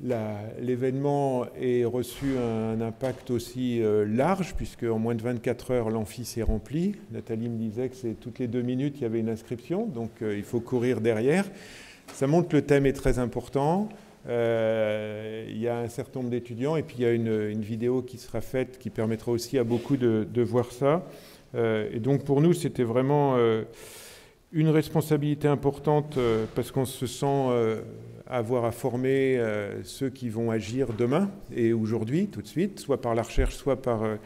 l'événement ait reçu un, impact aussi euh, large, puisque en moins de 24 heures, l'amphi s'est rempli. Nathalie me disait que c'est toutes les deux minutes, il y avait une inscription, donc euh, il faut courir derrière. Ça montre que le thème est très important. Euh, il y a un certain nombre d'étudiants, et puis il y a une, vidéo qui sera faite qui permettra aussi à beaucoup de, de voir ça. et donc pour nous, c'était vraiment une responsabilité importante parce qu'on se sent avoir à former euh, ceux qui vont agir demain et aujourd'hui, tout de suite, soit par la recherche, soit par euh,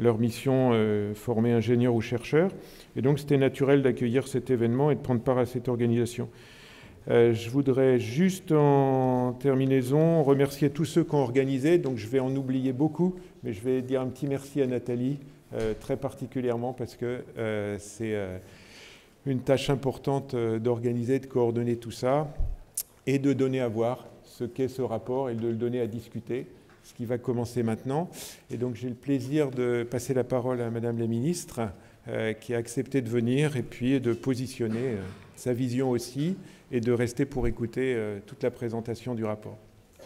leur mission, euh, former ingénieurs ou chercheurs. Et donc c'était naturel d'accueillir cet événement et de prendre part à cette organisation. je voudrais juste en terminaison remercier tous ceux qui ont organisé. Donc je vais en oublier beaucoup, mais je vais dire un petit merci à Nathalie très particulièrement parce que c'est une tâche importante d'organiser, de coordonner tout ça et de donner à voir ce qu'est ce rapport et de le donner à discuter, ce qui va commencer maintenant. Et donc j'ai le plaisir de passer la parole à Madame la Ministre, euh, qui a accepté de venir et puis de positionner euh, sa vision aussi et de rester pour écouter euh, toute la présentation du rapport.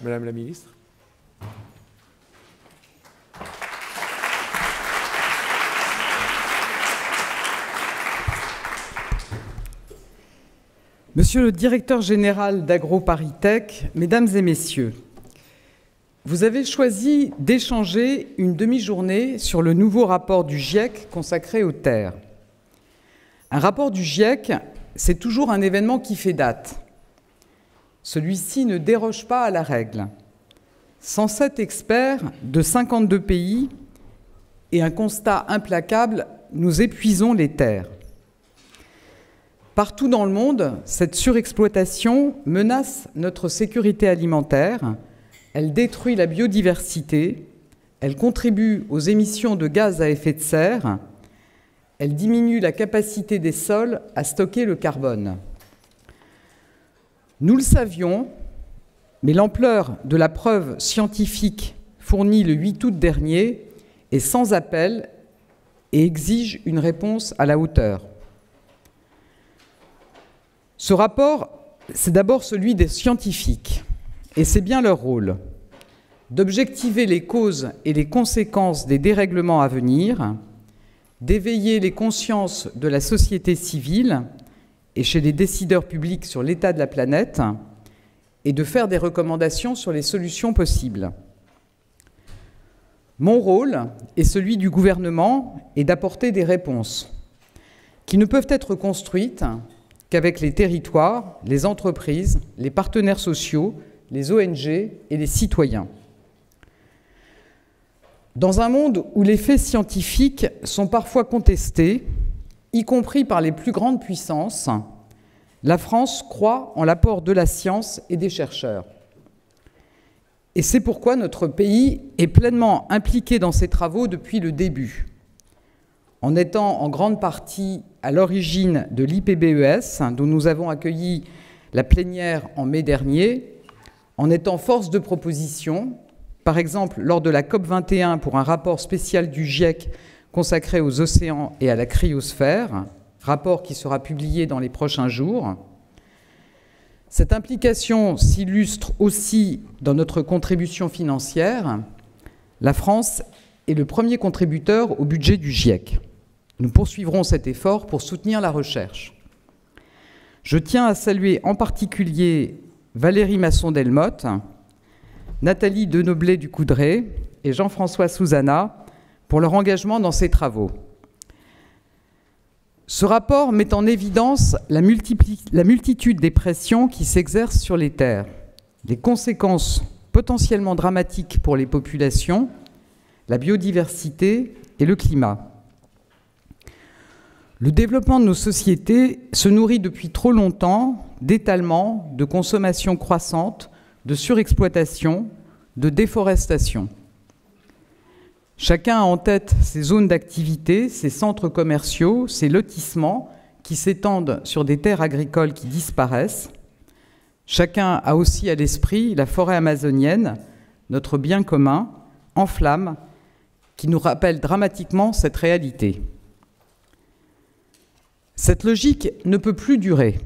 Madame la Ministre. Monsieur le directeur général d'AgroParisTech, mesdames et messieurs, vous avez choisi d'échanger une demi-journée sur le nouveau rapport du GIEC consacré aux terres. Un rapport du GIEC, c'est toujours un événement qui fait date. Celui-ci ne déroge pas à la règle. 107 experts de 52 pays et un constat implacable, nous épuisons les terres. Partout dans le monde, cette surexploitation menace notre sécurité alimentaire, elle détruit la biodiversité, elle contribue aux émissions de gaz à effet de serre, elle diminue la capacité des sols à stocker le carbone. Nous le savions, mais l'ampleur de la preuve scientifique fournie le 8 août dernier est sans appel et exige une réponse à la hauteur. Ce rapport, c'est d'abord celui des scientifiques, et c'est bien leur rôle d'objectiver les causes et les conséquences des dérèglements à venir, d'éveiller les consciences de la société civile et chez les décideurs publics sur l'état de la planète, et de faire des recommandations sur les solutions possibles. Mon rôle et celui du gouvernement est d'apporter des réponses qui ne peuvent être construites qu'avec les territoires, les entreprises, les partenaires sociaux, les ONG et les citoyens. Dans un monde où les faits scientifiques sont parfois contestés, y compris par les plus grandes puissances, la France croit en l'apport de la science et des chercheurs. Et c'est pourquoi notre pays est pleinement impliqué dans ces travaux depuis le début en étant en grande partie à l'origine de l'IPBES, dont nous avons accueilli la plénière en mai dernier, en étant force de proposition, par exemple lors de la COP21 pour un rapport spécial du GIEC consacré aux océans et à la cryosphère, rapport qui sera publié dans les prochains jours. Cette implication s'illustre aussi dans notre contribution financière. La France est le premier contributeur au budget du GIEC. Nous poursuivrons cet effort pour soutenir la recherche. Je tiens à saluer en particulier Valérie Masson-Delmotte, Nathalie Denoblet du Coudray et Jean-François Souzana pour leur engagement dans ces travaux. Ce rapport met en évidence la, la multitude des pressions qui s'exercent sur les terres, les conséquences potentiellement dramatiques pour les populations, la biodiversité et le climat. Le développement de nos sociétés se nourrit depuis trop longtemps d'étalement, de consommation croissante, de surexploitation, de déforestation. Chacun a en tête ses zones d'activité, ses centres commerciaux, ses lotissements qui s'étendent sur des terres agricoles qui disparaissent. Chacun a aussi à l'esprit la forêt amazonienne, notre bien commun, en flammes, qui nous rappelle dramatiquement cette réalité. Cette logique ne peut plus durer.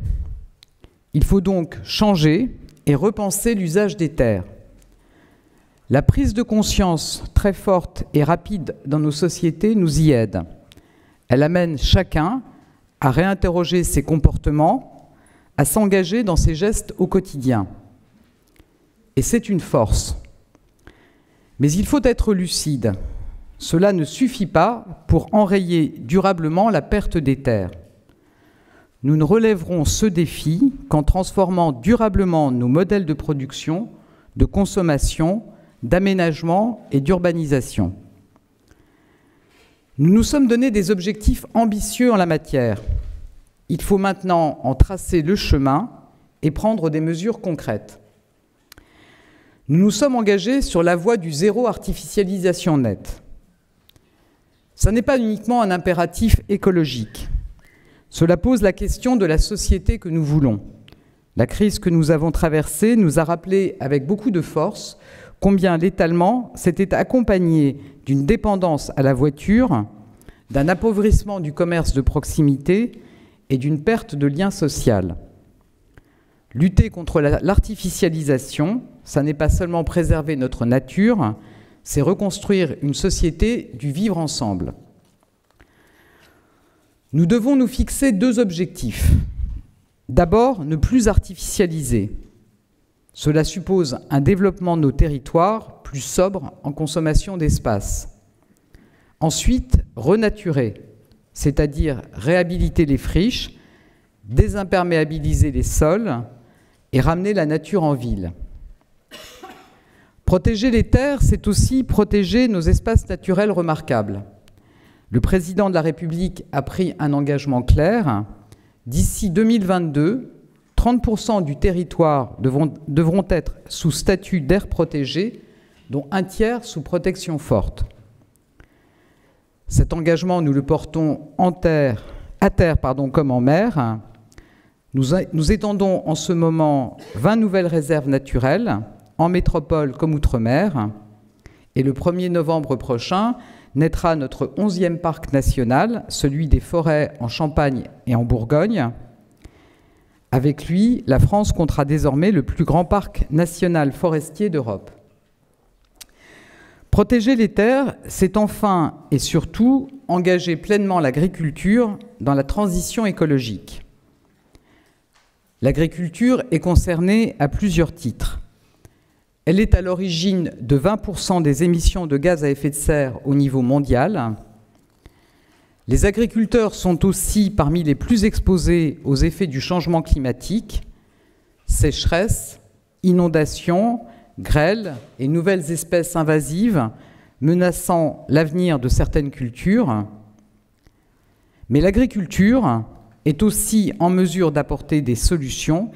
Il faut donc changer et repenser l'usage des terres. La prise de conscience très forte et rapide dans nos sociétés nous y aide. Elle amène chacun à réinterroger ses comportements, à s'engager dans ses gestes au quotidien. Et c'est une force. Mais il faut être lucide. Cela ne suffit pas pour enrayer durablement la perte des terres. Nous ne relèverons ce défi qu'en transformant durablement nos modèles de production, de consommation, d'aménagement et d'urbanisation. Nous nous sommes donné des objectifs ambitieux en la matière. Il faut maintenant en tracer le chemin et prendre des mesures concrètes. Nous nous sommes engagés sur la voie du zéro artificialisation nette. Ce n'est pas uniquement un impératif écologique. Cela pose la question de la société que nous voulons. La crise que nous avons traversée nous a rappelé avec beaucoup de force combien l'étalement s'était accompagné d'une dépendance à la voiture, d'un appauvrissement du commerce de proximité et d'une perte de lien social. Lutter contre l'artificialisation, ça n'est pas seulement préserver notre nature, c'est reconstruire une société du vivre ensemble. Nous devons nous fixer deux objectifs. D'abord, ne plus artificialiser, cela suppose un développement de nos territoires plus sobre en consommation d'espace. Ensuite, renaturer, c'est-à-dire réhabiliter les friches, désimperméabiliser les sols et ramener la nature en ville. Protéger les terres, c'est aussi protéger nos espaces naturels remarquables. Le président de la République a pris un engagement clair. D'ici 2022, 30% du territoire devront, être sous statut d'air protégé, dont un tiers sous protection forte. Cet engagement, nous le portons en terre, à terre pardon, comme en mer. Nous étendons en ce moment 20 nouvelles réserves naturelles, en métropole comme outre-mer. Et le 1er novembre prochain naîtra notre 11e parc national, celui des forêts en Champagne et en Bourgogne. Avec lui, la France comptera désormais le plus grand parc national forestier d'Europe. Protéger les terres, c'est enfin et surtout engager pleinement l'agriculture dans la transition écologique. L'agriculture est concernée à plusieurs titres. Elle est à l'origine de 20% des émissions de gaz à effet de serre au niveau mondial, les agriculteurs sont aussi parmi les plus exposés aux effets du changement climatique, sécheresse, inondations, grêles et nouvelles espèces invasives menaçant l'avenir de certaines cultures. Mais l'agriculture est aussi en mesure d'apporter des solutions,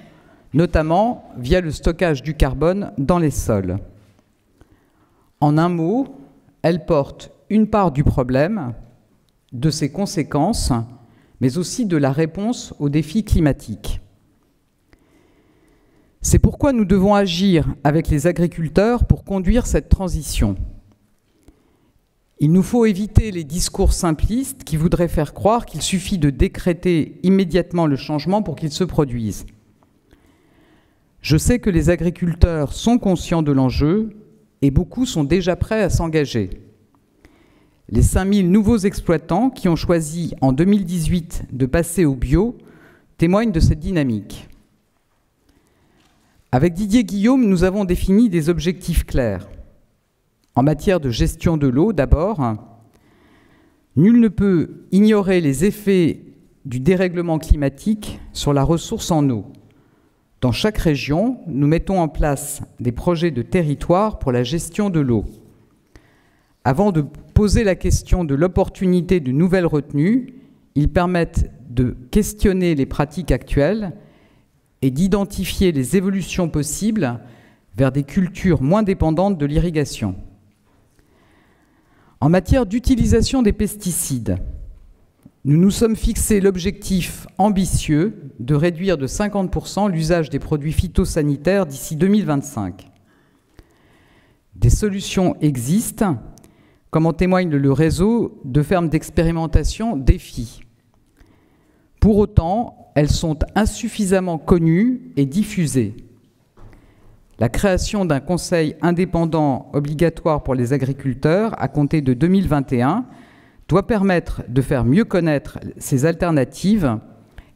notamment via le stockage du carbone dans les sols. En un mot, elle porte une part du problème, de ses conséquences, mais aussi de la réponse aux défis climatiques. C'est pourquoi nous devons agir avec les agriculteurs pour conduire cette transition. Il nous faut éviter les discours simplistes qui voudraient faire croire qu'il suffit de décréter immédiatement le changement pour qu'il se produise. Je sais que les agriculteurs sont conscients de l'enjeu et beaucoup sont déjà prêts à s'engager. Les 5000 nouveaux exploitants qui ont choisi en 2018 de passer au bio témoignent de cette dynamique. Avec Didier Guillaume, nous avons défini des objectifs clairs. En matière de gestion de l'eau, d'abord, nul ne peut ignorer les effets du dérèglement climatique sur la ressource en eau. Dans chaque région, nous mettons en place des projets de territoire pour la gestion de l'eau. Avant de poser la question de l'opportunité de nouvelles retenues, ils permettent de questionner les pratiques actuelles et d'identifier les évolutions possibles vers des cultures moins dépendantes de l'irrigation. En matière d'utilisation des pesticides, nous nous sommes fixé l'objectif ambitieux de réduire de 50% l'usage des produits phytosanitaires d'ici 2025. Des solutions existent comme en témoigne le réseau de fermes d'expérimentation DEFI. Pour autant, elles sont insuffisamment connues et diffusées. la création d'un conseil indépendant obligatoire pour les agriculteurs à compter de 2021 doit permettre de faire mieux connaître ces alternatives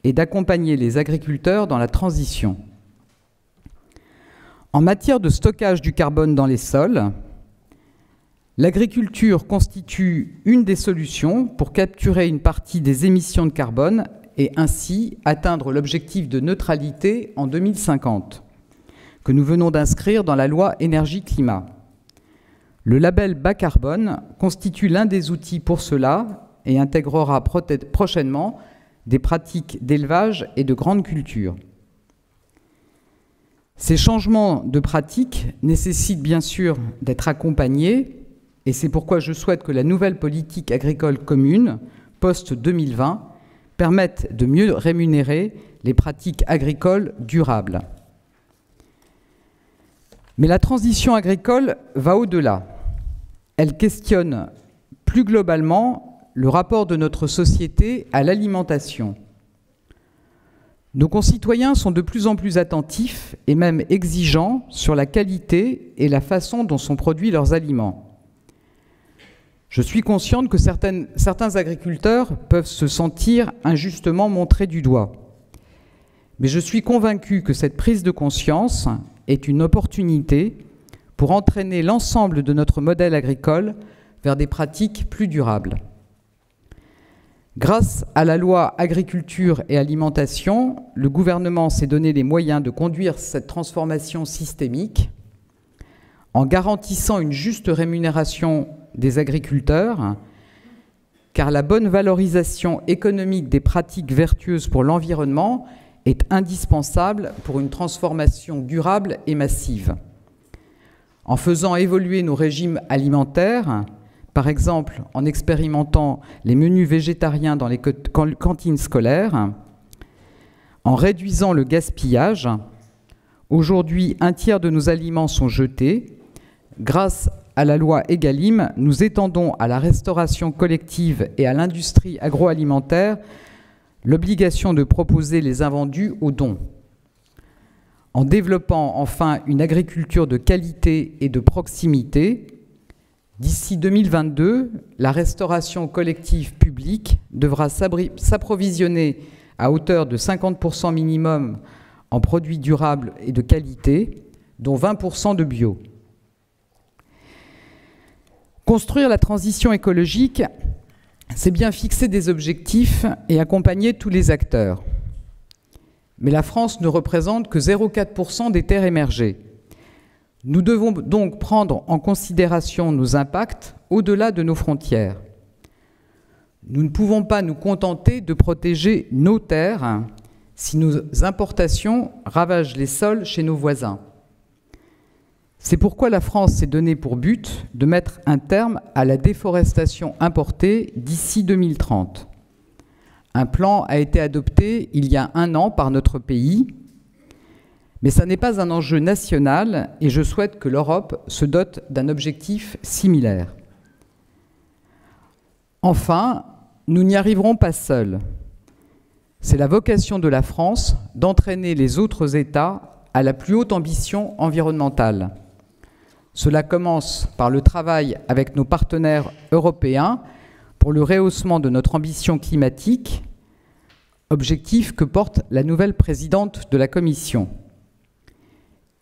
et d'accompagner les agriculteurs dans la transition. En matière de stockage du carbone dans les sols, l'agriculture constitue une des solutions pour capturer une partie des émissions de carbone et ainsi atteindre l'objectif de neutralité en 2050, que nous venons d'inscrire dans la loi énergie-climat. Le label bas carbone constitue l'un des outils pour cela et intégrera prochainement des pratiques d'élevage et de grande culture. Ces changements de pratiques nécessitent bien sûr d'être accompagnés et c'est pourquoi je souhaite que la nouvelle politique agricole commune, post-2020, permette de mieux rémunérer les pratiques agricoles durables. Mais la transition agricole va au-delà. Elle questionne plus globalement le rapport de notre société à l'alimentation. Nos concitoyens sont de plus en plus attentifs et même exigeants sur la qualité et la façon dont sont produits leurs aliments. Je suis consciente que certains agriculteurs peuvent se sentir injustement montrés du doigt. Mais je suis convaincue que cette prise de conscience est une opportunité pour entraîner l'ensemble de notre modèle agricole vers des pratiques plus durables. Grâce à la loi agriculture et alimentation, le gouvernement s'est donné les moyens de conduire cette transformation systémique en garantissant une juste rémunération des agriculteurs, car la bonne valorisation économique des pratiques vertueuses pour l'environnement est indispensable pour une transformation durable et massive. En faisant évoluer nos régimes alimentaires, par exemple en expérimentant les menus végétariens dans les cantines scolaires, en réduisant le gaspillage. Aujourd'hui, un tiers de nos aliments sont jetés. Grâce à la loi Egalim, nous étendons à la restauration collective et à l'industrie agroalimentaire l'obligation de proposer les invendus aux dons. En développant enfin une agriculture de qualité et de proximité, D'ici 2022, la restauration collective publique devra s'approvisionner à hauteur de 50% minimum en produits durables et de qualité, dont 20% de bio. Construire la transition écologique, c'est bien fixer des objectifs et accompagner tous les acteurs. Mais la France ne représente que 0,4% des terres émergées. Nous devons donc prendre en considération nos impacts au-delà de nos frontières. Nous ne pouvons pas nous contenter de protéger nos terres si nos importations ravagent les sols chez nos voisins. C'est pourquoi la France s'est donné pour but de mettre un terme à la déforestation importée d'ici 2030. Un plan a été adopté il y a un an par notre pays mais ça n'est pas un enjeu national et je souhaite que l'Europe se dote d'un objectif similaire. Enfin, nous n'y arriverons pas seuls. C'est la vocation de la France d'entraîner les autres États à la plus haute ambition environnementale. Cela commence par le travail avec nos partenaires européens pour le rehaussement de notre ambition climatique, objectif que porte la nouvelle présidente de la Commission.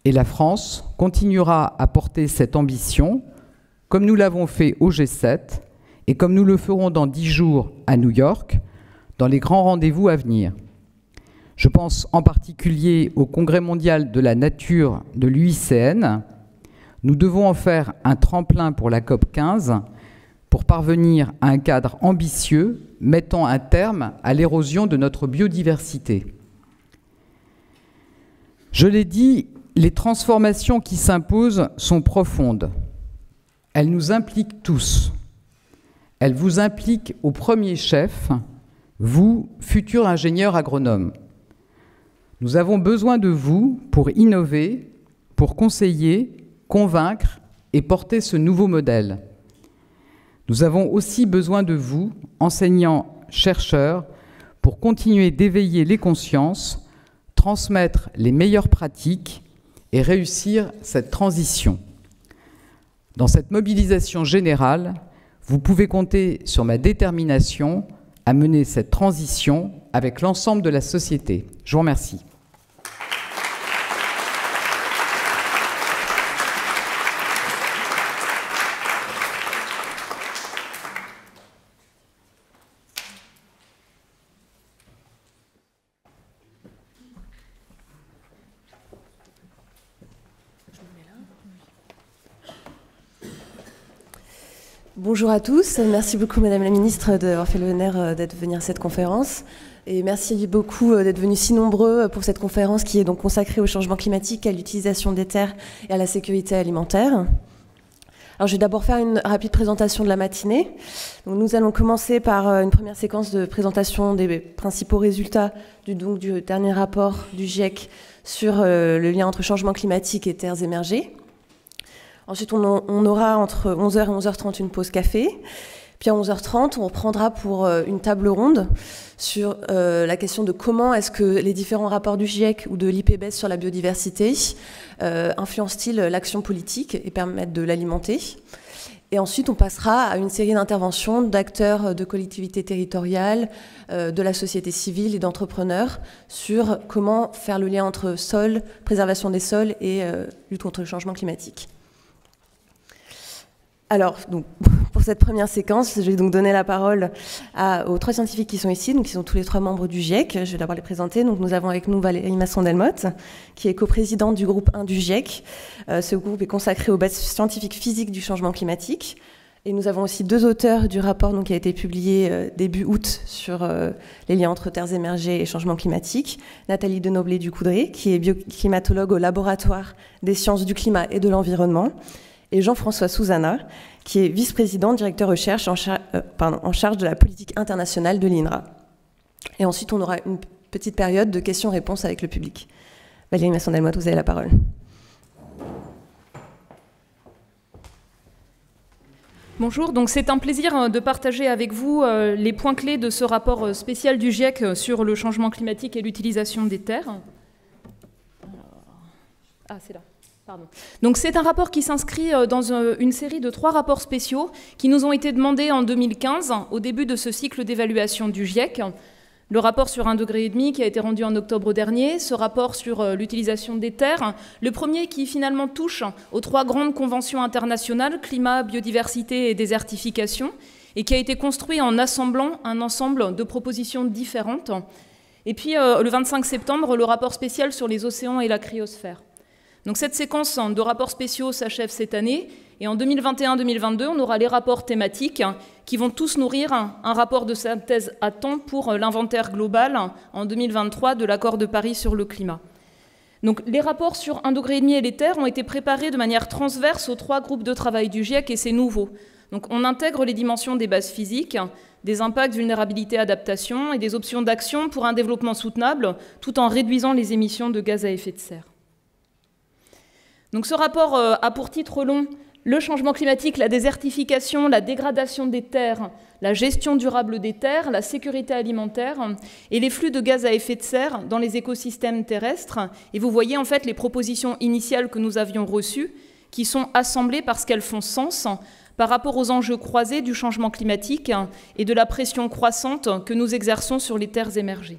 Et la France continuera à porter cette ambition, comme nous l'avons fait au G7 et comme nous le ferons dans dix jours à New York, dans les grands rendez-vous à venir. Je pense en particulier au Congrès mondial de la nature de l'UICN. Nous devons en faire un tremplin pour la COP 15 pour parvenir à un cadre ambitieux mettant un terme à l'érosion de notre biodiversité. Je l'ai dit, les transformations qui s'imposent sont profondes. Elles nous impliquent tous. Elles vous impliquent au premier chef, vous, futur ingénieur agronome. Nous avons besoin de vous pour innover, pour conseiller, convaincre et porter ce nouveau modèle. Nous avons aussi besoin de vous, enseignants, chercheurs, pour continuer d'éveiller les consciences, transmettre les meilleures pratiques et réussir cette transition. Dans cette mobilisation générale, vous pouvez compter sur ma détermination à mener cette transition avec l'ensemble de la société. Je vous remercie. Bonjour à tous. Merci beaucoup, Madame la Ministre, d'avoir fait l'honneur euh, d'être venue à cette conférence. Et merci beaucoup euh, d'être venus si nombreux pour cette conférence qui est donc consacrée au changement climatique, à l'utilisation des terres et à la sécurité alimentaire. Alors, je vais d'abord faire une rapide présentation de la matinée. nous allons commencer par euh, une première séquence de présentation des principaux résultats du, du dernier rapport du GIEC sur le lien entre changement climatique et terres émergées. Ensuite, on, aura entre 11h et 11h30 une pause café. Puis à 11h30, on reprendra pour euh, une table ronde sur euh, la question de comment est-ce que les différents rapports du GIEC ou de l'IPBES sur la biodiversité euh, influencent-ils l'action politique et permettent de l'alimenter? Et ensuite, on passera à une série d'interventions d'acteurs de collectivités territoriales, de la société civile et d'entrepreneurs sur comment faire le lien entre sol, préservation des sols et lutte contre le changement climatique. Alors, donc, pour cette première séquence, je vais donc donner la parole aux trois scientifiques qui sont ici, donc qui sont tous les trois membres du GIEC. Je vais d'abord les présenter. Donc, nous avons avec nous Valérie Masson-Delmotte, qui est coprésidente du groupe 1 du GIEC. Euh, ce groupe est consacré aux bases scientifiques physiques du changement climatique. Et nous avons aussi deux auteurs du rapport donc, qui a été publié euh, début août sur euh, les liens entre terres émergées et changement climatique. Nathalie Denoblé du Coudray, qui est bioclimatologue au laboratoire des sciences du climat et de l'environnement et Jean-François Souzana, qui est vice-président, directeur recherche euh, en, charge de la politique internationale de l'INRA. Et ensuite, on aura une petite période de questions-réponses avec le public. Valérie Masson-Delmotte, vous avez la parole. Bonjour, donc c'est un plaisir euh, de partager avec vous euh, les points clés de ce rapport spécial du GIEC sur le changement climatique et l'utilisation des terres. Ah, c'est là. Donc c'est un rapport qui s'inscrit euh, dans euh, une série de trois rapports spéciaux qui nous ont été demandés en 2015, au début de ce cycle d'évaluation du GIEC. Le rapport sur un degré et demi qui a été rendu en octobre dernier, ce rapport sur euh, l'utilisation des terres, le premier qui finalement touche aux trois grandes conventions internationales, climat, biodiversité et désertification, et qui a été construit en assemblant un ensemble de propositions différentes. Et puis le 25 septembre, le rapport spécial sur les océans et la cryosphère. Cette séquence de rapports spéciaux s'achève cette année et en 2021-2022, on aura les rapports thématiques qui vont tous nourrir un rapport de synthèse à temps pour l'inventaire global en 2023 de l'accord de Paris sur le climat. Les rapports sur 1,5 degré et les terres ont été préparés de manière transverse aux trois groupes de travail du GIEC et c'est nouveau. On intègre les dimensions des bases physiques, des impacts, vulnérabilité, adaptation et des options d'action pour un développement soutenable tout en réduisant les émissions de gaz à effet de serre. Ce rapport euh, a pour titre long le changement climatique, la désertification, la dégradation des terres, la gestion durable des terres, la sécurité alimentaire et les flux de gaz à effet de serre dans les écosystèmes terrestres. Et vous voyez en fait les propositions initiales que nous avions reçues qui sont assemblées parce qu'elles font sens par rapport aux enjeux croisés du changement climatique et de la pression croissante que nous exerçons sur les terres émergées.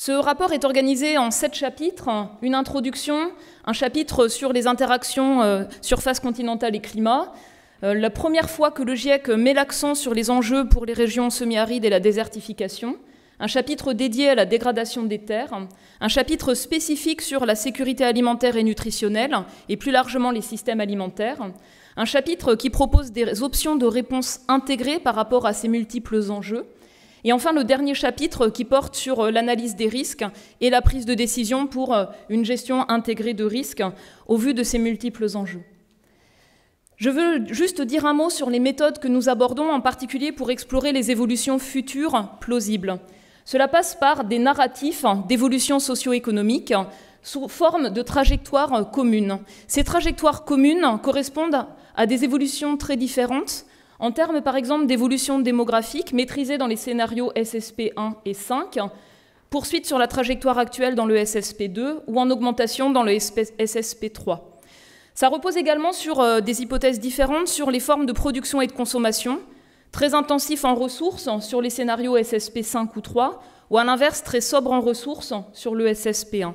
Ce rapport est organisé en sept chapitres. Une introduction, un chapitre sur les interactions euh, surface continentale et climat, euh, la première fois que le GIEC met l'accent sur les enjeux pour les régions semi-arides et la désertification, un chapitre dédié à la dégradation des terres, un chapitre spécifique sur la sécurité alimentaire et nutritionnelle, et plus largement les systèmes alimentaires, un chapitre qui propose des options de réponse intégrées par rapport à ces multiples enjeux, et enfin, le dernier chapitre qui porte sur euh, l'analyse des risques et la prise de décision pour euh, une gestion intégrée de risques au vu de ces multiples enjeux. Je veux juste dire un mot sur les méthodes que nous abordons, en particulier pour explorer les évolutions futures plausibles. Cela passe par des narratifs d'évolution socio-économique sous forme de trajectoires communes. Ces trajectoires communes correspondent à des évolutions très différentes en termes, par exemple, d'évolution démographique maîtrisée dans les scénarios SSP 1 et 5, poursuite sur la trajectoire actuelle dans le SSP2 ou en augmentation dans le SSP3. Ça repose également sur euh, des hypothèses différentes sur les formes de production et de consommation, très intensif en ressources sur les scénarios SSP5 ou 3, ou à l'inverse très sobre en ressources sur le SSP1.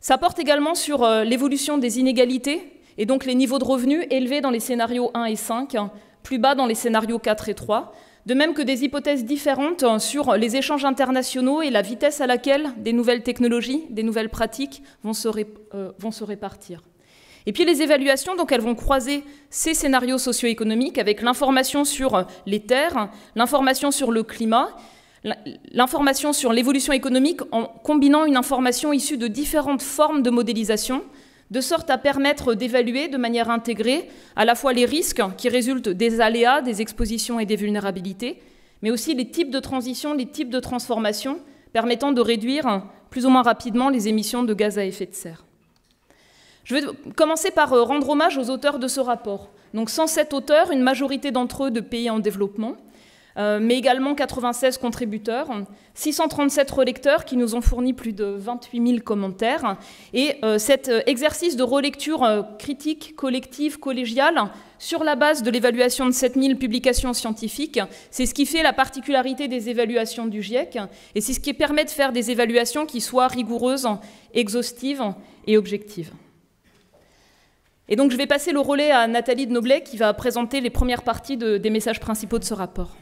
Ça porte également sur euh, l'évolution des inégalités et donc les niveaux de revenus élevés dans les scénarios 1 et 5, plus bas dans les scénarios 4 et 3, de même que des hypothèses différentes sur les échanges internationaux et la vitesse à laquelle des nouvelles technologies, des nouvelles pratiques vont se, euh, vont se répartir. Et puis les évaluations, donc elles vont croiser ces scénarios socio-économiques avec l'information sur les terres, l'information sur le climat, l'information sur l'évolution économique en combinant une information issue de différentes formes de modélisation, de sorte à permettre d'évaluer de manière intégrée à la fois les risques qui résultent des aléas, des expositions et des vulnérabilités, mais aussi les types de transition, les types de transformation permettant de réduire plus ou moins rapidement les émissions de gaz à effet de serre. Je vais commencer par euh, rendre hommage aux auteurs de ce rapport. Donc 107 auteurs, une majorité d'entre eux de pays en développement, euh, mais également 96 contributeurs, 637 relecteurs qui nous ont fourni plus de 28 000 commentaires. Et euh, cet exercice de relecture critique, collective, collégiale, sur la base de l'évaluation de 7000 publications scientifiques, c'est ce qui fait la particularité des évaluations du GIEC, et c'est ce qui permet de faire des évaluations qui soient rigoureuses, exhaustives et objectives. Et donc je vais passer le relais à Nathalie de Noblet qui va présenter les premières parties des messages principaux de ce rapport.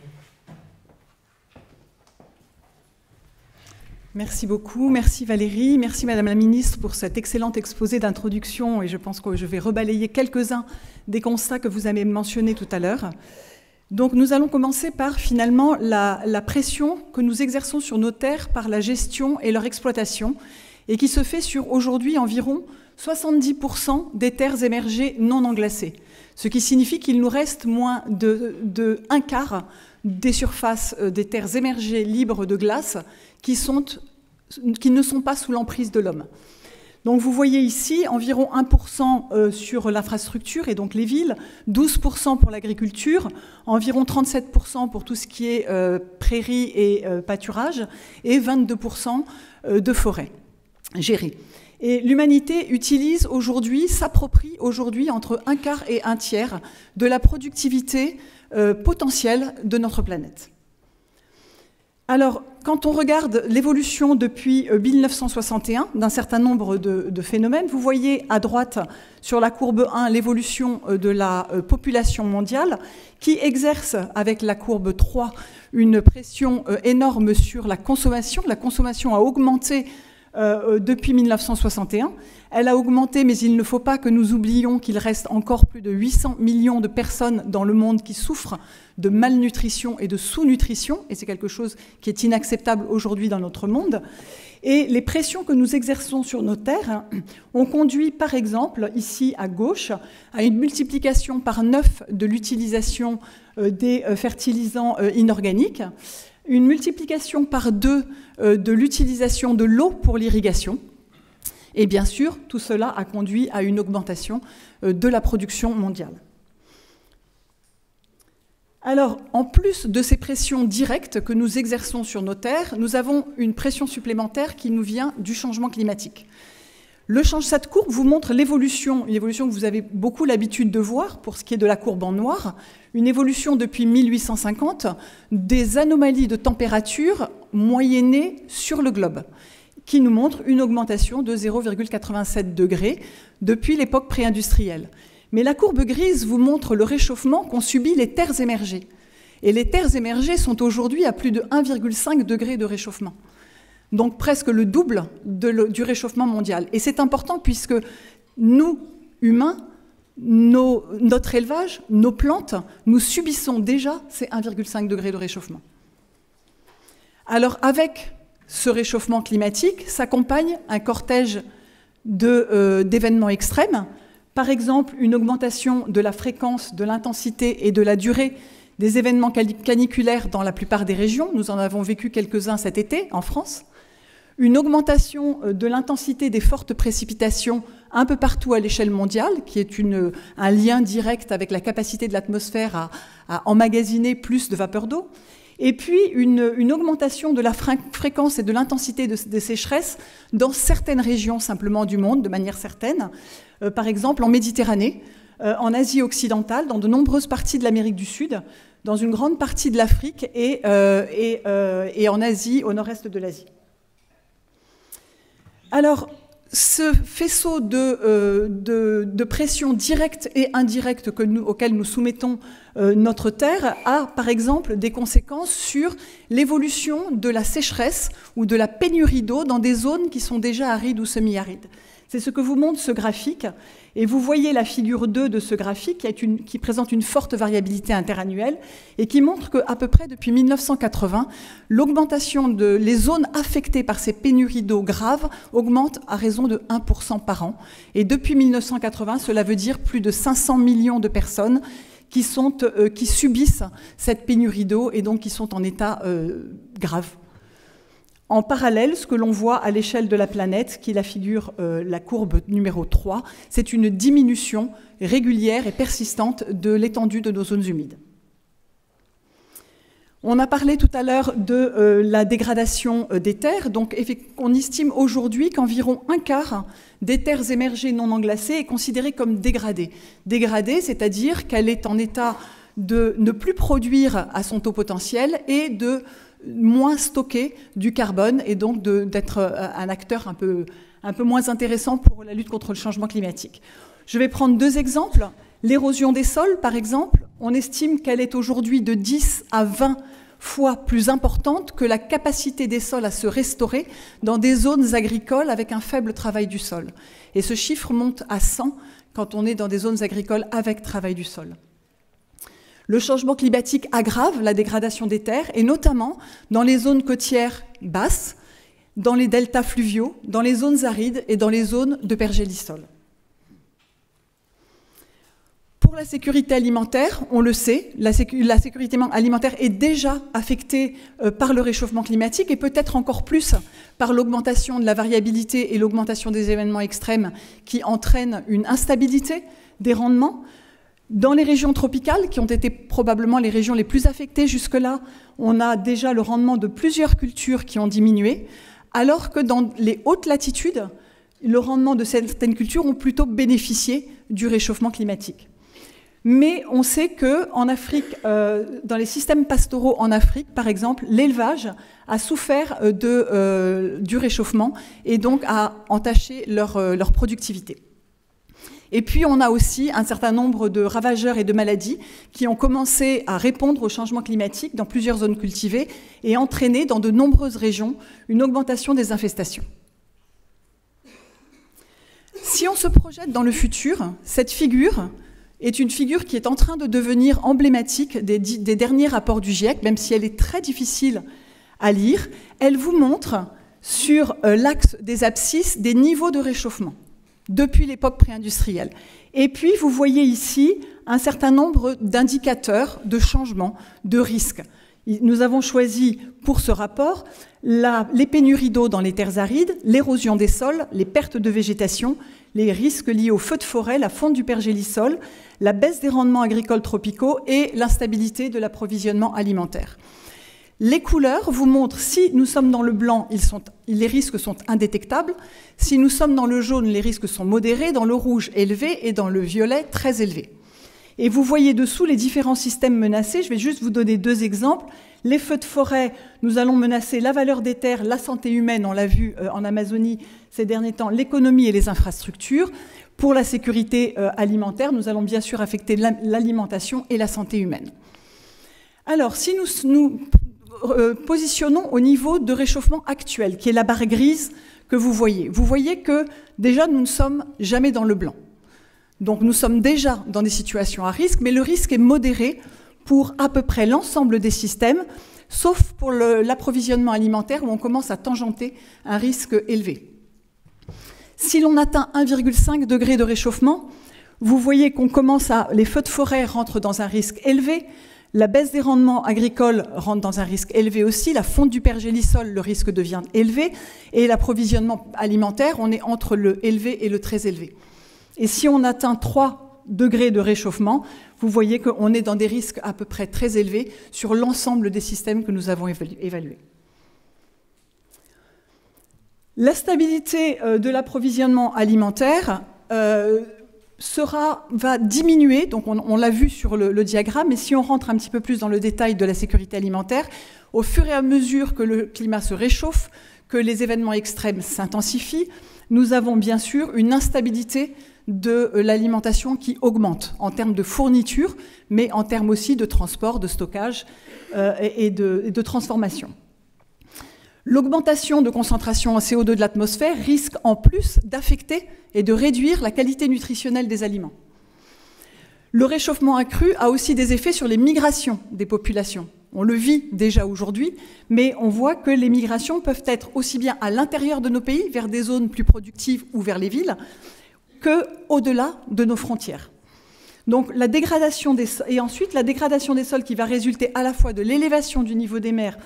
Merci beaucoup, merci Valérie, merci Madame la Ministre pour cet excellent exposé d'introduction et je pense que je vais rebalayer quelques-uns des constats que vous avez mentionnés tout à l'heure. Donc nous allons commencer par finalement la, pression que nous exerçons sur nos terres par la gestion et leur exploitation et qui se fait sur aujourd'hui environ 70% des terres émergées non englacées, ce qui signifie qu'il nous reste moins de, un quart des surfaces euh, des terres émergées libres de glace qui, ne sont pas sous l'emprise de l'homme. Donc vous voyez ici environ 1% euh, sur l'infrastructure et donc les villes, 12% pour l'agriculture, environ 37% pour tout ce qui est euh, prairies et pâturage et 22% de forêts gérées. Et l'humanité utilise aujourd'hui, s'approprie aujourd'hui entre un quart et un tiers de la productivité euh, potentielle de notre planète. Alors, quand on regarde l'évolution depuis 1961 euh, d'un certain nombre de, phénomènes, vous voyez à droite sur la courbe 1 l'évolution euh, de la population mondiale qui exerce avec la courbe 3 une pression énorme sur la consommation. La consommation a augmenté euh, euh, depuis 1961. Elle a augmenté, mais il ne faut pas que nous oublions qu'il reste encore plus de 800 millions de personnes dans le monde qui souffrent de malnutrition et de sous-nutrition, et c'est quelque chose qui est inacceptable aujourd'hui dans notre monde. Et les pressions que nous exerçons sur nos terres ont conduit, par exemple, ici à gauche, à une multiplication par neuf de l'utilisation euh, des fertilisants inorganiques une multiplication par deux euh, de l'utilisation de l'eau pour l'irrigation. Et bien sûr, tout cela a conduit à une augmentation euh, de la production mondiale. Alors, en plus de ces pressions directes que nous exerçons sur nos terres, nous avons une pression supplémentaire qui nous vient du changement climatique. Le change, cette courbe vous montre l'évolution, une évolution que vous avez beaucoup l'habitude de voir pour ce qui est de la courbe en noir, une évolution depuis 1850 des anomalies de température moyennées sur le globe, qui nous montre une augmentation de 0,87 degrés depuis l'époque pré-industrielle. Mais la courbe grise vous montre le réchauffement qu'ont subi les terres émergées. Et les terres émergées sont aujourd'hui à plus de 1,5 degré de réchauffement donc presque le double du réchauffement mondial. Et c'est important puisque nous, humains, notre élevage, nos plantes, nous subissons déjà ces 1,5 degrés de réchauffement. Alors avec ce réchauffement climatique s'accompagne un cortège euh, d'événements extrêmes, par exemple une augmentation de la fréquence, de l'intensité et de la durée des événements caniculaires dans la plupart des régions. Nous en avons vécu quelques-uns cet été en France. Une augmentation euh, de l'intensité des fortes précipitations un peu partout à l'échelle mondiale, qui est un lien direct avec la capacité de l'atmosphère à, emmagasiner plus de vapeur d'eau, et puis une, augmentation de la fréquence et de l'intensité des sécheresses dans certaines régions simplement du monde, de manière certaine, euh, par exemple en Méditerranée, euh, en Asie occidentale, dans de nombreuses parties de l'Amérique du Sud, dans une grande partie de l'Afrique et, et, en Asie, au nord-est de l'Asie. Alors, ce faisceau de, pression directe et indirecte auquel nous soumettons euh, notre Terre a, par exemple, des conséquences sur l'évolution de la sécheresse ou de la pénurie d'eau dans des zones qui sont déjà arides ou semi-arides. C'est ce que vous montre ce graphique. Et vous voyez la figure 2 de ce graphique qui, présente une forte variabilité interannuelle et qui montre qu'à peu près depuis 1980, l'augmentation de les zones affectées par ces pénuries d'eau graves augmente à raison de 1% par an. Et depuis 1980, cela veut dire plus de 500 millions de personnes euh, qui subissent cette pénurie d'eau et donc qui sont en état euh, grave. En parallèle, ce que l'on voit à l'échelle de la planète, qui la figure, euh, la courbe numéro 3, c'est une diminution régulière et persistante de l'étendue de nos zones humides. On a parlé tout à l'heure de la dégradation des terres. Donc, on estime aujourd'hui qu'environ un quart des terres émergées non englacées est considérée comme dégradée. Dégradée, c'est-à-dire qu'elle est en état de ne plus produire à son taux potentiel et de moins stocker du carbone et donc d'être euh, un acteur un peu, un peu moins intéressant pour la lutte contre le changement climatique. Je vais prendre deux exemples. L'érosion des sols, par exemple, on estime qu'elle est aujourd'hui de 10 à 20 fois plus importante que la capacité des sols à se restaurer dans des zones agricoles avec un faible travail du sol. Et ce chiffre monte à 100 quand on est dans des zones agricoles avec travail du sol. Le changement climatique aggrave la dégradation des terres, et notamment dans les zones côtières basses, dans les deltas fluviaux, dans les zones arides et dans les zones de pergélisol. Pour la sécurité alimentaire, on le sait, la, sécurité alimentaire est déjà affectée euh, par le réchauffement climatique et peut-être encore plus par l'augmentation de la variabilité et l'augmentation des événements extrêmes qui entraînent une instabilité des rendements. Dans les régions tropicales, qui ont été probablement les régions les plus affectées jusque-là, on a déjà le rendement de plusieurs cultures qui ont diminué, alors que dans les hautes latitudes, le rendement de certaines cultures ont plutôt bénéficié du réchauffement climatique. Mais on sait que en Afrique, euh, dans les systèmes pastoraux en Afrique, par exemple, l'élevage a souffert euh, euh, du réchauffement et donc a entaché leur, productivité. Et puis on a aussi un certain nombre de ravageurs et de maladies qui ont commencé à répondre au changement climatique dans plusieurs zones cultivées et entraîné dans de nombreuses régions une augmentation des infestations. Si on se projette dans le futur, cette figure est une figure qui est en train de devenir emblématique des, derniers rapports du GIEC, même si elle est très difficile à lire. Elle vous montre sur euh, l'axe des abscisses des niveaux de réchauffement depuis l'époque pré-industrielle. Et puis, vous voyez ici un certain nombre d'indicateurs de changement, de risques. Nous avons choisi pour ce rapport les pénuries d'eau dans les terres arides, l'érosion des sols, les pertes de végétation, les risques liés au feu de forêt, la fonte du pergélisol, la baisse des rendements agricoles tropicaux et l'instabilité de l'approvisionnement alimentaire. Les couleurs vous montrent si nous sommes dans le blanc, les risques sont indétectables. Si nous sommes dans le jaune, les risques sont modérés, dans le rouge élevés et dans le violet très élevés. Et vous voyez dessous les différents systèmes menacés. Je vais juste vous donner deux exemples. Les feux de forêt, nous allons menacer la valeur des terres, la santé humaine, on l'a vu euh, en Amazonie ces derniers temps, l'économie et les infrastructures. Pour la sécurité euh, alimentaire, nous allons bien sûr affecter l'alimentation et la santé humaine. Alors, si nous positionnons au niveau de réchauffement actuel, qui est la barre grise que vous voyez, vous voyez que déjà nous ne sommes jamais dans le blanc. Donc nous sommes déjà dans des situations à risque, mais le risque est modéré pour à peu près l'ensemble des systèmes, sauf pour l'approvisionnement alimentaire où on commence à tangenter un risque élevé. Si l'on atteint 1,5 degré de réchauffement, vous voyez qu'on commence à. Les feux de forêt rentrent dans un risque élevé, la baisse des rendements agricoles rentre dans un risque élevé aussi, la fonte du pergélisol, le risque devient élevé, et l'approvisionnement alimentaire, on est entre le élevé et le très élevé. Et si on atteint 3 degrés de réchauffement, vous voyez qu'on est dans des risques à peu près très élevés sur l'ensemble des systèmes que nous avons évalués. La stabilité euh, de l'approvisionnement alimentaire euh, sera, va diminuer, donc on, l'a vu sur le, diagramme, mais si on rentre un petit peu plus dans le détail de la sécurité alimentaire, au fur et à mesure que le climat se réchauffe, que les événements extrêmes s'intensifient, nous avons bien sûr une instabilité de euh, l'alimentation qui augmente en termes de fourniture, mais en termes aussi de transport, de stockage euh, et, de, transformation. L'augmentation de concentration en CO2 de l'atmosphère risque en plus d'affecter et de réduire la qualité nutritionnelle des aliments. Le réchauffement accru a aussi des effets sur les migrations des populations. On le vit déjà aujourd'hui, mais on voit que les migrations peuvent être aussi bien à l'intérieur de nos pays, vers des zones plus productives ou vers les villes, que au-delà de nos frontières. Donc la dégradation des et ensuite la dégradation des sols qui va résulter à la fois de l'élévation du niveau des mers,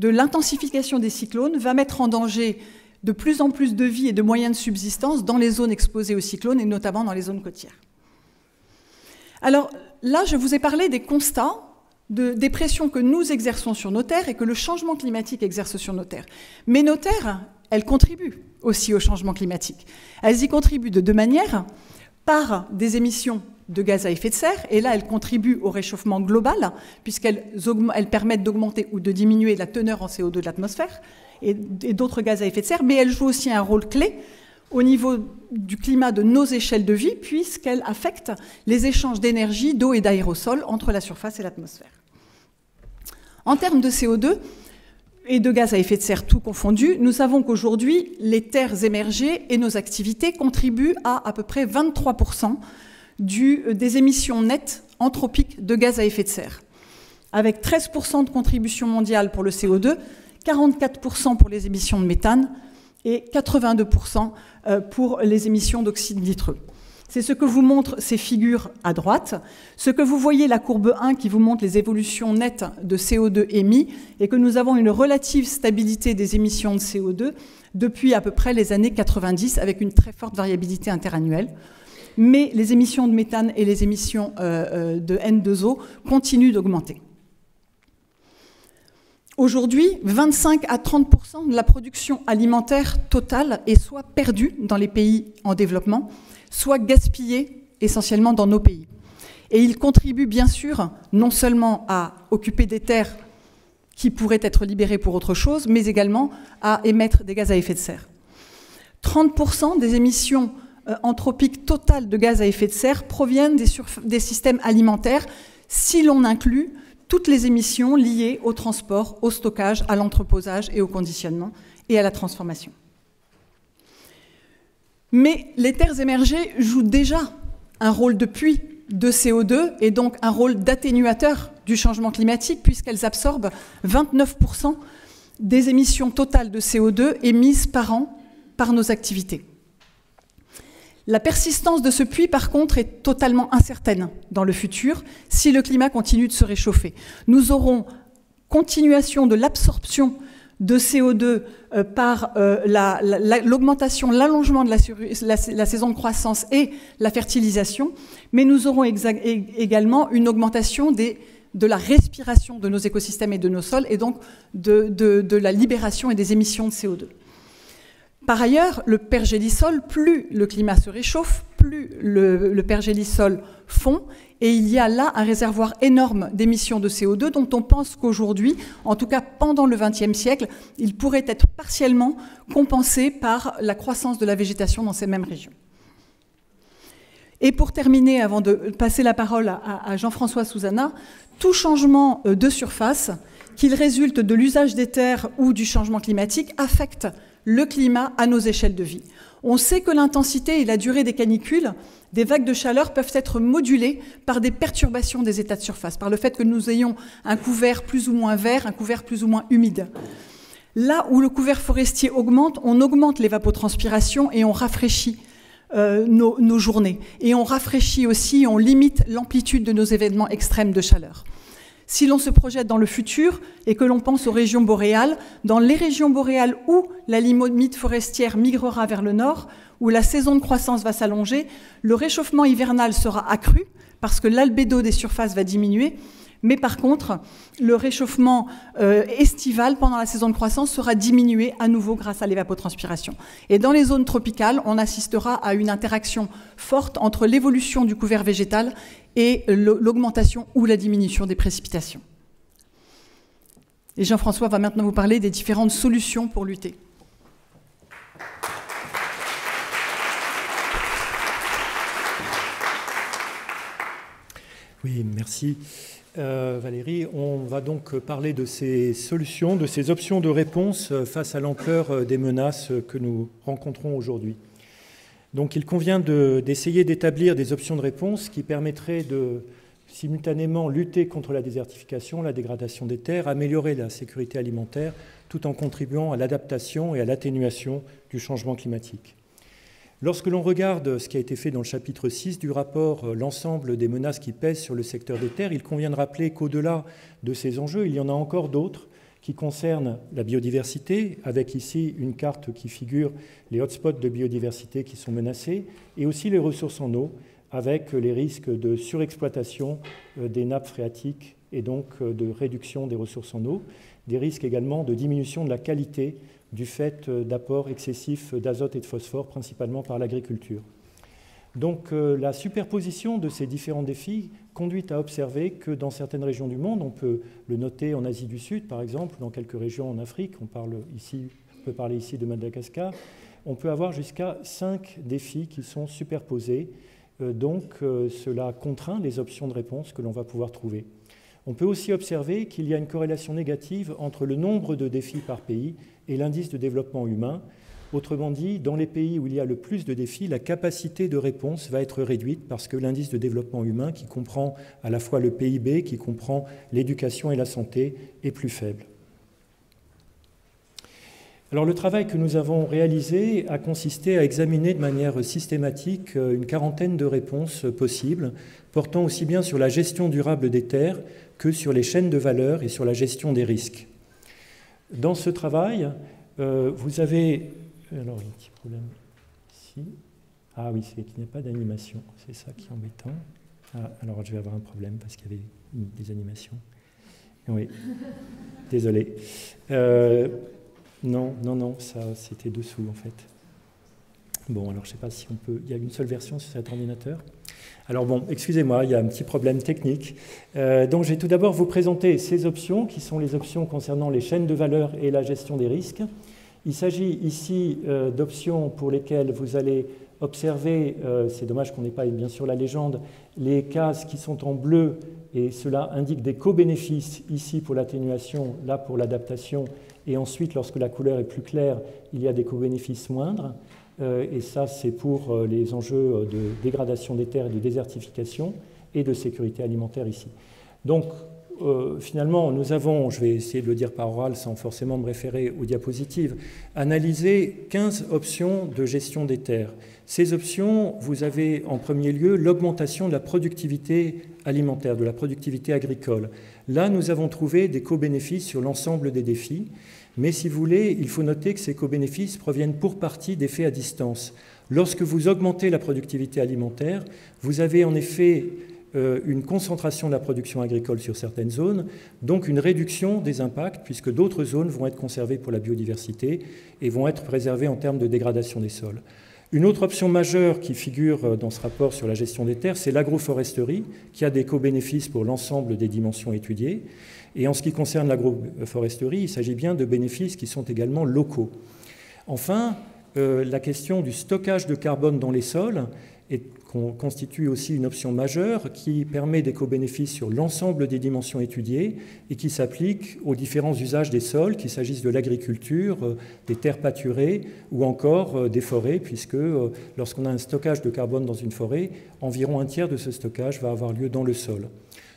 de l'intensification des cyclones, va mettre en danger de plus en plus de vie et de moyens de subsistance dans les zones exposées aux cyclones et notamment dans les zones côtières. Alors là, je vous ai parlé des constats de, des pressions que nous exerçons sur nos terres et que le changement climatique exerce sur nos terres. Mais nos terres, elles contribuent aussi au changement climatique. Elles y contribuent de deux manières, par des émissions de gaz à effet de serre, et là elles contribuent au réchauffement global, puisqu'elles permettent d'augmenter ou de diminuer la teneur en CO2 de l'atmosphère et, d'autres gaz à effet de serre, mais elles jouent aussi un rôle clé au niveau du climat de nos échelles de vie, puisqu'elles affectent les échanges d'énergie, d'eau et d'aérosols entre la surface et l'atmosphère. En termes de CO2, et de gaz à effet de serre tout confondu, nous savons qu'aujourd'hui, les terres émergées et nos activités contribuent à à peu près 23% du, euh, des émissions nettes anthropiques de gaz à effet de serre, avec 13% de contribution mondiale pour le CO2, 44% pour les émissions de méthane et 82% euh, pour les émissions d'oxyde nitreux. C'est ce que vous montrent ces figures à droite. Ce que vous voyez, la courbe 1 qui vous montre les évolutions nettes de CO2 émis et que nous avons une relative stabilité des émissions de CO2 depuis à peu près les années 90 avec une très forte variabilité interannuelle. Mais les émissions de méthane et les émissions euh, euh, de N2O continuent d'augmenter. Aujourd'hui, 25 à 30% de la production alimentaire totale est soit perdue dans les pays en développement, soit gaspillés essentiellement dans nos pays. Et il contribue bien sûr non seulement à occuper des terres qui pourraient être libérées pour autre chose, mais également à émettre des gaz à effet de serre. 30% des émissions euh, anthropiques totales de gaz à effet de serre proviennent des, des systèmes alimentaires si l'on inclut toutes les émissions liées au transport, au stockage, à l'entreposage et au conditionnement et à la transformation. Mais les terres émergées jouent déjà un rôle de puits de CO2 et donc un rôle d'atténuateur du changement climatique puisqu'elles absorbent 29% des émissions totales de CO2 émises par an par nos activités. La persistance de ce puits, par contre, est totalement incertaine dans le futur si le climat continue de se réchauffer. Nous aurons continuation de l'absorption de CO2 euh, par euh, l'augmentation, l'allongement de la, saison de croissance et la fertilisation, mais nous aurons également une augmentation de la respiration de nos écosystèmes et de nos sols, et donc de, la libération et des émissions de CO2. Par ailleurs, le pergélisol, plus le climat se réchauffe, plus le, pergélisol fond, et il y a là un réservoir énorme d'émissions de CO2 dont on pense qu'aujourd'hui, en tout cas pendant le XXe siècle, il pourrait être partiellement compensé par la croissance de la végétation dans ces mêmes régions. Et pour terminer, avant de passer la parole à, Jean-François Souzana, tout changement euh, de surface, qu'il résulte de l'usage des terres ou du changement climatique, affecte le climat à nos échelles de vie. On sait que l'intensité et la durée des canicules des vagues de chaleur peuvent être modulées par des perturbations des états de surface, par le fait que nous ayons un couvert plus ou moins vert, un couvert plus ou moins humide. Là où le couvert forestier augmente, on augmente l'évapotranspiration et on rafraîchit euh, nos, nos, journées. Et on rafraîchit aussi, on limite l'amplitude de nos événements extrêmes de chaleur. Si l'on se projette dans le futur et que l'on pense aux régions boréales, dans les régions boréales où la limite forestière migrera vers le nord, où la saison de croissance va s'allonger, le réchauffement hivernal sera accru parce que l'albédo des surfaces va diminuer mais par contre, le réchauffement euh, estival pendant la saison de croissance sera diminué à nouveau grâce à l'évapotranspiration. Et dans les zones tropicales, on assistera à une interaction forte entre l'évolution du couvert végétal et l'augmentation ou la diminution des précipitations. Et Jean-François va maintenant vous parler des différentes solutions pour lutter. Oui, merci. Euh, Valérie, on va donc parler de ces solutions, de ces options de réponse euh, face à l'ampleur euh, des menaces que nous rencontrons aujourd'hui. Donc il convient d'essayer d'établir des options de réponse qui permettraient de simultanément lutter contre la désertification, la dégradation des terres, améliorer la sécurité alimentaire, tout en contribuant à l'adaptation et à l'atténuation du changement climatique. Lorsque l'on regarde ce qui a été fait dans le chapitre 6 du rapport, euh, l'ensemble des menaces qui pèsent sur le secteur des terres, il convient de rappeler qu'au-delà de ces enjeux, il y en a encore d'autres qui concernent la biodiversité, avec ici une carte qui figure les hotspots de biodiversité qui sont menacés, et aussi les ressources en eau, avec les risques de surexploitation euh, des nappes phréatiques et donc euh, de réduction des ressources en eau, des risques également de diminution de la qualité du fait euh, d'apports excessifs d'azote et de phosphore, principalement par l'agriculture. Donc euh, la superposition de ces différents défis conduit à observer que dans certaines régions du monde, on peut le noter en Asie du Sud par exemple, dans quelques régions en Afrique, on, parle ici, on peut parler ici de Madagascar, on peut avoir jusqu'à cinq défis qui sont superposés. Euh, donc cela contraint les options de réponse que l'on va pouvoir trouver. On peut aussi observer qu'il y a une corrélation négative entre le nombre de défis par pays et l'indice de développement humain. Autrement dit, dans les pays où il y a le plus de défis, la capacité de réponse va être réduite parce que l'indice de développement humain, qui comprend à la fois le PIB, qui comprend l'éducation et la santé, est plus faible. Alors le travail que nous avons réalisé a consisté à examiner de manière systématique euh, une quarantaine de réponses possibles, portant aussi bien sur la gestion durable des terres que sur les chaînes de valeur et sur la gestion des risques. Dans ce travail, euh, vous avez. Alors, un petit problème ici. Ah oui, c'est qu'il n'y a pas d'animation. C'est ça qui est embêtant. Ah, alors, je vais avoir un problème parce qu'il y avait des animations. Oui, désolé. Euh, non, non, non, ça c'était dessous en fait. Bon, alors je ne sais pas si on peut. Il y a une seule version sur cet ordinateur? Alors bon, excusez-moi, il y a un petit problème technique. Euh, donc je vais tout d'abord vous présenter ces options, qui sont les options concernant les chaînes de valeur et la gestion des risques. Il s'agit ici euh, d'options pour lesquelles vous allez observer, euh, c'est dommage qu'on n'ait pas bien sûr la légende, les cases qui sont en bleu, et cela indique des co-bénéfices, ici pour l'atténuation, là pour l'adaptation, et ensuite lorsque la couleur est plus claire, il y a des co-bénéfices moindres. Euh, et ça c'est pour euh, les enjeux euh, de dégradation des terres et de désertification et de sécurité alimentaire ici. Donc finalement, nous avons, je vais essayer de le dire par oral sans forcément me référer aux diapositives, analysé 15 options de gestion des terres. Ces options, vous avez en premier lieu l'augmentation de la productivité alimentaire, de la productivité agricole. Là, nous avons trouvé des co-bénéfices sur l'ensemble des défis. Mais si vous voulez, il faut noter que ces co-bénéfices proviennent pour partie d'effets à distance. Lorsque vous augmentez la productivité alimentaire, vous avez en effet euh, une concentration de la production agricole sur certaines zones, donc une réduction des impacts, puisque d'autres zones vont être conservées pour la biodiversité et vont être préservées en termes de dégradation des sols. Une autre option majeure qui figure euh, dans ce rapport sur la gestion des terres, c'est l'agroforesterie, qui a des co-bénéfices pour l'ensemble des dimensions étudiées. Et en ce qui concerne l'agroforesterie, il s'agit bien de bénéfices qui sont également locaux. Enfin, euh, la question du stockage de carbone dans les sols constitue aussi une option majeure qui permet des co-bénéfices sur l'ensemble des dimensions étudiées et qui s'applique aux différents usages des sols, qu'il s'agisse de l'agriculture, euh, des terres pâturées ou encore euh, des forêts, puisque lorsqu'on a un stockage de carbone dans une forêt, environ un tiers de ce stockage va avoir lieu dans le sol.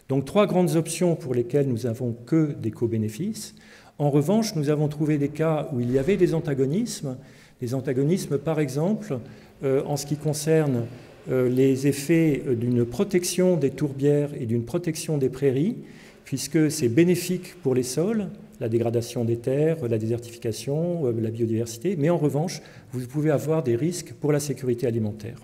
Donc trois grandes options pour lesquelles nous n'avons que des co-bénéfices. En revanche, nous avons trouvé des cas où il y avait des antagonismes. Des antagonismes, par exemple, euh, en ce qui concerne euh, les effets d'une protection des tourbières et d'une protection des prairies, puisque c'est bénéfique pour les sols, la dégradation des terres, la désertification, euh, la biodiversité, mais en revanche, vous pouvez avoir des risques pour la sécurité alimentaire.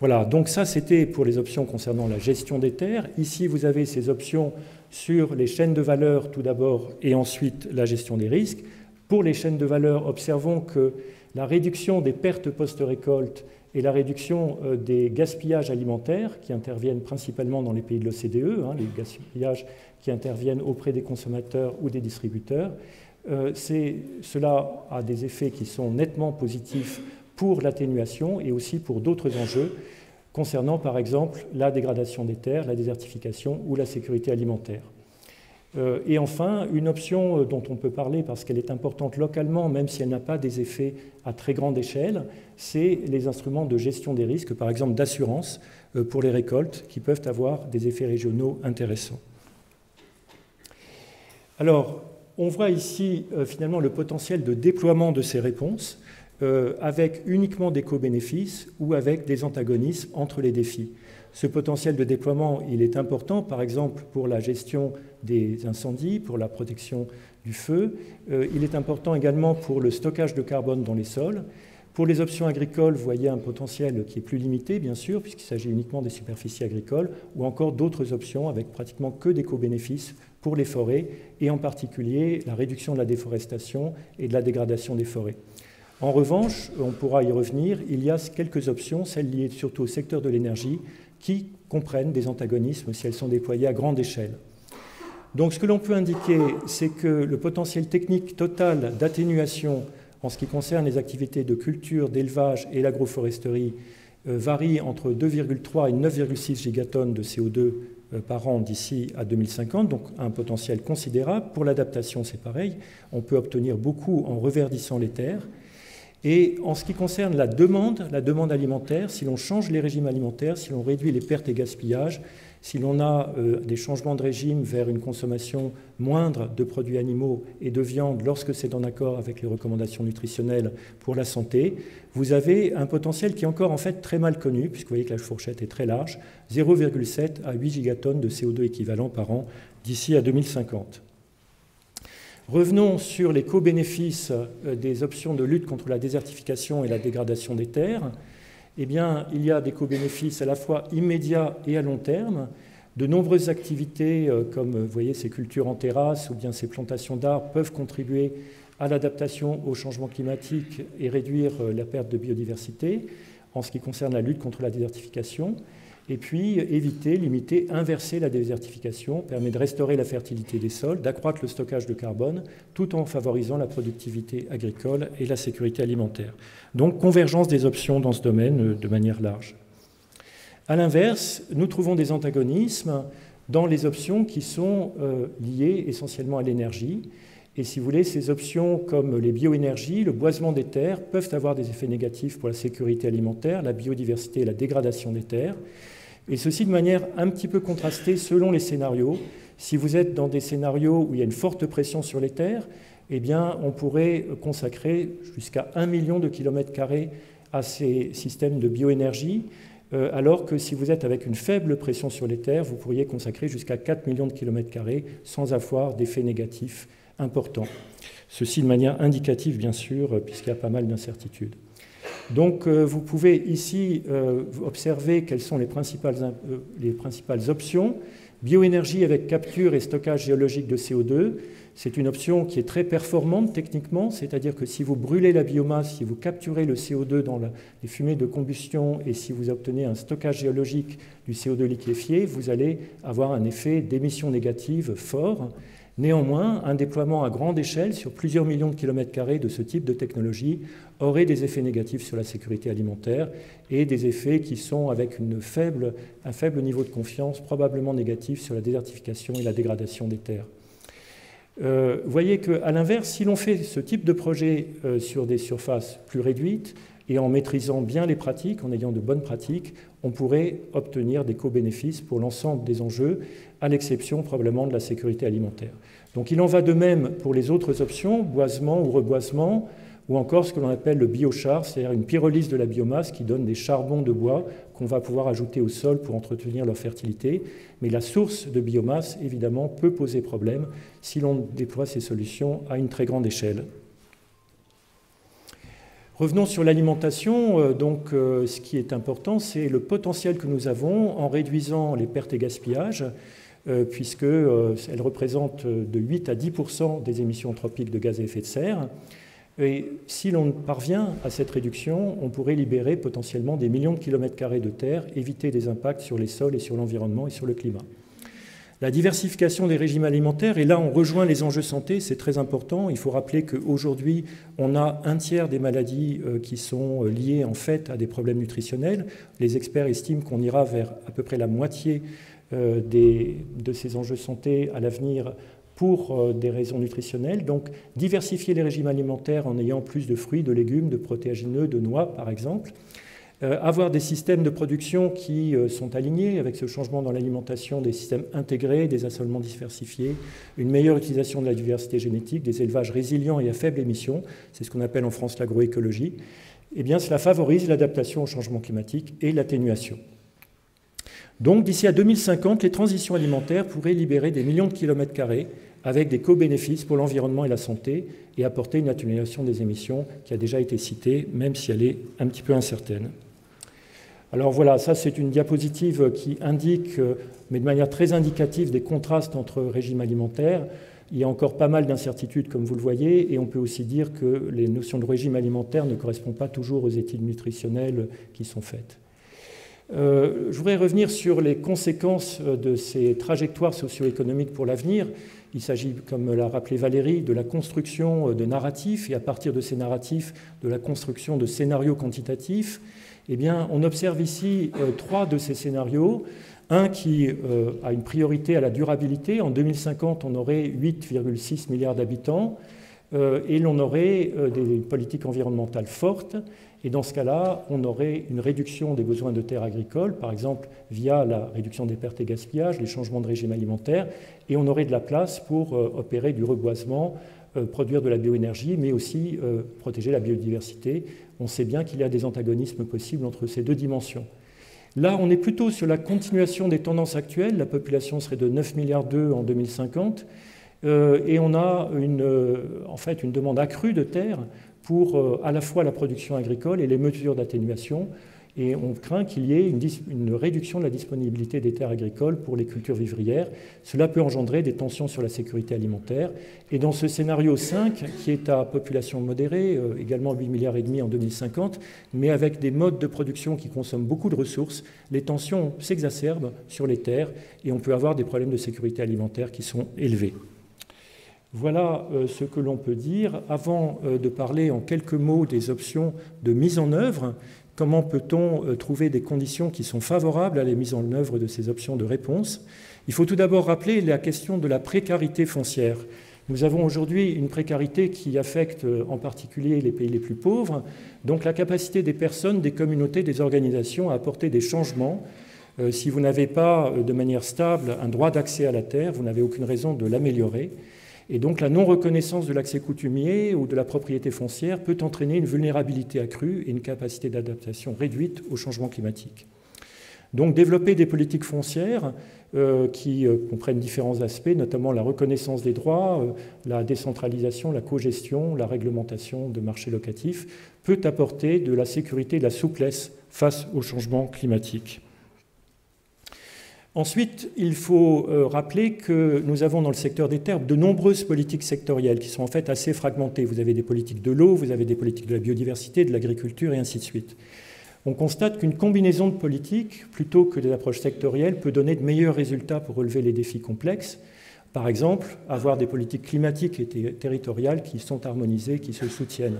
Voilà, donc ça c'était pour les options concernant la gestion des terres. Ici, vous avez ces options sur les chaînes de valeur tout d'abord et ensuite la gestion des risques. Pour les chaînes de valeur, observons que la réduction des pertes post-récolte et la réduction euh, des gaspillages alimentaires qui interviennent principalement dans les pays de l'OCDE, hein, les gaspillages qui interviennent auprès des consommateurs ou des distributeurs, euh, cela a des effets qui sont nettement positifs pour l'atténuation et aussi pour d'autres enjeux concernant par exemple la dégradation des terres, la désertification ou la sécurité alimentaire. Euh, et enfin, une option euh, dont on peut parler parce qu'elle est importante localement, même si elle n'a pas des effets à très grande échelle, c'est les instruments de gestion des risques, par exemple d'assurance euh, pour les récoltes, qui peuvent avoir des effets régionaux intéressants. Alors, on voit ici finalement le potentiel de déploiement de ces réponses avec uniquement des co-bénéfices ou avec des antagonismes entre les défis. Ce potentiel de déploiement, il est important, par exemple, pour la gestion des incendies, pour la protection du feu. Euh, il est important également pour le stockage de carbone dans les sols. Pour les options agricoles, vous voyez un potentiel qui est plus limité, bien sûr, puisqu'il s'agit uniquement des superficies agricoles, ou encore d'autres options avec pratiquement que des co-bénéfices pour les forêts, et en particulier la réduction de la déforestation et de la dégradation des forêts. En revanche, on pourra y revenir, il y a quelques options, celles liées surtout au secteur de l'énergie, qui comprennent des antagonismes si elles sont déployées à grande échelle. Donc ce que l'on peut indiquer, c'est que le potentiel technique total d'atténuation en ce qui concerne les activités de culture, d'élevage et l'agroforesterie euh, varie entre 2,3 et 9,6 gigatonnes de CO2 euh, par an d'ici à 2050, donc un potentiel considérable. Pour l'adaptation, c'est pareil. On peut obtenir beaucoup en reverdissant les terres. Et en ce qui concerne la demande, la demande alimentaire, si l'on change les régimes alimentaires, si l'on réduit les pertes et gaspillages, si l'on a euh, des changements de régime vers une consommation moindre de produits animaux et de viande lorsque c'est en accord avec les recommandations nutritionnelles pour la santé, vous avez un potentiel qui est encore en fait très mal connu, puisque vous voyez que la fourchette est très large, 0,7 à 8 gigatonnes de CO2 équivalent par an d'ici à 2050. Revenons sur les co-bénéfices euh, des options de lutte contre la désertification et la dégradation des terres. Eh bien, il y a des co-bénéfices à la fois immédiats et à long terme. De nombreuses activités, euh, comme voyez ces cultures en terrasse ou bien ces plantations d'arbres, peuvent contribuer à l'adaptation au changement climatique et réduire euh, la perte de biodiversité en ce qui concerne la lutte contre la désertification. Et puis éviter, limiter, inverser la désertification permet de restaurer la fertilité des sols, d'accroître le stockage de carbone, tout en favorisant la productivité agricole et la sécurité alimentaire. Donc convergence des options dans ce domaine euh, de manière large. A l'inverse, nous trouvons des antagonismes dans les options qui sont euh, liées essentiellement à l'énergie. Et si vous voulez, ces options comme les bioénergies, le boisement des terres peuvent avoir des effets négatifs pour la sécurité alimentaire, la biodiversité et la dégradation des terres et ceci de manière un petit peu contrastée selon les scénarios. Si vous êtes dans des scénarios où il y a une forte pression sur les terres, eh on pourrait consacrer jusqu'à 1 million de kilomètres carrés à ces systèmes de bioénergie, euh, alors que si vous êtes avec une faible pression sur les terres, vous pourriez consacrer jusqu'à 4 millions de kilomètres carrés sans avoir d'effets négatifs importants. Ceci de manière indicative, bien sûr, puisqu'il y a pas mal d'incertitudes. Donc euh, vous pouvez ici euh, observer quelles sont les principales, euh, les principales options. Bioénergie avec capture et stockage géologique de CO2, c'est une option qui est très performante techniquement, c'est-à-dire que si vous brûlez la biomasse, si vous capturez le CO2 dans les fumées de combustion et si vous obtenez un stockage géologique du CO2 liquéfié, vous allez avoir un effet d'émission négative fort. Néanmoins, un déploiement à grande échelle sur plusieurs millions de kilomètres carrés de ce type de technologie aurait des effets négatifs sur la sécurité alimentaire et des effets qui sont avec un faible niveau de confiance probablement négatifs sur la désertification et la dégradation des terres. Euh, voyez qu'à l'inverse, si l'on fait ce type de projet euh, sur des surfaces plus réduites et en maîtrisant bien les pratiques, en ayant de bonnes pratiques, on pourrait obtenir des co-bénéfices pour l'ensemble des enjeux, à l'exception probablement de la sécurité alimentaire. Donc il en va de même pour les autres options, boisement ou reboisement, ou encore ce que l'on appelle le biochar, c'est-à-dire une pyrolyse de la biomasse qui donne des charbons de bois qu'on va pouvoir ajouter au sol pour entretenir leur fertilité. Mais la source de biomasse, évidemment, peut poser problème si l'on déploie ces solutions à une très grande échelle. Revenons sur l'alimentation. Euh, donc, euh, ce qui est important, c'est le potentiel que nous avons en réduisant les pertes et gaspillages, euh, puisqu'elles représentent de 8 à 10% des émissions anthropiques de gaz à effet de serre. Et si l'on parvient à cette réduction, on pourrait libérer potentiellement des millions de kilomètres carrés de terre, éviter des impacts sur les sols et sur l'environnement et sur le climat. La diversification des régimes alimentaires, et là on rejoint les enjeux santé, c'est très important. Il faut rappeler qu'aujourd'hui, on a un tiers des maladies euh, qui sont euh, liées en fait à des problèmes nutritionnels. Les experts estiment qu'on ira vers à peu près la moitié euh, de ces enjeux santé à l'avenir pour euh, des raisons nutritionnelles. Donc diversifier les régimes alimentaires en ayant plus de fruits, de légumes, de protéagineux, de noix par exemple. Euh, avoir des systèmes de production qui euh, sont alignés avec ce changement dans l'alimentation, des systèmes intégrés, des assolements diversifiés, une meilleure utilisation de la diversité génétique, des élevages résilients et à faible émission, c'est ce qu'on appelle en France l'agroécologie, eh bien cela favorise l'adaptation au changement climatique et l'atténuation. Donc d'ici à 2050, les transitions alimentaires pourraient libérer des millions de kilomètres carrés avec des co-bénéfices pour l'environnement et la santé et apporter une atténuation des émissions qui a déjà été citée, même si elle est un petit peu incertaine. Alors voilà, ça c'est une diapositive qui indique, mais de manière très indicative, des contrastes entre régimes alimentaires. Il y a encore pas mal d'incertitudes, comme vous le voyez, et on peut aussi dire que les notions de régime alimentaire ne correspondent pas toujours aux études nutritionnelles qui sont faites. Euh, je voudrais revenir sur les conséquences de ces trajectoires socio-économiques pour l'avenir. Il s'agit, comme l'a rappelé Valérie, de la construction de narratifs et à partir de ces narratifs, de la construction de scénarios quantitatifs. Eh bien, on observe ici euh, trois de ces scénarios. Un qui euh, a une priorité à la durabilité. En 2050, on aurait 8,6 milliards d'habitants euh, et l'on aurait des politiques environnementales fortes. Et dans ce cas-là, on aurait une réduction des besoins de terres agricoles, par exemple via la réduction des pertes et gaspillages, les changements de régime alimentaire, et on aurait de la place pour euh, opérer du reboisement, euh, produire de la bioénergie, mais aussi euh, protéger la biodiversité. On sait bien qu'il y a des antagonismes possibles entre ces deux dimensions. Là, on est plutôt sur la continuation des tendances actuelles. La population serait de 9 milliards en 2050. Et on a une, en fait une demande accrue de terres pour euh, à la fois la production agricole et les mesures d'atténuation. Et on craint qu'il y ait une, réduction de la disponibilité des terres agricoles pour les cultures vivrières. Cela peut engendrer des tensions sur la sécurité alimentaire. Et dans ce scénario 5, qui est à population modérée, euh, également 8 milliards et demi en 2050, mais avec des modes de production qui consomment beaucoup de ressources, les tensions s'exacerbent sur les terres et on peut avoir des problèmes de sécurité alimentaire qui sont élevés. Voilà euh, ce que l'on peut dire. Avant euh, de parler en quelques mots des options de mise en œuvre, comment peut-on euh, trouver des conditions qui sont favorables à la mise en œuvre de ces options de réponse? Il faut tout d'abord rappeler la question de la précarité foncière. Nous avons aujourd'hui une précarité qui affecte en particulier les pays les plus pauvres, donc la capacité des personnes, des communautés, des organisations à apporter des changements. Si vous n'avez pas de manière stable un droit d'accès à la terre, vous n'avez aucune raison de l'améliorer. Et donc la non-reconnaissance de l'accès coutumier ou de la propriété foncière peut entraîner une vulnérabilité accrue et une capacité d'adaptation réduite au changement climatique. Donc développer des politiques foncières euh, qui euh, comprennent différents aspects, notamment la reconnaissance des droits, euh, la décentralisation, la cogestion, la réglementation de marchés locatifs, peut apporter de la sécurité et de la souplesse face au changement climatique. Ensuite, il faut euh, rappeler que nous avons dans le secteur des terres de nombreuses politiques sectorielles qui sont en fait assez fragmentées. Vous avez des politiques de l'eau, vous avez des politiques de la biodiversité, de l'agriculture et ainsi de suite. On constate qu'une combinaison de politiques, plutôt que des approches sectorielles, peut donner de meilleurs résultats pour relever les défis complexes. Par exemple, avoir des politiques climatiques et territoriales qui sont harmonisées, qui se soutiennent.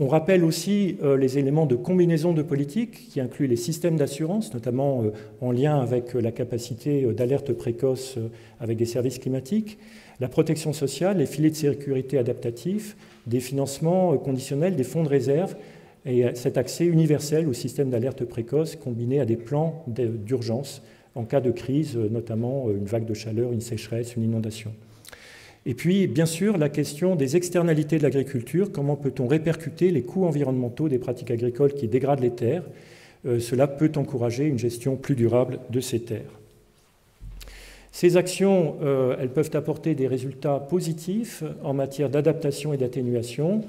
On rappelle aussi euh, les éléments de combinaison de politique qui incluent les systèmes d'assurance, notamment euh, en lien avec euh, la capacité d'alerte précoce avec des services climatiques, la protection sociale, les filets de sécurité adaptatifs, des financements conditionnels, des fonds de réserve et cet accès universel au système d'alerte précoce combiné à des plans d'urgence en cas de crise, notamment une vague de chaleur, une sécheresse, une inondation. Et puis, bien sûr, la question des externalités de l'agriculture, comment peut-on répercuter les coûts environnementaux des pratiques agricoles qui dégradent les terres euh, Cela peut encourager une gestion plus durable de ces terres. Ces actions, euh, elles peuvent apporter des résultats positifs en matière d'adaptation et d'atténuation.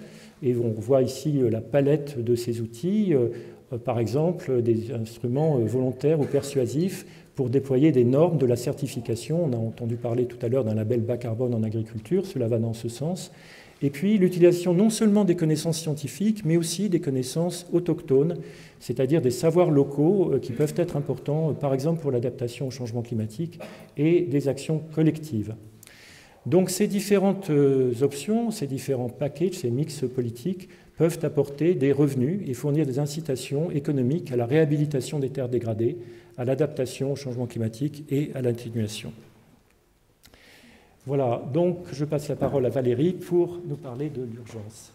Et on voit ici euh, la palette de ces outils, par exemple des instruments volontaires ou persuasifs pour déployer des normes de la certification. On a entendu parler tout à l'heure d'un label bas carbone en agriculture, cela va dans ce sens. Et puis l'utilisation non seulement des connaissances scientifiques, mais aussi des connaissances autochtones, c'est-à-dire des savoirs locaux euh, qui peuvent être importants, euh, par exemple pour l'adaptation au changement climatique et des actions collectives. Donc ces différentes euh, options, ces différents packages, ces mix politiques peuvent apporter des revenus et fournir des incitations économiques à la réhabilitation des terres dégradées, à l'adaptation au changement climatique et à l'atténuation. Voilà, donc je passe la parole à Valérie pour nous parler de l'urgence.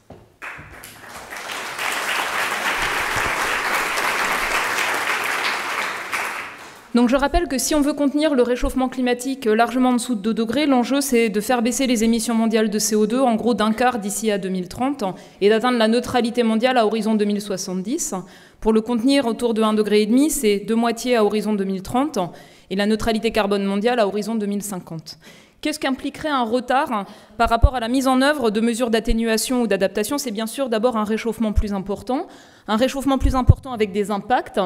Donc je rappelle que si on veut contenir le réchauffement climatique largement en dessous de 2 degrés, l'enjeu c'est de faire baisser les émissions mondiales de CO2 en gros d'un quart d'ici à 2030 et d'atteindre la neutralité mondiale à horizon 2070. Pour le contenir autour de 1,5 degré, c'est deux moitiés à horizon 2030 et la neutralité carbone mondiale à horizon 2050. Qu'est-ce qu'impliquerait un retard par rapport à la mise en œuvre de mesures d'atténuation ou d'adaptation? C'est bien sûr d'abord un réchauffement plus important, un réchauffement plus important avec des impacts,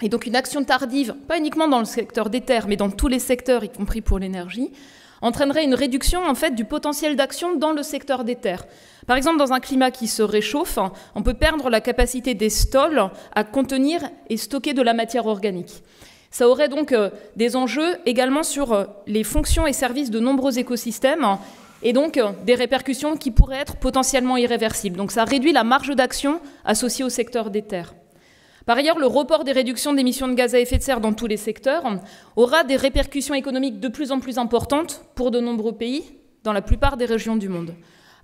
et donc une action tardive, pas uniquement dans le secteur des terres, mais dans tous les secteurs, y compris pour l'énergie, entraînerait une réduction du potentiel d'action dans le secteur des terres. Par exemple, dans un climat qui se réchauffe, on peut perdre la capacité des stolls à contenir et stocker de la matière organique. Ça aurait donc euh, des enjeux également sur euh, les fonctions et services de nombreux écosystèmes et donc euh, des répercussions qui pourraient être potentiellement irréversibles. Donc ça réduit la marge d'action associée au secteur des terres. Par ailleurs, le report des réductions d'émissions de gaz à effet de serre dans tous les secteurs aura des répercussions économiques de plus en plus importantes pour de nombreux pays dans la plupart des régions du monde.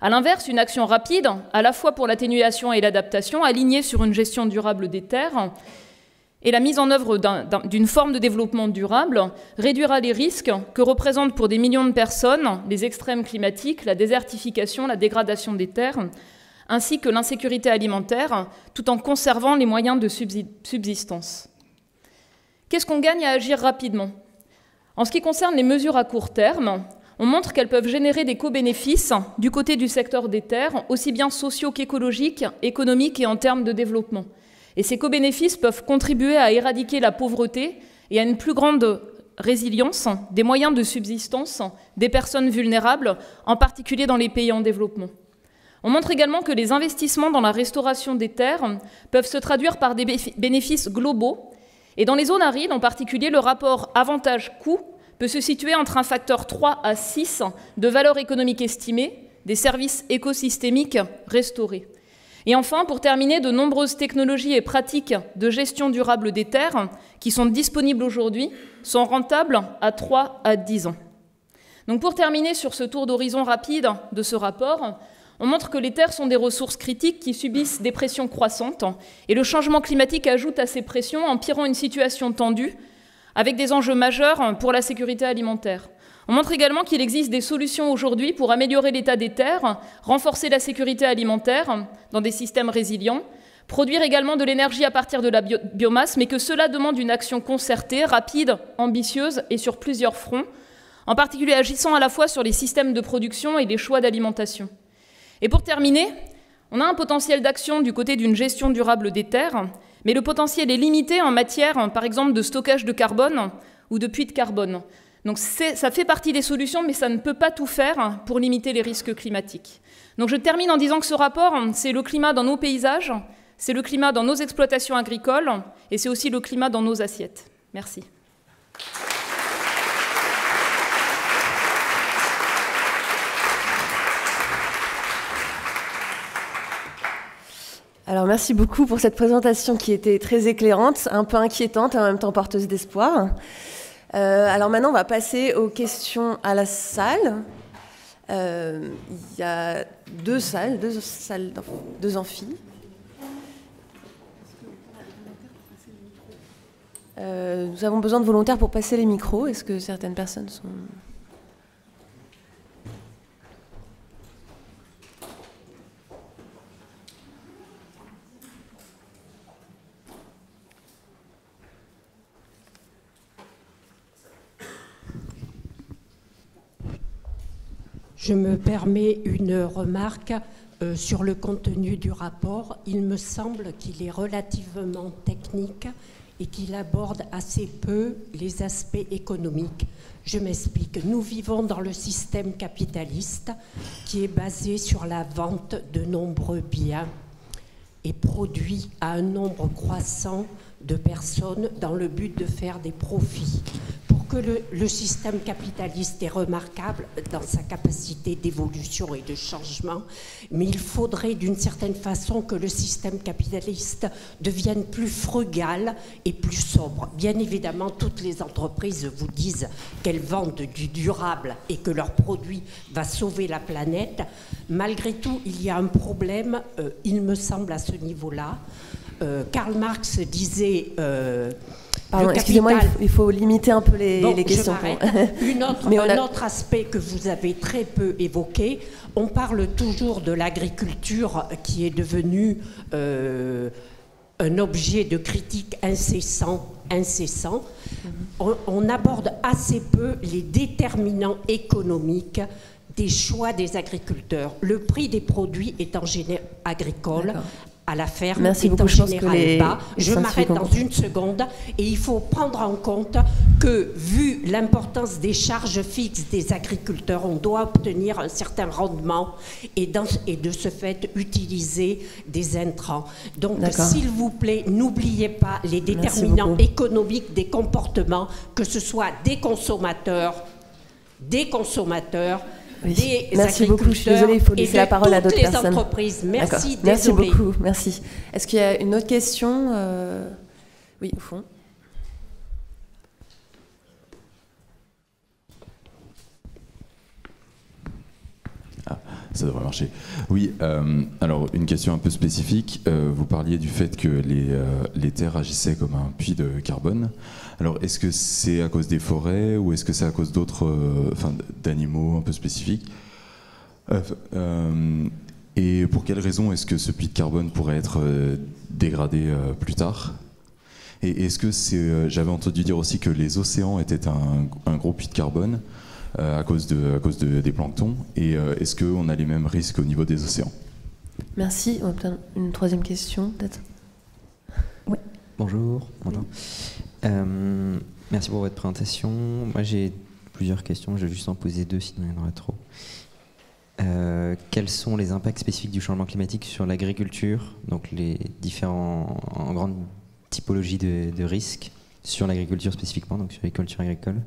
A l'inverse, une action rapide, à la fois pour l'atténuation et l'adaptation, alignée sur une gestion durable des terres, et la mise en œuvre d'une forme de développement durable réduira les risques que représentent pour des millions de personnes les extrêmes climatiques, la désertification, la dégradation des terres, ainsi que l'insécurité alimentaire, tout en conservant les moyens de subsistance. Qu'est-ce qu'on gagne à agir rapidement? En ce qui concerne les mesures à court terme, on montre qu'elles peuvent générer des co-bénéfices du côté du secteur des terres, aussi bien sociaux qu'écologiques, économiques et en termes de développement. Et ces co-bénéfices peuvent contribuer à éradiquer la pauvreté et à une plus grande résilience des moyens de subsistance des personnes vulnérables, en particulier dans les pays en développement. On montre également que les investissements dans la restauration des terres peuvent se traduire par des bénéfices globaux. Et dans les zones arides, en particulier, le rapport avantage-coût peut se situer entre un facteur 3 à 6 de valeur économique estimée des services écosystémiques restaurés. Et enfin, pour terminer, de nombreuses technologies et pratiques de gestion durable des terres qui sont disponibles aujourd'hui sont rentables à 3 à 10 ans. Donc pour terminer sur ce tour d'horizon rapide de ce rapport, on montre que les terres sont des ressources critiques qui subissent des pressions croissantes et le changement climatique ajoute à ces pressions, empirant une situation tendue avec des enjeux majeurs pour la sécurité alimentaire. On montre également qu'il existe des solutions aujourd'hui pour améliorer l'état des terres, renforcer la sécurité alimentaire dans des systèmes résilients, produire également de l'énergie à partir de la biomasse, mais que cela demande une action concertée, rapide, ambitieuse et sur plusieurs fronts, en particulier agissant à la fois sur les systèmes de production et les choix d'alimentation. Et pour terminer, on a un potentiel d'action du côté d'une gestion durable des terres, mais le potentiel est limité en matière, par exemple, de stockage de carbone ou de puits de carbone. Donc ça fait partie des solutions, mais ça ne peut pas tout faire pour limiter les risques climatiques. Donc je termine en disant que ce rapport, c'est le climat dans nos paysages, c'est le climat dans nos exploitations agricoles, et c'est aussi le climat dans nos assiettes. Merci. Alors merci beaucoup pour cette présentation qui était très éclairante, un peu inquiétante et en même temps porteuse d'espoir. Euh, alors maintenant, on va passer aux questions à la salle. Euh, il y a deux salles, deux salles, deux amphis. Euh, nous avons besoin de volontaires pour passer les micros. Est-ce que certaines personnes sont... Je me permets une remarque euh, sur le contenu du rapport. Il me semble qu'il est relativement technique et qu'il aborde assez peu les aspects économiques. Je m'explique. Nous vivons dans le système capitaliste qui est basé sur la vente de nombreux biens et produits à un nombre croissant de personnes dans le but de faire des profits que le, système capitaliste est remarquable dans sa capacité d'évolution et de changement, mais il faudrait d'une certaine façon que le système capitaliste devienne plus frugal et plus sobre. Bien évidemment, toutes les entreprises vous disent qu'elles vendent du durable et que leur produit va sauver la planète. Malgré tout, il y a un problème, euh, il me semble, à ce niveau-là. Euh, Karl Marx disait... Euh, excusez-moi, il, faut limiter un peu les, questions. Une autre, un autre aspect que vous avez très peu évoqué, on parle toujours de l'agriculture qui est devenue euh, un objet de critique incessant. incessant. Mhm. on, aborde assez peu les déterminants économiques des choix des agriculteurs. Le prix des produits est en général agricole à la ferme Merci est beaucoup. en général pas. Je m'arrête dans une seconde et il faut prendre en compte que vu l'importance des charges fixes des agriculteurs, on doit obtenir un certain rendement et, et de ce fait utiliser des intrants. Donc s'il vous plaît, n'oubliez pas les déterminants économiques des comportements, que ce soit des consommateurs, des consommateurs, Merci beaucoup. Je suis désolée, il faut laisser la parole à d'autres personnes. entreprises. Merci. Merci beaucoup. Merci. Est-ce qu'il y a une autre question euh, Oui, au fond. Ah, ça devrait marcher. Oui, euh, alors une question un peu spécifique. Euh, vous parliez du fait que les, les terres agissaient comme un puits de carbone. Alors, est-ce que c'est à cause des forêts ou est-ce que c'est à cause d'autres, euh, enfin, d'animaux un peu spécifiques euh, euh, Et pour quelles raisons est-ce que ce puits de carbone pourrait être dégradé plus tard? Et est-ce que c'est, j'avais entendu dire aussi que les océans étaient un, gros puits de carbone à cause, de, à cause des planctons. Et est-ce qu'on a les mêmes risques au niveau des océans? Merci. On a une troisième question, peut-être? Oui. Bonjour. Bonjour. Euh, merci pour votre présentation. Moi, j'ai plusieurs questions. Je vais juste en poser deux, sinon il y en aura trop. Euh, quels sont les impacts spécifiques du changement climatique sur l'agriculture, donc les différents en grande typologie de, risques sur l'agriculture spécifiquement, donc sur les cultures agricoles?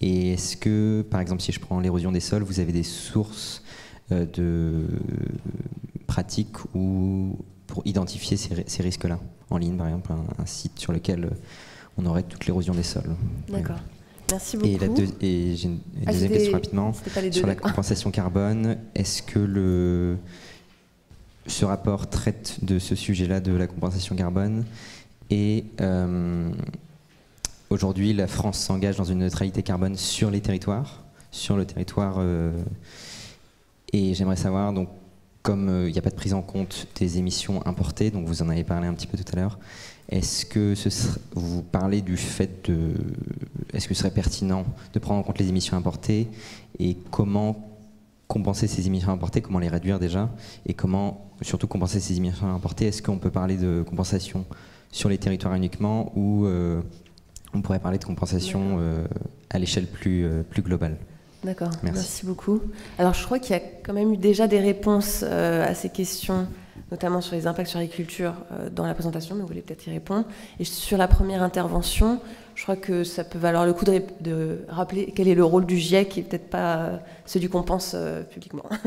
Et est-ce que, par exemple, si je prends l'érosion des sols, vous avez des sources euh, de pratiques ou pour identifier ces, risques-là? En ligne, par exemple, un site sur lequel on aurait toute l'érosion des sols. D'accord. Merci beaucoup. Et, j'ai une, ah, deuxième question rapidement sur la compensation carbone. Est-ce que le, ce rapport traite de ce sujet-là, de la compensation carbone? Et euh, aujourd'hui, la France s'engage dans une neutralité carbone sur les territoires, sur le territoire. Euh, et j'aimerais savoir, donc, comme euh, il n'y a pas de prise en compte des émissions importées, donc vous en avez parlé un petit peu tout à l'heure, est-ce que vous parlez du fait de. Est-ce que ce serait pertinent de prendre en compte les émissions importées et comment compenser ces émissions importées, comment les réduire déjà et comment surtout compenser ces émissions importées Est-ce qu'on peut parler de compensation sur les territoires uniquement ou euh, on pourrait parler de compensation euh, à l'échelle plus, euh, plus globale? D'accord, merci. beaucoup. Alors je crois qu'il y a quand même eu déjà des réponses à ces questions notamment sur les impacts sur l'agriculture euh, dans la présentation, mais vous voulez peut-être y répondre. Et sur la première intervention, je crois que ça peut valoir le coup de, rappeler quel est le rôle du GIEC et peut-être pas euh, celui qu'on pense euh, publiquement.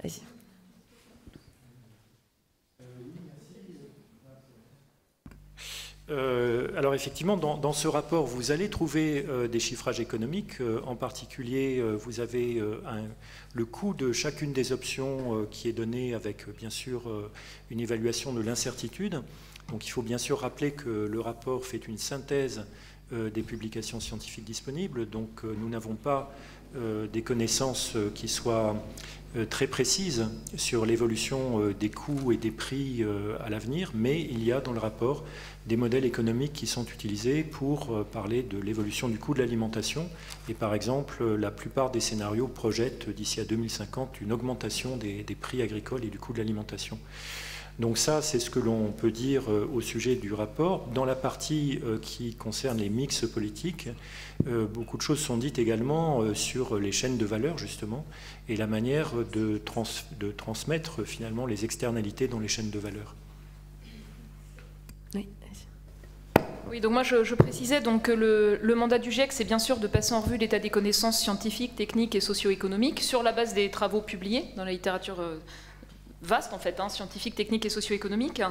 Allez-y. Euh, alors effectivement, dans, ce rapport, vous allez trouver euh, des chiffrages économiques. Euh, en particulier, vous avez le coût de chacune des options qui est donné avec, bien sûr, une évaluation de l'incertitude. Donc il faut bien sûr rappeler que le rapport fait une synthèse des publications scientifiques disponibles, donc nous n'avons pas des connaissances qui soient très précise sur l'évolution des coûts et des prix à l'avenir, mais il y a dans le rapport des modèles économiques qui sont utilisés pour parler de l'évolution du coût de l'alimentation. Et par exemple, la plupart des scénarios projettent d'ici à 2050 une augmentation des, prix agricoles et du coût de l'alimentation. Donc ça, c'est ce que l'on peut dire euh, au sujet du rapport. Dans la partie euh, qui concerne les mix politiques, euh, beaucoup de choses sont dites également sur les chaînes de valeur, justement, et la manière de, transmettre finalement les externalités dans les chaînes de valeur. Oui. Oui, donc moi je, précisais donc que le, le mandat du GIEC, c'est bien sûr de passer en revue l'état des connaissances scientifiques, techniques et socio-économiques sur la base des travaux publiés dans la littérature vaste en fait, hein, scientifique, technique et socio-économique.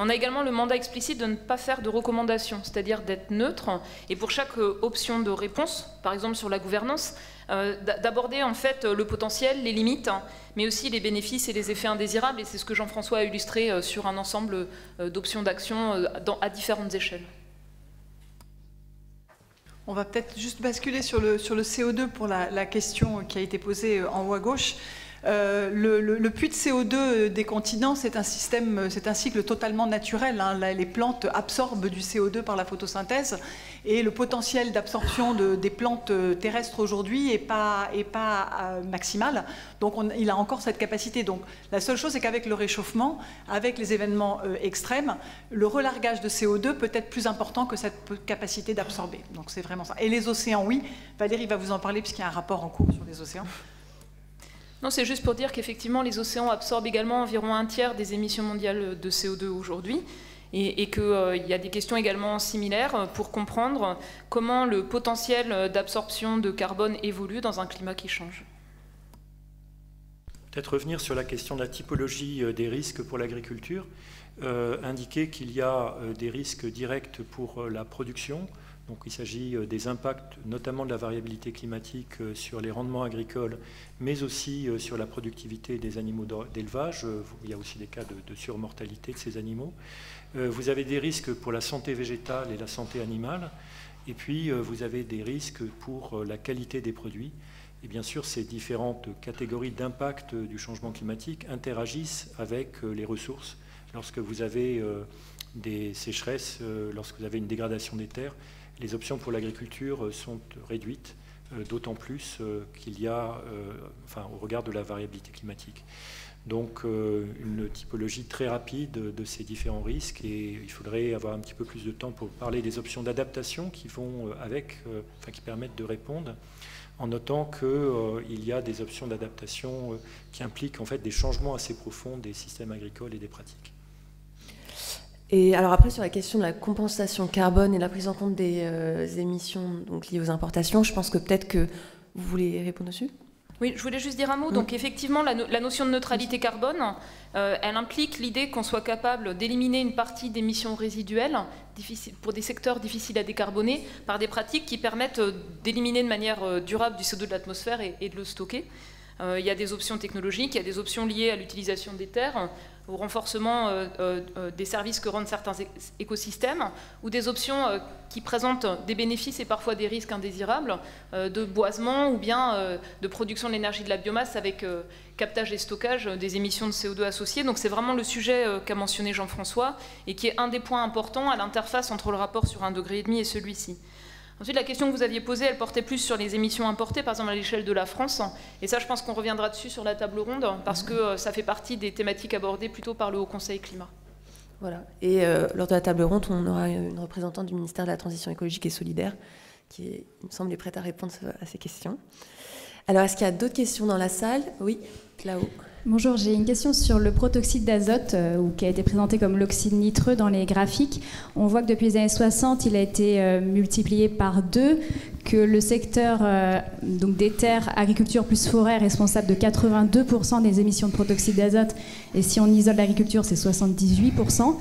On a également le mandat explicite de ne pas faire de recommandations, c'est-à-dire d'être neutre et pour chaque euh, option de réponse, par exemple sur la gouvernance, euh, d'aborder en fait le potentiel, les limites, mais aussi les bénéfices et les effets indésirables. Et c'est ce que Jean-François a illustré euh, sur un ensemble d'options d'action à différentes échelles. On va peut-être juste basculer sur le, sur le CO2 pour la, la, question qui a été posée en haut à gauche. Euh, le, puits de CO2 des continents, c'est un système, c'est un cycle totalement naturel. Hein. Les plantes absorbent du CO2 par la photosynthèse et le potentiel d'absorption des plantes terrestres aujourd'hui n'est pas, pas euh, maximal. Donc il a encore cette capacité. Donc la seule chose, c'est qu'avec le réchauffement, avec les événements euh, extrêmes, le relargage de CO2 peut être plus important que cette capacité d'absorber. Donc c'est vraiment ça. Et les océans, oui. Valérie va vous en parler puisqu'il y a un rapport en cours sur les océans. Non, c'est juste pour dire qu'effectivement, les océans absorbent également environ un tiers des émissions mondiales de CO2 aujourd'hui. Et, qu'il euh, y a des questions également similaires pour comprendre comment le potentiel d'absorption de carbone évolue dans un climat qui change. Peut-être revenir sur la question de la typologie euh, des risques pour l'agriculture, euh, indiquer qu'il y a des risques directs pour la production, donc il s'agit euh, des impacts notamment de la variabilité climatique euh, sur les rendements agricoles, mais aussi euh, sur la productivité des animaux d'élevage. Il y a aussi des cas de, surmortalité de ces animaux. Vous avez des risques pour la santé végétale et la santé animale. Et puis vous avez des risques pour la qualité des produits. Et bien sûr, ces différentes catégories d'impact du changement climatique interagissent avec les ressources. Lorsque vous avez des sécheresses, lorsque vous avez une dégradation des terres, les options pour l'agriculture euh, sont réduites, euh, d'autant plus euh, qu'il y a, au regard de la variabilité climatique. Donc une typologie très rapide de ces différents risques et il faudrait avoir un petit peu plus de temps pour parler des options d'adaptation qui vont avec, enfin, qui permettent de répondre en notant qu'il y a des options d'adaptation qui impliquent en fait des changements assez profonds des systèmes agricoles et des pratiques. Et alors après, sur la question de la compensation carbone et la prise en compte des euh, émissions donc, liées aux importations, je pense que peut-être que vous voulez répondre dessus oui, je voulais juste dire un mot. Mm. Donc effectivement, la, notion de neutralité carbone, euh, elle implique l'idée qu'on soit capable d'éliminer une partie d'émissions résiduelles pour des secteurs difficiles à décarboner par des pratiques qui permettent euh, d'éliminer de manière durable du CO2 de l'atmosphère et, de le stocker. Il y a des options technologiques, il y a des options liées à l'utilisation des terres au renforcement euh, euh, euh, des services que rendent certains écosystèmes, ou des options qui présentent des bénéfices et parfois des risques indésirables, de boisement ou bien de production de l'énergie de la biomasse avec captage et stockage des émissions de CO2 associées. Donc c'est vraiment le sujet qu'a mentionné Jean-François et qui est un des points importants à l'interface entre le rapport sur un degré et demi et celui-ci. Ensuite, la question que vous aviez posée, elle portait plus sur les émissions importées, par exemple à l'échelle de la France. Et ça, je pense qu'on reviendra dessus sur la table ronde, parce que euh, ça fait partie des thématiques abordées plutôt par le Haut Conseil Climat. Voilà. Et euh, lors de la table ronde, on aura une représentante du ministère de la Transition écologique et solidaire qui, il me semble, est prête à répondre à ces questions. Alors, est-ce qu'il y a d'autres questions dans la salle? Oui, là-haut. Bonjour, j'ai une question sur le protoxyde d'azote, euh, qui a été présenté comme l'oxyde nitreux dans les graphiques. On voit que depuis les années 60, il a été euh, multiplié par deux, que le secteur euh, donc des terres, agriculture plus forêt, est responsable de 82% des émissions de protoxyde d'azote, et si on isole l'agriculture, c'est 78%.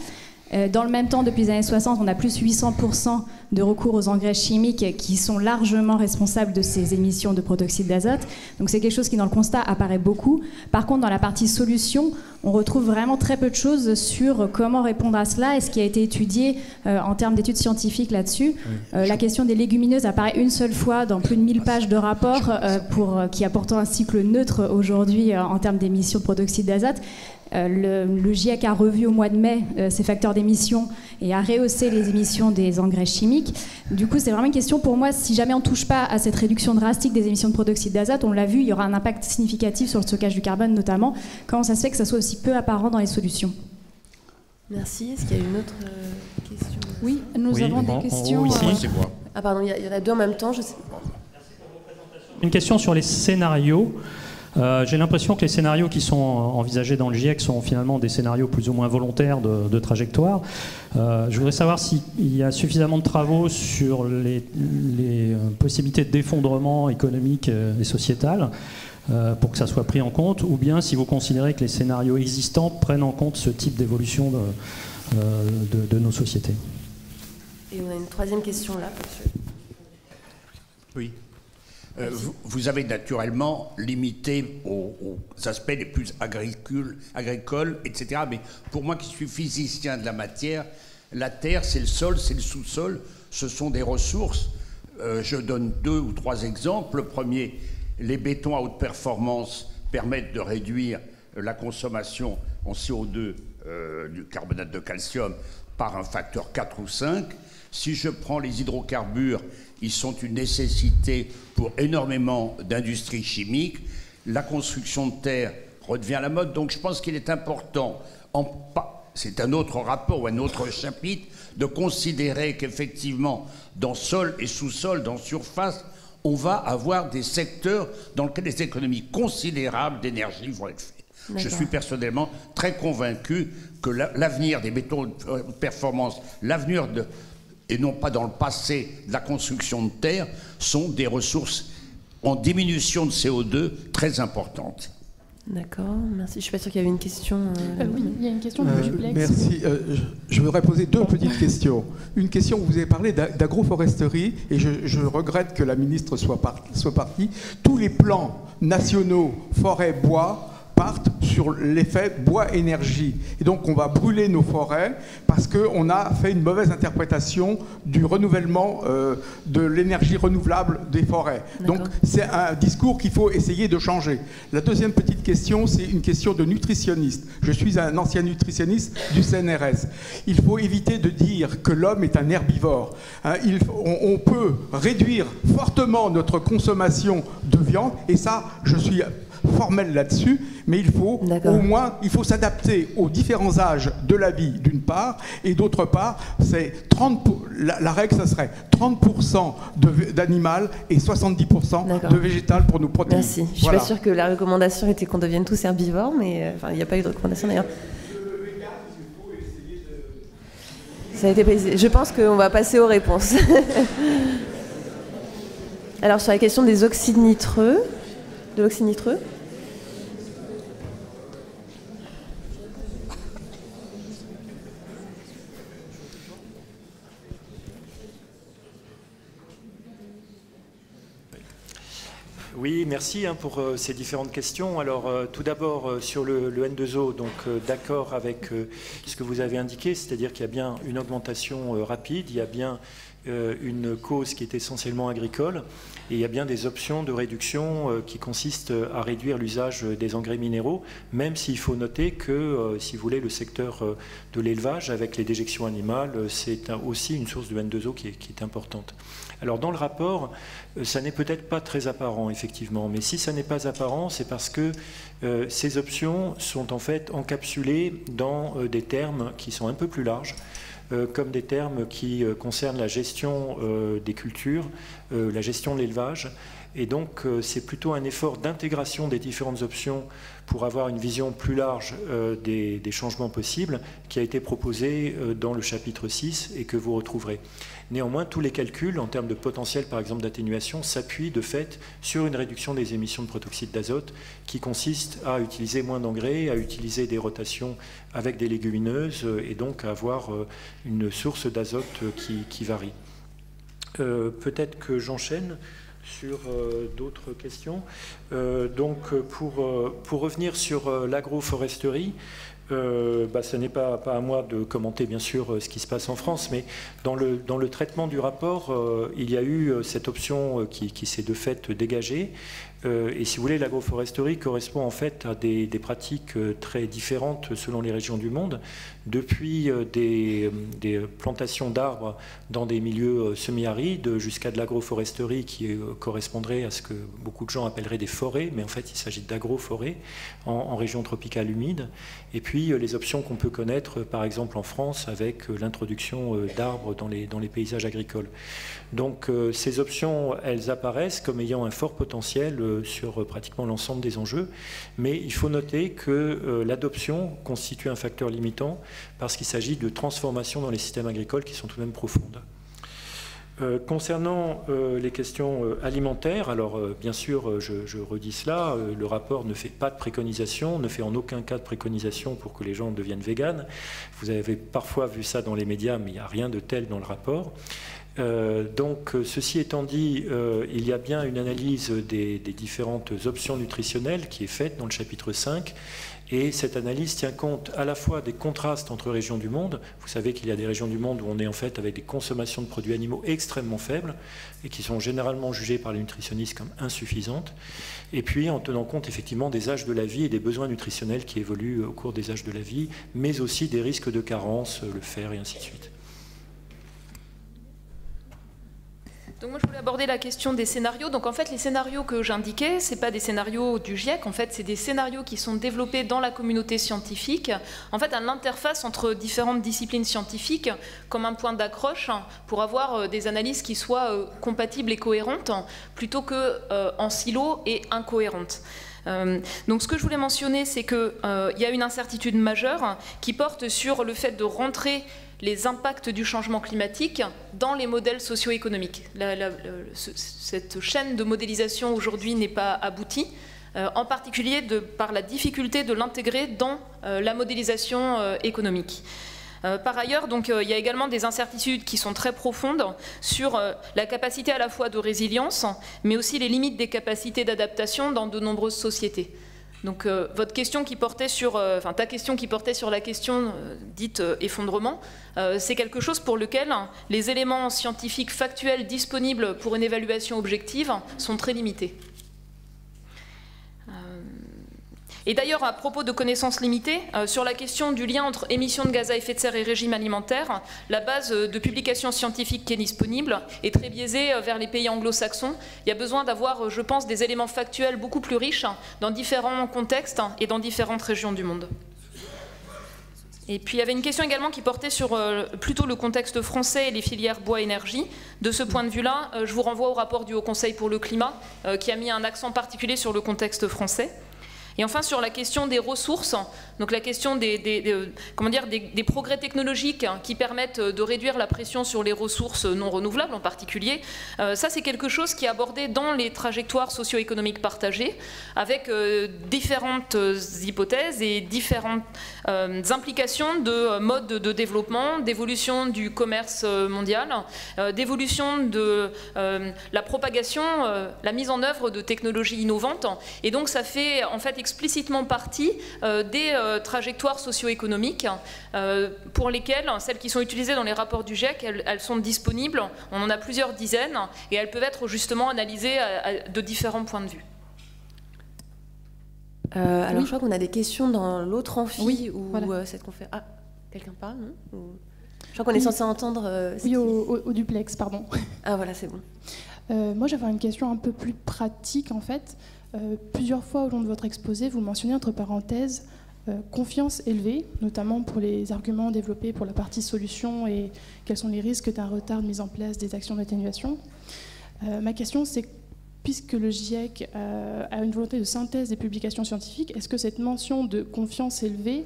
Euh, dans le même temps, depuis les années 60, on a plus 800% de recours aux engrais chimiques qui sont largement responsables de ces émissions de protoxyde d'azote. Donc c'est quelque chose qui, dans le constat, apparaît beaucoup. Par contre, dans la partie solution, on retrouve vraiment très peu de choses sur comment répondre à cela et ce qui a été étudié euh, en termes d'études scientifiques là-dessus. Euh, la question des légumineuses apparaît une seule fois dans plus de 1000 pages de rapports pour, qui a pourtant un cycle neutre aujourd'hui en termes d'émissions de protoxyde d'azote. Euh, le, GIEC a revu au mois de mai euh, ses facteurs d'émissions et a rehaussé les émissions des engrais chimiques. Du coup, c'est vraiment une question pour moi, si jamais on ne touche pas à cette réduction drastique des émissions de protoxyde d'azote, on l'a vu, il y aura un impact significatif sur le stockage du carbone notamment. Comment ça se fait que ça soit aussi peu apparent dans les solutions? Merci. Est-ce qu'il y a une autre euh, question? Oui, nous avons des questions. Ah pardon, il y, en a deux en même temps. Je sais... Une question sur les scénarios. Euh, j'ai l'impression que les scénarios qui sont envisagés dans le GIEC sont finalement des scénarios plus ou moins volontaires de, trajectoire. Euh, je voudrais savoir s'il y a suffisamment de travaux sur les, euh, possibilités d'effondrement économique et sociétal pour que ça soit pris en compte, ou bien si vous considérez que les scénarios existants prennent en compte ce type d'évolution de, nos sociétés. Et on a une troisième question là. Oui. Euh, vous, avez naturellement limité aux, aspects les plus agricoles, etc. Mais pour moi qui suis physicien de la matière, la terre, c'est le sol, c'est le sous-sol, ce sont des ressources. Euh, je donne deux ou trois exemples. Le premier, les bétons à haute performance permettent de réduire la consommation en CO2 euh, du carbonate de calcium par un facteur 4 ou 5. Si je prends les hydrocarbures ils sont une nécessité pour énormément d'industries chimiques. La construction de terre redevient la mode, donc je pense qu'il est important, c'est un autre rapport ou un autre chapitre, de considérer qu'effectivement, dans sol et sous-sol, dans surface, on va avoir des secteurs dans lesquels des économies considérables d'énergie vont être faites. Je suis personnellement très convaincu que l'avenir des bétons de performance, l'avenir de, et non pas dans le passé de la construction de terre, sont des ressources en diminution de CO2 très importantes. D'accord, merci. Je ne suis pas sûre qu'il y avait une question. Euh, euh, oui, il y a une question de euh, Merci. je voudrais poser deux petites questions. Une question, vous avez parlé d'agroforesterie, et je, regrette que la ministre soit, soit partie. Tous les plans nationaux forêt-bois partent sur l'effet bois-énergie. Et donc on va brûler nos forêts parce qu'on a fait une mauvaise interprétation du renouvellement euh, de l'énergie renouvelable des forêts. Donc c'est un discours qu'il faut essayer de changer. La deuxième petite question, c'est une question de nutritionniste. Je suis un ancien nutritionniste du CNRS. Il faut éviter de dire que l'homme est un herbivore. Hein, il, on, on peut réduire fortement notre consommation de viande, et ça, je suis formel là-dessus, mais il faut au moins, il faut s'adapter aux différents âges de la vie d'une part, et d'autre part, c'est 30 la, règle, ce serait 30% d'animal et 70% de végétal pour nous protéger. Merci. Je suis pas sûre que la recommandation était qu'on devienne tous herbivores, mais euh, enfin, il n'y a pas eu de recommandation d'ailleurs. Ça a été Je pense qu'on va passer aux réponses. Alors sur la question des oxydes nitreux, de l'oxyde nitreux. Oui, merci hein, pour euh, ces différentes questions. Alors, euh, tout d'abord, euh, sur le, N2O, donc d'accord avec ce que vous avez indiqué, c'est-à-dire qu'il y a bien une augmentation rapide, il y a bien une cause qui est essentiellement agricole, et il y a bien des options de réduction qui consistent à réduire l'usage des engrais minéraux, même s'il faut noter que, si vous voulez, le secteur de l'élevage, avec les déjections animales, c'est aussi une source de N2O qui est importante. Alors dans le rapport, euh, ça n'est peut-être pas très apparent, effectivement, mais si ça n'est pas apparent, c'est parce que euh, ces options sont en fait encapsulées dans euh, des termes qui sont un peu plus larges, comme des termes qui concernent la gestion des cultures, la gestion de l'élevage, Et donc, c'est plutôt un effort d'intégration des différentes options pour avoir une vision plus large euh, des, changements possibles qui a été proposé euh, dans le chapitre 6 et que vous retrouverez. Néanmoins, tous les calculs en termes de potentiel, par exemple, d'atténuation, s'appuient de fait sur une réduction des émissions de protoxyde d'azote qui consiste à utiliser moins d'engrais, à utiliser des rotations avec des légumineuses et donc à avoir une source d'azote qui, varie. Peut-être que j'enchaîne sur euh, d'autres questions. Euh, donc, pour, euh, pour, revenir sur l'agroforesterie, bah, ce n'est pas, à moi de commenter bien sûr ce qui se passe en France, mais dans le, traitement du rapport, il y a eu cette option qui, s'est de fait dégagée. Et si vous voulez, l'agroforesterie correspond en fait à des, pratiques très différentes selon les régions du monde, depuis euh, des, plantations d'arbres dans des milieux semi-arides jusqu'à de l'agroforesterie qui correspondrait à ce que beaucoup de gens appelleraient des forêts, mais en fait il s'agit d'agroforêts en, en région tropicale humide. Et puis les options qu'on peut connaître par exemple en France avec l'introduction d'arbres dans les, paysages agricoles. Donc ces options, elles apparaissent comme ayant un fort potentiel sur pratiquement l'ensemble des enjeux. Mais il faut noter que euh, l'adoption constitue un facteur limitant parce qu'il s'agit de transformations dans les systèmes agricoles qui sont tout de même profondes. Euh, concernant euh, les questions alimentaires, alors bien sûr, je, redis cela, le rapport ne fait pas de préconisation, ne fait en aucun cas de préconisation pour que les gens deviennent véganes. Vous avez parfois vu ça dans les médias, mais il n'y a rien de tel dans le rapport. Euh, donc, euh, ceci étant dit, euh, il y a bien une analyse des, différentes options nutritionnelles qui est faite dans le chapitre 5. Et cette analyse tient compte à la fois des contrastes entre régions du monde. Vous savez qu'il y a des régions du monde où on est en fait avec des consommations de produits animaux extrêmement faibles et qui sont généralement jugées par les nutritionnistes comme insuffisantes. Et puis en tenant compte effectivement des âges de la vie et des besoins nutritionnels qui évoluent au cours des âges de la vie, mais aussi des risques de carence, le fer et ainsi de suite. Donc moi je voulais aborder la question des scénarios. Donc en fait les scénarios que j'indiquais, c'est pas des scénarios du GIEC, en fait c'est des scénarios qui sont développés dans la communauté scientifique, en fait à l'interface entre différentes disciplines scientifiques comme un point d'accroche pour avoir euh, des analyses qui soient euh, compatibles et cohérentes plutôt que euh, en silo et incohérentes. donc ce que je voulais mentionner, c'est qu'il y a une incertitude majeure qui porte sur le fait de rentrer les impacts du changement climatique dans les modèles socio-économiques. cette chaîne de modélisation aujourd'hui n'est pas aboutie, euh, en particulier par la difficulté de l'intégrer dans euh, la modélisation euh, économique. par ailleurs, il y a également des incertitudes qui sont très profondes sur la capacité à la fois de résilience, mais aussi les limites des capacités d'adaptation dans de nombreuses sociétés. Donc euh, votre question qui portait sur, euh, enfin ta question qui portait sur la question euh, dite effondrement, c'est quelque chose pour lequel les éléments scientifiques factuels disponibles pour une évaluation objective sont très limités. Et d'ailleurs, à propos de connaissances limitées, euh, sur la question du lien entre émissions de gaz à effet de serre et régime alimentaire, la base euh, de publications scientifiques qui est disponible est très biaisée euh, vers les pays anglo-saxons. Il y a besoin d'avoir, je pense, des éléments factuels beaucoup plus riches dans différents contextes et dans différentes régions du monde. Et puis il y avait une question également qui portait sur plutôt le contexte français et les filières bois-énergie. De ce point de vue-là, je vous renvoie au rapport du Haut Conseil pour le climat qui a mis un accent particulier sur le contexte français. Et enfin, sur la question des ressources, donc la question des, comment dire, des, progrès technologiques qui permettent de réduire la pression sur les ressources non renouvelables en particulier, euh, ça c'est quelque chose qui est abordé dans les trajectoires socio-économiques partagées, avec euh, différentes hypothèses et différentes euh, implications de modes de développement, d'évolution du commerce mondial, d'évolution de la propagation, la mise en œuvre de technologies innovantes. Et donc ça fait en fait explicitement partie euh, des euh, trajectoires socio-économiques euh, pour lesquelles, celles qui sont utilisées dans les rapports du GIEC, elles, sont disponibles. On en a plusieurs dizaines et elles peuvent être justement analysées de différents points de vue. alors, je crois qu'on a des questions dans l'autre amphi ou cette conférence. Ah, quelqu'un parle Je crois qu'on est censé entendre. oui, au, duplex, pardon. Ah, voilà, c'est bon. moi, j'avais une question un peu plus pratique, en fait. Euh, plusieurs fois au long de votre exposé, vous mentionnez entre parenthèses euh, confiance élevée, notamment pour les arguments développés pour la partie solution et quels sont les risques d'un retard de mise en place des actions d'atténuation. Euh, ma question, c'est puisque le GIEC a une volonté de synthèse des publications scientifiques, est-ce que cette mention de confiance élevée,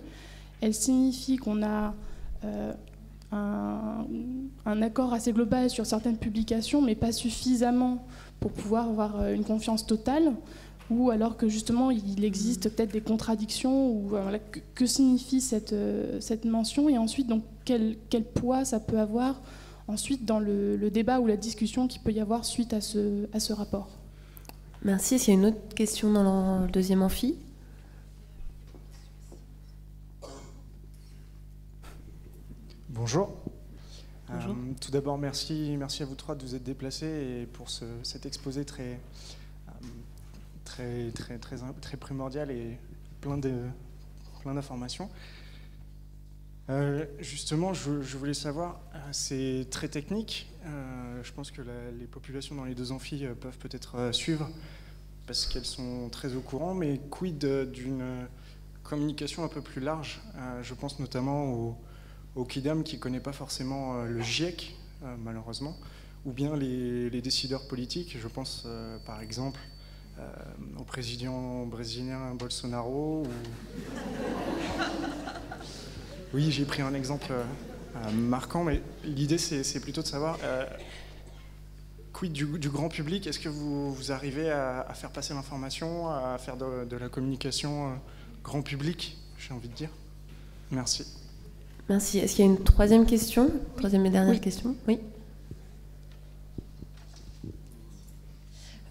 elle signifie qu'on a un, accord assez global sur certaines publications, mais pas suffisamment pour pouvoir avoir une confiance totale? Ou alors que justement il existe peut-être des contradictions, ou euh, que, signifie cette, euh, cette mention, et ensuite donc, quel, quel, poids ça peut avoir ensuite dans le, débat ou la discussion qu'il peut y avoir suite à ce, à ce rapport? Merci. Qu'il y a une autre question dans le deuxième amphi? Bonjour. Bonjour. Euh, tout d'abord, merci, merci à vous trois de vous être déplacés et pour ce, cet exposé très, très, très, très, primordial et plein d'informations. Plein euh, justement, je, voulais savoir, euh, c'est très technique. Euh, je pense que les populations dans les deux amphis peuvent peut-être suivre parce qu'elles sont très au courant, mais quid d'une communication un peu plus large? Je pense notamment au, KIDAM qui ne connaît pas forcément le GIEC, malheureusement, ou bien les, décideurs politiques. Je pense par exemple au président brésilien Bolsonaro. Oui, j'ai pris un exemple euh, marquant, mais l'idée c'est plutôt de savoir euh, quid du, grand public? Est-ce que vous, vous, arrivez à, faire passer l'information, à faire de, la communication grand public, j'ai envie de dire? Merci. Merci. Est-ce qu'il y a une troisième question? Troisième et dernière question? Oui.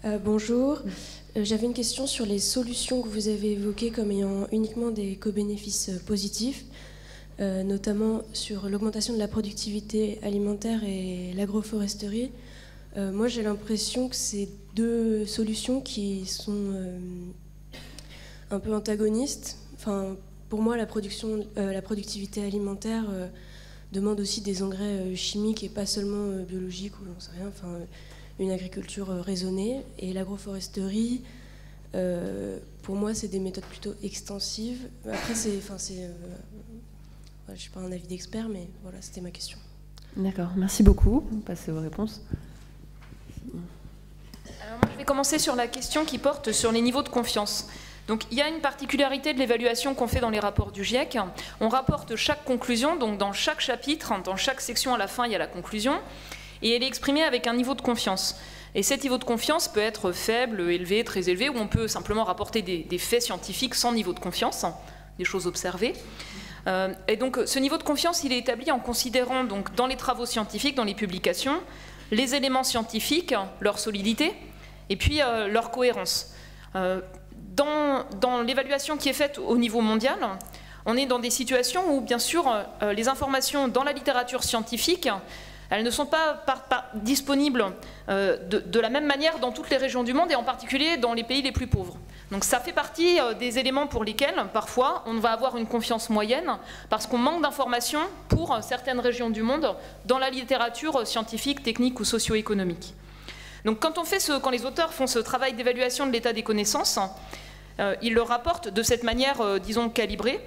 Bonjour. Euh, j'avais une question sur les solutions que vous avez évoquées comme ayant uniquement des co-bénéfices euh, positifs, euh, notamment sur l'augmentation de la productivité alimentaire et l'agroforesterie. moi, j'ai l'impression que c'est deux solutions qui sont un peu antagonistes. Pour moi, la, production, la productivité alimentaire demande aussi des engrais chimiques et pas seulement biologiques ou j'en sais rien. Une agriculture euh, raisonnée. Et l'agroforesterie, euh, pour moi, c'est des méthodes plutôt extensives. Après, c'est, enfin, c'est, euh, je suis pas un avis d'expert, mais voilà, c'était ma question. D'accord, merci beaucoup. On passe aux réponses. Alors moi, je vais commencer sur la question qui porte sur les niveaux de confiance. Donc il y a une particularité de l'évaluation qu'on fait dans les rapports du GIEC. On rapporte chaque conclusion, donc dans chaque chapitre, dans chaque section à la fin, il y a la conclusion et elle est exprimée avec un niveau de confiance. Et cet niveau de confiance peut être faible, élevé, très élevé, ou on peut simplement rapporter des, faits scientifiques sans niveau de confiance, des choses observées. Euh, et donc ce niveau de confiance, il est établi en considérant donc dans les travaux scientifiques, dans les publications, les éléments scientifiques, leur solidité, et puis euh, leur cohérence. Euh, dans l'évaluation qui est faite au niveau mondial, on est dans des situations où, bien sûr, les informations dans la littérature scientifique elles ne sont pas, disponibles euh, de, la même manière dans toutes les régions du monde et en particulier dans les pays les plus pauvres. Donc ça fait partie euh, des éléments pour lesquels parfois on va avoir une confiance moyenne parce qu'on manque d'informations pour euh, certaines régions du monde dans la littérature scientifique, technique ou socio-économique. Donc quand, on fait quand les auteurs font ce travail d'évaluation de l'état des connaissances, ils le rapportent de cette manière, disons, calibrée,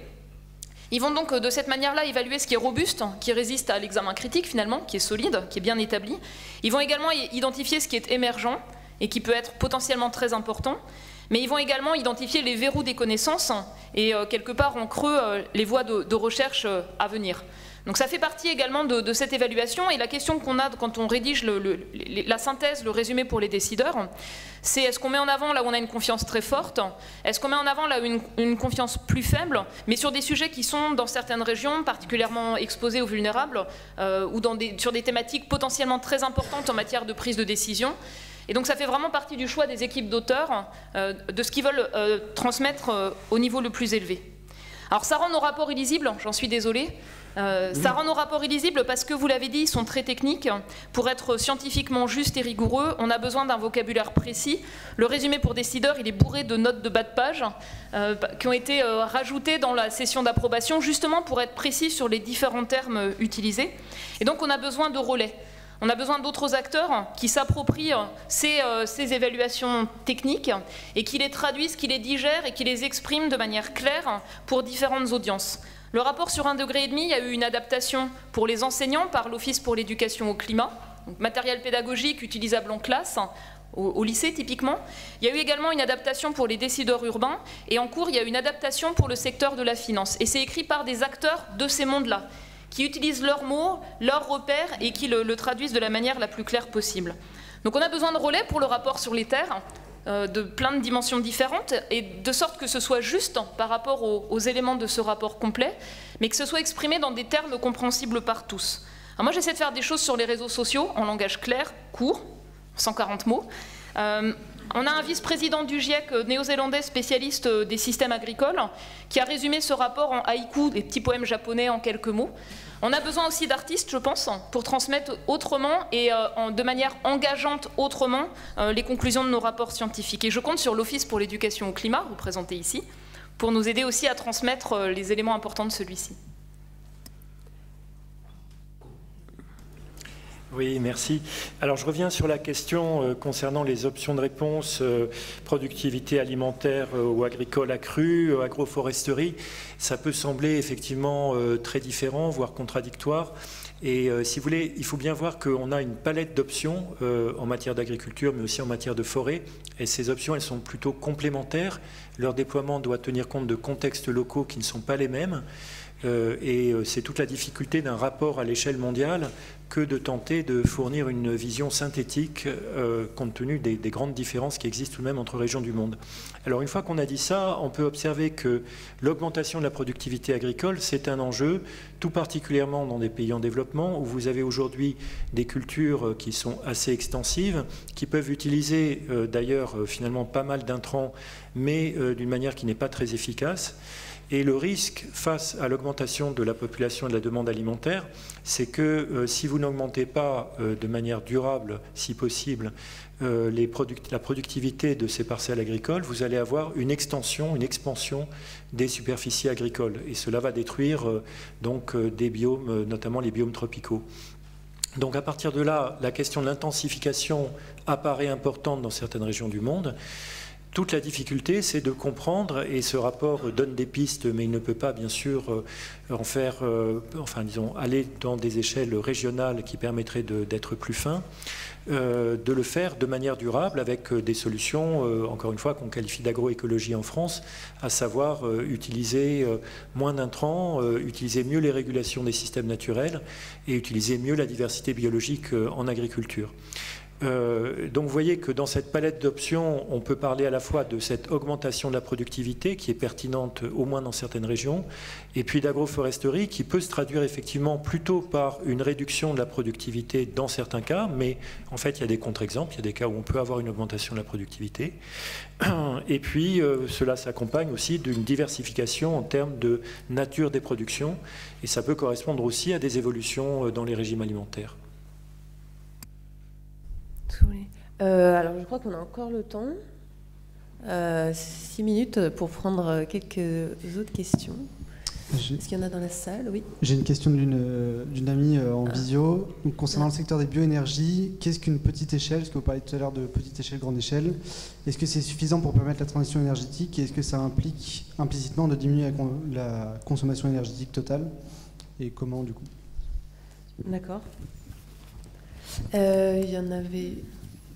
ils vont donc euh, de cette manière-là évaluer ce qui est robuste, qui résiste à l'examen critique finalement, qui est solide, qui est bien établi. Ils vont également identifier ce qui est émergent et qui peut être potentiellement très important. Mais ils vont également identifier les verrous des connaissances et euh, quelque part en creux euh, les voies de recherche à venir. Donc ça fait partie également de, cette évaluation. Et la question qu'on a quand on rédige la synthèse, le résumé pour les décideurs, c'est est-ce qu'on met en avant là où on a une confiance très forte? Est-ce qu'on met en avant là où une, une confiance plus faible? Mais sur des sujets qui sont dans certaines régions particulièrement vulnérables euh, ou dans des, sur des thématiques potentiellement très importantes en matière de prise de décision. Et donc ça fait vraiment partie du choix des équipes d'auteurs euh, de ce qu'ils veulent euh, transmettre au niveau le plus élevé. Alors ça rend nos rapports illisibles, j'en suis désolée, euh, ça rend nos rapports illisibles parce que, vous l'avez dit, ils sont très techniques. Pour être scientifiquement juste et rigoureux, on a besoin d'un vocabulaire précis. Le résumé pour décideurs, il est bourré de notes de bas de page euh, qui ont été euh, rajoutées dans la session d'approbation, justement pour être précis sur les différents termes utilisés. Et donc, on a besoin de relais. On a besoin d'autres acteurs qui s'approprient ces, ces, évaluations techniques et qui les traduisent, qui les digèrent et qui les expriment de manière claire pour différentes audiences. Le rapport sur un degré et demi, il y a eu une adaptation pour les enseignants par l'Office pour l'éducation au climat, matériel pédagogique utilisable en classe, au, lycée typiquement. Il y a eu également une adaptation pour les décideurs urbains et en cours il y a une adaptation pour le secteur de la finance. Et c'est écrit par des acteurs de ces mondes-là qui utilisent leurs mots, leurs repères et qui le, traduisent de la manière la plus claire possible. Donc on a besoin de relais pour le rapport sur les terres, de plein de dimensions différentes, et de sorte que ce soit juste par rapport aux, éléments de ce rapport complet, mais que ce soit exprimé dans des termes compréhensibles par tous. moi j'essaie de faire des choses sur les réseaux sociaux en langage clair, court, 140 mots. Euh, on a un vice-président du GIEC euh, néo-zélandais spécialiste euh, des systèmes agricoles qui a résumé ce rapport en haïku, des petits poèmes japonais en quelques mots. On a besoin aussi d'artistes, je pense, pour transmettre autrement et de manière engageante autrement les conclusions de nos rapports scientifiques. Et je compte sur l'Office pour l'éducation au climat, représenté ici, pour nous aider aussi à transmettre les éléments importants de celui-ci. Oui, merci. Alors je reviens sur la question euh, concernant les options de réponse, euh, productivité alimentaire euh, ou agricole accrue, agroforesterie. Ça peut sembler effectivement très différent, voire contradictoire. Et si vous voulez, il faut bien voir qu'on a une palette d'options en matière d'agriculture, mais aussi en matière de forêt. Et ces options, elles sont plutôt complémentaires. Leur déploiement doit tenir compte de contextes locaux qui ne sont pas les mêmes. Et c'est toute la difficulté d'un rapport à l'échelle mondiale que de tenter de fournir une vision synthétique euh, compte tenu des, grandes différences qui existent tout de même entre régions du monde. Alors une fois qu'on a dit ça, on peut observer que l'augmentation de la productivité agricole, c'est un enjeu, tout particulièrement dans des pays en développement, où vous avez aujourd'hui des cultures qui sont assez extensives, qui peuvent utiliser euh, d'ailleurs euh, finalement pas mal d'intrants, mais d'une manière qui n'est pas très efficace. Et le risque face à l'augmentation de la population et de la demande alimentaire, c'est que euh, si vous n'augmentez pas euh, de manière durable, si possible, euh, la productivité de ces parcelles agricoles, vous allez avoir une extension, une expansion des superficies agricoles. Et cela va détruire donc des biomes, notamment les biomes tropicaux. Donc à partir de là, la question de l'intensification apparaît importante dans certaines régions du monde. Toute la difficulté, c'est de comprendre, et ce rapport donne des pistes, mais il ne peut pas, bien sûr, euh, en faire, euh, enfin, disons, aller dans des échelles régionales qui permettraient d'être plus fins, euh, de le faire de manière durable avec des solutions, encore une fois, qu'on qualifie d'agroécologie en France, à savoir utiliser moins d'intrants, utiliser mieux les régulations des systèmes naturels et utiliser mieux la diversité biologique en agriculture. Euh, donc vous voyez que dans cette palette d'options, on peut parler à la fois de cette augmentation de la productivité qui est pertinente au moins dans certaines régions, et puis d'agroforesterie qui peut se traduire effectivement plutôt par une réduction de la productivité dans certains cas, mais en fait il y a des contre-exemples, il y a des cas où on peut avoir une augmentation de la productivité. Et puis euh, cela s'accompagne aussi d'une diversification en termes de nature des productions, et ça peut correspondre aussi à des évolutions euh, dans les régimes alimentaires. Euh, alors, je crois qu'on a encore le temps. Euh, six minutes pour prendre quelques autres questions. Est-ce qu'il y en a dans la salle? Oui. J'ai une question d'une amie euh, en ah. visio. concernant le secteur des bioénergies, qu'est-ce qu'une petite échelle? Est-ce que vous parliez tout à l'heure de petite échelle, grande échelle. Est-ce que c'est suffisant pour permettre la transition énergétique? Et est-ce que ça implique implicitement de diminuer la consommation énergétique totale? Et comment, du coup? D'accord. Euh, il y en avait.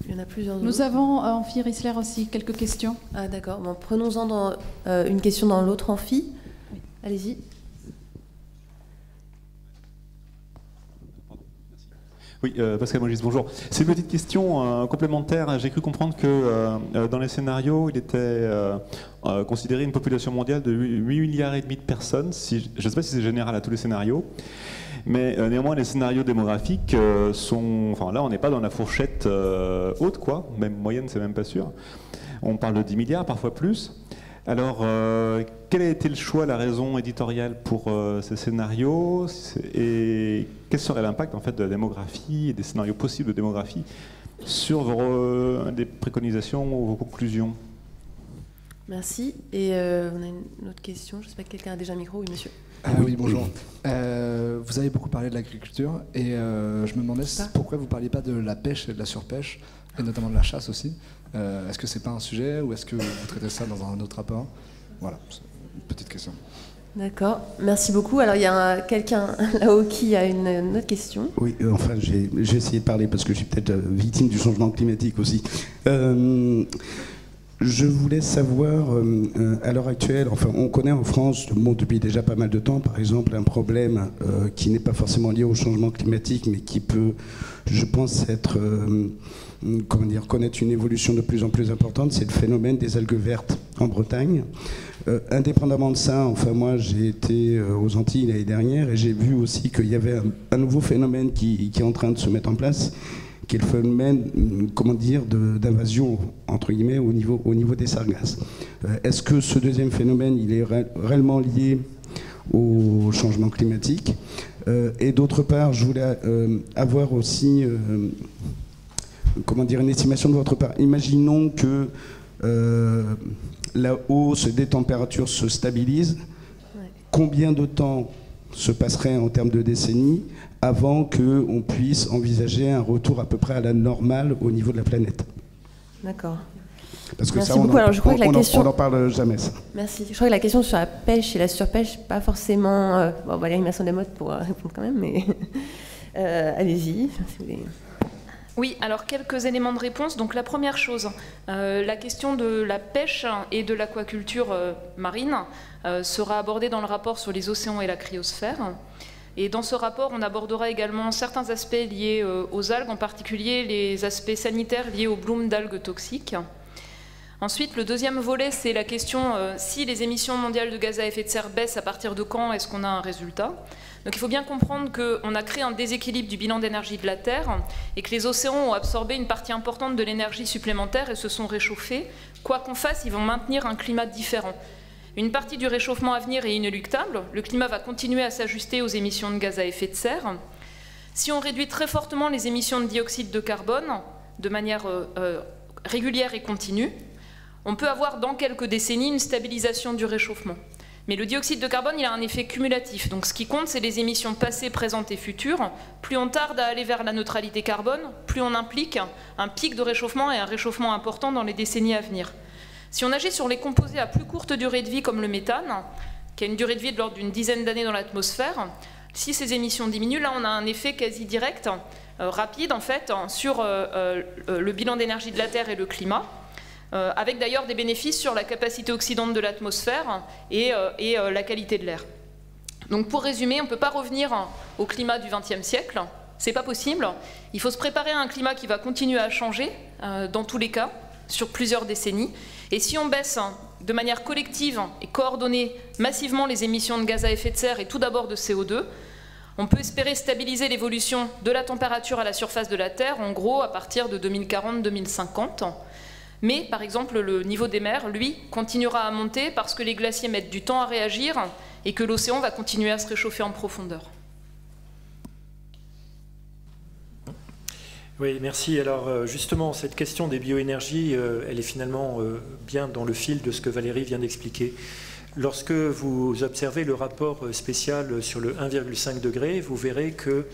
Il y en a plusieurs. Nous avons euh, Amphi Rissler aussi quelques questions. Ah d'accord. Bon, Prenons-en dans, euh, une question dans l'autre amphi. Allez-y. Oui, Pascal Mogis, bonjour. C'est une petite question complémentaire. J'ai cru comprendre que dans les scénarios, il était considéré une population mondiale de 8 milliards et demi de personnes. Si, je ne sais pas si c'est général à tous les scénarios. Mais euh, néanmoins, les scénarios démographiques euh, sont. Enfin, là, on n'est pas dans la fourchette euh, haute, quoi. Même moyenne, c'est même pas sûr. On parle de 10 milliards, parfois plus. Alors, quel a été le choix, la raison éditoriale pour ces scénarios? Et quel serait l'impact en fait de la démographie et des scénarios possibles de démographie sur vos préconisations ou vos conclusions? Merci. Et on a une autre question. Je sais pas, quelqu'un a déjà un micro? Oui, monsieur. Ah oui, bonjour. Euh, vous avez beaucoup parlé de l'agriculture et euh, je me demandais pourquoi vous ne parliez pas de la pêche et de la surpêche, et notamment de la chasse aussi. Euh, est-ce que c'est pas un sujet ou est-ce que vous traitez ça dans un autre rapport? Voilà, une petite question. D'accord, merci beaucoup. Alors il y a quelqu'un là-haut qui a une, autre question. Oui, euh, enfin j'ai essayé de parler parce que je suis peut-être victime du changement climatique aussi. Je voulais savoir, à l'heure actuelle, enfin on connaît en France, depuis déjà pas mal de temps, par exemple, un problème qui n'est pas forcément lié au changement climatique, mais qui peut, je pense, être comment dire, connaître une évolution de plus en plus importante, c'est le phénomène des algues vertes en Bretagne. Euh, indépendamment de ça, enfin moi j'ai été euh, aux Antilles l'année dernière et j'ai vu aussi qu'il y avait un, nouveau phénomène qui, est en train de se mettre en place, qui est le phénomène, comment dire, d'invasion entre guillemets au niveau, au niveau des sargasses. Euh, est-ce que ce deuxième phénomène, il est réellement lié au changement climatique Et d'autre part, je voulais avoir aussi comment dire, une estimation de votre part. Imaginons que euh, la hausse des températures se stabilise. Combien de temps se passerait en termes de décennies avant qu'on puisse envisager un retour à peu près à la normale au niveau de la planète D'accord. Parce que ça, on n'en parle jamais, ça. Merci. Je crois que la question sur la pêche et la surpêche, pas forcément... Euh, bon, Valérie Masson-Desmottes pour répondre quand même, mais euh, allez-y, si vous voulez. Oui, alors quelques éléments de réponse. Donc la première chose, euh, la question de la pêche et de l'aquaculture euh, marine euh, sera abordée dans le rapport sur les océans et la cryosphère. Et dans ce rapport, on abordera également certains aspects liés aux algues, en particulier les aspects sanitaires liés au bloom d'algues toxiques. Ensuite, le deuxième volet, c'est la question si les émissions mondiales de gaz à effet de serre baissent, à partir de quand est-ce qu'on a un résultat? Donc il faut bien comprendre qu'on a créé un déséquilibre du bilan d'énergie de la Terre et que les océans ont absorbé une partie importante de l'énergie supplémentaire et se sont réchauffés. Quoi qu'on fasse, ils vont maintenir un climat différent. Une partie du réchauffement à venir est inéluctable. Le climat va continuer à s'ajuster aux émissions de gaz à effet de serre. Si on réduit très fortement les émissions de dioxyde de carbone de manière euh, euh, régulière et continue, on peut avoir dans quelques décennies une stabilisation du réchauffement. Mais le dioxyde de carbone, il a un effet cumulatif. Donc ce qui compte, c'est les émissions passées, présentes et futures. Plus on tarde à aller vers la neutralité carbone, plus on implique un pic de réchauffement et un réchauffement important dans les décennies à venir. Si on agit sur les composés à plus courte durée de vie, comme le méthane, qui a une durée de vie de l'ordre d'une dizaine d'années dans l'atmosphère, si ces émissions diminuent, là on a un effet quasi direct, euh, rapide en fait, sur euh, euh, le bilan d'énergie de la Terre et le climat. Avec d'ailleurs des bénéfices sur la capacité oxydante de l'atmosphère et, euh, la qualité de l'air. Donc pour résumer, on ne peut pas revenir au climat du XXe siècle, c'est pas possible. Il faut se préparer à un climat qui va continuer à changer dans tous les cas, sur plusieurs décennies. Et si on baisse de manière collective et coordonnée massivement les émissions de gaz à effet de serre et tout d'abord de CO2, on peut espérer stabiliser l'évolution de la température à la surface de la Terre, en gros à partir de 2040-2050. Mais par exemple, le niveau des mers, lui, continuera à monter parce que les glaciers mettent du temps à réagir et que l'océan va continuer à se réchauffer en profondeur. Oui, merci. Alors euh, justement, cette question des bioénergies, euh, elle est finalement euh, bien dans le fil de ce que Valérie vient d'expliquer. Lorsque vous observez le rapport spécial sur le 1,5 degré, vous verrez que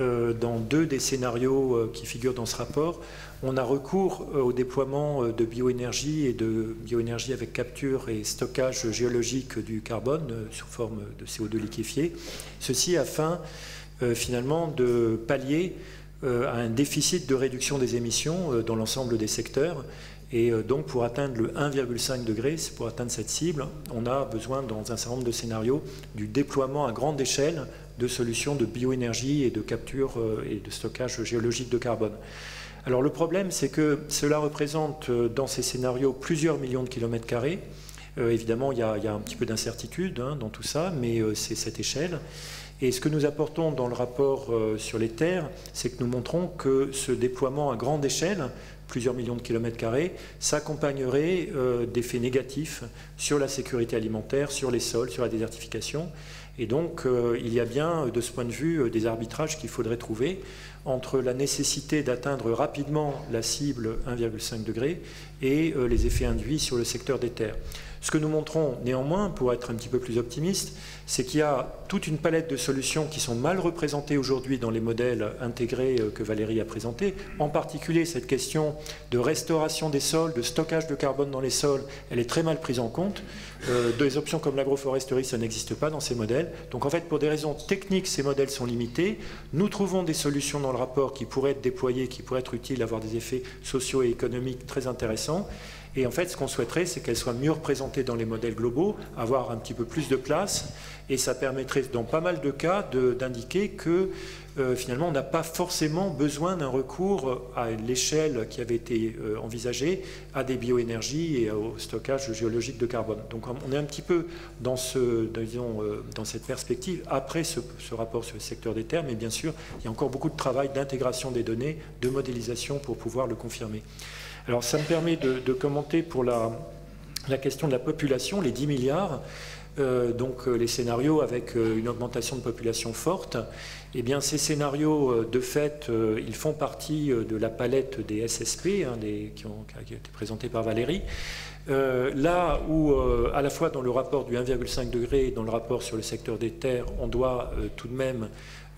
dans deux des scénarios qui figurent dans ce rapport, on a recours au déploiement de bioénergie et de bioénergie avec capture et stockage géologique du carbone sous forme de CO2 liquéfié. Ceci afin finalement de pallier à un déficit de réduction des émissions dans l'ensemble des secteurs. Et donc pour atteindre le 1,5 degré, pour atteindre cette cible, on a besoin dans un certain nombre de scénarios du déploiement à grande échelle de solutions de bioénergie et de capture et de stockage géologique de carbone. Alors le problème, c'est que cela représente euh, dans ces scénarios plusieurs millions de kilomètres carrés. Euh, évidemment, il y, a, un petit peu d'incertitude hein, dans tout ça, mais euh, c'est cette échelle. Et ce que nous apportons dans le rapport sur les terres, c'est que nous montrons que ce déploiement à grande échelle, plusieurs millions de kilomètres carrés, s'accompagnerait d'effets négatifs sur la sécurité alimentaire, sur les sols, sur la désertification. Et donc, il y a bien, de ce point de vue, des arbitrages qu'il faudrait trouver entre la nécessité d'atteindre rapidement la cible 1,5 degré et euh, les effets induits sur le secteur des terres. Ce que nous montrons néanmoins, pour être un petit peu plus optimiste, c'est qu'il y a toute une palette de solutions qui sont mal représentées aujourd'hui dans les modèles intégrés euh, que Valérie a présentés. En particulier, cette question de restauration des sols, de stockage de carbone dans les sols, elle est très mal prise en compte. Euh, des options comme l'agroforesterie, ça n'existe pas dans ces modèles. Donc en fait, pour des raisons techniques, ces modèles sont limités. Nous trouvons des solutions dans le rapport qui pourraient être déployées, qui pourraient être utiles, avoir des effets sociaux et économiques très intéressants. Et en fait, ce qu'on souhaiterait, c'est qu'elles soient mieux représentées dans les modèles globaux, avoir un petit peu plus de place, et ça permettrait, dans pas mal de cas, d'indiquer que euh, finalement, on n'a pas forcément besoin d'un recours à l'échelle qui avait été euh, envisagée à des bioénergies et au stockage géologique de carbone. Donc, on est un petit peu euh, dans cette perspective après ce, rapport sur le secteur des terres, mais bien sûr, il y a encore beaucoup de travail d'intégration des données, de modélisation pour pouvoir le confirmer. Alors ça me permet de, commenter pour la, question de la population, les 10 milliards, euh, donc euh, les scénarios avec euh, une augmentation de population forte. Eh bien ces scénarios, de fait, ils font partie de la palette des SSP, hein, qui, ont, été présentés par Valérie. là où, à la fois dans le rapport du 1,5 degré et dans le rapport sur le secteur des terres, on doit tout de même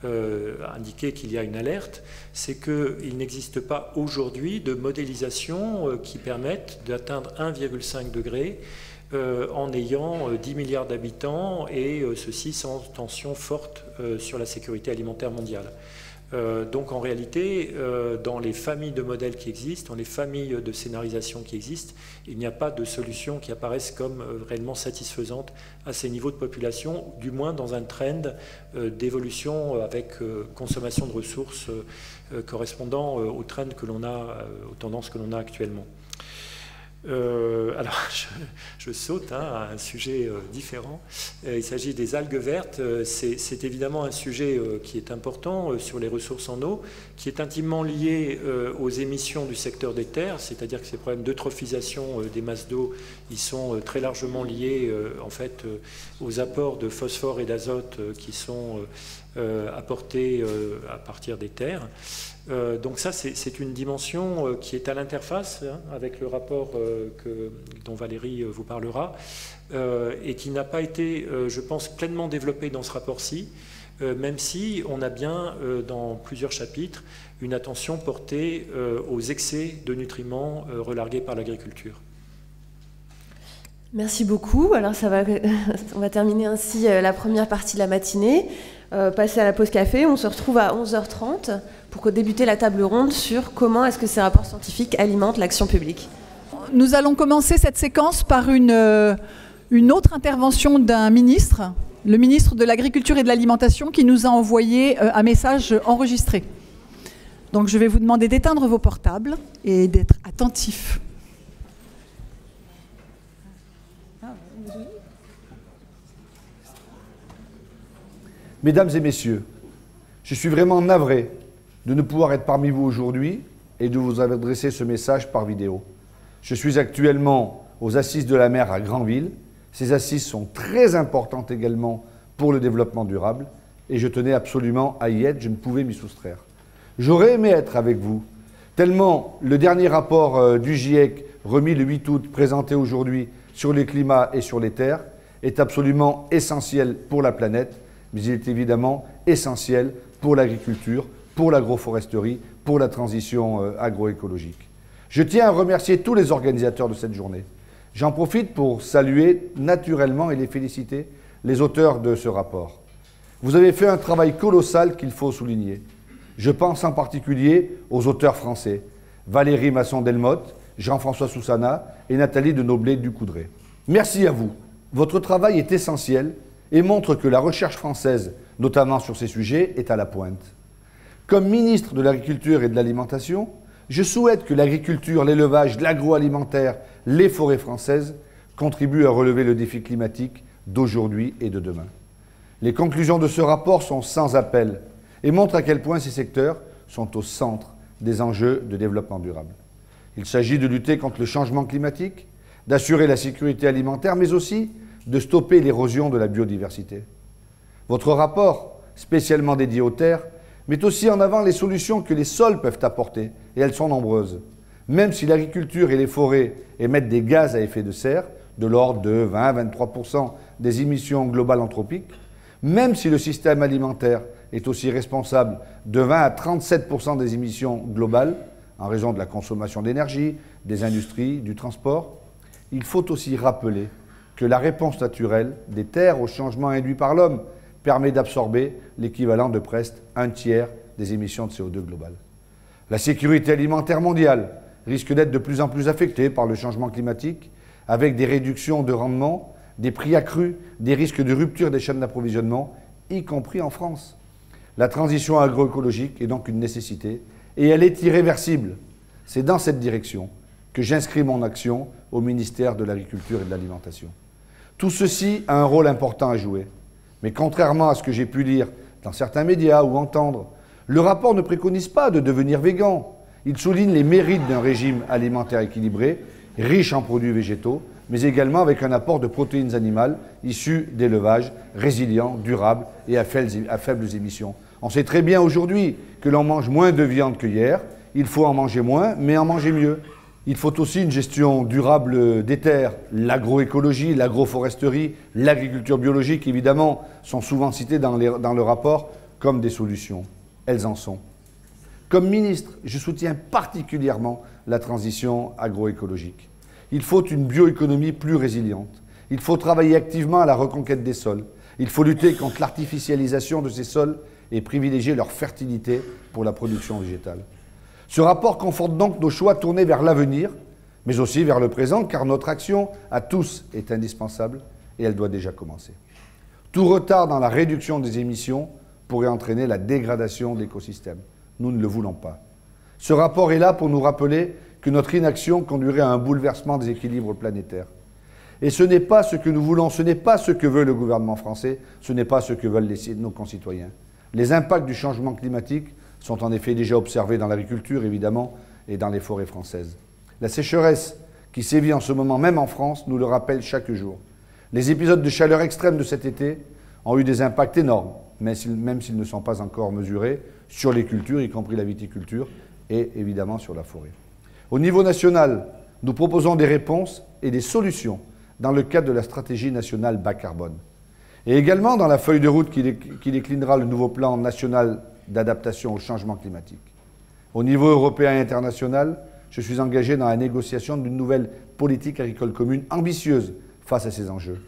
euh, indiquer qu'il y a une alerte, c'est qu'il n'existe pas aujourd'hui de modélisation euh, qui permette d'atteindre 1,5 degré euh, en ayant 10 milliards d'habitants et ceci sans tension forte sur la sécurité alimentaire mondiale. Euh, donc en réalité, euh, dans les familles de modèles qui existent, dans les familles de scénarisation qui existent, il n'y a pas de solution qui apparaissent comme euh, réellement satisfaisante à ces niveaux de population, du moins dans un trend d'évolution avec consommation de ressources correspondant aux trends que l'on a, aux tendances que l'on a actuellement. Euh, alors, je, saute hein, à un sujet euh, différent. Euh, il s'agit des algues vertes. C'est évidemment un sujet qui est important sur les ressources en eau, qui est intimement lié aux émissions du secteur des terres, c'est-à-dire que ces problèmes d'eutrophisation des masses d'eau, ils sont très largement liés en fait aux apports de phosphore et d'azote qui sont apportés à partir des terres. Euh, donc ça, c'est une dimension euh, qui est à l'interface hein, avec le rapport euh, dont Valérie vous parlera, et qui n'a pas été, je pense, pleinement développée dans ce rapport-ci, même si on a bien, dans plusieurs chapitres, une attention portée aux excès de nutriments relargués par l'agriculture. Merci beaucoup. Alors ça va, on va terminer ainsi la première partie de la matinée. passer à la pause café. On se retrouve à 11h30 pour débuter la table ronde sur comment est-ce que ces rapports scientifiques alimentent l'action publique. Nous allons commencer cette séquence par une, euh, une autre intervention d'un ministre, le ministre de l'Agriculture et de l'Alimentation, qui nous a envoyé euh, un message enregistré. Donc je vais vous demander d'éteindre vos portables et d'être attentifs. Mesdames et messieurs, je suis vraiment navré de ne pouvoir être parmi vous aujourd'hui et de vous adresser ce message par vidéo. Je suis actuellement aux Assises de la mer à Granville. Ces assises sont très importantes également pour le développement durable et je tenais absolument à y être, je ne pouvais m'y soustraire. J'aurais aimé être avec vous, tellement le dernier rapport euh, du GIEC remis le 8 août, présenté aujourd'hui sur le climat et sur les terres, est absolument essentiel pour la planète, mais il est évidemment essentiel pour l'agriculture, pour l'agroforesterie, pour la transition euh, agroécologique. Je tiens à remercier tous les organisateurs de cette journée. J'en profite pour saluer naturellement et les féliciter les auteurs de ce rapport. Vous avez fait un travail colossal qu'il faut souligner. Je pense en particulier aux auteurs français, Valérie Masson-Delmotte, Jean-François Soussana et Nathalie de Noblet-Ducoudray. Merci à vous. Votre travail est essentiel et montre que la recherche française, notamment sur ces sujets, est à la pointe. Comme ministre de l'Agriculture et de l'Alimentation, je souhaite que l'agriculture, l'élevage, l'agroalimentaire, les forêts françaises contribuent à relever le défi climatique d'aujourd'hui et de demain. Les conclusions de ce rapport sont sans appel et montrent à quel point ces secteurs sont au centre des enjeux de développement durable. Il s'agit de lutter contre le changement climatique, d'assurer la sécurité alimentaire, mais aussi de stopper l'érosion de la biodiversité. Votre rapport, spécialement dédié aux terres, met aussi en avant les solutions que les sols peuvent apporter, et elles sont nombreuses. Même si l'agriculture et les forêts émettent des gaz à effet de serre, de l'ordre de 20-23% des émissions globales anthropiques, même si le système alimentaire est aussi responsable de 20 à 37% des émissions globales, en raison de la consommation d'énergie, des industries, du transport, il faut aussi rappeler que la réponse naturelle des terres au changement induit par l'homme permet d'absorber l'équivalent de presque un tiers des émissions de CO2 globales. La sécurité alimentaire mondiale risque d'être de plus en plus affectée par le changement climatique, avec des réductions de rendement, des prix accrus, des risques de rupture des chaînes d'approvisionnement, y compris en France. La transition agroécologique est donc une nécessité et elle est irréversible. C'est dans cette direction que j'inscris mon action au ministère de l'Agriculture et de l'Alimentation. Tout ceci a un rôle important à jouer. Mais contrairement à ce que j'ai pu lire dans certains médias ou entendre, le rapport ne préconise pas de devenir végan. Il souligne les mérites d'un régime alimentaire équilibré, riche en produits végétaux, mais également avec un apport de protéines animales issues d'élevage résilient, durable et à faibles émissions. On sait très bien aujourd'hui que l'on mange moins de viande que hier. Il faut en manger moins, mais en manger mieux. Il faut aussi une gestion durable des terres. L'agroécologie, l'agroforesterie, l'agriculture biologique, évidemment, sont souvent citées dans, le rapport comme des solutions. Elles en sont. Comme ministre, je soutiens particulièrement la transition agroécologique. Il faut une bioéconomie plus résiliente. Il faut travailler activement à la reconquête des sols. Il faut lutter contre l'artificialisation de ces sols et privilégier leur fertilité pour la production végétale. Ce rapport conforte donc nos choix tournés vers l'avenir, mais aussi vers le présent, car notre action à tous est indispensable et elle doit déjà commencer. Tout retard dans la réduction des émissions pourrait entraîner la dégradation de l'écosystème. Nous ne le voulons pas. Ce rapport est là pour nous rappeler que notre inaction conduirait à un bouleversement des équilibres planétaires. Et ce n'est pas ce que nous voulons, ce n'est pas ce que veut le gouvernement français, ce n'est pas ce que veulent nos concitoyens. Les impacts du changement climatique sont en effet déjà observés dans l'agriculture, évidemment, et dans les forêts françaises. La sécheresse qui sévit en ce moment même en France nous le rappelle chaque jour. Les épisodes de chaleur extrême de cet été ont eu des impacts énormes, même s'ils ne sont pas encore mesurés, sur les cultures, y compris la viticulture, et évidemment sur la forêt. Au niveau national, nous proposons des réponses et des solutions dans le cadre de la stratégie nationale bas carbone et également dans la feuille de route qui, déclinera le nouveau plan national d'adaptation au changement climatique. Au niveau européen et international, je suis engagé dans la négociation d'une nouvelle politique agricole commune ambitieuse face à ces enjeux.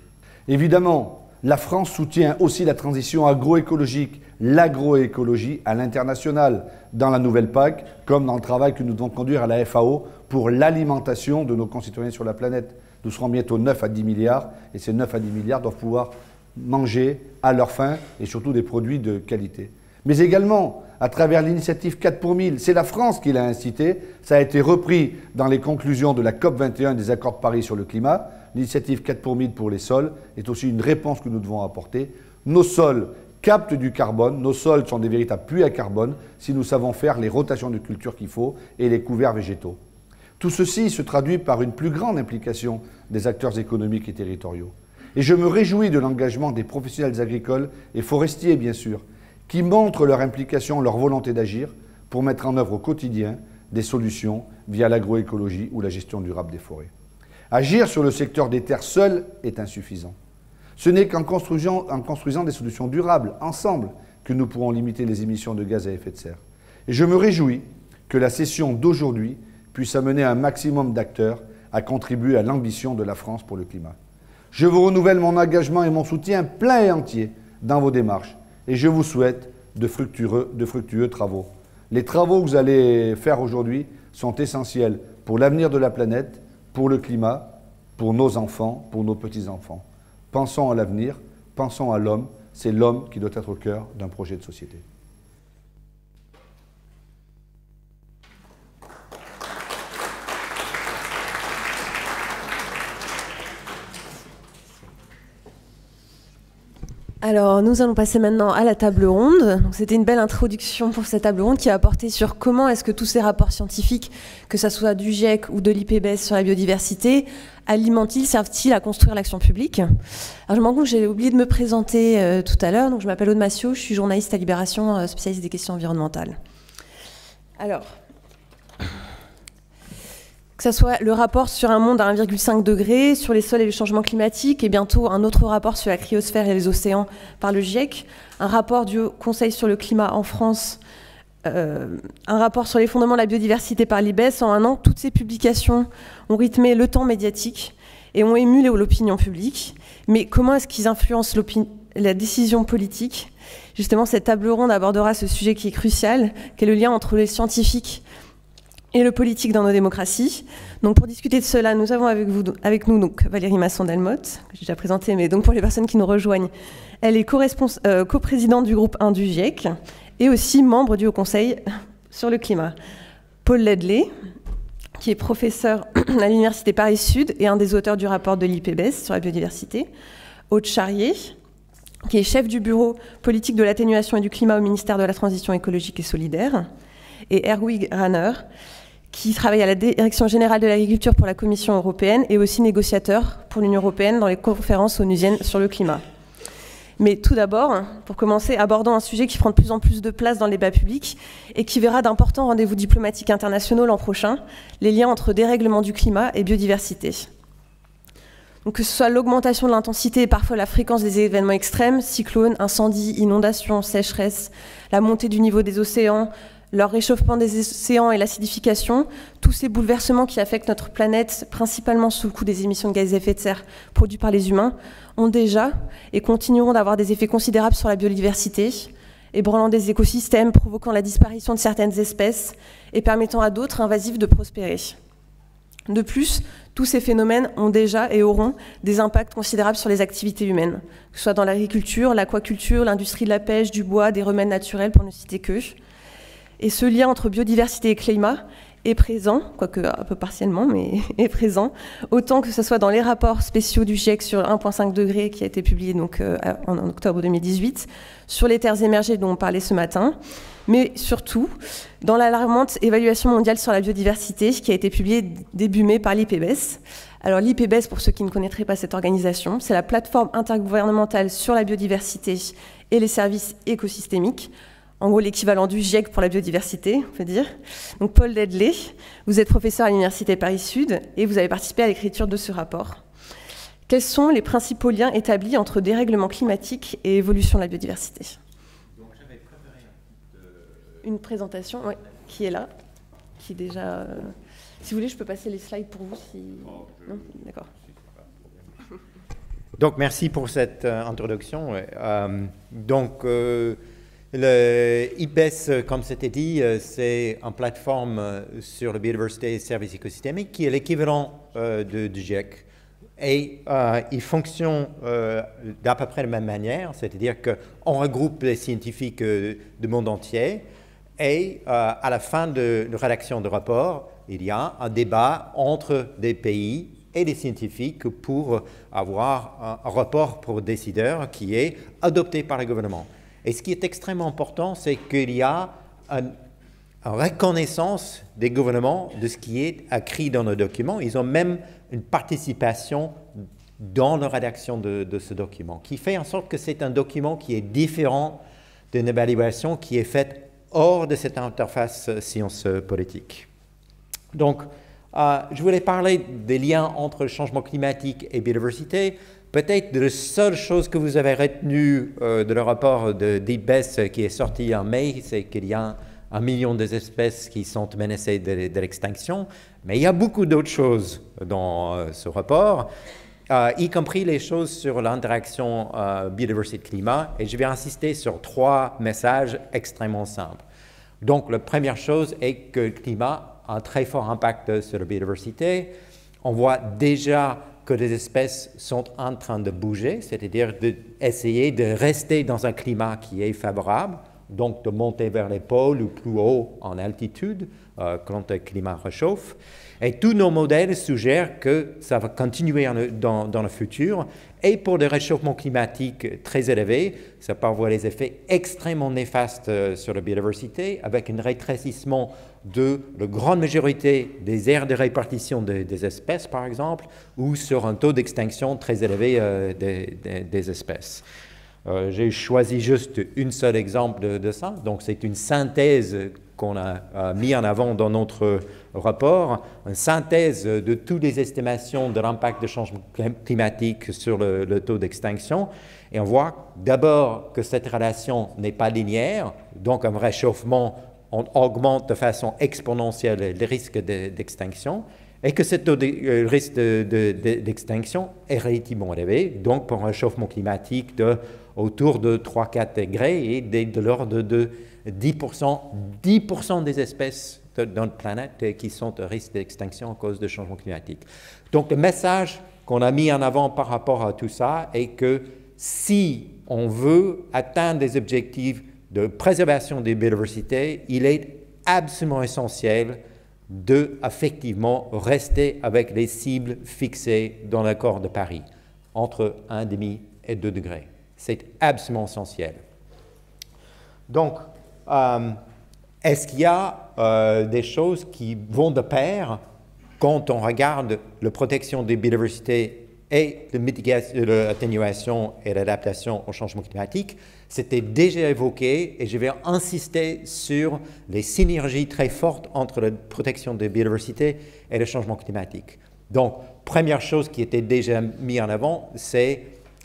Évidemment, la France soutient aussi la transition agroécologique, l'agroécologie à l'international, dans la nouvelle PAC, comme dans le travail que nous devons conduire à la FAO pour l'alimentation de nos concitoyens sur la planète. Nous serons bientôt 9 à 10 milliards, et ces 9 à 10 milliards doivent pouvoir manger à leur faim et surtout des produits de qualité. Mais également à travers l'initiative 4 pour 1000. C'est la France qui l'a incité. Ça a été repris dans les conclusions de la COP 21 des accords de Paris sur le climat. L'initiative 4 pour 1000 pour les sols est aussi une réponse que nous devons apporter. Nos sols captent du carbone. Nos sols sont des véritables puits à carbone si nous savons faire les rotations de culture qu'il faut et les couverts végétaux. Tout ceci se traduit par une plus grande implication des acteurs économiques et territoriaux. Et je me réjouis de l'engagement des professionnels agricoles et forestiers, bien sûr, qui montrent leur implication, leur volonté d'agir pour mettre en œuvre au quotidien des solutions via l'agroécologie ou la gestion durable des forêts. Agir sur le secteur des terres seul est insuffisant. Ce n'est qu'en construisant, construisant des solutions durables, ensemble, que nous pourrons limiter les émissions de gaz à effet de serre. Et je me réjouis que la session d'aujourd'hui puisse amener un maximum d'acteurs à contribuer à l'ambition de la France pour le climat. Je vous renouvelle mon engagement et mon soutien plein et entier dans vos démarches et je vous souhaite de fructueux, travaux. Les travaux que vous allez faire aujourd'hui sont essentiels pour l'avenir de la planète, pour le climat, pour nos enfants, pour nos petits-enfants. Pensons à l'avenir, pensons à l'homme, c'est l'homme qui doit être au cœur d'un projet de société. Alors, nous allons passer maintenant à la table ronde. C'était une belle introduction pour cette table ronde qui va porter sur comment est-ce que tous ces rapports scientifiques, que ce soit du GIEC ou de l'IPBES sur la biodiversité, alimentent-ils, servent-ils à construire l'action publique? Alors, je m'en compte, j'ai oublié de me présenter euh, tout à l'heure. Donc, je m'appelle Aude Massio, je suis journaliste à Libération, euh, spécialiste des questions environnementales. Alors, que ce soit le rapport sur un monde à 1,5 degré, sur les sols et le changement climatique, et bientôt un autre rapport sur la cryosphère et les océans par le GIEC, un rapport du Conseil sur le climat en France, euh, un rapport sur les fondements de la biodiversité par l'IBES. En un an, toutes ces publications ont rythmé le temps médiatique et ont ému l'opinion publique. Mais comment est-ce qu'ils influencent la décision politique? Justement, cette table ronde abordera ce sujet qui est crucial, qui est le lien entre les scientifiques et le politique dans nos démocraties. Donc pour discuter de cela, nous avons avec, vous, avec nous donc, Valérie Masson-Delmotte, que j'ai déjà présentée, mais donc pour les personnes qui nous rejoignent, elle est euh, coprésidente du groupe 1 du GIEC et aussi membre du Haut Conseil sur le climat. Paul Ledley, qui est professeur à l'Université Paris-Sud et un des auteurs du rapport de l'IPBES sur la biodiversité. Aude Charrier, qui est chef du bureau politique de l'atténuation et du climat au ministère de la Transition écologique et solidaire. Et Erwig Ranner, qui travaille à la Direction générale de l'agriculture pour la Commission européenne et aussi négociateur pour l'Union européenne dans les conférences onusiennes sur le climat. Mais tout d'abord, pour commencer, abordons un sujet qui prend de plus en plus de place dans le débat public et qui verra d'importants rendez-vous diplomatiques internationaux l'an prochain, les liens entre dérèglement du climat et biodiversité. Que ce soit l'augmentation de l'intensité et parfois la fréquence des événements extrêmes, cyclones, incendies, inondations, sécheresses, la montée du niveau des océans, leur réchauffement des océans et l'acidification, tous ces bouleversements qui affectent notre planète, principalement sous le coup des émissions de gaz à effet de serre produites par les humains, ont déjà et continueront d'avoir des effets considérables sur la biodiversité, ébranlant des écosystèmes, provoquant la disparition de certaines espèces et permettant à d'autres invasives de prospérer. De plus, tous ces phénomènes ont déjà et auront des impacts considérables sur les activités humaines, que ce soit dans l'agriculture, l'aquaculture, l'industrie de la pêche, du bois, des remèdes naturels, pour ne citer que. Et ce lien entre biodiversité et climat est présent, quoique un peu partiellement, mais est présent, autant que ce soit dans les rapports spéciaux du GIEC sur 1,5 degré qui a été publié donc, euh, en octobre 2018, sur les terres émergées dont on parlait ce matin, mais surtout dans l'alarmante évaluation mondiale sur la biodiversité qui a été publiée début mai par l'IPBES. Alors l'IPBES, pour ceux qui ne connaîtraient pas cette organisation, c'est la plateforme intergouvernementale sur la biodiversité et les services écosystémiques en gros l'équivalent du GIEC pour la biodiversité, on peut dire. Donc Paul Ledley, vous êtes professeur à l'Université Paris-Sud et vous avez participé à l'écriture de ce rapport. Quels sont les principaux liens établis entre dérèglement climatique et évolution de la biodiversité? Donc, Une présentation qui est là, qui est déjà... Euh, si vous voulez, je peux passer les slides pour vous. Si... D'accord. Donc merci pour cette euh, introduction. Euh, donc le IBES, comme c'était dit, euh, c'est une plateforme euh, sur la biodiversité et services écosystémiques qui est l'équivalent euh, de, du GIEC. Et il fonctionne d'à peu près de la même manière, c'est-à-dire qu'on regroupe les scientifiques du monde entier et à la fin de la rédaction de rapport, il y a un débat entre des pays et des scientifiques pour avoir un rapport pour décideurs qui est adopté par le gouvernement. Et ce qui est extrêmement important, c'est qu'il y a une, reconnaissance des gouvernements de ce qui est écrit dans nos documents. Ils ont même une participation dans la rédaction de, ce document, qui fait en sorte que c'est un document qui est différent d'une évaluation qui est faite hors de cette interface science politique. Donc, euh, je voulais parler des liens entre le changement climatique et biodiversité. Peut-être la seule chose que vous avez retenue euh, de le rapport de d'IBES qui est sorti en mai, c'est qu'il y a un, million d'espèces qui sont menacées de, l'extinction. Mais il y a beaucoup d'autres choses dans euh, ce rapport, euh, y compris les choses sur l'interaction biodiversité-climat. Et je vais insister sur trois messages extrêmement simples. Donc, la première chose est que le climat a un très fort impact sur la biodiversité. On voit déjà que les espèces sont en train de bouger, c'est-à-dire d'essayer de rester dans un climat qui est favorable. donc de monter vers les pôles ou plus haut en altitude quand le climat réchauffe. Et tous nos modèles suggèrent que ça va continuer dans, dans, le futur. Et pour des réchauffements climatiques très élevés, ça peut avoir des effets extrêmement néfastes euh, sur la biodiversité, avec un rétrécissement de la grande majorité des aires de répartition des espèces, par exemple, ou sur un taux d'extinction très élevé euh, des, espèces. Euh, j'ai choisi juste un seul exemple de, ça. Donc, c'est une synthèse qu'on a mis en avant dans notre rapport, une synthèse de toutes les estimations de l'impact du changement climatique sur le, taux d'extinction. Et on voit d'abord que cette relation n'est pas linéaire, donc un réchauffement on augmente de façon exponentielle le risque d'extinction et que ce de, euh, risque d'extinction est relativement élevé, donc pour un réchauffement climatique de autour de 3-4 degrés et de l'ordre de 10%, 10 des espèces de notre planète qui sont à risque d'extinction à cause du changement climatique. Donc le message qu'on a mis en avant par rapport à tout ça est que si on veut atteindre des objectifs de préservation des biodiversités, il est absolument essentiel de effectivement rester avec les cibles fixées dans l'accord de Paris, entre 1,5 et 2 degrés. C'est absolument essentiel. Donc, euh, est-ce qu'il y a euh, des choses qui vont de pair quand on regarde la protection des biodiversités et l'atténuation et l'adaptation au changement climatique C'était déjà évoqué et je vais insister sur les synergies très fortes entre la protection des biodiversités et le changement climatique. Donc, première chose qui était déjà mise en avant, c'est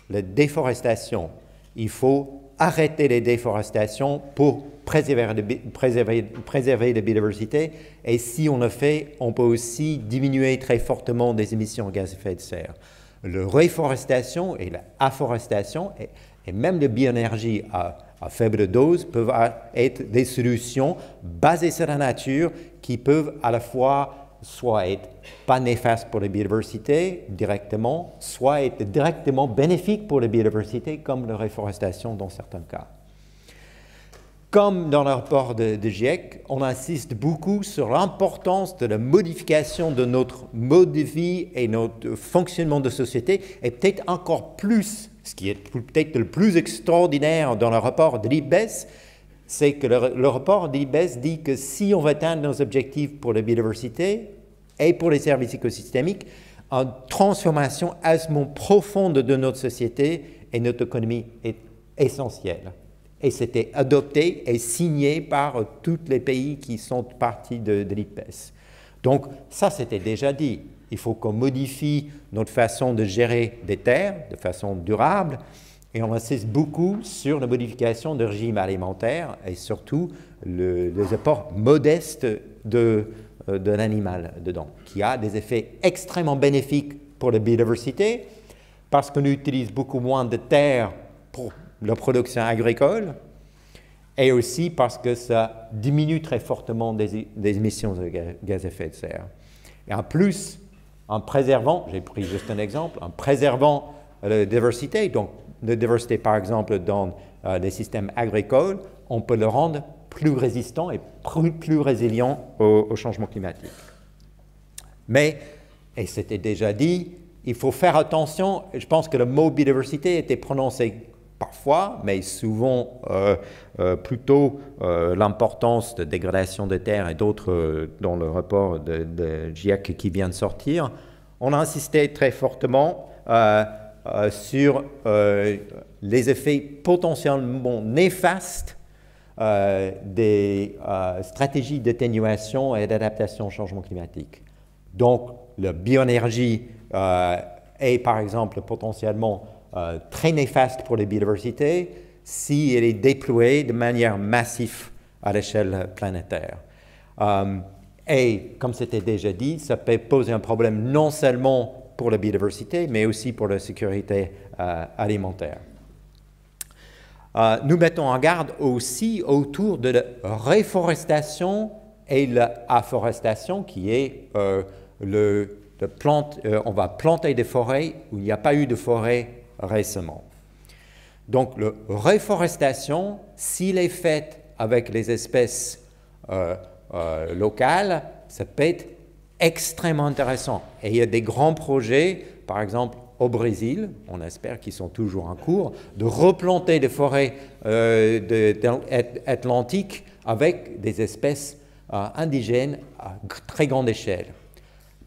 la déforestation. Il faut arrêter les déforestations pour préserver, préserver, préserver la biodiversité. Et si on le fait, on peut aussi diminuer très fortement des émissions de gaz à effet de serre. La réforestation et l'afforestation et, et, même la bioénergie à, faible dose peuvent être des solutions basées sur la nature qui peuvent à la fois soit être pas néfastes pour la biodiversité directement, soit être directement bénéfiques pour la biodiversité, comme la réforestation dans certains cas. Comme dans le rapport de, GIEC, on insiste beaucoup sur l'importance de la modification de notre mode de vie et notre fonctionnement de société, et peut-être encore plus, ce qui est peut-être le plus extraordinaire dans le rapport de l'IBES, c'est que le, rapport de l'IBES dit que si on veut atteindre nos objectifs pour la biodiversité et pour les services écosystémiques, une transformation assez profonde de notre société et notre économie est essentielle et c'était adopté et signé par tous les pays qui sont partis de, l'IPES. Donc ça, c'était déjà dit. Il faut qu'on modifie notre façon de gérer des terres de façon durable et on insiste beaucoup sur la modification du régime alimentaire et surtout les apports modestes de, euh, de l'animal dedans, qui a des effets extrêmement bénéfiques pour la biodiversité parce qu'on utilise beaucoup moins de terres pour la production agricole, et aussi parce que ça diminue très fortement des, émissions de gaz à effet de serre. Et en plus, en préservant, j'ai pris juste un exemple, en préservant la diversité, donc la diversité par exemple dans euh, les systèmes agricoles, on peut le rendre plus résistant et plus, résilient au, au, changement climatique. Mais, et c'était déjà dit, il faut faire attention, je pense que le mot biodiversité était prononcé parfois, mais souvent euh, euh, plutôt euh, l'importance de dégradation des terres et d'autres dans le rapport de, GIEC qui vient de sortir, on a insisté très fortement sur les effets potentiellement néfastes des stratégies d'atténuation et d'adaptation au changement climatique. Donc, la bioénergie est par exemple potentiellement euh, très néfaste pour la biodiversité si elle est déployée de manière massive à l'échelle planétaire. Euh, et comme c'était déjà dit, ça peut poser un problème non seulement pour la biodiversité, mais aussi pour la sécurité euh, alimentaire. nous mettons en garde aussi autour de la réforestation et l'afforestation, qui est le, plante, on va planter des forêts où il n'y a pas eu de forêt récemment. Donc, la reforestation, s'il est fait avec les espèces euh, euh, locales, ça peut être extrêmement intéressant. Et il y a des grands projets, par exemple au Brésil, on espère qu'ils sont toujours en cours, de replanter des forêts euh, atlantiques avec des espèces indigènes à très grande échelle.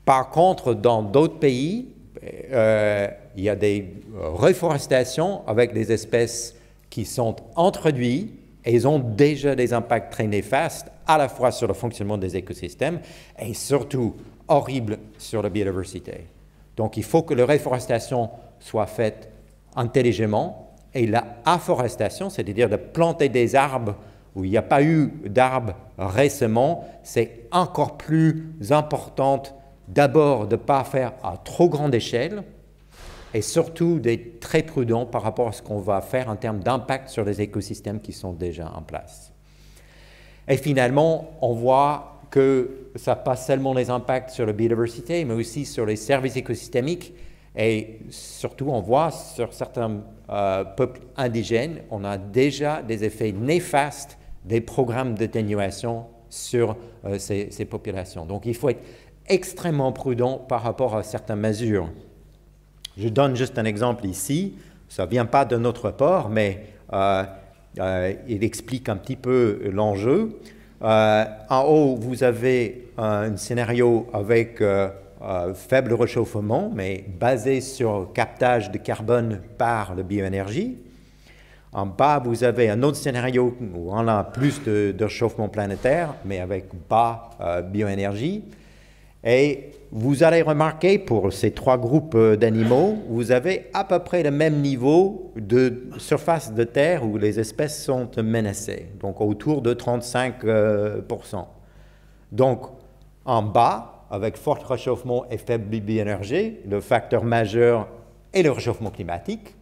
Par contre, dans d'autres pays, euh, il y a des reforestations avec des espèces qui sont introduites et ils ont déjà des impacts très néfastes à la fois sur le fonctionnement des écosystèmes et surtout horribles sur la biodiversité. Donc il faut que la réforestation soit faite intelligemment et la afforestation, c'est-à-dire de planter des arbres où il n'y a pas eu d'arbres récemment, c'est encore plus importante d'abord de ne pas faire à trop grande échelle et surtout d'être très prudent par rapport à ce qu'on va faire en termes d'impact sur les écosystèmes qui sont déjà en place. Et finalement, on voit que ça passe seulement les impacts sur la biodiversité, mais aussi sur les services écosystémiques. Et surtout, on voit sur certains euh, peuples indigènes, on a déjà des effets néfastes des programmes d'atténuation sur euh, ces, populations. Donc, il faut être extrêmement prudent par rapport à certaines mesures. Je donne juste un exemple ici. Ça ne vient pas de notre rapport, mais euh, il explique un petit peu l'enjeu. Euh, en haut, vous avez un scénario avec euh, euh, faible réchauffement, mais basé sur captage de carbone par la bioénergie. En bas, vous avez un autre scénario où on a plus de, réchauffement planétaire, mais avec bas bioénergie. Et vous allez remarquer pour ces trois groupes d'animaux, vous avez à peu près le même niveau de surface de terre où les espèces sont menacées, donc autour de 35%. Donc en bas, avec fort réchauffement et faible bioénergie, le facteur majeur est le réchauffement climatique.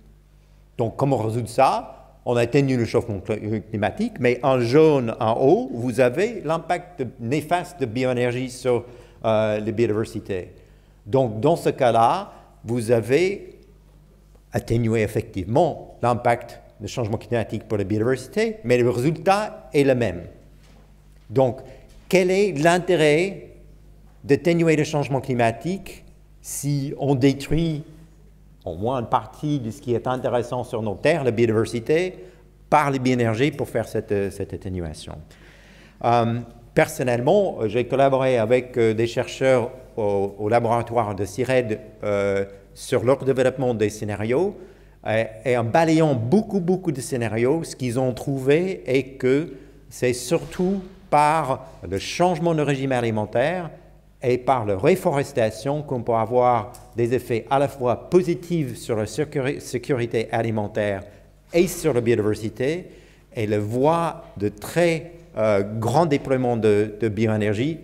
Donc comment résoudre ça? On a atteint le réchauffement climatique, mais en jaune en haut, vous avez l'impact néfaste de bioénergie sur euh, la biodiversité. Donc, dans ce cas-là, vous avez atténué effectivement l'impact du changement climatique pour la biodiversité, mais le résultat est le même. Donc, quel est l'intérêt d'atténuer le changement climatique si on détruit au moins une partie de ce qui est intéressant sur nos terres, la biodiversité, par les bioénergies pour faire cette, cette atténuation? Euh, Personnellement, euh, j'ai collaboré avec euh, des chercheurs au, laboratoire de CIRED euh, sur leur développement des scénarios. Et, en balayant beaucoup, beaucoup de scénarios, ce qu'ils ont trouvé est que c'est surtout par le changement de régime alimentaire et par la réforestation qu'on peut avoir des effets à la fois positifs sur la sécurité alimentaire et sur la biodiversité, et le voie de très euh, grand déploiement de, bioénergie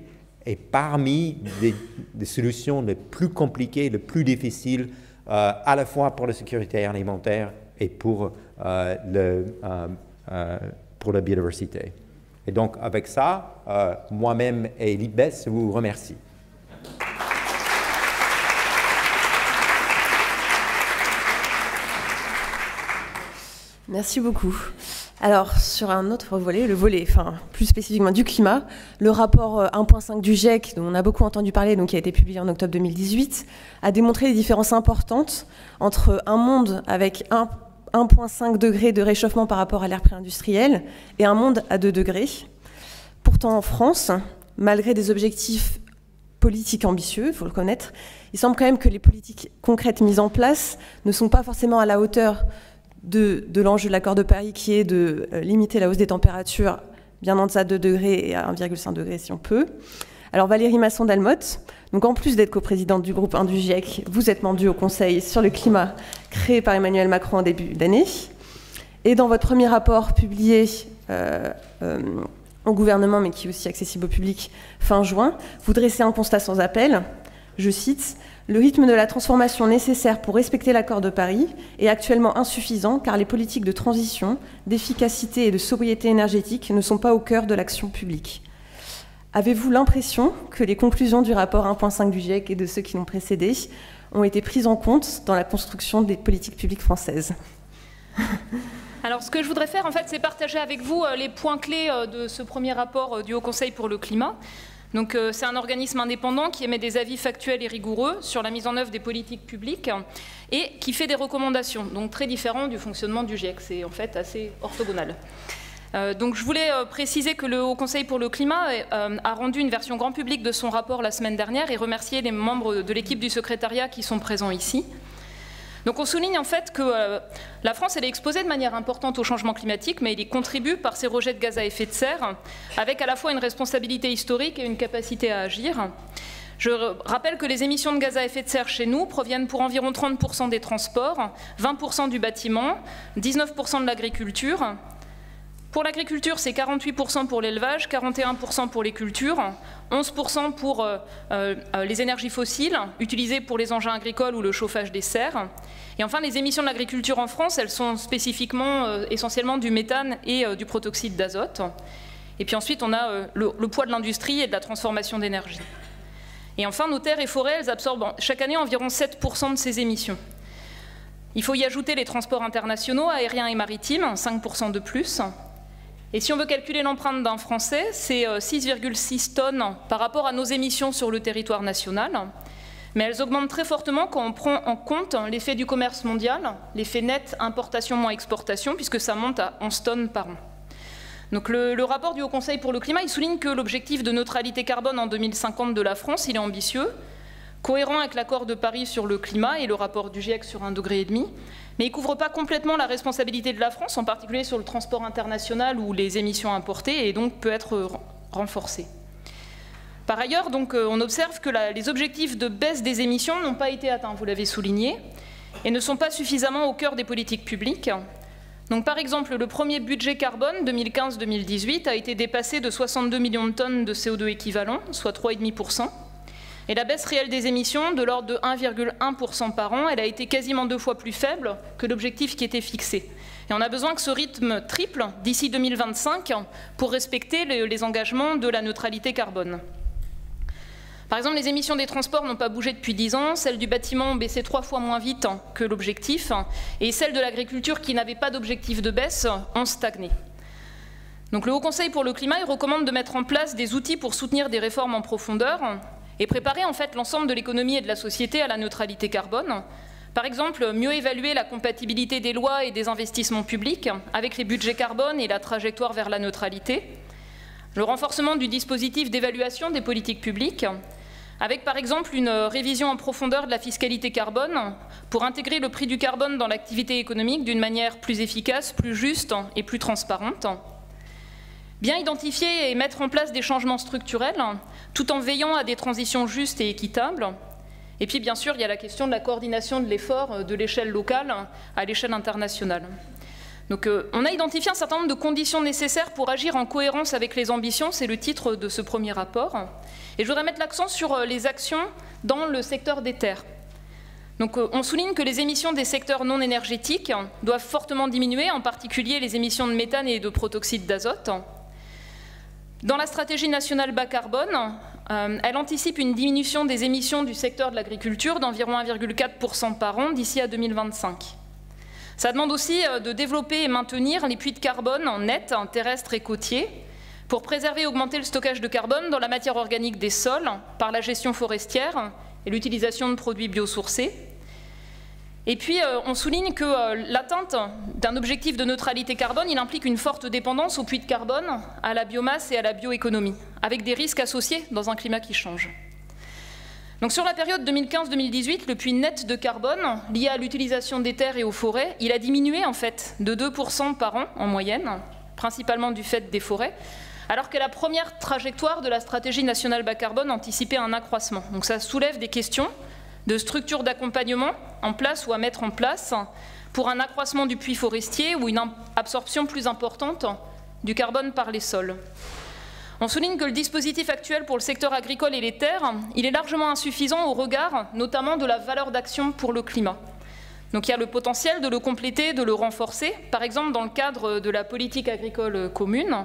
est parmi les, solutions les plus compliquées, les plus difficiles, euh, à la fois pour la sécurité alimentaire et pour, euh, le, pour la biodiversité. Et donc, avec ça, moi-même et l'IBES vous remercie. Merci beaucoup. Alors, sur un autre volet, le volet, plus spécifiquement du climat, le rapport 1.5 euh, du GIEC, dont on a beaucoup entendu parler, donc qui a été publié en octobre 2018, a démontré les différences importantes entre un monde avec 1,5 degré de réchauffement par rapport à l'ère pré-industrielle et un monde à 2 degrés. Pourtant, en France, malgré des objectifs politiques ambitieux, il faut le connaître, il semble quand même que les politiques concrètes mises en place ne sont pas forcément à la hauteur de, l'enjeu de l'accord de Paris qui est de euh, limiter la hausse des températures bien en deçà de 2 degrés et à 1,5 degré si on peut. Alors Valérie Masson-Dalmotte, donc en plus d'être coprésidente du groupe 1 du GIEC, vous êtes mandue au Conseil sur le climat créé par Emmanuel Macron en début d'année. Et dans votre premier rapport publié euh, euh, au gouvernement, mais qui est aussi accessible au public fin juin, vous dressez un constat sans appel. Je cite le rythme de la transformation nécessaire pour respecter l'accord de Paris est actuellement insuffisant car les politiques de transition, d'efficacité et de sobriété énergétique ne sont pas au cœur de l'action publique. Avez-vous l'impression que les conclusions du rapport 1.5 du GIEC et de ceux qui l'ont précédé ont été prises en compte dans la construction des politiques publiques françaises? Alors, ce que je voudrais faire, en fait, c'est partager avec vous euh, les points clés euh, de ce premier rapport euh, du Haut Conseil pour le climat. Donc, c'est un organisme indépendant qui émet des avis factuels et rigoureux sur la mise en œuvre des politiques publiques et qui fait des recommandations, donc très différents du fonctionnement du GIEC. C'est en fait assez orthogonal. donc je voulais préciser que le Haut Conseil pour le climat a rendu une version grand public de son rapport la semaine dernière et remercier les membres de l'équipe du secrétariat qui sont présents ici. Donc on souligne en fait que euh, la France est exposée de manière importante au changement climatique, mais elle y contribue par ses rejets de gaz à effet de serre, avec à la fois une responsabilité historique et une capacité à agir. Je rappelle que les émissions de gaz à effet de serre chez nous proviennent pour environ 30% des transports, 20% du bâtiment, 19% de l'agriculture, pour l'agriculture, c'est 48% pour l'élevage, 41% pour les cultures, 11% pour euh, euh, les énergies fossiles utilisées pour les engins agricoles ou le chauffage des serres. Et enfin, les émissions de l'agriculture en France, elles sont spécifiquement euh, essentiellement du méthane et du protoxyde d'azote. Et puis ensuite, on a le, le, poids de l'industrie et de la transformation d'énergie. Et enfin, nos terres et forêts, elles absorbent chaque année environ 7% de ces émissions. Il faut y ajouter les transports internationaux, aériens et maritimes, 5% de plus. Et si on veut calculer l'empreinte d'un Français, c'est 6,6 euh, tonnes par rapport à nos émissions sur le territoire national. Mais elles augmentent très fortement quand on prend en compte l'effet du commerce mondial, l'effet net importation moins exportation, puisque ça monte à 11 tonnes par an. Donc le, rapport du Haut Conseil pour le climat, souligne que l'objectif de neutralité carbone en 2050 de la France, il est ambitieux, cohérent avec l'accord de Paris sur le climat et le rapport du GIEC sur un degré et demi, mais il ne couvre pas complètement la responsabilité de la France, en particulier sur le transport international ou les émissions importées, et donc peut être renforcé. Par ailleurs, euh, on observe que les objectifs de baisse des émissions n'ont pas été atteints, vous l'avez souligné, et ne sont pas suffisamment au cœur des politiques publiques. Par exemple, le premier budget carbone 2015-2018 a été dépassé de 62 millions de tonnes de CO2 équivalent, soit 3,5%. Et la baisse réelle des émissions, de l'ordre de 1,1% par an, elle a été quasiment deux fois plus faible que l'objectif qui était fixé. Et on a besoin que ce rythme triple d'ici 2025 pour respecter les engagements de la neutralité carbone. Par exemple, les émissions des transports n'ont pas bougé depuis 10 ans, celles du bâtiment ont baissé trois fois moins vite que l'objectif, et celles de l'agriculture qui n'avaient pas d'objectif de baisse ont stagné. Donc le Haut Conseil pour le climat recommande de mettre en place des outils pour soutenir des réformes en profondeur, et préparer en fait l'ensemble de l'économie et de la société à la neutralité carbone. Par exemple, mieux évaluer la compatibilité des lois et des investissements publics avec les budgets carbone et la trajectoire vers la neutralité. Le renforcement du dispositif d'évaluation des politiques publiques, avec par exemple une révision en profondeur de la fiscalité carbone pour intégrer le prix du carbone dans l'activité économique d'une manière plus efficace, plus juste et plus transparente. Bien identifier et mettre en place des changements structurels tout en veillant à des transitions justes et équitables. Et puis bien sûr, il y a la question de la coordination de l'effort euh, de l'échelle locale à l'échelle internationale. Donc euh, on a identifié un certain nombre de conditions nécessaires pour agir en cohérence avec les ambitions, c'est le titre de ce premier rapport. Et je voudrais mettre l'accent sur euh, les actions dans le secteur des terres. Donc on souligne que les émissions des secteurs non énergétiques doivent fortement diminuer, en particulier les émissions de méthane et de protoxyde d'azote. Dans la stratégie nationale bas carbone, euh, elle anticipe une diminution des émissions du secteur de l'agriculture d'environ 1,4% par an d'ici à 2025. Ça demande aussi euh, de développer et maintenir les puits de carbone en net, terrestres et côtiers, pour préserver et augmenter le stockage de carbone dans la matière organique des sols par la gestion forestière et l'utilisation de produits biosourcés, et puis, euh, on souligne que euh, l'atteinte d'un objectif de neutralité carbone, implique une forte dépendance aux puits de carbone, à la biomasse et à la bioéconomie, avec des risques associés dans un climat qui change. Donc sur la période 2015-2018, le puits net de carbone, lié à l'utilisation des terres et aux forêts, il a diminué en fait de 2% par an en moyenne, principalement du fait des forêts, alors que la première trajectoire de la stratégie nationale bas carbone anticipait un accroissement. Donc ça soulève des questions de structures d'accompagnement en place ou à mettre en place pour un accroissement du puits forestier ou une absorption plus importante du carbone par les sols. On souligne que le dispositif actuel pour le secteur agricole et les terres, est largement insuffisant au regard notamment de la valeur d'action pour le climat. Donc il y a le potentiel de le compléter, de le renforcer, par exemple dans le cadre de la politique agricole commune,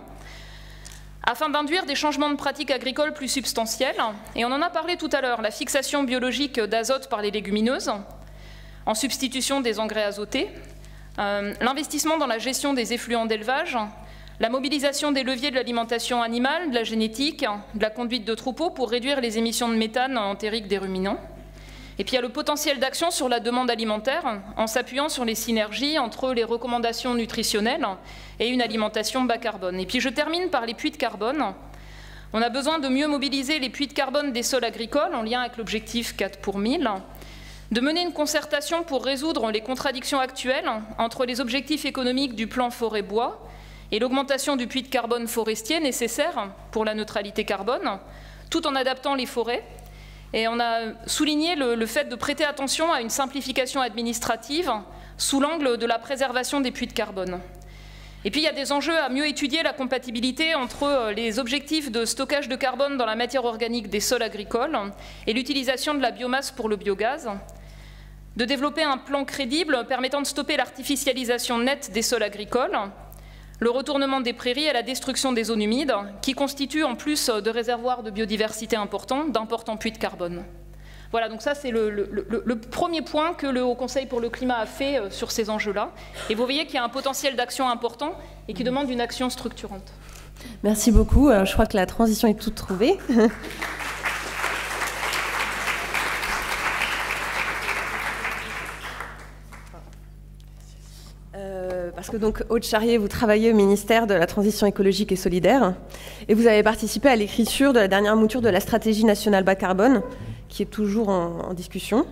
afin d'induire des changements de pratiques agricoles plus substantiels. Et on en a parlé tout à l'heure, la fixation biologique d'azote par les légumineuses, en substitution des engrais azotés, L'investissement dans la gestion des effluents d'élevage, la mobilisation des leviers de l'alimentation animale, de la génétique, de la conduite de troupeaux pour réduire les émissions de méthane entérique des ruminants. Et puis il y a le potentiel d'action sur la demande alimentaire en s'appuyant sur les synergies entre les recommandations nutritionnelles et une alimentation bas carbone. Et puis je termine par les puits de carbone. On a besoin de mieux mobiliser les puits de carbone des sols agricoles en lien avec l'objectif 4 pour 1000, de mener une concertation pour résoudre les contradictions actuelles entre les objectifs économiques du plan forêt-bois et l'augmentation du puits de carbone forestier nécessaire pour la neutralité carbone, tout en adaptant les forêts et on a souligné le, fait de prêter attention à une simplification administrative sous l'angle de la préservation des puits de carbone. Et puis il y a des enjeux à mieux étudier la compatibilité entre euh, les objectifs de stockage de carbone dans la matière organique des sols agricoles et l'utilisation de la biomasse pour le biogaz, de développer un plan crédible permettant de stopper l'artificialisation nette des sols agricoles, le retournement des prairies et la destruction des zones humides, qui constituent en plus de réservoirs de biodiversité importants, d'importants puits de carbone. Voilà, donc ça c'est le, premier point que le Haut Conseil pour le climat a fait euh, sur ces enjeux-là. Et vous voyez qu'il y a un potentiel d'action important et qui demande une action structurante. Merci beaucoup. Euh, je crois que la transition est toute trouvée. parce que donc, Aude Charrier, vous travaillez au ministère de la Transition écologique et solidaire, et vous avez participé à l'écriture de la dernière mouture de la stratégie nationale bas carbone, qui est toujours en, discussion.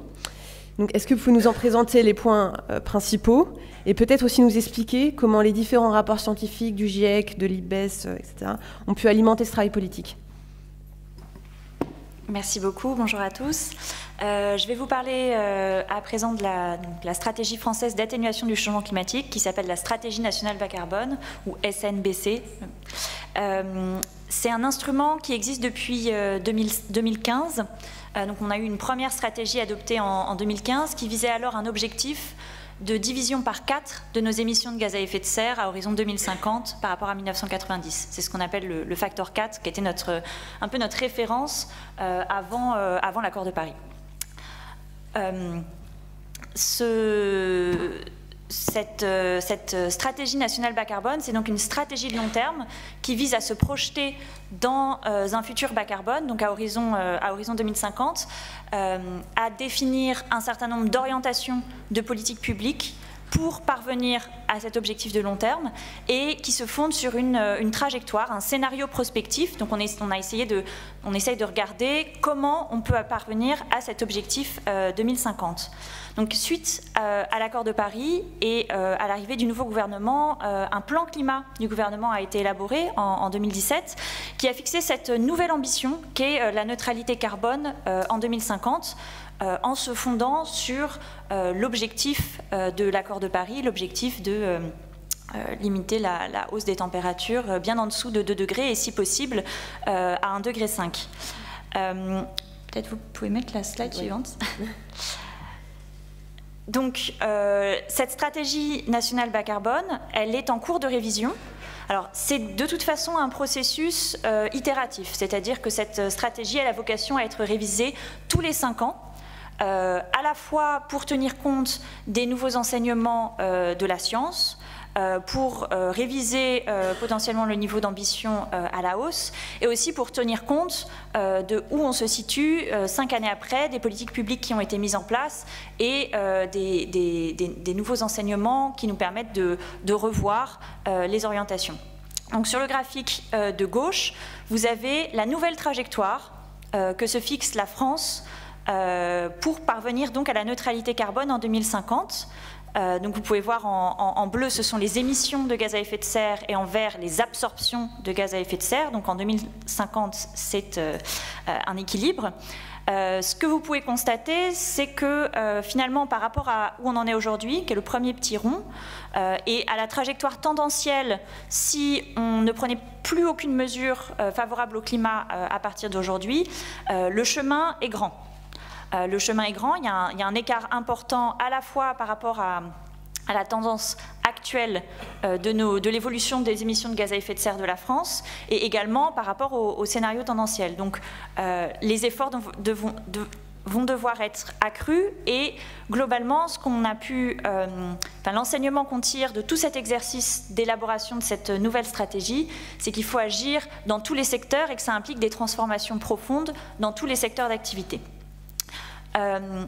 Donc, est-ce que vous nous en présenter les points euh, principaux, et peut-être aussi nous expliquer comment les différents rapports scientifiques du GIEC, de l'IBES, euh, etc., ont pu alimenter ce travail politique? Merci beaucoup, bonjour à tous. Euh, je vais vous parler euh, à présent de la, stratégie française d'atténuation du changement climatique qui s'appelle la stratégie nationale bas carbone ou SNBC. Euh, c'est un instrument qui existe depuis 2015. donc on a eu une première stratégie adoptée en, en 2015 qui visait alors un objectif de division par 4 de nos émissions de gaz à effet de serre à horizon 2050 par rapport à 1990. C'est ce qu'on appelle le, facteur 4, qui était notre, un peu notre référence euh, avant, euh, avant l'accord de Paris. Euh, cette, cette, stratégie nationale bas carbone, c'est donc une stratégie de long terme qui vise à se projeter dans un futur bas carbone, donc à horizon, à horizon 2050, euh, à définir un certain nombre d'orientations de politique publique pour parvenir à cet objectif de long terme et qui se fonde sur une, euh, trajectoire, un scénario prospectif. Donc on, a essayé de, on essaye de regarder comment on peut parvenir à cet objectif 2050. Euh, donc suite à l'accord de Paris et à l'arrivée du nouveau gouvernement, un plan climat du gouvernement a été élaboré en, en 2017 qui a fixé cette nouvelle ambition qu'est la neutralité carbone en 2050 euh, en se fondant sur euh, l'objectif euh, de l'accord de Paris, l'objectif de limiter la, hausse des températures bien en dessous de 2 degrés et si possible à 1,5 degré. Peut-être vous pouvez mettre la slide suivante. Donc, cette stratégie nationale bas carbone, elle est en cours de révision. Alors, c'est de toute façon un processus euh, itératif, c'est-à-dire que cette stratégie a la vocation à être révisée tous les cinq ans. Euh, à la fois pour tenir compte des nouveaux enseignements euh, de la science, pour réviser potentiellement le niveau d'ambition à la hausse et aussi pour tenir compte de où on se situe cinq années après, des politiques publiques qui ont été mises en place et des, nouveaux enseignements qui nous permettent de revoir les orientations. Donc sur le graphique euh, de gauche, vous avez la nouvelle trajectoire euh, que se fixe la France euh, pour parvenir donc à la neutralité carbone en 2050. donc vous pouvez voir en, bleu, ce sont les émissions de gaz à effet de serre et en vert, les absorptions de gaz à effet de serre. Donc en 2050, c'est un équilibre. Euh, ce que vous pouvez constater, c'est que euh, finalement, par rapport à où on en est aujourd'hui, qui est le premier petit rond, euh, et à la trajectoire tendancielle, si on ne prenait plus aucune mesure favorable au climat à partir d'aujourd'hui, le chemin est grand. Le chemin est grand, il y, a un, écart important à la fois par rapport à la tendance actuelle euh, de, l'évolution des émissions de gaz à effet de serre de la France et également par rapport au, scénario tendanciel. Donc euh, les efforts vont devoir être accrues et globalement, ce qu'on a pu, euh, l'enseignement qu'on tire de tout cet exercice d'élaboration de cette nouvelle stratégie, c'est qu'il faut agir dans tous les secteurs et que ça implique des transformations profondes dans tous les secteurs d'activité. Euh,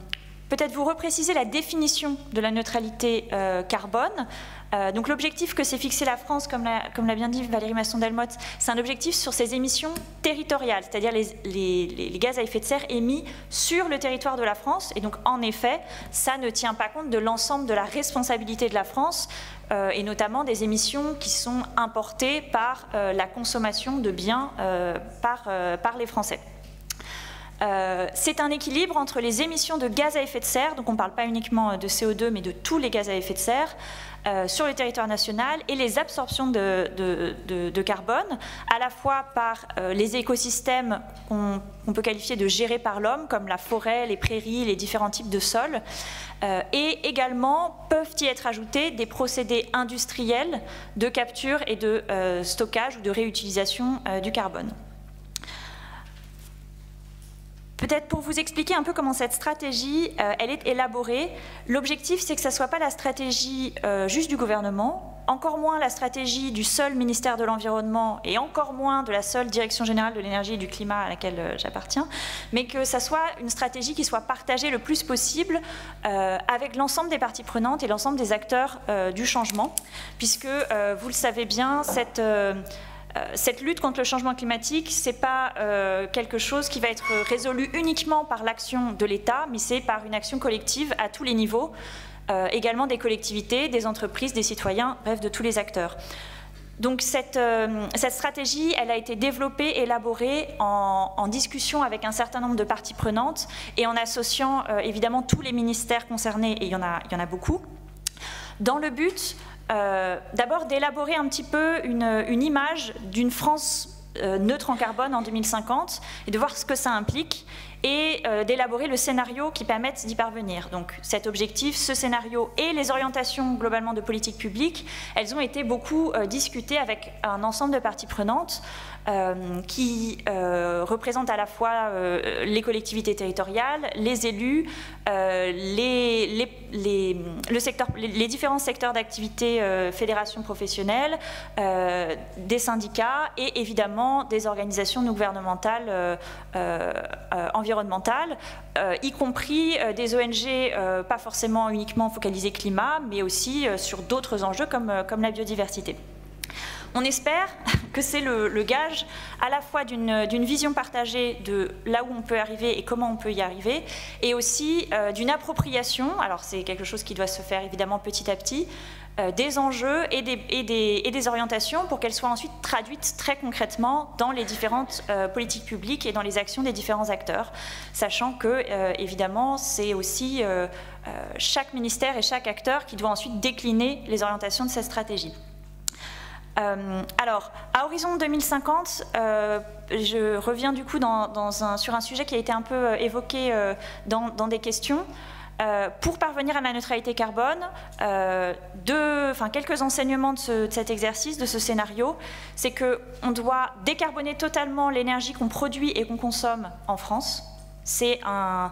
peut-être vous repréciser la définition de la neutralité euh, carbone. Euh, donc l'objectif que s'est fixé la France, comme l'a bien dit Valérie Masson-Delmotte, c'est un objectif sur ses émissions territoriales, c'est-à-dire les, gaz à effet de serre émis sur le territoire de la France. Et donc en effet, ça ne tient pas compte de l'ensemble de la responsabilité de la France, et notamment des émissions qui sont importées par la consommation de biens par les Français. C'est un équilibre entre les émissions de gaz à effet de serre, donc on ne parle pas uniquement de CO2 mais de tous les gaz à effet de serre, euh, sur le territoire national et les absorptions de, carbone, à la fois par euh, les écosystèmes qu'on peut qualifier de gérés par l'homme, comme la forêt, les prairies, les différents types de sols, euh, et également peuvent y être ajoutés des procédés industriels de capture et de stockage ou de réutilisation du carbone. Peut-être pour vous expliquer un peu comment cette stratégie euh, elle est élaborée, l'objectif c'est que ce ne soit pas la stratégie euh, juste du gouvernement, encore moins la stratégie du seul ministère de l'Environnement et encore moins de la seule Direction générale de l'énergie et du climat à laquelle euh, j'appartiens, mais que ça soit une stratégie qui soit partagée le plus possible avec l'ensemble des parties prenantes et l'ensemble des acteurs du changement, puisque vous le savez bien, cette cette lutte contre le changement climatique, ce n'est pas euh, quelque chose qui va être résolu uniquement par l'action de l'État, mais c'est par une action collective à tous les niveaux, euh, également des collectivités, des entreprises, des citoyens, bref, de tous les acteurs. Donc cette, stratégie, elle a été développée, élaborée en, discussion avec un certain nombre de parties prenantes et en associant évidemment tous les ministères concernés, et il y en a beaucoup, dans le but euh, d'abord d'élaborer un petit peu une, image d'une France euh, neutre en carbone en 2050 et de voir ce que ça implique et euh, d'élaborer le scénario qui permette d'y parvenir. Donc cet objectif, ce scénario et les orientations globalement de politique publique, elles ont été beaucoup discutées avec un ensemble de parties prenantes. Euh, qui euh, représente à la fois euh, les collectivités territoriales, les élus, les, différents secteurs d'activité, fédérations professionnelles, des syndicats et évidemment des organisations gouvernementales environnementales, y compris des ONG pas forcément uniquement focalisées climat, mais aussi sur d'autres enjeux comme la biodiversité. On espère que c'est le, gage à la fois d'une vision partagée de là où on peut arriver et comment on peut y arriver, et aussi euh, d'une appropriation, alors c'est quelque chose qui doit se faire évidemment petit à petit, euh, des enjeux et des, orientations pour qu'elles soient ensuite traduites très concrètement dans les différentes euh, politiques publiques et dans les actions des différents acteurs, sachant que, évidemment, c'est aussi chaque ministère et chaque acteur qui doit ensuite décliner les orientations de cette stratégie. Euh, alors, à horizon 2050, euh, je reviens du coup sur un sujet qui a été un peu euh, évoqué dans, des questions. pour parvenir à la neutralité carbone, quelques enseignements de, de, cet exercice, de ce scénario, c'est qu'on doit décarboner totalement l'énergie qu'on produit et qu'on consomme en France. C'est un,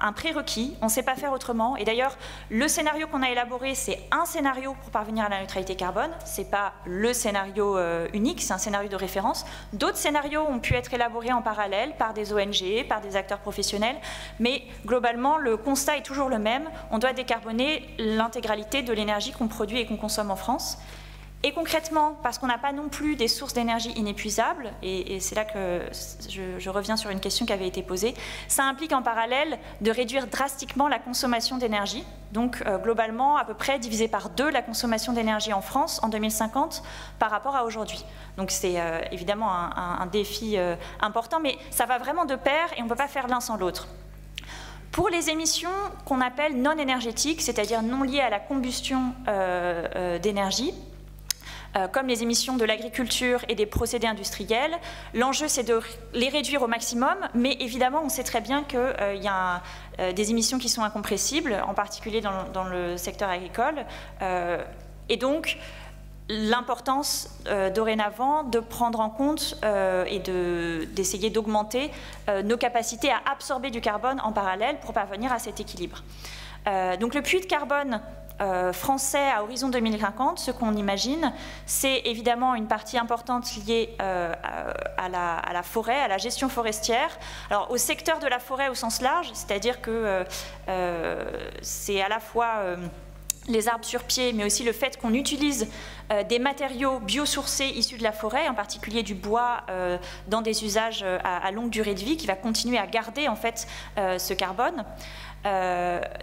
un, prérequis, on ne sait pas faire autrement. Et d'ailleurs, le scénario qu'on a élaboré, c'est un scénario pour parvenir à la neutralité carbone. Ce n'est pas le scénario euh, unique, c'est un scénario de référence. D'autres scénarios ont pu être élaborés en parallèle par des ONG, par des acteurs professionnels, mais globalement, le constat est toujours le même. On doit décarboner l'intégralité de l'énergie qu'on produit et qu'on consomme en France. Et concrètement, parce qu'on n'a pas non plus des sources d'énergie inépuisables, et, c'est là que je, reviens sur une question qui avait été posée, ça implique en parallèle de réduire drastiquement la consommation d'énergie. Donc euh, globalement, à peu près diviser par deux la consommation d'énergie en France en 2050 par rapport à aujourd'hui. Donc c'est euh, évidemment un, défi euh, important, mais ça va vraiment de pair et on ne peut pas faire l'un sans l'autre. Pour les émissions qu'on appelle non énergétiques, c'est-à-dire non liées à la combustion d'énergie, comme les émissions de l'agriculture et des procédés industriels. L'enjeu, c'est de les réduire au maximum, mais évidemment, on sait très bien qu'il euh, y a euh, des émissions qui sont incompressibles, en particulier dans, le secteur agricole. et donc, l'importance dorénavant de prendre en compte et d'essayer d'augmenter nos capacités à absorber du carbone en parallèle pour parvenir à cet équilibre. donc le puits de carbone euh, français à horizon 2050, ce qu'on imagine, c'est évidemment une partie importante liée euh, à, la, forêt, à la gestion forestière. Alors au secteur de la forêt au sens large, c'est-à-dire que euh, c'est à la fois les arbres sur pied, mais aussi le fait qu'on utilise des matériaux biosourcés issus de la forêt, en particulier du bois, dans des usages à, longue durée de vie, qui va continuer à garder en fait ce carbone.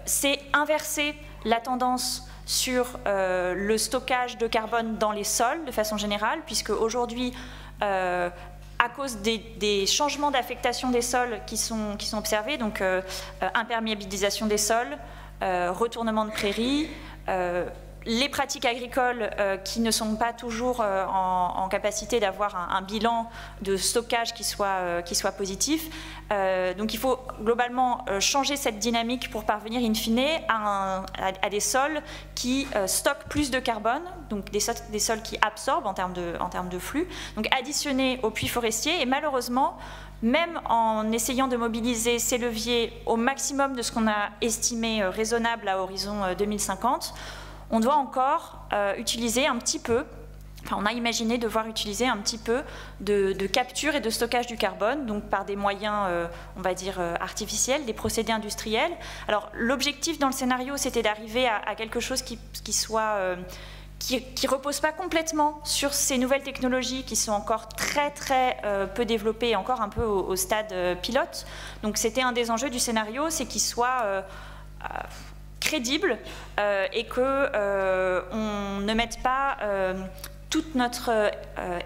c'est inverser la tendance sur euh, le stockage de carbone dans les sols de façon générale, puisque aujourd'hui, euh, à cause des, changements d'affectation des sols qui sont, observés, donc euh, imperméabilisation des sols, retournement de prairies, les pratiques agricoles euh, qui ne sont pas toujours euh, en, capacité d'avoir un, bilan de stockage qui soit, euh, positif. donc il faut globalement changer cette dynamique pour parvenir in fine à, des sols qui stockent plus de carbone, donc des, des sols qui absorbent en termes, de, en termes de flux, donc additionnés aux puits forestiers. Et malheureusement, même en essayant de mobiliser ces leviers au maximum de ce qu'on a estimé raisonnable à horizon 2050, on doit encore euh, utiliser un petit peu Enfin, on a imaginé devoir utiliser un petit peu de, capture et de stockage du carbone, donc par des moyens, euh, on va dire, euh, artificiels, des procédés industriels. Alors, l'objectif dans le scénario, c'était d'arriver à, quelque chose qui, soit... qui, qui repose pas complètement sur ces nouvelles technologies qui sont encore très très peu développées, encore un peu au, au stade pilote. Donc c'était un des enjeux du scénario, c'est qu'il soit crédible euh, et que euh, on ne mette pas euh, toute notre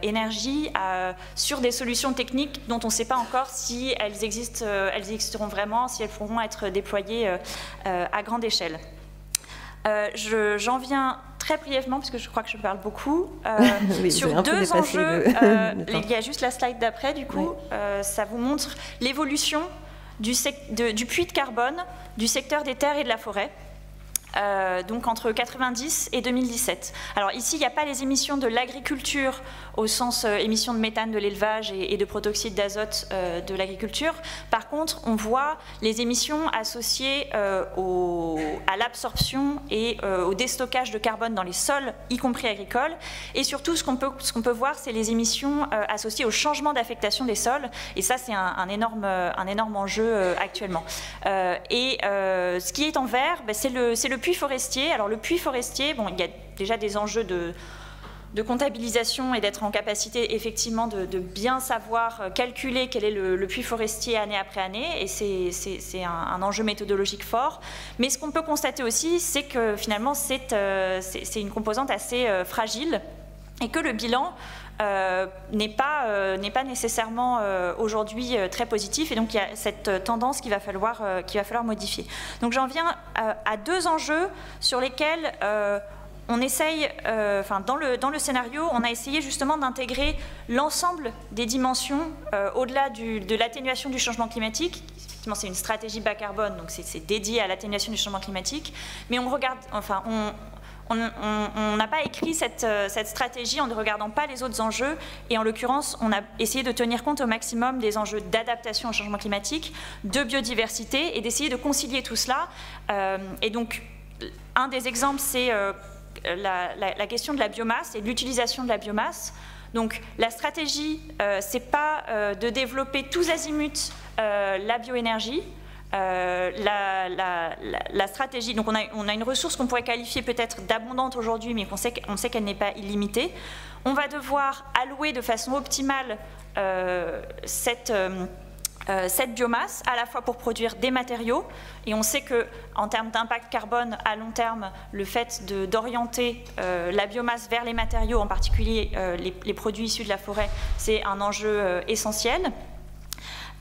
énergie sur des solutions techniques dont on ne sait pas encore si elles, existent, elles existeront vraiment, si elles pourront être déployées à grande échelle. J'en viens très brièvement, parce que je crois que je parle beaucoup, sur deux enjeux. il y a juste la slide d'après, du coup, ça vous montre l'évolution du, du puits de carbone du secteur des terres et de la forêt. Euh, donc entre 90 et 2017. Alors ici, il n'y a pas les émissions de l'agriculture au sens euh, émissions de méthane de l'élevage et, de protoxyde d'azote euh, de l'agriculture. Par contre, on voit les émissions associées à l'absorption et au déstockage de carbone dans les sols, y compris agricoles. Et surtout, ce qu'on peut, qu'on peut voir, c'est les émissions associées au changement d'affectation des sols. Et ça, c'est un, énorme, un énorme enjeu actuellement. et ce qui est en vert, ben, c'est le, le forestier. Alors le puits forestier, bon, il y a déjà des enjeux de, comptabilisation et d'être en capacité effectivement de, bien savoir euh, calculer quel est le, puits forestier année après année, et c'est un, enjeu méthodologique fort. Mais ce qu'on peut constater aussi, c'est que finalement c'est euh, une composante assez euh, fragile et que le bilan n'est pas, pas nécessairement aujourd'hui très positif et donc il y a cette tendance qu'il va, falloir, va falloir modifier. Donc j'en viens à deux enjeux sur lesquels on essaye, euh, enfin dans le, dans le scénario, on a essayé justement d'intégrer l'ensemble des dimensions euh, au-delà de l'atténuation du changement climatique. Effectivement, c'est une stratégie bas carbone, donc c'est dédié à l'atténuation du changement climatique. Mais on regarde, enfin, on, n'a pas écrit cette, euh, cette, stratégie en ne regardant pas les autres enjeux. Et en l'occurrence, on a essayé de tenir compte au maximum des enjeux d'adaptation au changement climatique, de biodiversité, et d'essayer de concilier tout cela. et donc, un des exemples, c'est la, question de la biomasse et de l'utilisation de la biomasse. Donc la stratégie, euh, c'est pas euh, de développer tous azimuts euh, la stratégie, donc on a, on une ressource qu'on pourrait qualifier peut-être d'abondante aujourd'hui, mais on sait, sait qu'elle n'est pas illimitée. On va devoir allouer de façon optimale cette euh, cette biomasse, à la fois pour produire des matériaux, et on sait que en termes d'impact carbone à long terme, le fait d'orienter euh, la biomasse vers les matériaux, en particulier euh, les, produits issus de la forêt, c'est un enjeu essentiel.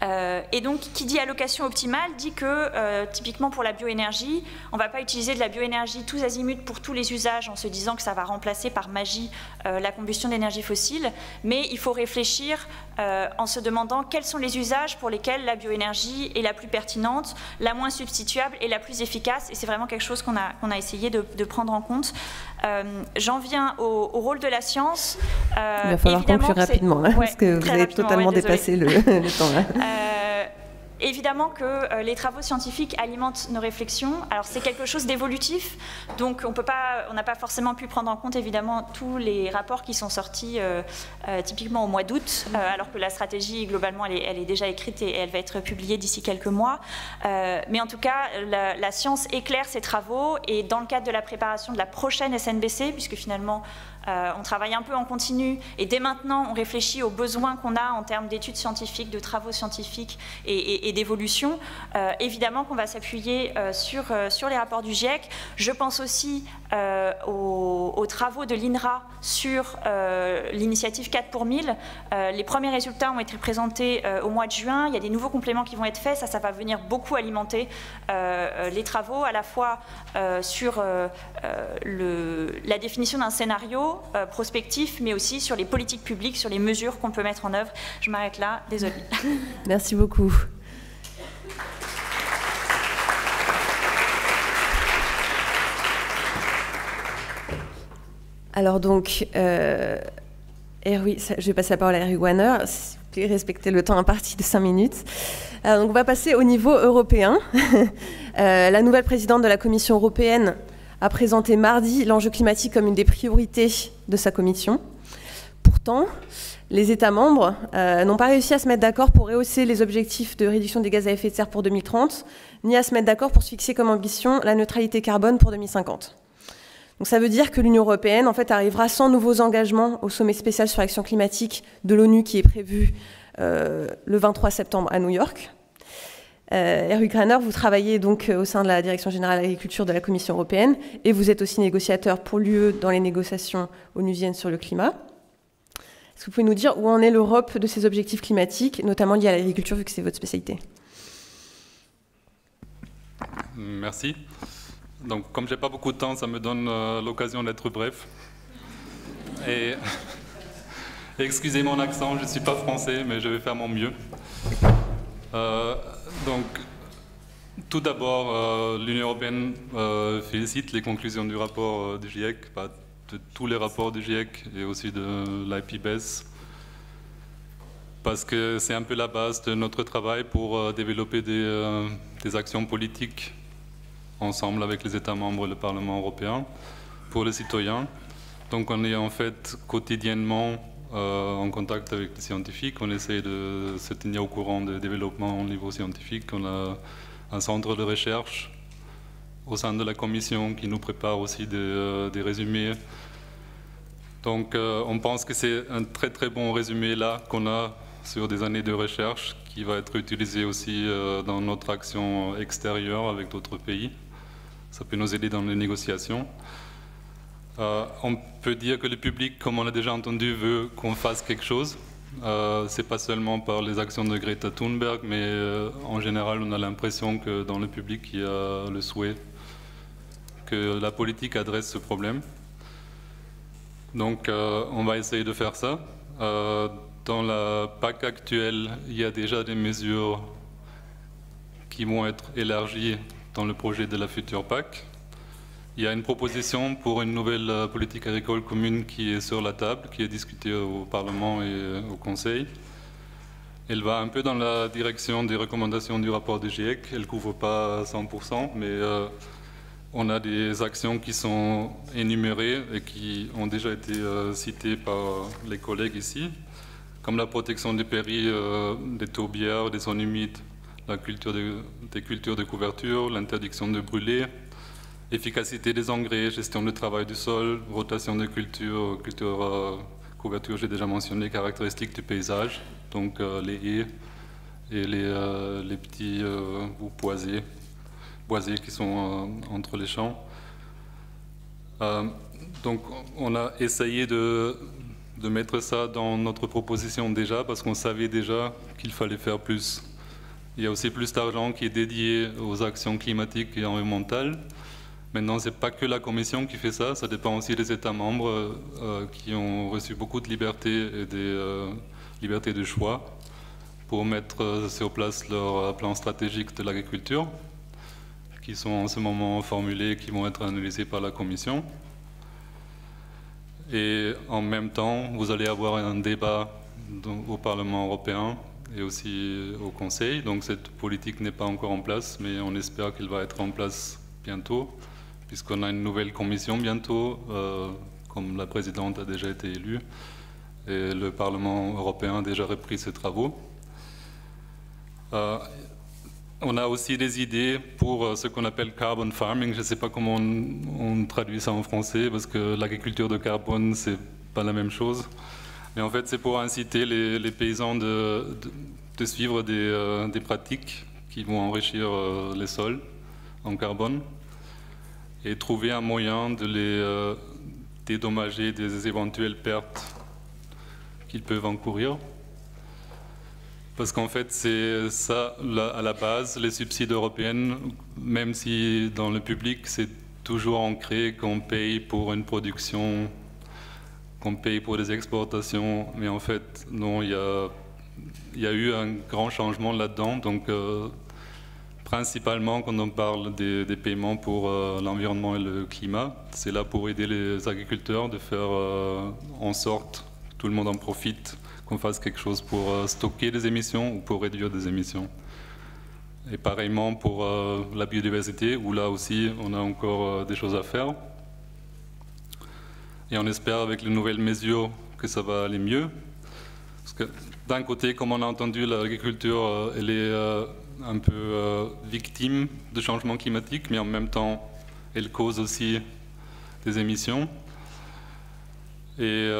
Euh, et donc, qui dit allocation optimale dit que, euh, typiquement pour la bioénergie, on ne va pas utiliser de la bioénergie tous azimuts pour tous les usages en se disant que ça va remplacer par magie euh, la combustion d'énergie fossile, mais il faut réfléchir en se demandant quels sont les usages pour lesquels la bioénergie est la plus pertinente, la moins substituable et la plus efficace. Et c'est vraiment quelque chose qu'on a, a, essayé de, prendre en compte. J'en viens au, rôle de la science. Il va falloir conclure rapidement, hein, parce que vous avez totalement dépassé le, le, temps. Là. Évidemment que euh, les travaux scientifiques alimentent nos réflexions. Alors c'est quelque chose d'évolutif, donc on peut pas, on n'a pas forcément pu prendre en compte évidemment tous les rapports qui sont sortis euh, euh, typiquement au mois d'août, alors que la stratégie globalement elle est, elle est, déjà écrite et elle va être publiée d'ici quelques mois. mais en tout cas, la, la, science éclaire ces travaux et dans le cadre de la préparation de la prochaine SNBC, puisque finalement euh, on travaille un peu en continu et dès maintenant, on réfléchit aux besoins qu'on a en termes d'études scientifiques, de travaux scientifiques et, d'évolution. Euh, évidemment qu'on va s'appuyer euh, sur, sur les rapports du GIEC. Je pense aussi aux, travaux de l'INRA sur l'initiative 4 pour 1000. les premiers résultats ont été présentés au mois de juin. Il y a des nouveaux compléments qui vont être faits. Ça, ça va venir beaucoup alimenter les travaux, à la fois sur la définition d'un scénario, euh, prospectif, mais aussi sur les politiques publiques, sur les mesures qu'on peut mettre en œuvre. Je m'arrête là, désolée. Merci beaucoup. Alors donc, euh, je vais passer la parole à Eric Warner. S'il vous plaît, respectez le temps imparti de 5 minutes. Alors, donc on va passer au niveau européen. Euh, la nouvelle présidente de la Commission européenne a présenté mardi l'enjeu climatique comme une des priorités de sa commission. Pourtant, les États membres euh, n'ont pas réussi à se mettre d'accord pour rehausser les objectifs de réduction des gaz à effet de serre pour 2030, ni à se mettre d'accord pour se fixer comme ambition la neutralité carbone pour 2050. Donc ça veut dire que l'Union européenne en fait arrivera sans nouveaux engagements au sommet spécial sur l'action climatique de l'ONU qui est prévu euh, le 23 septembre à New York. Euh, Eric vous travaillez donc euh, au sein de la Direction générale agriculture de la Commission européenne et vous êtes aussi négociateur pour l'UE dans les négociations onusiennes sur le climat. Est-ce que vous pouvez nous dire où en est l'Europe de ses objectifs climatiques, notamment liés à l'agriculture, vu que c'est votre spécialité? Merci. Donc, comme j'ai pas beaucoup de temps, ça me donne euh, l'occasion d'être bref. Et excusez mon accent, je ne suis pas français, mais je vais faire mon mieux. Euh, donc, tout d'abord, euh, l'Union européenne euh, félicite les conclusions du rapport du GIEC, de tous les rapports du GIEC et aussi de l'IPBES, parce que c'est un peu la base de notre travail pour développer des, des, actions politiques ensemble avec les États membres et le Parlement européen pour les citoyens. Donc on est en fait quotidiennement euh, en contact avec les scientifiques. On essaie de se tenir au courant des développements au niveau scientifique. On a un centre de recherche au sein de la commission qui nous prépare aussi des, euh, résumés. Donc euh, on pense que c'est un très très bon résumé là qu'on a sur des années de recherche qui va être utilisé aussi dans notre action extérieure avec d'autres pays. Ça peut nous aider dans les négociations. Euh, on peut dire que le public, comme on a déjà entendu, veut qu'on fasse quelque chose. Euh, c'est pas seulement par les actions de Greta Thunberg, mais euh, en général, on a l'impression que dans le public, il y a le souhait que la politique adresse ce problème. Donc, euh, on va essayer de faire ça. dans la PAC actuelle, il y a déjà des mesures qui vont être élargies dans le projet de la future PAC. Il y a une proposition pour une nouvelle euh, politique agricole commune qui est sur la table, qui est discutée au Parlement et euh, au Conseil. Elle va un peu dans la direction des recommandations du rapport du GIEC. Elle ne couvre pas 100%, mais euh, on a des actions qui sont énumérées et qui ont déjà été citées par les collègues ici, comme la protection des prairies, des tourbières, des zones humides, la culture des cultures de couverture, l'interdiction de brûler, efficacité des engrais, gestion du travail du sol, rotation de culture, culture euh, couverture, j'ai déjà mentionné, caractéristiques du paysage, donc euh, les haies et les, euh, petits ou boisés, boisés qui sont entre les champs. donc on a essayé de mettre ça dans notre proposition déjà parce qu'on savait déjà qu'il fallait faire plus. Il y a aussi plus d'argent qui est dédié aux actions climatiques et environnementales. Maintenant, ce n'est pas que la Commission qui fait ça, ça dépend aussi des États membres euh, qui ont reçu beaucoup de liberté et des euh, libertés de choix pour mettre euh, sur place leur plan stratégique de l'agriculture, qui sont en ce moment formulés et qui vont être analysés par la Commission. Et en même temps, vous allez avoir un débat au Parlement européen et aussi au Conseil. Donc cette politique n'est pas encore en place, mais on espère qu'elle va être en place bientôt, puisqu'on a une nouvelle commission bientôt, euh, comme la présidente a déjà été élue, et le Parlement européen a déjà repris ses travaux. Euh, on a aussi des idées pour euh, ce qu'on appelle carbon farming. Je ne sais pas comment on, traduit ça en français, parce que l'agriculture de carbone, c'est pas la même chose. Mais en fait, c'est pour inciter les, paysans de, suivre des, pratiques qui vont enrichir les sols en carbone et trouver un moyen de les dédommager des éventuelles pertes qu'ils peuvent encourir. Parce qu'en fait, c'est ça, à la base, les subsides européens, même si dans le public, c'est toujours ancré qu'on paye pour une production, qu'on paye pour des exportations. Mais en fait, non, il y a, y a eu un grand changement là-dedans. Donc, euh, principalement, quand on parle des, paiements pour euh, l'environnement et le climat, c'est là pour aider les agriculteurs de faire euh, en sorte que tout le monde en profite qu'on fasse quelque chose pour euh, stocker des émissions ou pour réduire des émissions. Et pareillement pour la biodiversité, où là aussi on a encore des choses à faire. Et on espère avec les nouvelles mesures que ça va aller mieux. Parce que d'un côté, comme on a entendu, l'agriculture, elle est un peu victime de changement climatique, mais en même temps, elle cause aussi des émissions. Et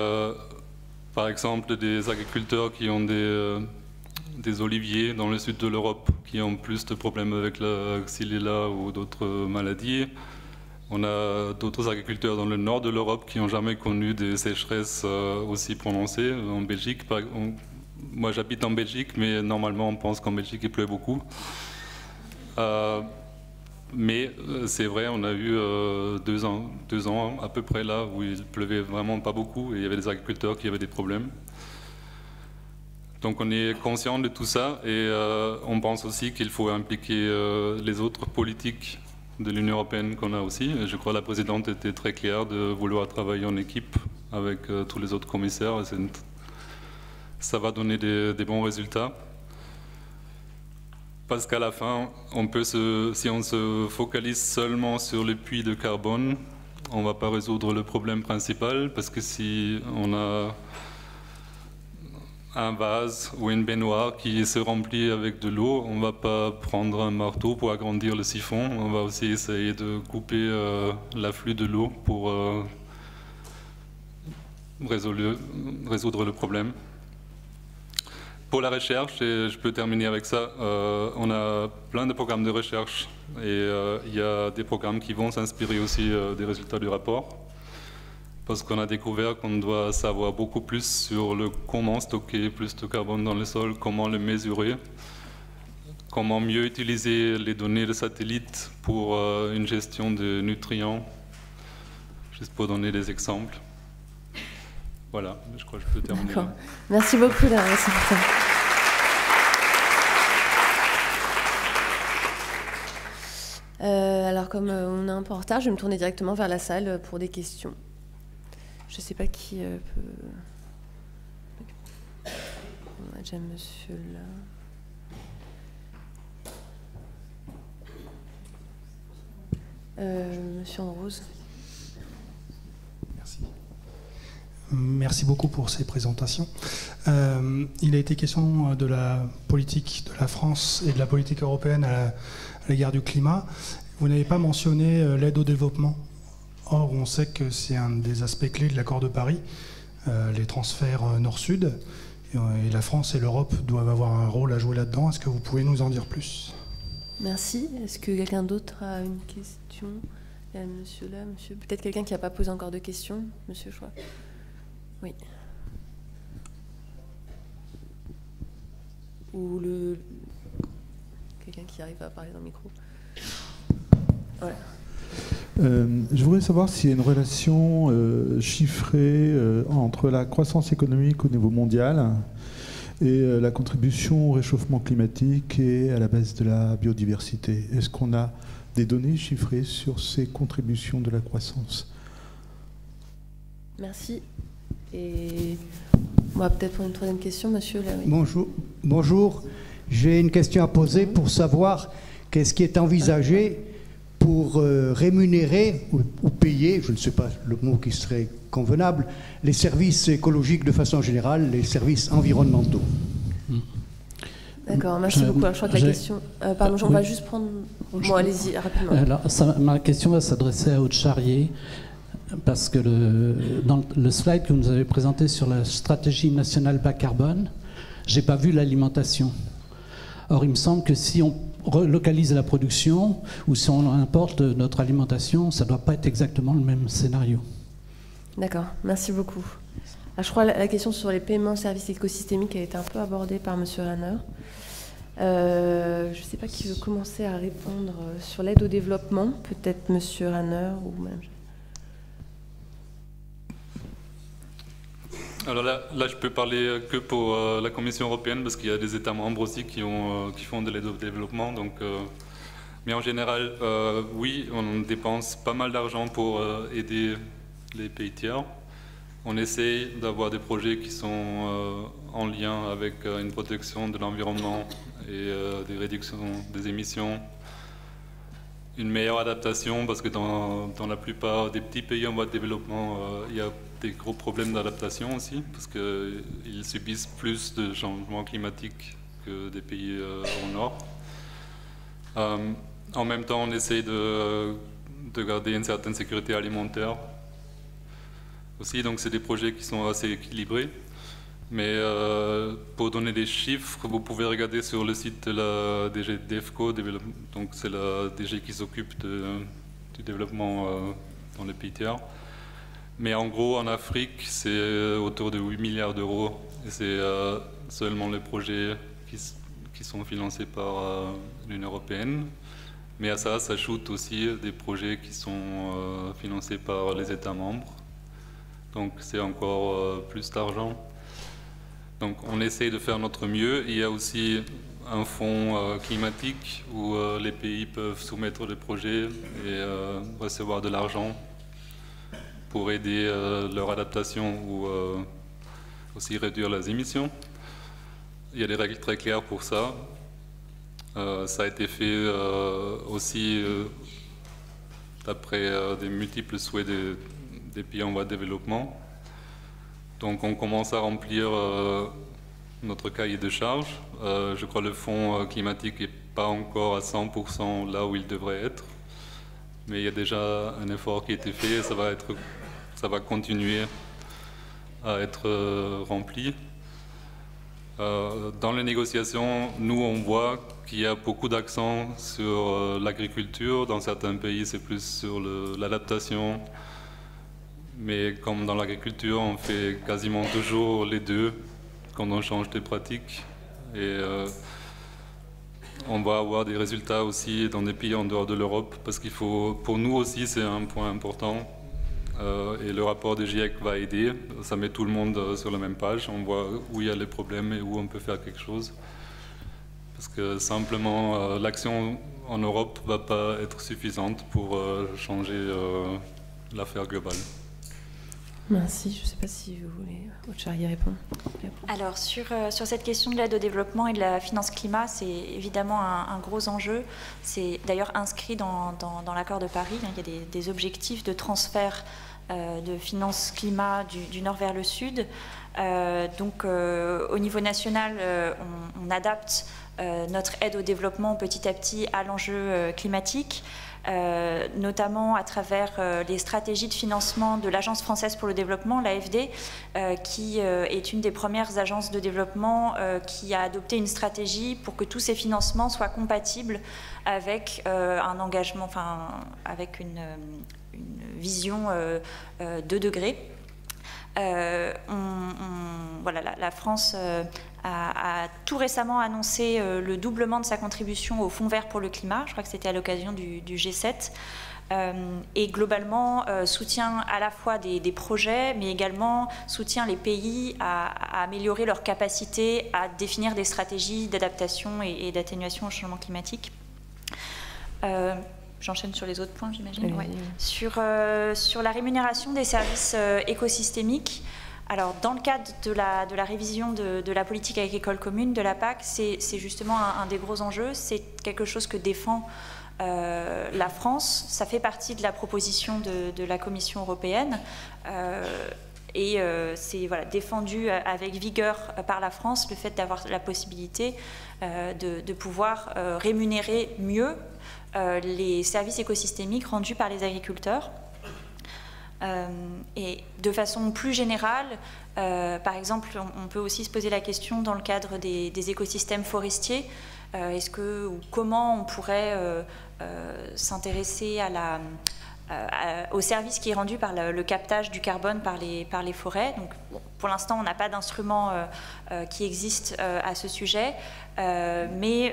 par exemple des agriculteurs qui ont des, euh, des oliviers dans le sud de l'Europe qui ont plus de problèmes avec la xylella ou d'autres maladies. On a d'autres agriculteurs dans le nord de l'Europe qui n'ont jamais connu des sécheresses euh, aussi prononcées. En Belgique, moi j'habite en Belgique, mais normalement on pense qu'en Belgique il pleut beaucoup. Euh, mais euh, c'est vrai, on a eu euh, deux, ans, deux ans à peu près là où il pleuvait vraiment pas beaucoup et il y avait des agriculteurs qui avaient des problèmes. Donc on est conscient de tout ça et on pense aussi qu'il faut impliquer les autres politiques de l'Union européenne qu'on a aussi. Je crois que la présidente était très claire de vouloir travailler en équipe avec tous les autres commissaires. Ça va donner des bons résultats. Parce qu'à la fin, on peut si on se focalise seulement sur les puits de carbone, on ne va pas résoudre le problème principal, parce que si on a un vase ou une baignoire qui se remplit avec de l'eau, on ne va pas prendre un marteau pour agrandir le siphon, on va aussi essayer de couper euh, l'afflux de l'eau pour euh, résoudre le problème. Pour la recherche, et je peux terminer avec ça, euh, on a plein de programmes de recherche et euh, il y a des programmes qui vont s'inspirer aussi euh, des résultats du rapport parce qu'on a découvert qu'on doit savoir beaucoup plus sur le comment stocker plus de carbone dans le sol, comment le mesurer, comment mieux utiliser les données de satellite pour une gestion de nutriments, juste pour donner des exemples. Voilà, je crois que je peux terminer. D'accord. Merci beaucoup, la euh, alors, comme euh, on est un peu en retard, je vais me tourner directement vers la salle pour des questions. Je ne sais pas qui euh, peut. On a déjà monsieur là. monsieur en rose. Merci beaucoup pour ces présentations. Euh, il a été question de la politique de la France et de la politique européenne à l'égard du climat. Vous n'avez pas mentionné euh, l'aide au développement. Or, on sait que c'est un des aspects clés de l'accord de Paris, euh, les transferts nord-sud. Et la France et l'Europe doivent avoir un rôle à jouer là-dedans. Est-ce que vous pouvez nous en dire plus? Merci. Est-ce que quelqu'un d'autre a une question? Monsieur là, monsieur. Peut-être quelqu'un qui n'a pas posé encore de questions, monsieur, je oui. Ou le. Quelqu'un qui arrive à parler dans le micro. Euh, je voudrais savoir s'il y a une relation euh, chiffrée euh, entre la croissance économique au niveau mondial et la contribution au réchauffement climatique et à la baisse de la biodiversité. Est-ce qu'on a des données chiffrées sur ces contributions de la croissance? Merci. Et on va peut-être pour une troisième question, monsieur. Bonjour. Bonjour. J'ai une question à poser pour savoir qu'est-ce qui est envisagé pour euh, rémunérer ou, payer, je ne sais pas le mot qui serait convenable, les services écologiques de façon générale, les services environnementaux. D'accord, merci beaucoup. je crois que la question. Euh, pardon, on va juste prendre. Bon, allez-y, rapidement. Alors, ma question va s'adresser à Haute Charrier, parce que le, dans le slide que vous nous avez présenté sur la stratégie nationale bas carbone, j'ai pas vu l'alimentation. Or, il me semble que si on relocalise la production ou si on importe notre alimentation, ça ne doit pas être exactement le même scénario. D'accord, merci beaucoup. Ah, je crois que la question sur les paiements services écosystémiques a été un peu abordée par M. Ranner. Euh, je ne sais pas qui veut commencer à répondre sur l'aide au développement, peut-être M. Ranner ou Mme. Alors là, là, je peux parler que pour euh, la Commission européenne parce qu'il y a des États membres aussi qui, euh, font de l'aide au développement. Euh, mais en général, oui, on dépense pas mal d'argent pour aider les pays tiers. On essaye d'avoir des projets qui sont en lien avec une protection de l'environnement et des réductions des émissions une meilleure adaptation parce que dans, la plupart des petits pays en voie de développement, il y a des gros problèmes d'adaptation aussi, parce qu'ils subissent plus de changements climatiques que des pays euh, au nord. Euh, en même temps, on essaye de, de, garder une certaine sécurité alimentaire aussi, donc c'est des projets qui sont assez équilibrés. Mais euh, pour donner des chiffres, vous pouvez regarder sur le site de la DG DEFCO, donc c'est la DG qui s'occupe du développement dans les pays tiers. Mais en gros, en Afrique, c'est euh, autour de 8 milliards d'euros. C'est euh, seulement les projets qui, sont financés par euh, l'Union européenne. Mais à ça s'ajoutent aussi des projets qui sont financés par les États membres. Donc c'est encore plus d'argent. Donc on essaye de faire notre mieux. Il y a aussi un fonds climatique où les pays peuvent soumettre des projets et recevoir de l'argent pour aider euh, leur adaptation ou euh, aussi réduire les émissions. Il y a des règles très claires pour ça. Euh, ça a été fait aussi d'après des multiples souhaits des, pays en voie de développement. Donc on commence à remplir notre cahier de charge. je crois que le fonds climatique n'est pas encore à 100% là où il devrait être. Mais il y a déjà un effort qui a été fait et ça va être ça va continuer à être euh, rempli. Euh, dans les négociations, nous, on voit qu'il y a beaucoup d'accent sur euh, l'agriculture. Dans certains pays, c'est plus sur l'adaptation. Mais comme dans l'agriculture, on fait quasiment toujours les deux quand on change des pratiques. Et on va avoir des résultats aussi dans des pays en dehors de l'Europe, parce qu'il faut, pour nous aussi, c'est un point important. Euh, et le rapport de GIEC va aider. Ça met tout le monde euh, sur la même page. On voit où il y a les problèmes et où on peut faire quelque chose. Parce que simplement, euh, l'action en Europe ne va pas être suffisante pour changer l'affaire globale. Merci. Je ne sais pas si vous voulez y répondre. Alors, sur, sur cette question de l'aide au développement et de la finance climat, c'est évidemment un, gros enjeu. C'est d'ailleurs inscrit dans, dans, l'accord de Paris. Il y a des, des objectifs de transfert euh, de finances climat du, nord vers le sud. Euh, donc euh, au niveau national, on, adapte notre aide au développement petit à petit à l'enjeu climatique. notamment à travers les stratégies de financement de l'Agence française pour le développement, l'AFD, qui est une des premières agences de développement qui a adopté une stratégie pour que tous ces financements soient compatibles avec un engagement, enfin avec une, une vision euh, euh, de degrés. Euh, voilà, la, France a, tout récemment annoncé le doublement de sa contribution au Fonds vert pour le climat. Je crois que c'était à l'occasion du, G7. et globalement soutient à la fois des, projets, mais également soutient les pays à, améliorer leur capacité à définir des stratégies d'adaptation et, d'atténuation au changement climatique. J'enchaîne sur les autres points, j'imagine. Sur, sur la rémunération des services écosystémiques, alors, dans le cadre de la, de la révision de, la politique agricole commune, de la PAC, c'est justement un, des gros enjeux. C'est quelque chose que défend euh, la France. Ça fait partie de la proposition de, la Commission européenne. Euh, et euh, c'est voilà, défendu avec vigueur par la France le fait d'avoir la possibilité de, de, pouvoir rémunérer mieux les services écosystémiques rendus par les agriculteurs. Euh, et de façon plus générale, euh, par exemple, on, peut aussi se poser la question dans le cadre des, écosystèmes forestiers, euh, est-ce que ou comment on pourrait s'intéresser au service qui est rendu par le, captage du carbone par les, par les forêts. Donc, pour l'instant, on n'a pas d'instrument qui existe à ce sujet, mais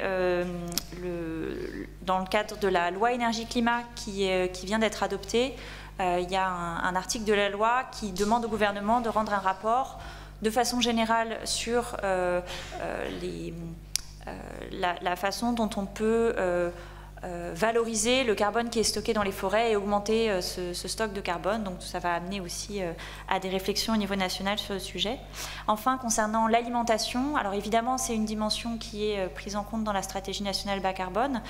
le, dans le cadre de la loi énergie-climat qui, qui vient d'être adoptée, euh, il y a un, article de la loi qui demande au gouvernement de rendre un rapport de façon générale sur euh, euh, la, façon dont on peut valoriser le carbone qui est stocké dans les forêts et augmenter ce, stock de carbone. Donc ça va amener aussi à des réflexions au niveau national sur le sujet. Enfin, concernant l'alimentation, alors évidemment c'est une dimension qui est prise en compte dans la stratégie nationale bas carbone,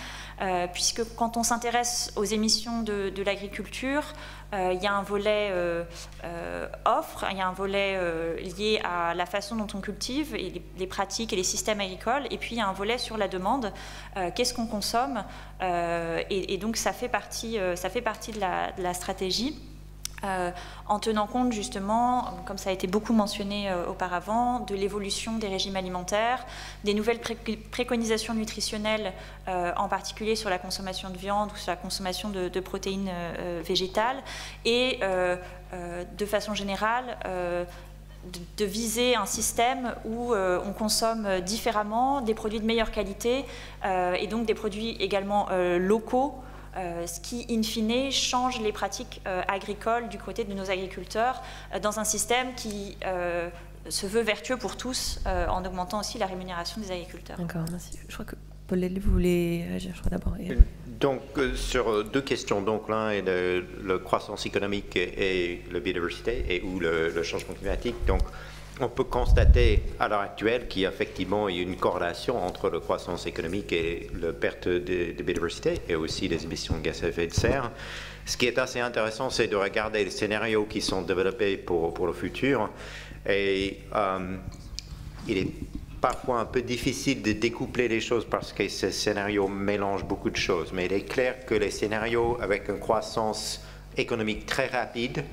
puisque quand on s'intéresse aux émissions de l'agriculture, euh, il y a un volet euh, euh, offre, il y a un volet lié à la façon dont on cultive et les, pratiques et les systèmes agricoles, et puis il y a un volet sur la demande, qu'est-ce qu'on consomme, et, donc ça fait partie de la stratégie. Euh, en tenant compte justement, comme ça a été beaucoup mentionné euh, auparavant, de l'évolution des régimes alimentaires, des nouvelles préconisations nutritionnelles, euh, en particulier sur la consommation de viande ou sur la consommation de, protéines végétales, et de façon générale, de, viser un système où on consomme différemment des produits de meilleure qualité et donc des produits également locaux ce qui, in fine, change les pratiques euh, agricoles du côté de nos agriculteurs euh, dans un système qui se veut vertueux pour tous en augmentant aussi la rémunération des agriculteurs. D'accord, merci. Je crois que Paul vous voulez réagir, je crois d'abord. Donc, sur deux questions. Donc, l'un est le, la croissance économique et, la biodiversité et ou le, le, changement climatique. Donc, on peut constater à l'heure actuelle qu'il y a effectivement une corrélation entre la croissance économique et la perte de, biodiversité et aussi les émissions de gaz à effet de serre. Ce qui est assez intéressant, c'est de regarder les scénarios qui sont développés pour, le futur. Et euh, il est parfois un peu difficile de découpler les choses parce que ces scénarios mélangent beaucoup de choses. Mais il est clair que les scénarios avec une croissance économique très rapide,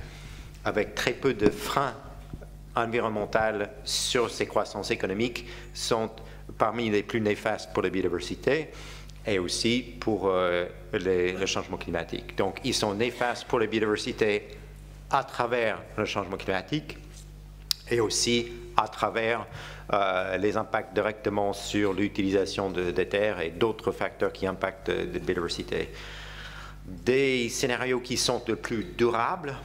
avec très peu de freins environnementales sur ces croissances économiques sont parmi les plus néfastes pour la biodiversité et aussi pour euh, le changement climatique. Donc, ils sont néfastes pour la biodiversité à travers le changement climatique et aussi à travers euh, les impacts directement sur l'utilisation des terres et d'autres facteurs qui impactent la biodiversité. Des scénarios qui sont le plus durables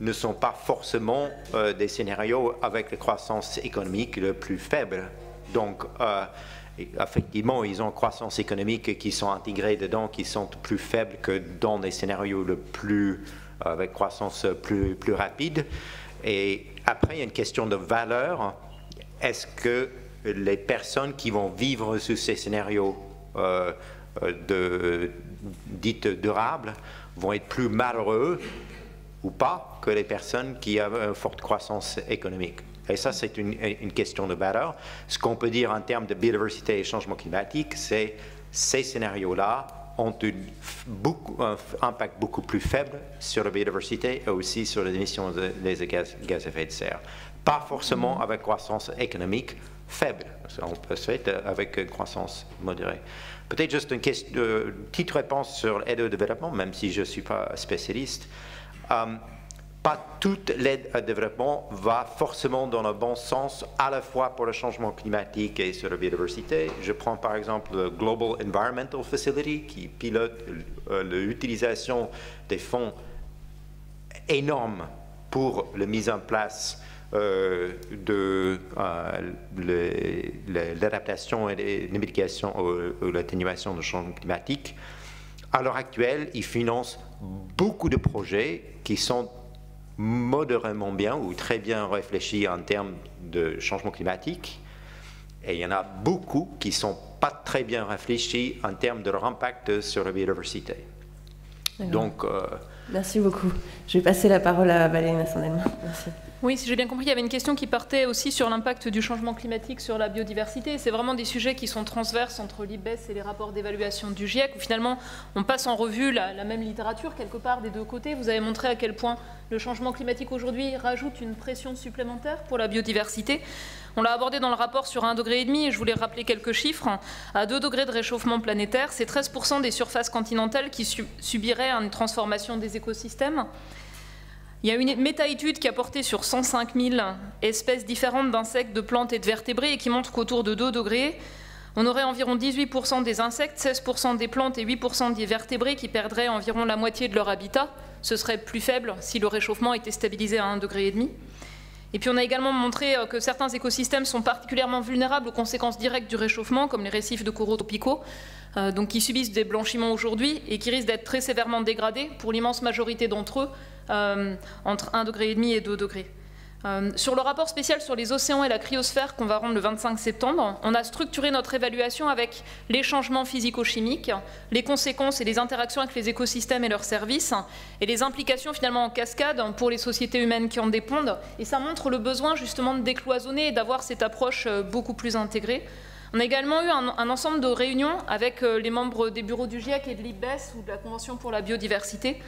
ne sont pas forcément euh, des scénarios avec la croissance économique le plus faible. Donc, euh, effectivement, ils ont une croissance économique qui sont intégrés dedans, qui sont plus faibles que dans des scénarios le plus, euh, avec croissance plus, plus rapide. Et après, il y a une question de valeur. Est-ce que les personnes qui vont vivre sous ces scénarios de, dites durables vont être plus malheureux ou pas que les personnes qui ont une forte croissance économique. Et ça, c'est une, question de valeur. Ce qu'on peut dire en termes de biodiversité et changement climatique, c'est ces scénarios-là ont beaucoup, un impact beaucoup plus faible sur la biodiversité et aussi sur les émissions de, gaz, à effet de serre. Pas forcément avec croissance économique faible. On peut se faire avec une croissance modérée. Peut-être juste une question, euh, petite réponse sur l'aide au développement, même si je ne suis pas spécialiste. Euh, pas toute l'aide au développement va forcément dans le bon sens, à la fois pour le changement climatique et sur la biodiversité. Je prends par exemple le Global Environmental Facility qui pilote euh, l'utilisation des fonds énormes pour la mise en place euh, de l'adaptation et mitigations ou l'atténuation du changement climatique. à l'heure actuelle, ils financent beaucoup de projets qui sont modérément bien ou très bien réfléchis en termes de changement climatique. Et il y en a beaucoup qui ne sont pas très bien réfléchis en termes de leur impact sur la biodiversité. Donc, euh, Merci beaucoup. Je vais passer la parole à Valérie Masson-Delma. Merci. Oui, si j'ai bien compris, il y avait une question qui partait aussi sur l'impact du changement climatique sur la biodiversité. C'est vraiment des sujets qui sont transverses entre l'IBES et les rapports d'évaluation du GIEC, où finalement on passe en revue la, même littérature quelque part des deux côtés. Vous avez montré à quel point le changement climatique aujourd'hui rajoute une pression supplémentaire pour la biodiversité. On l'a abordé dans le rapport sur 1,5 degré, et je voulais rappeler quelques chiffres. À 2 degrés de réchauffement planétaire, c'est 13% des surfaces continentales qui subiraient une transformation des écosystèmes. Il y a une méta-étude qui a porté sur 105 000 espèces différentes d'insectes, de plantes et de vertébrés et qui montre qu'autour de 2 degrés, on aurait environ 18% des insectes, 16% des plantes et 8% des vertébrés qui perdraient environ la moitié de leur habitat. Ce serait plus faible si le réchauffement était stabilisé à 1,5 degré. Et puis on a également montré euh, que certains écosystèmes sont particulièrement vulnérables aux conséquences directes du réchauffement, comme les récifs de coraux tropicaux, euh, donc qui subissent des blanchiments aujourd'hui et qui risquent d'être très sévèrement dégradés pour l'immense majorité d'entre eux euh, entre 1,5 degré et 2 degrés. Euh, sur le rapport spécial sur les océans et la cryosphère qu'on va rendre le 25 septembre, on a structuré notre évaluation avec les changements physico-chimiques, les conséquences et les interactions avec les écosystèmes et leurs services, et les implications finalement en cascade pour les sociétés humaines qui en dépendent. Et ça montre le besoin justement de décloisonner et d'avoir cette approche euh, beaucoup plus intégrée. On a également eu un, un ensemble de réunions avec les membres des bureaux du GIEC et de l'IBES ou de la Convention pour la biodiversité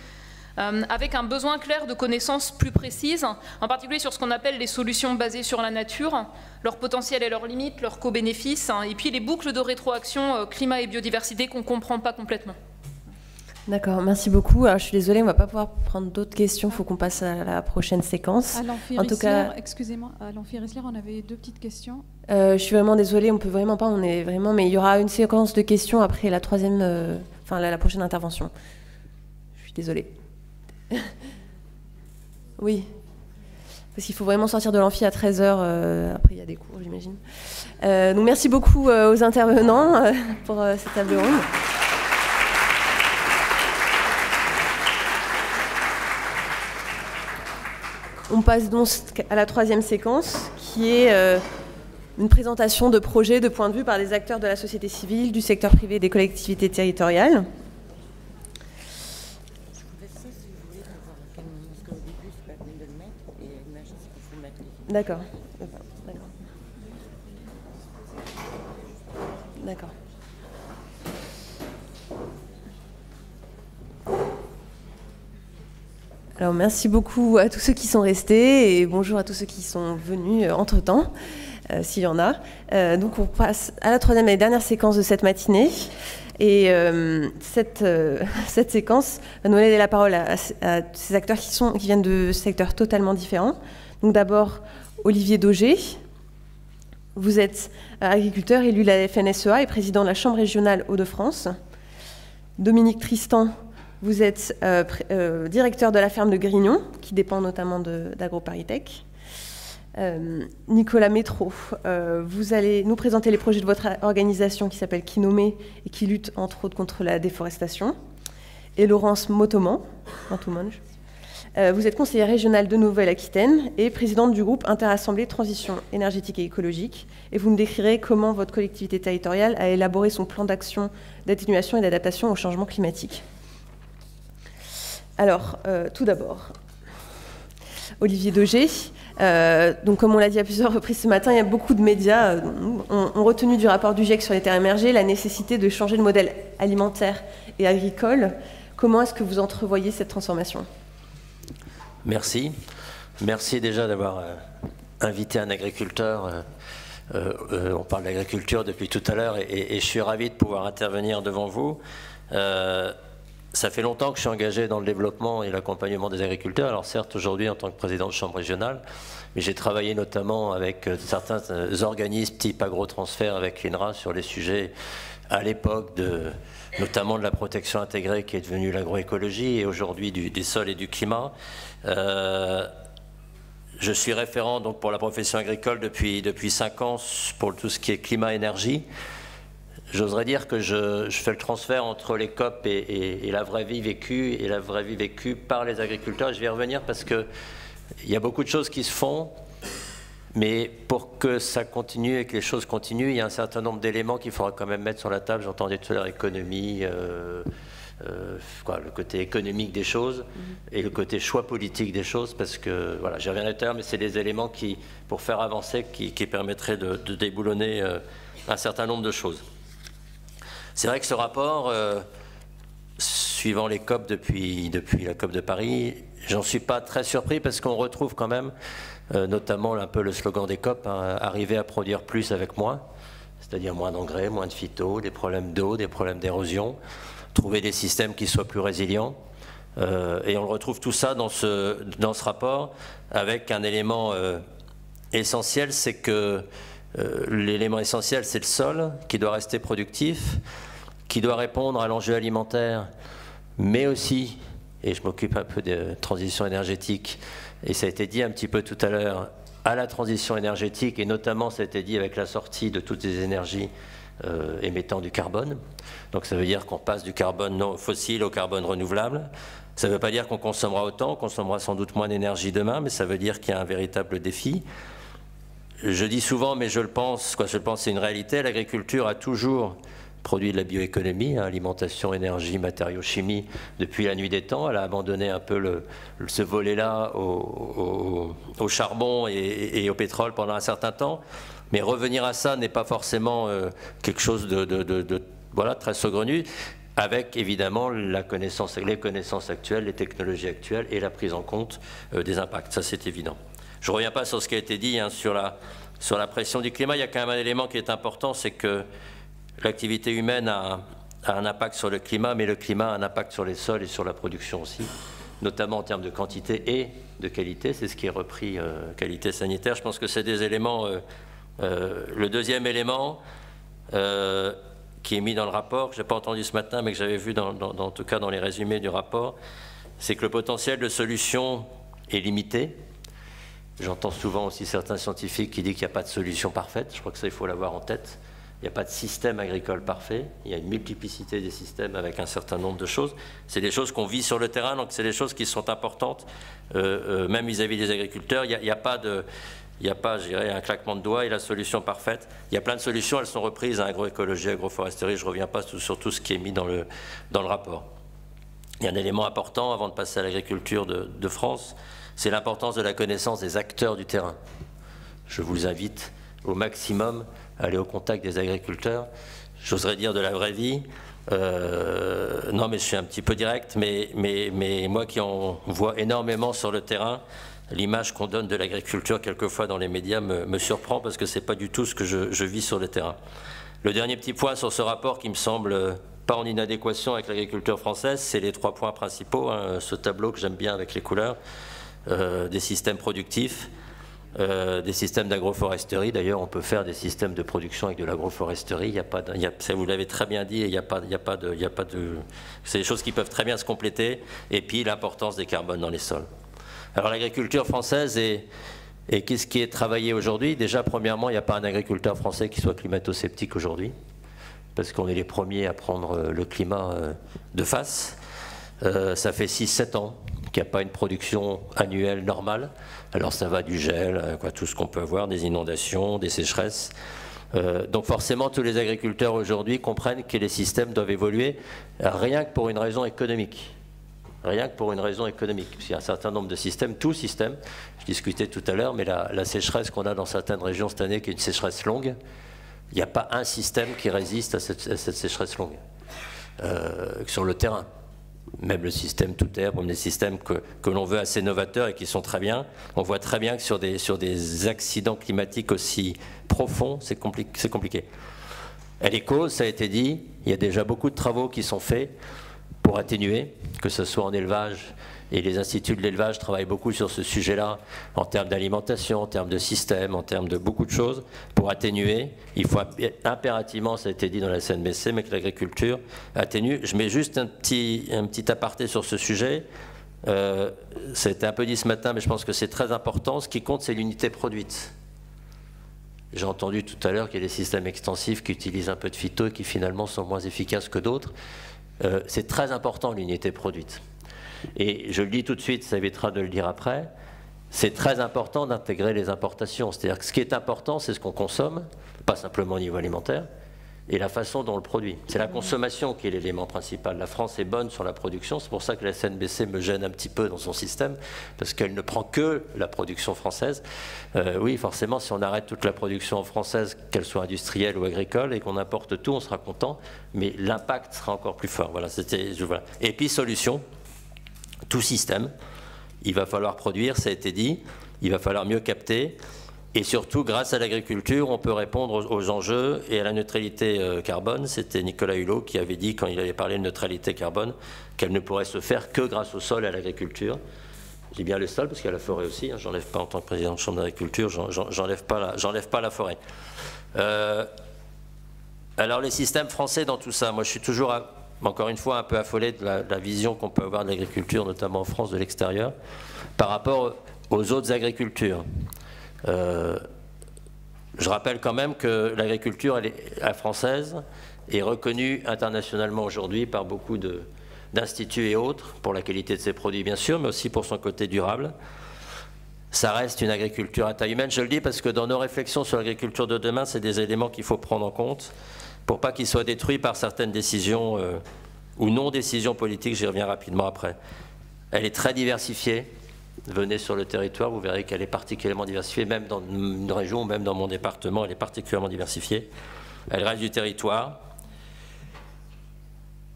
euh, avec un besoin clair de connaissances plus précises, en particulier sur ce qu'on appelle les solutions basées sur la nature, leur potentiel et leurs limites, leurs co-bénéfices, hein, et puis les boucles de rétroaction euh, climat et biodiversité qu'on ne comprend pas complètement. D'accord, merci beaucoup. Alors, je suis désolée, on ne va pas pouvoir prendre d'autres questions. Il faut qu'on passe à la prochaine séquence. en tout cas, excusez-moi, à on avait deux petites questions. Euh, je suis vraiment désolée, on peut vraiment pas. On est vraiment, mais il y aura une séquence de questions après la troisième, enfin la, la prochaine intervention. Je suis désolée. oui. Parce qu'il faut vraiment sortir de l'amphi à 13h. Euh, après, il y a des cours, j'imagine. Euh, donc, merci beaucoup euh, aux intervenants pour cette table ronde. On passe donc à la troisième séquence, qui est une présentation de projets de point de vue par des acteurs de la société civile, du secteur privé et des collectivités territoriales. D'accord. D'accord. Alors merci beaucoup à tous ceux qui sont restés et bonjour à tous ceux qui sont venus euh, entre-temps, euh, s'il y en a. Euh, donc on passe à la troisième et dernière séquence de cette matinée. Et cette, cette séquence va nous donner la parole à, à, ces acteurs qui, sont, qui viennent de secteurs totalement différents. Donc d'abord, Olivier Daugé. Vous êtes euh, agriculteur élu la FNSEA et président de la Chambre régionale Hauts-de-France. Dominique Tristan, vous êtes euh, euh, directeur de la ferme de Grignon, qui dépend notamment d'AgroParisTech. Nicolas Métro, vous allez nous présenter les projets de votre organisation qui s'appelle Kinomé et qui lutte entre autres contre la déforestation. Et Laurence Motoman, euh, vous êtes conseillère régionale de Nouvelle-Aquitaine et présidente du groupe Interassemblée Transition énergétique et écologique. Et vous me décrirez comment votre collectivité territoriale a élaboré son plan d'action d'atténuation et d'adaptation au changement climatique. Alors, euh, tout d'abord, Olivier Daugé. Euh, donc, comme on l'a dit à plusieurs reprises ce matin, il y a beaucoup de médias ont, ont, retenu du rapport du GIEC sur les terres émergées la nécessité de changer de modèle alimentaire et agricole. Comment est-ce que vous entrevoyez cette transformation? Merci. Merci déjà d'avoir euh, invité un agriculteur. Euh, euh, on parle d'agriculture depuis tout à l'heure et, je suis ravi de pouvoir intervenir devant vous. ça fait longtemps que je suis engagé dans le développement et l'accompagnement des agriculteurs. Alors certes, aujourd'hui en tant que président de chambre régionale, mais j'ai travaillé notamment avec certains organismes type agrotransfert avec l'INRA sur les sujets à l'époque de notamment de la protection intégrée qui est devenue l'agroécologie et aujourd'hui des sols et du climat. Euh, je suis référent donc pour la profession agricole depuis, depuis 5 ans pour tout ce qui est climat-énergie. j'oserais dire que je, fais le transfert entre les COP et, la vraie vie vécue, et la vraie vie vécue par les agriculteurs. Je vais y revenir parce qu'il y a beaucoup de choses qui se font, mais pour que ça continue et que les choses continuent, il y a un certain nombre d'éléments qu'il faudra quand même mettre sur la table. J'entendais tout à l'heure économie, euh, euh, le côté économique des choses mm-hmm. et le côté choix politique des choses, parce que, voilà, j'y reviendrai tout à l'heure, mais c'est des éléments qui, pour faire avancer, qui, permettraient de, déboulonner euh, un certain nombre de choses. C'est vrai que ce rapport, euh, suivant les COP depuis, depuis la COP de Paris, j'en suis pas très surpris parce qu'on retrouve quand même, notamment un peu le slogan des COP, hein, arriver à produire plus avec moins, c'est-à-dire moins d'engrais, moins de phyto, des problèmes d'eau, des problèmes d'érosion, trouver des systèmes qui soient plus résilients. Euh, et on retrouve tout ça dans ce, dans ce rapport avec un élément essentiel, c'est que l'élément essentiel, c'est le sol qui doit rester productif qui doit répondre à l'enjeu alimentaire, mais aussi, et je m'occupe un peu de transition énergétique, et ça a été dit un petit peu tout à l'heure, à la transition énergétique, et notamment ça a été dit avec la sortie de toutes les énergies euh, émettant du carbone. Donc ça veut dire qu'on passe du carbone non fossile au carbone renouvelable. Ça ne veut pas dire qu'on consommera autant, on consommera sans doute moins d'énergie demain, mais ça veut dire qu'il y a un véritable défi. Je dis souvent, mais je le pense, quoi, je le pense, c'est une réalité, l'agriculture a toujours produit de la bioéconomie, hein, alimentation, énergie, matériaux, chimie, depuis la nuit des temps. Elle a abandonné un peu le, ce volet-là au, charbon et, au pétrole pendant un certain temps. Mais revenir à ça n'est pas forcément euh, quelque chose de, voilà, très saugrenu, avec évidemment la connaissance, les connaissances actuelles, les technologies actuelles et la prise en compte euh, des impacts. Ça, c'est évident. Je ne reviens pas sur ce qui a été dit hein, sur, la, sur la pression du climat. Il y a quand même un élément qui est important, c'est que l'activité humaine a, un impact sur le climat, mais le climat a un impact sur les sols et sur la production aussi, notamment en termes de quantité et de qualité. C'est ce qui est repris, euh, qualité sanitaire. Je pense que c'est des éléments. Euh, le deuxième élément qui est mis dans le rapport, que je n'ai pas entendu ce matin, mais que j'avais vu dans, en tout cas dans les résumés du rapport, c'est que le potentiel de solution est limité. J'entends souvent aussi certains scientifiques qui disent qu'il n'y a pas de solution parfaite. Je crois que ça, il faut l'avoir en tête. Il n'y a pas de système agricole parfait. Il y a une multiplicité des systèmes avec un certain nombre de choses. C'est des choses qu'on vit sur le terrain, donc c'est des choses qui sont importantes, euh, euh, même vis-à-vis des agriculteurs. Il n'y a, pas de. Il n'y a pas, je dirais, un claquement de doigts et la solution parfaite. Il y a plein de solutions, elles sont reprises à agroécologie, agroforesterie. Je ne reviens pas sur tout ce qui est mis dans le, dans le rapport. Il y a un élément important avant de passer à l'agriculture de, France, c'est l'importance de la connaissance des acteurs du terrain. Je vous invite au maximum aller au contact des agriculteurs. J'oserais dire de la vraie vie. Euh, non, mais je suis un petit peu direct, mais, mais, mais moi qui en vois énormément sur le terrain, l'image qu'on donne de l'agriculture quelquefois dans les médias me, surprend parce que ce n'est pas du tout ce que je, vis sur le terrain. Le dernier petit point sur ce rapport qui me semble pas en inadéquation avec l'agriculture française, c'est les trois points principaux, hein, ce tableau que j'aime bien avec les couleurs, euh, des systèmes productifs, euh, des systèmes d'agroforesterie. D'ailleurs, on peut faire des systèmes de production avec de l'agroforesterie. Vous l'avez très bien dit, il n'y a pas, a pas de, a pas de. C'est des choses qui peuvent très bien se compléter. Et puis l'importance des carbones dans les sols. Alors l'agriculture française et qu'est-ce qui est travaillé aujourd'hui? Déjà, premièrement, il n'y a pas un agriculteur français qui soit climato-sceptique aujourd'hui, parce qu'on est les premiers à prendre euh, le climat euh, de face. ça fait 6-7 ans qu'il n'y a pas une production annuelle normale. Alors ça va du gel, euh, tout ce qu'on peut avoir, des inondations, des sécheresses. Euh, donc forcément, tous les agriculteurs aujourd'hui comprennent que les systèmes doivent évoluer rien que pour une raison économique. Rien que pour une raison économique. Parce y a un certain nombre de systèmes, tout système, je discutais tout à l'heure, mais la, sécheresse qu'on a dans certaines régions cette année, qui est une sécheresse longue, il n'y a pas un système qui résiste à cette, sécheresse longue euh, sur le terrain même le système tout air, comme des systèmes que, l'on veut assez novateurs et qui sont très bien. On voit très bien que sur des, accidents climatiques aussi profonds, c'est compliqué. Et les causes, ça a été dit, il y a déjà beaucoup de travaux qui sont faits pour atténuer, que ce soit en élevage, et les instituts de l'élevage travaillent beaucoup sur ce sujet-là, en termes d'alimentation, en termes de système, en termes de beaucoup de choses, pour atténuer. Il faut impérativement, ça a été dit dans la CNBC, mais que l'agriculture atténue. Je mets juste un petit, un petit aparté sur ce sujet. Euh, ça a été un peu dit ce matin, mais je pense que c'est très important. Ce qui compte, c'est l'unité produite. J'ai entendu tout à l'heure qu'il y a des systèmes extensifs qui utilisent un peu de phyto et qui finalement sont moins efficaces que d'autres. Euh, c'est très important l'unité produite. Et je le dis tout de suite, ça évitera de le dire après, c'est très important d'intégrer les importations. C'est-à-dire que ce qui est important, c'est ce qu'on consomme, pas simplement au niveau alimentaire, et la façon dont on le produit. C'est la consommation qui est l'élément principal. La France est bonne sur la production, c'est pour ça que la SNBC me gêne un petit peu dans son système, parce qu'elle ne prend que la production française. Euh, oui, forcément, si on arrête toute la production française, qu'elle soit industrielle ou agricole, et qu'on importe tout, on sera content, mais l'impact sera encore plus fort. Voilà, voilà. Et puis, solution, tout système, il va falloir produire, ça a été dit, il va falloir mieux capter, et surtout, grâce à l'agriculture, on peut répondre aux, enjeux et à la neutralité euh, carbone. C'était Nicolas Hulot qui avait dit, quand il avait parlé de neutralité carbone, qu'elle ne pourrait se faire que grâce au sol et à l'agriculture. Je dis bien le sol parce qu'il y a la forêt aussi. Hein. j'enlève pas en tant que président de chambre d'agriculture, j'enlève pas, la, pas la forêt. Euh, alors les systèmes français dans tout ça, moi je suis toujours, encore une fois, un peu affolé de la, vision qu'on peut avoir de l'agriculture, notamment en France, de l'extérieur, par rapport aux autres agricultures. Euh, je rappelle quand même que l'agriculture française est reconnue internationalement aujourd'hui par beaucoup d'instituts et autres, pour la qualité de ses produits bien sûr, mais aussi pour son côté durable. Ça reste une agriculture à taille humaine, je le dis parce que dans nos réflexions sur l'agriculture de demain, c'est des éléments qu'il faut prendre en compte pour pas qu'ils soient détruits par certaines décisions euh, ou non-décisions politiques, j'y reviens rapidement après. Elle est très diversifiée, venez sur le territoire, vous verrez qu'elle est particulièrement diversifiée, même dans une région, même dans mon département, elle est particulièrement diversifiée. Elle reste du territoire.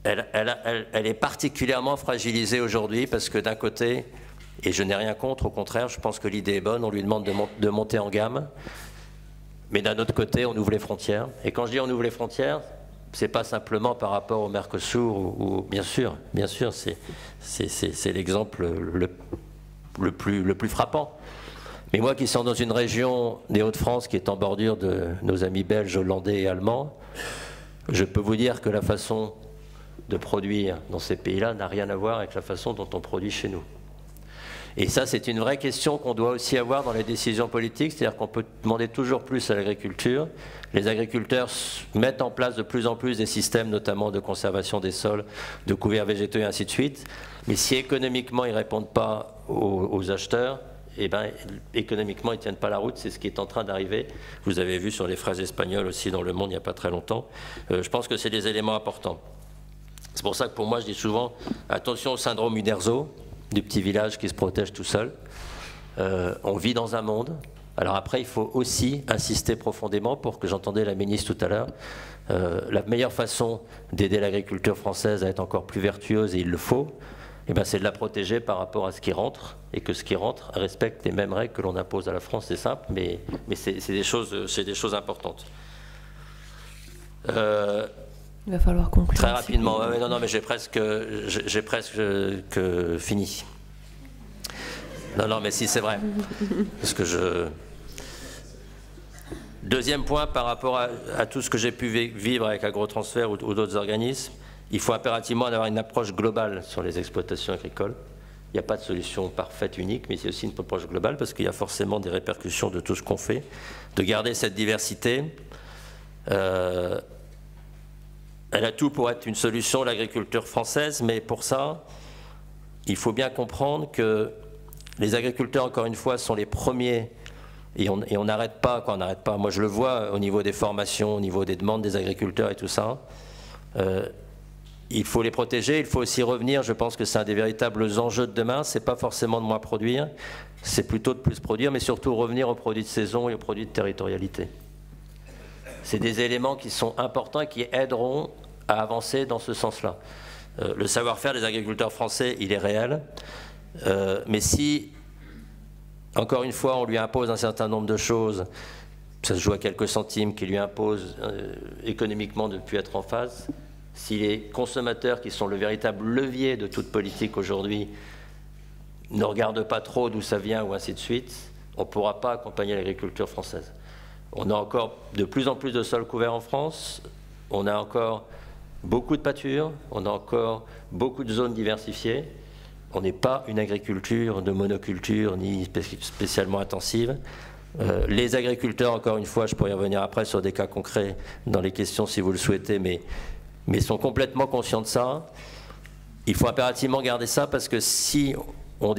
Elle, est particulièrement fragilisée aujourd'hui parce que d'un côté, et je n'ai rien contre, au contraire, je pense que l'idée est bonne, on lui demande de, monter en gamme, mais d'un autre côté, on ouvre les frontières. Et quand je dis on ouvre les frontières, c'est pas simplement par rapport au Mercosur, ou, bien sûr, bien sûr, c'est l'exemple le le plus, le plus frappant. Mais moi qui suis dans une région des Hauts-de-France qui est en bordure de nos amis belges, hollandais et allemands, je peux vous dire que la façon de produire dans ces pays-là n'a rien à voir avec la façon dont on produit chez nous. Et ça, c'est une vraie question qu'on doit aussi avoir dans les décisions politiques, c'est-à-dire qu'on peut demander toujours plus à l'agriculture. Les agriculteurs mettent en place de plus en plus des systèmes, notamment de conservation des sols, de couverts végétaux et ainsi de suite. Mais si économiquement ils ne répondent pas aux, acheteurs, eh ben, économiquement, ils ne tiennent pas la route. C'est ce qui est en train d'arriver. Vous avez vu sur les phrases espagnoles aussi dans le monde il n'y a pas très longtemps. Euh, je pense que c'est des éléments importants. C'est pour ça que pour moi, je dis souvent, attention au syndrome Uderzo, du petit village qui se protège tout seul. Euh, on vit dans un monde. Alors après, il faut aussi insister profondément pour que j'entendais la ministre tout à l'heure. Euh, la meilleure façon d'aider l'agriculture française à être encore plus vertueuse, et il le faut, eh ben, c'est de la protéger par rapport à ce qui rentre et que ce qui rentre respecte les mêmes règles que l'on impose à la France. C'est simple, mais, mais c'est des, choses, des choses importantes. Euh, Il va falloir conclure. Très rapidement. non, non, mais j'ai presque, j'ai presque fini. Non, non, mais si, c'est vrai. Parce que je. Deuxième point par rapport à, tout ce que j'ai pu vivre avec AgroTransfert ou d'autres organismes, il faut impérativement avoir une approche globale sur les exploitations agricoles. Il n'y a pas de solution parfaite, unique, mais c'est aussi une approche globale parce qu'il y a forcément des répercussions de tout ce qu'on fait. De garder cette diversité, euh, elle a tout pour être une solution, l'agriculture française, mais pour ça, il faut bien comprendre que les agriculteurs, encore une fois, sont les premiers et on n'arrête pas, quand on n'arrête pas. Moi, je le vois au niveau des formations, au niveau des demandes des agriculteurs et tout ça. Euh, il faut les protéger, il faut aussi revenir, je pense que c'est un des véritables enjeux de demain, c'est pas forcément de moins produire, c'est plutôt de plus produire, mais surtout revenir aux produits de saison et aux produits de territorialité. C'est des éléments qui sont importants et qui aideront à avancer dans ce sens-là. Euh, le savoir-faire des agriculteurs français, il est réel, euh, mais si, encore une fois, on lui impose un certain nombre de choses, ça se joue à quelques centimes, qui lui imposent euh, économiquement de ne plus être en phase, si les consommateurs, qui sont le véritable levier de toute politique aujourd'hui, ne regardent pas trop d'où ça vient ou ainsi de suite, on ne pourra pas accompagner l'agriculture française. On a encore de plus en plus de sols couverts en France, on a encore beaucoup de pâtures, on a encore beaucoup de zones diversifiées. On n'est pas une agriculture de monoculture ni spécialement intensive. Euh, les agriculteurs, encore une fois, je pourrais y revenir après sur des cas concrets dans les questions si vous le souhaitez, mais, sont complètement conscients de ça. Il faut impérativement garder ça parce que si on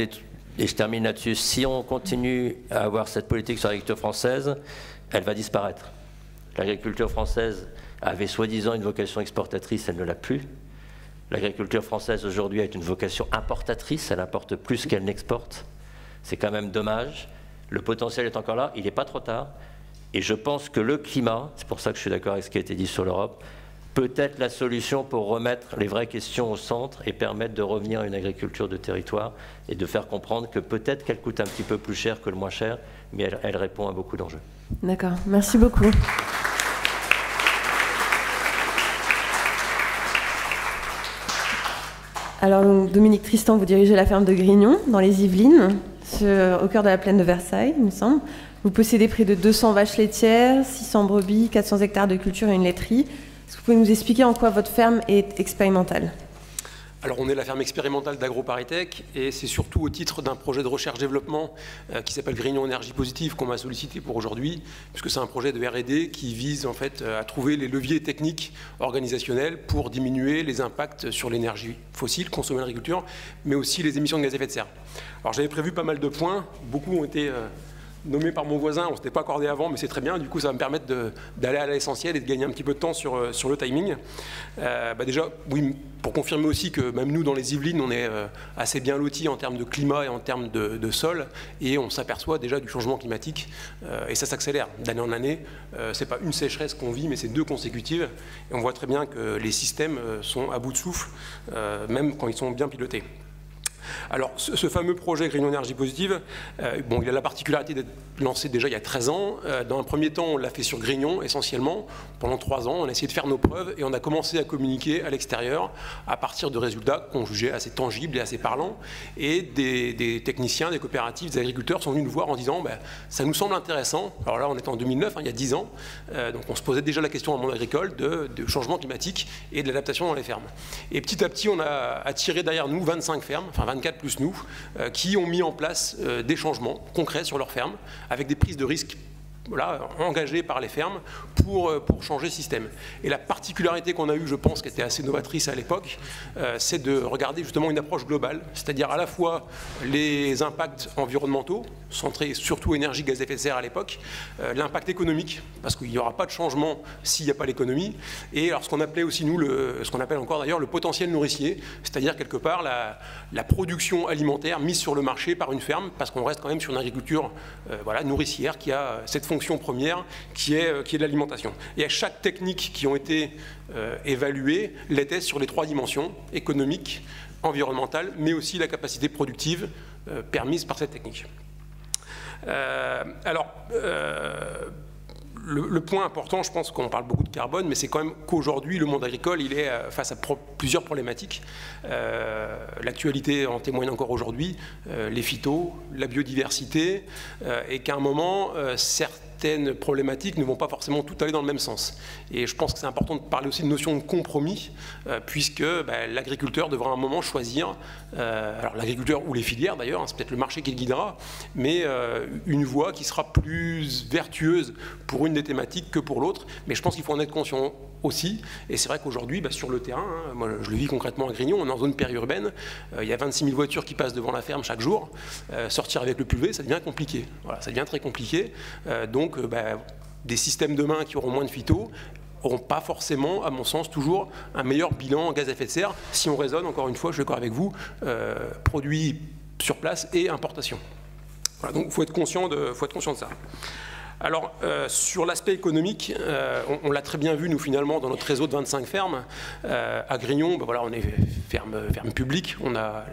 et je termine là-dessus, si on continue à avoir cette politique sur l'agriculture française, elle va disparaître. L'agriculture française avait soi-disant une vocation exportatrice, elle ne l'a plus. L'agriculture française aujourd'hui a une vocation importatrice, elle importe plus qu'elle n'exporte. C'est quand même dommage. Le potentiel est encore là, il n'est pas trop tard. Et je pense que le climat, c'est pour ça que je suis d'accord avec ce qui a été dit sur l'Europe, peut être la solution pour remettre les vraies questions au centre et permettre de revenir à une agriculture de territoire et de faire comprendre que peut-être qu'elle coûte un petit peu plus cher que le moins cher, mais elle, elle répond à beaucoup d'enjeux. D'accord, merci beaucoup. Alors, Dominique Tristan, vous dirigez la ferme de Grignon, dans les Yvelines, au cœur de la plaine de Versailles, il me semble. Vous possédez près de 200 vaches laitières, 600 brebis, 400 hectares de culture et une laiterie. Est-ce que vous pouvez nous expliquer en quoi votre ferme est expérimentale? Alors on est la ferme expérimentale d'AgroParisTech et c'est surtout au titre d'un projet de recherche-développement euh, qui s'appelle Grignon Énergie Positive qu'on m'a sollicité pour aujourd'hui, puisque c'est un projet de R&D qui vise en fait euh, à trouver les leviers techniques organisationnels pour diminuer les impacts sur l'énergie fossile consommée en agriculture, mais aussi les émissions de gaz à effet de serre. Alors j'avais prévu pas mal de points, beaucoup ont été euh, nommé par mon voisin, on ne s'était pas accordé avant, mais c'est très bien, du coup ça va me permettre d'aller à l'essentiel et de gagner un petit peu de temps sur, sur le timing. Bah déjà, oui, pour confirmer aussi que même nous dans les Yvelines, on est euh, assez bien lotis en termes de climat et en termes de, sol, et on s'aperçoit déjà du changement climatique, et ça s'accélère d'année en année. c'est pas une sécheresse qu'on vit, mais c'est deux consécutives, et on voit très bien que les systèmes sont à bout de souffle, même quand ils sont bien pilotés. Alors, ce, fameux projet Green Energy Positive, euh, bon, il a la particularité d'être lancé déjà il y a 13 ans. Euh, dans un premier temps, on l'a fait sur Grignon, essentiellement. Pendant 3 ans, on a essayé de faire nos preuves et on a commencé à communiquer à l'extérieur à partir de résultats qu'on jugeait assez tangibles et assez parlants. Et des, techniciens, des coopératives, des agriculteurs sont venus nous voir en disant ben, ça nous semble intéressant. Alors là, on est en 2009, hein, il y a 10 ans. Euh, donc, on se posait déjà la question dans le monde agricole de, changement climatique et de l'adaptation dans les fermes. Et petit à petit, on a attiré derrière nous 25 fermes, enfin 24 plus nous, euh, qui ont mis en place des changements concrets sur leurs fermes, avec des prises de risques voilà, engagés par les fermes pour, euh, pour changer le système. Et la particularité qu'on a eue, je pense, qui était assez novatrice à l'époque, euh, c'est de regarder justement une approche globale, c'est-à-dire à la fois les impacts environnementaux, centrés surtout énergie, gaz à effet de serre à l'époque, euh, l'impact économique, parce qu'il n'y aura pas de changement s'il n'y a pas l'économie, et alors ce qu'on appelait aussi nous, le, ce qu'on appelle encore d'ailleurs le potentiel nourricier, c'est-à-dire quelque part la, production alimentaire mise sur le marché par une ferme, parce qu'on reste quand même sur une agriculture voilà, nourricière qui a cette fonction première qui est, euh, qui est l'alimentation. Et à chaque technique qui ont été euh, évaluées l'était sur les trois dimensions, économique, environnementale, mais aussi la capacité productive euh, permise par cette technique. Alors, le, point important, je pense qu'on parle beaucoup de carbone, mais c'est quand même qu'aujourd'hui, le monde agricole, il est face à plusieurs problématiques. L'actualité en témoigne encore aujourd'hui, les phytos, la biodiversité, et qu'à un moment, certes, certaines problématiques ne vont pas forcément tout aller dans le même sens. Et je pense que c'est important de parler aussi de notion de compromis, euh, puisque bah, l'agriculteur devra à un moment choisir, euh, alors l'agriculteur ou les filières d'ailleurs, hein, c'est peut-être le marché qui le guidera, mais euh, une voie qui sera plus vertueuse pour une des thématiques que pour l'autre. Mais je pense qu'il faut en être conscient aussi. Et c'est vrai qu'aujourd'hui, bah, sur le terrain, hein, moi je le vis concrètement à Grignon, on est en zone périurbaine, il y a 26 000 voitures qui passent devant la ferme chaque jour. sortir avec le pulvé, ça devient compliqué. Voilà, ça devient très compliqué. donc donc bah, des systèmes de main qui auront moins de phyto n'auront pas forcément, à mon sens, toujours un meilleur bilan en gaz à effet de serre si on raisonne, encore une fois, je suis d'accord avec vous, euh, produits sur place et importation. donc il faut être conscient de ça. Alors, euh, sur l'aspect économique, euh, on, l'a très bien vu, nous, finalement, dans notre réseau de 25 fermes. à Grignon, ben voilà, on est ferme, ferme publique, on a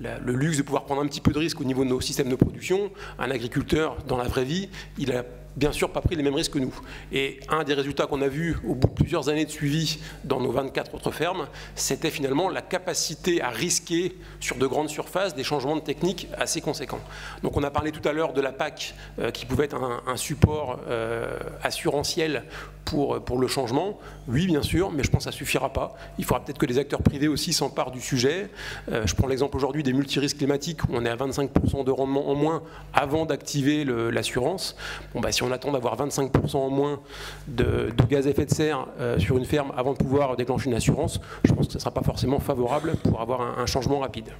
le luxe de pouvoir prendre un petit peu de risque au niveau de nos systèmes de production. Un agriculteur, dans la vraie vie, il a bien sûr pas pris les mêmes risques que nous. Et un des résultats qu'on a vu au bout de plusieurs années de suivi dans nos 24 autres fermes, c'était finalement la capacité à risquer sur de grandes surfaces des changements de technique assez conséquents. Donc on a parlé tout à l'heure de la PAC euh, qui pouvait être un, support euh, assurantiel pour, pour le changement. Oui, bien sûr, mais je pense que ça ne suffira pas. Il faudra peut-être que les acteurs privés aussi s'emparent du sujet. Euh, je prends l'exemple aujourd'hui des multirisques climatiques où on est à 25% de rendement en moins avant d'activer l'assurance. Bon, bah, si on attend d'avoir 25% en moins de, gaz à effet de serre euh, sur une ferme avant de pouvoir déclencher une assurance, je pense que ce ne sera pas forcément favorable pour avoir un changement rapide.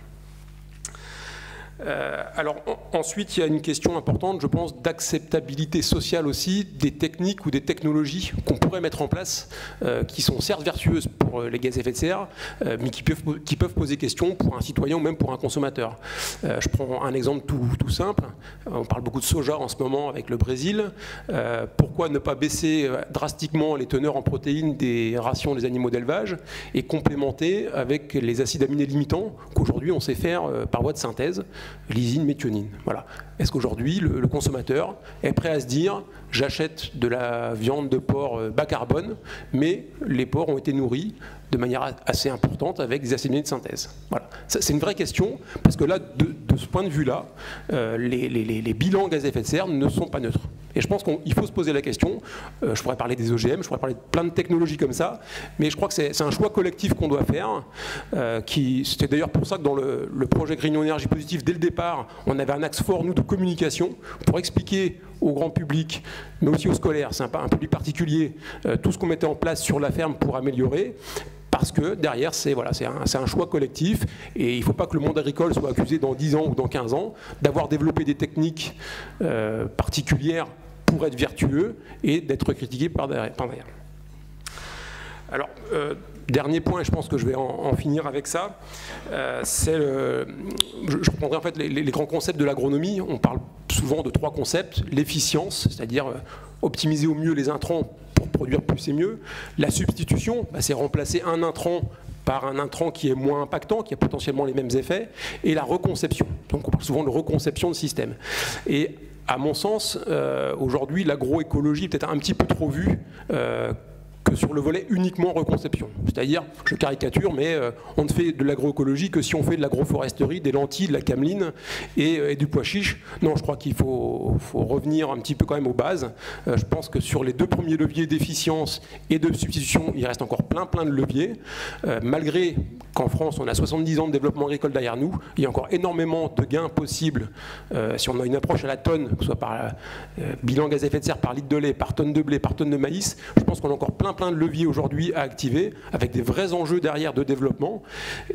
Euh, alors ensuite, il y a une question importante, je pense, d'acceptabilité sociale aussi des techniques ou des technologies qu'on pourrait mettre en place, euh, qui sont certes vertueuses pour euh, les gaz à effet de serre, mais qui peuvent, poser question pour un citoyen ou même pour un consommateur. je prends un exemple tout, simple. On parle beaucoup de soja en ce moment avec le Brésil. pourquoi ne pas baisser drastiquement les teneurs en protéines des rations des animaux d'élevage et complémenter avec les acides aminés limitants qu'aujourd'hui on sait faire par voie de synthèse? Lysine, méthionine. Voilà. Est-ce qu'aujourd'hui, le, consommateur est prêt à se dire j'achète de la viande de porc euh, bas carbone, mais les porcs ont été nourris de manière assez importante avec des acides de synthèse Voilà. C'est une vraie question, parce que là, de, ce point de vue-là, euh, les, bilans gaz à effet de serre ne sont pas neutres. Et je pense qu'il faut se poser la question. Euh, je pourrais parler des OGM, je pourrais parler de plein de technologies comme ça, mais je crois que c'est un choix collectif qu'on doit faire. Euh, C'était d'ailleurs pour ça que dans le, projet Grignon Énergie Positive, dès le départ, on avait un axe fort, nous, de communication pour expliquer au grand public, mais aussi aux scolaires, c'est un, public particulier, euh, tout ce qu'on mettait en place sur la ferme pour améliorer parce que derrière, c'est voilà, un, un, choix collectif. Et il ne faut pas que le monde agricole soit accusé dans 10 ans ou dans 15 ans d'avoir développé des techniques euh, particulières pour être vertueux et d'être critiqué par derrière. Alors, euh, dernier point, et je pense que je vais en, finir avec ça, euh, c'est je, reprendrai en fait les, grands concepts de l'agronomie. On parle souvent de trois concepts l'efficience, c'est-à-dire optimiser au mieux les intrants pour produire plus et mieux. La substitution, bah, c'est remplacer un intrant par un intrant qui est moins impactant, qui a potentiellement les mêmes effets, et la reconception. Donc on parle souvent de reconception de système. Et à mon sens, euh, aujourd'hui, l'agroécologie est peut-être un petit peu trop vue euh, sur le volet uniquement reconception. C'est-à-dire, je caricature, mais euh, on ne fait de l'agroécologie que si on fait de l'agroforesterie, des lentilles, de la cameline et, du pois chiche. Non, je crois qu'il faut, revenir un petit peu quand même aux bases. Euh, je pense que sur les deux premiers leviers d'efficience et de substitution, il reste encore plein plein de leviers. Euh, malgré qu'en France, on a 70 ans de développement agricole derrière nous, il y a encore énormément de gains possibles si on a une approche à la tonne, que ce soit par bilan gaz à effet de serre par litre de lait, par tonne de blé, par tonne de maïs. Je pense qu'on a encore plein plein de leviers aujourd'hui à activer, avec des vrais enjeux derrière de développement.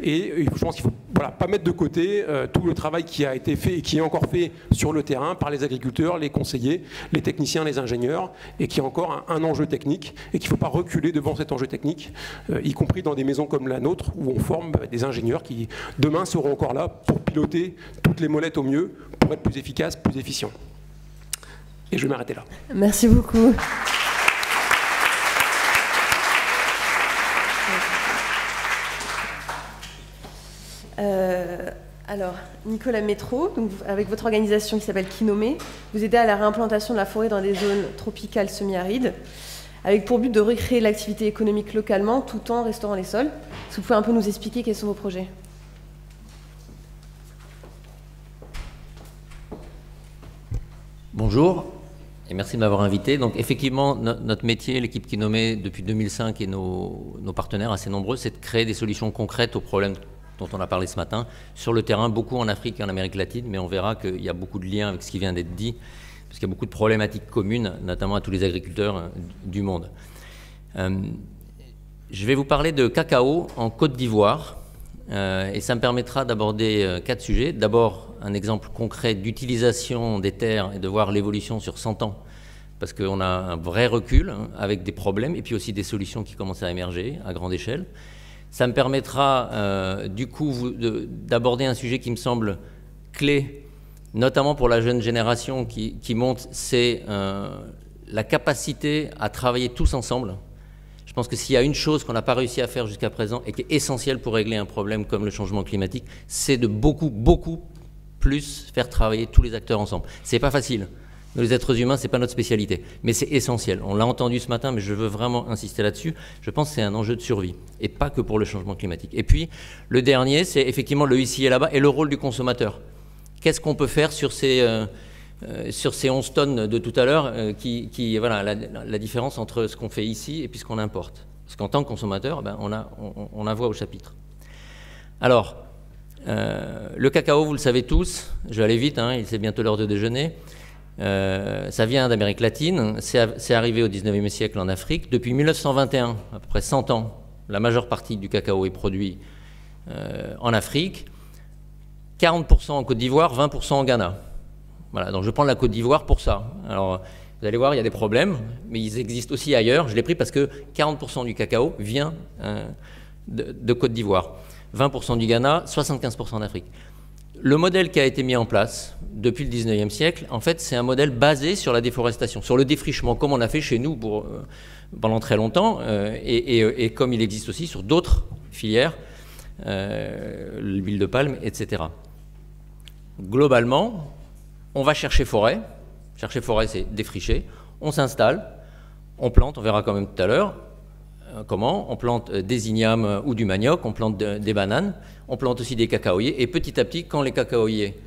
Et je pense qu'il ne faut pas mettre de côté euh, tout le travail qui a été fait et qui est encore fait sur le terrain par les agriculteurs, les conseillers, les techniciens, les ingénieurs, et qui est encore un, enjeu technique, et qu'il ne faut pas reculer devant cet enjeu technique, euh, y compris dans des maisons comme la nôtre, où on forme des ingénieurs qui, demain, seront encore là pour piloter toutes les molettes au mieux, pour être plus efficaces, plus efficients. Et je vais m'arrêter là. Merci beaucoup. Euh, alors, Nicolas Métro, donc avec votre organisation qui s'appelle Kinomé, vous aidez à la réimplantation de la forêt dans des zones tropicales semi-arides, avec pour but de recréer l'activité économique localement tout en restaurant les sols. Est-ce que vous pouvez un peu nous expliquer quels sont vos projets? Bonjour et merci de m'avoir invité. Donc effectivement, notre métier, l'équipe Kinomé depuis 2005 et nos, nos partenaires assez nombreux, c'est de créer des solutions concrètes aux problèmes dont on a parlé ce matin, sur le terrain, beaucoup en Afrique et en Amérique latine, mais on verra qu'il y a beaucoup de liens avec ce qui vient d'être dit, parce qu'il y a beaucoup de problématiques communes, notamment à tous les agriculteurs euh, du monde. Euh, je vais vous parler de cacao en Côte d'Ivoire, euh, et ça me permettra d'aborder quatre sujets. D'abord, un exemple concret d'utilisation des terres et de voir l'évolution sur 100 ans, parce qu'on a un vrai recul hein, avec des problèmes, et puis aussi des solutions qui commencent à émerger à grande échelle. Ça me permettra euh, du coup d'aborder un sujet qui me semble clé, notamment pour la jeune génération qui, monte, c'est euh, la capacité à travailler tous ensemble. Je pense que s'il y a une chose qu'on n'a pas réussi à faire jusqu'à présent et qui est essentielle pour régler un problème comme le changement climatique, c'est de beaucoup, beaucoup plus faire travailler tous les acteurs ensemble. C'est pas facile. Les êtres humains, ce n'est pas notre spécialité. Mais c'est essentiel. On l'a entendu ce matin, mais je veux vraiment insister là-dessus. Je pense que c'est un enjeu de survie, et pas que pour le changement climatique. Et puis, le dernier, c'est effectivement le ici et là-bas, et le rôle du consommateur. Qu'est-ce qu'on peut faire sur ces, euh, euh, sur ces 11 tonnes de tout à l'heure, euh, qui, voilà, la, différence entre ce qu'on fait ici et puis ce qu'on importe? Parce qu'en tant que consommateur, ben, on, a, on, au chapitre. Alors, euh, le cacao, vous le savez tous, je vais aller vite, hein, il c'est bientôt l'heure de déjeuner. Euh, ça vient d'Amérique latine, c'est arrivé au 19e siècle en Afrique. Depuis 1921, à peu près 100 ans, la majeure partie du cacao est produit euh, en Afrique. 40% en Côte d'Ivoire, 20% en Ghana. Voilà, donc je prends la Côte d'Ivoire pour ça. Alors, vous allez voir, il y a des problèmes, mais ils existent aussi ailleurs. Je l'ai pris parce que 40% du cacao vient de Côte d'Ivoire. 20% du Ghana, 75% en Afrique. Le modèle qui a été mis en place depuis le 19e siècle, en fait, c'est un modèle basé sur la déforestation, sur le défrichement, comme on a fait chez nous euh, pendant très longtemps, euh, et, comme il existe aussi sur d'autres filières, euh, l'huile de palme, etc. Globalement, on va chercher forêt. Chercher forêt, c'est défricher. On s'installe, on plante, on verra quand même tout à l'heure. Euh, comment On plante euh, des ignames euh, ou du manioc, on plante des bananes, on plante aussi des cacaoyers, et petit à petit, quand les cacaoyers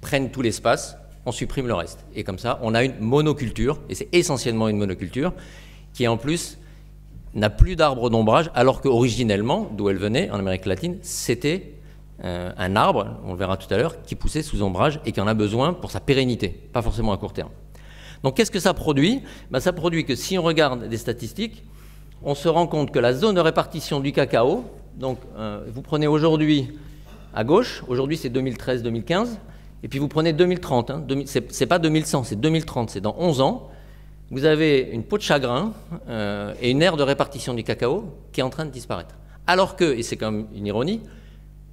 prennent tout l'espace, on supprime le reste. Et comme ça, on a une monoculture, et c'est essentiellement une monoculture, qui en plus n'a plus d'arbres d'ombrage, alors qu'originellement, d'où elle venait, en Amérique latine, c'était un arbre, on le verra tout à l'heure, qui poussait sous ombrage et qui en a besoin pour sa pérennité, pas forcément à court terme. Donc qu'est-ce que ça produit? Ben, Ça produit que si on regarde des statistiques, on se rend compte que la zone de répartition du cacao, donc euh, vous prenez aujourd'hui à gauche, aujourd'hui c'est 2013-2015, et puis vous prenez 2030, hein, c'est pas 2100, c'est 2030, c'est dans 11 ans, vous avez une peau de chagrin euh, et une aire de répartition du cacao qui est en train de disparaître. Alors que, et c'est quand même une ironie,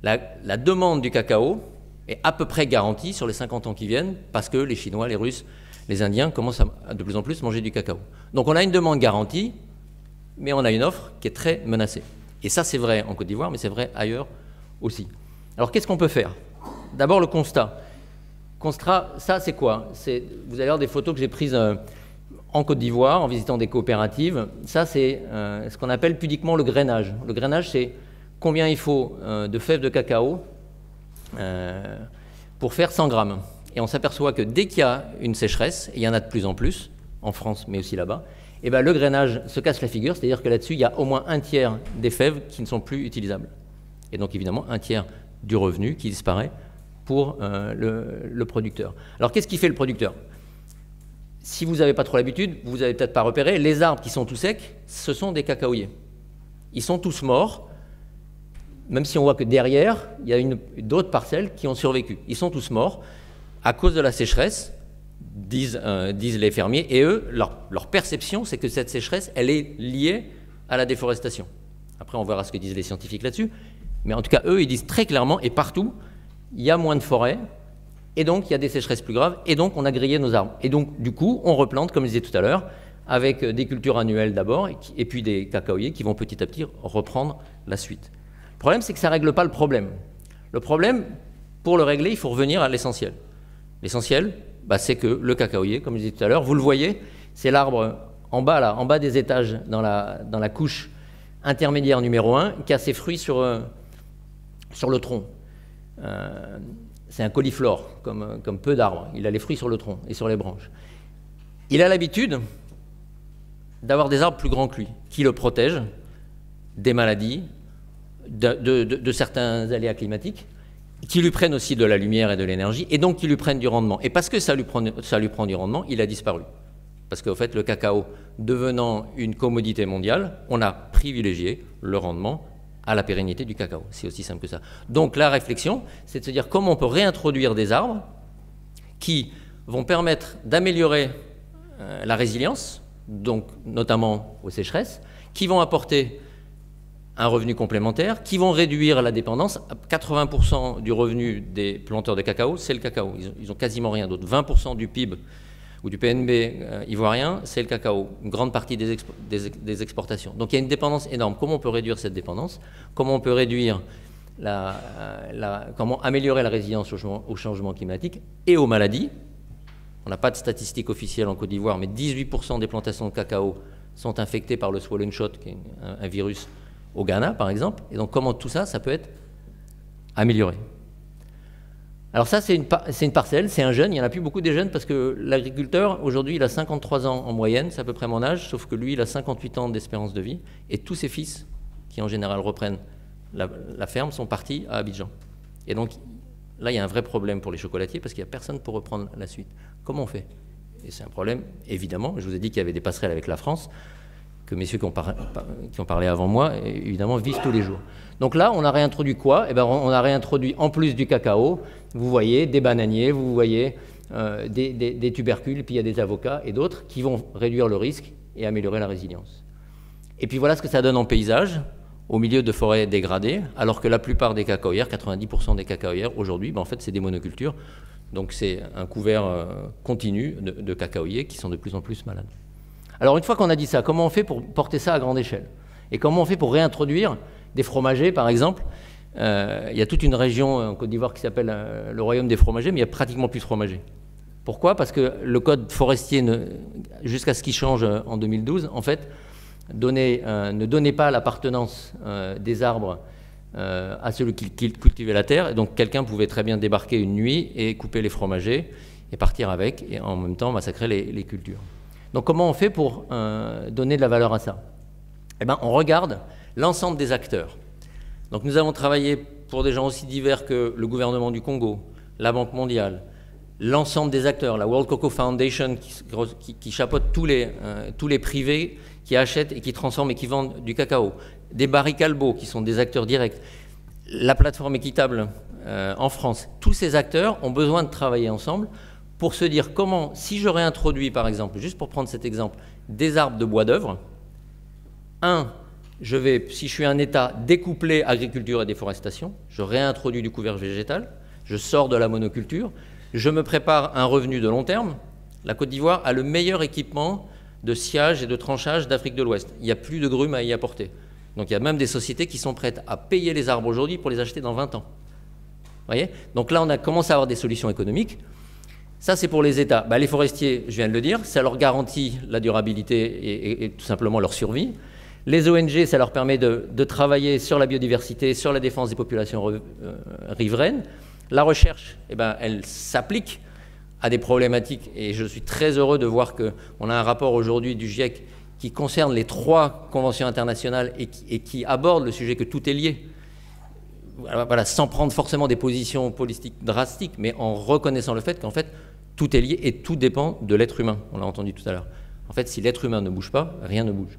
la, la, demande du cacao est à peu près garantie sur les 50 ans qui viennent parce que les Chinois, les Russes, les Indiens commencent à de plus en plus manger du cacao. Donc on a une demande garantie, mais on a une offre qui est très menacée. Et ça, c'est vrai en Côte d'Ivoire, mais c'est vrai ailleurs aussi. Alors, qu'est-ce qu'on peut faire? D'abord, le constat. Constat, ça, c'est quoi? Vous allez voir des photos que j'ai prises euh, en Côte d'Ivoire, en visitant des coopératives. Ça, c'est euh, ce qu'on appelle pudiquement le grainage. Le grainage, c'est combien il faut euh, de fèves de cacao pour faire 100 grammes. Et on s'aperçoit que dès qu'il y a une sécheresse, et il y en a de plus en plus, en France, mais aussi là-bas, eh ben, le grainage se casse la figure, c'est-à-dire que là-dessus, il y a au moins un tiers des fèves qui ne sont plus utilisables. Et donc évidemment, un tiers du revenu qui disparaît pour euh, le, producteur. Alors qu'est-ce qui fait le producteur? Si vous n'avez pas trop l'habitude, vous n'avez peut-être pas repéré, les arbres qui sont tout secs, ce sont des cacaoyers. Ils sont tous morts, même si on voit que derrière, il y a d'autres parcelles qui ont survécu. Ils sont tous morts à cause de la sécheresse, euh, disent, les fermiers, et eux, leur, perception, c'est que cette sécheresse, elle est liée à la déforestation. Après, on verra ce que disent les scientifiques là-dessus, mais en tout cas, eux, ils disent très clairement, et partout, il y a moins de forêts, et donc il y a des sécheresses plus graves, et donc on a grillé nos arbres. Et donc, du coup, on replante, comme je disais tout à l'heure, avec des cultures annuelles d'abord, et, puis des cacaoyers qui vont petit à petit reprendre la suite. Le problème, c'est que ça ne règle pas le problème. Le problème, pour le régler, il faut revenir à l'essentiel. L'essentiel, bah, c'est que le cacaoyer, comme je disais tout à l'heure, vous le voyez, c'est l'arbre en bas, là, en bas des étages, dans la, couche intermédiaire numéro 1, qui a ses fruits sur, euh, le tronc. Euh, c'est un coliflore, comme, peu d'arbres. Il a les fruits sur le tronc et sur les branches. Il a l'habitude d'avoir des arbres plus grands que lui, qui le protègent des maladies, de certains aléas climatiques, qui lui prennent aussi de la lumière et de l'énergie, et donc qui lui prennent du rendement. Et parce que ça lui prend, du rendement, il a disparu. Parce qu'au fait, le cacao devenant une commodité mondiale, on a privilégié le rendement à la pérennité du cacao. C'est aussi simple que ça. Donc la réflexion, c'est de se dire comment on peut réintroduire des arbres qui vont permettre d'améliorer euh, la résilience, notamment aux sécheresses, qui vont apporter un revenu complémentaire, qui vont réduire la dépendance. 80% du revenu des planteurs de cacao, c'est le cacao. Ils n'ont quasiment rien d'autre. 20% du PIB ou du PNB euh, ivoirien, c'est le cacao. Une grande partie des, exportations. Donc il y a une dépendance énorme. Comment on peut réduire cette dépendance? Comment on peut réduire la, euh, comment améliorer la résilience au changement climatique et aux maladies? On n'a pas de statistiques officielles en Côte d'Ivoire, mais 18% des plantations de cacao sont infectées par le swollen shot, qui est un, virus au Ghana, par exemple. Et donc, comment tout ça, ça peut être amélioré alors ça, c'est une, parcelle, c'est un jeune, il n'y en a plus beaucoup des jeunes parce que l'agriculteur, aujourd'hui, il a 53 ans en moyenne, c'est à peu près mon âge, sauf que lui, il a 58 ans d'espérance de vie, et tous ses fils, qui en général reprennent la, la ferme, sont partis à Abidjan. Et donc, là, il y a un vrai problème pour les chocolatiers parce qu'il n'y a personne pour reprendre la suite. Comment on fait? Et c'est un problème, évidemment, je vous ai dit qu'il y avait des passerelles avec la France, que messieurs qui ont, qui ont parlé avant moi, évidemment, vivent tous les jours. Donc là, on a réintroduit quoi? Eh bien, on a réintroduit, en plus du cacao, vous voyez, des bananiers, vous voyez euh, des, tubercules, puis il y a des avocats et d'autres qui vont réduire le risque et améliorer la résilience. Et puis voilà ce que ça donne en paysage, au milieu de forêts dégradées, alors que la plupart des cacaoyères, 90% des cacaoyères aujourd'hui, ben en fait c'est des monocultures, donc c'est un couvert euh, continu de, de cacaoyers qui sont de plus en plus malades. Alors une fois qu'on a dit ça, comment on fait pour porter ça à grande échelle? Et comment on fait pour réintroduire des fromagers, par exemple? Euh, il y a toute une région en Côte d'Ivoire qui s'appelle euh, le royaume des fromagers, mais il n'y a pratiquement plus de fromagers. Pourquoi? Parce que le code forestier, jusqu'à ce qu'il change euh, en 2012, en fait, ne donnait pas l'appartenance des arbres à celui qui, cultivait la terre. Et donc quelqu'un pouvait très bien débarquer une nuit et couper les fromagers et partir avec, et en même temps massacrer les, cultures. Donc comment on fait pour donner de la valeur à ça? Eh bien, on regarde l'ensemble des acteurs. Donc nous avons travaillé pour des gens aussi divers que le gouvernement du Congo, la Banque mondiale, l'ensemble des acteurs, la World Cocoa Foundation qui, chapeaute tous les, euh, tous les privés qui achètent et qui transforment et qui vendent du cacao, des Barricalbo qui sont des acteurs directs, la plateforme équitable euh, en France. Tous ces acteurs ont besoin de travailler ensemble pour se dire comment, si je réintroduis par exemple, juste pour prendre cet exemple, des arbres de bois d'œuvre, un, je vais, si je suis un État, découpler agriculture et déforestation, je réintroduis du couvert végétal, je sors de la monoculture, je me prépare un revenu de long terme. La Côte d'Ivoire a le meilleur équipement de sciage et de tranchage d'Afrique de l'Ouest. Il n'y a plus de grumes à y apporter. Donc il y a même des sociétés qui sont prêtes à payer les arbres aujourd'hui pour les acheter dans 20 ans. Voyez? Donc là, on a commencé à avoir des solutions économiques. Ça, c'est pour les États. Bah, les forestiers, je viens de le dire, ça leur garantit la durabilité et tout simplement leur survie. Les ONG, ça leur permet de, travailler sur la biodiversité, sur la défense des populations euh, riveraines. La recherche, eh ben, elle s'applique à des problématiques et je suis très heureux de voir qu'on a un rapport aujourd'hui du GIEC qui concerne les trois conventions internationales et qui, aborde le sujet que tout est lié. Voilà, sans prendre forcément des positions politiques drastiques, mais en reconnaissant le fait qu'en fait, tout est lié et tout dépend de l'être humain. On l'a entendu tout à l'heure. En fait, si l'être humain ne bouge pas, rien ne bouge.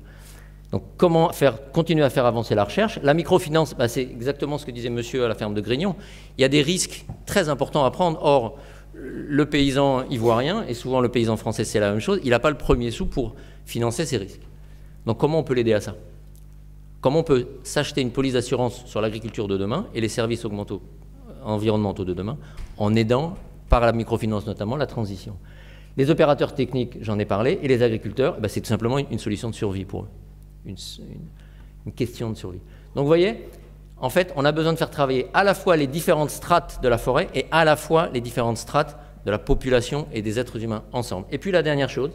Donc comment faire, continuer à faire avancer la recherche? La microfinance, bah, c'est exactement ce que disait monsieur à la ferme de Grignon. Il y a des risques très importants à prendre. Or, le paysan ivoirien, et souvent le paysan français c'est la même chose, il n'a pas le premier sou pour financer ces risques. Donc comment on peut l'aider à ça? Comment on peut s'acheter une police d'assurance sur l'agriculture de demain et les services environnementaux de demain en aidant, par la microfinance notamment, la transition Les opérateurs techniques, j'en ai parlé, et les agriculteurs, bah, c'est tout simplement une solution de survie pour eux une, question de survie. Donc vous voyez, en fait, on a besoin de faire travailler à la fois les différentes strates de la forêt et à la fois les différentes strates de la population et des êtres humains ensemble. Et puis la dernière chose,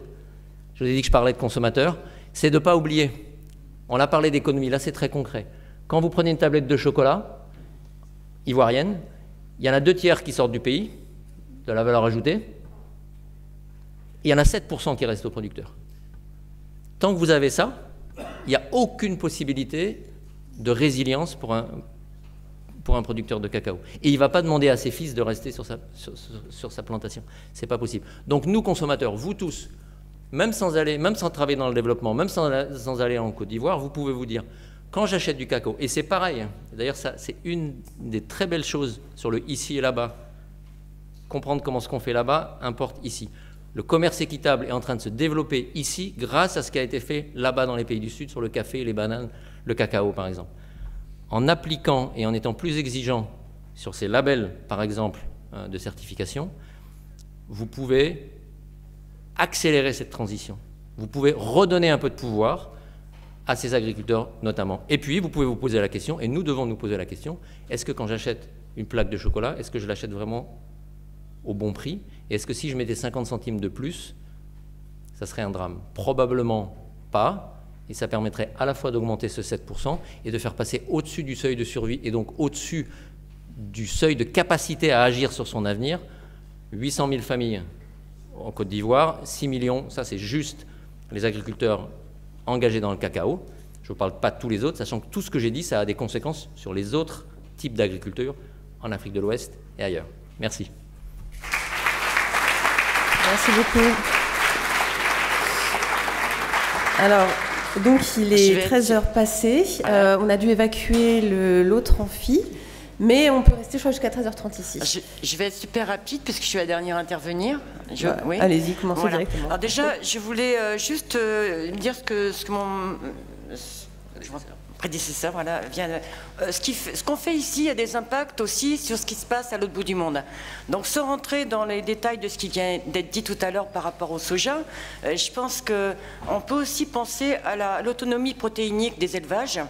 je vous ai dit que je parlais de consommateurs, c'est de ne pas oublier. On a parlé d'économie, là c'est très concret. Quand vous prenez une tablette de chocolat ivoirienne, il y en a deux tiers qui sortent du pays, de la valeur ajoutée, il y en a 7% qui restent aux producteurs. Tant que vous avez ça, il n'y a aucune possibilité de résilience pour un, pour un producteur de cacao. Et il ne va pas demander à ses fils de rester sur sa, sur, sa plantation. Ce n'est pas possible. Donc nous, consommateurs, vous tous, même sans, aller, même sans travailler dans le développement, même sans, sans aller en Côte d'Ivoire, vous pouvez vous dire, quand j'achète du cacao, et c'est pareil, hein, d'ailleurs c'est une des très belles choses sur le ici et là-bas, comprendre comment ce qu'on fait là-bas importe ici. Le commerce équitable est en train de se développer ici grâce à ce qui a été fait là-bas dans les pays du Sud sur le café, les bananes, le cacao par exemple. En appliquant et en étant plus exigeant sur ces labels, par exemple, euh, de certification, vous pouvez accélérer cette transition. Vous pouvez redonner un peu de pouvoir à ces agriculteurs notamment. Et puis, vous pouvez vous poser la question, et nous devons nous poser la question, est-ce que quand j'achète une plaque de chocolat, est-ce que je l'achète vraiment au bon prix est-ce que si je mettais 50 centimes de plus, ça serait un drame Probablement pas. Et ça permettrait à la fois d'augmenter ce 7% et de faire passer au-dessus du seuil de survie et donc au-dessus du seuil de capacité à agir sur son avenir 800 000 familles en Côte d'Ivoire, 6 millions, ça c'est juste les agriculteurs engagés dans le cacao. Je ne parle pas de tous les autres, sachant que tout ce que j'ai dit, ça a des conséquences sur les autres types d'agriculture en Afrique de l'Ouest et ailleurs. Merci. Merci beaucoup. Alors, donc il est 13 heures passées. Euh, on a dû évacuer l'autre amphi. Mais on peut rester, jusqu'à 13h30 ici. Je, vais être super rapide puisque je suis la dernière à intervenir. Bah, allez-y, commencez directement. Alors déjà, je voulais euh, juste euh, dire ce que, ce que mon prédécesseur voilà, vient. Euh, ce qu'on fait ici a des impacts aussi sur ce qui se passe à l'autre bout du monde. Donc, sans rentrer dans les détails de ce qui vient d'être dit tout à l'heure par rapport au soja, je pense qu'on peut aussi penser à l'autonomie protéinique des élevages.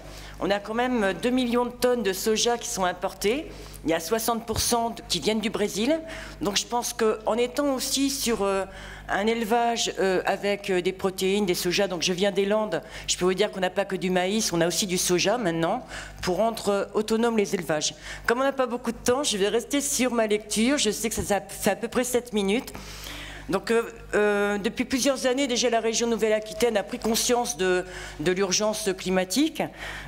On a quand même 2 millions de tonnes de soja qui sont importées. Il y a 60% qui viennent du Brésil. Donc je pense qu'en étant aussi sur euh, un élevage euh, avec euh, des protéines, des sojas, donc je viens des Landes, je peux vous dire qu'on n'a pas que du maïs, on a aussi du soja maintenant pour rendre autonomes les élevages. Comme on n'a pas beaucoup de temps, je vais rester sur ma lecture. Je sais que ça fait à peu près 7 minutes. Donc, euh, euh, depuis plusieurs années, déjà, la région Nouvelle-Aquitaine a pris conscience de, l'urgence climatique,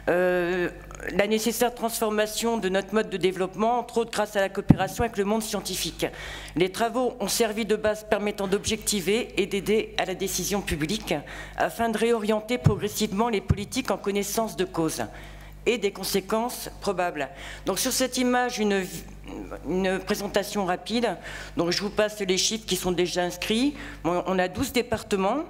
euh, la nécessaire transformation de notre mode de développement, entre autres grâce à la coopération avec le monde scientifique. Les travaux ont servi de base permettant d'objectiver et d'aider à la décision publique afin de réorienter progressivement les politiques en connaissance de cause et des conséquences probables. Donc sur cette image, une, présentation rapide. Donc je vous passe les chiffres qui sont déjà inscrits. on a 12 départements.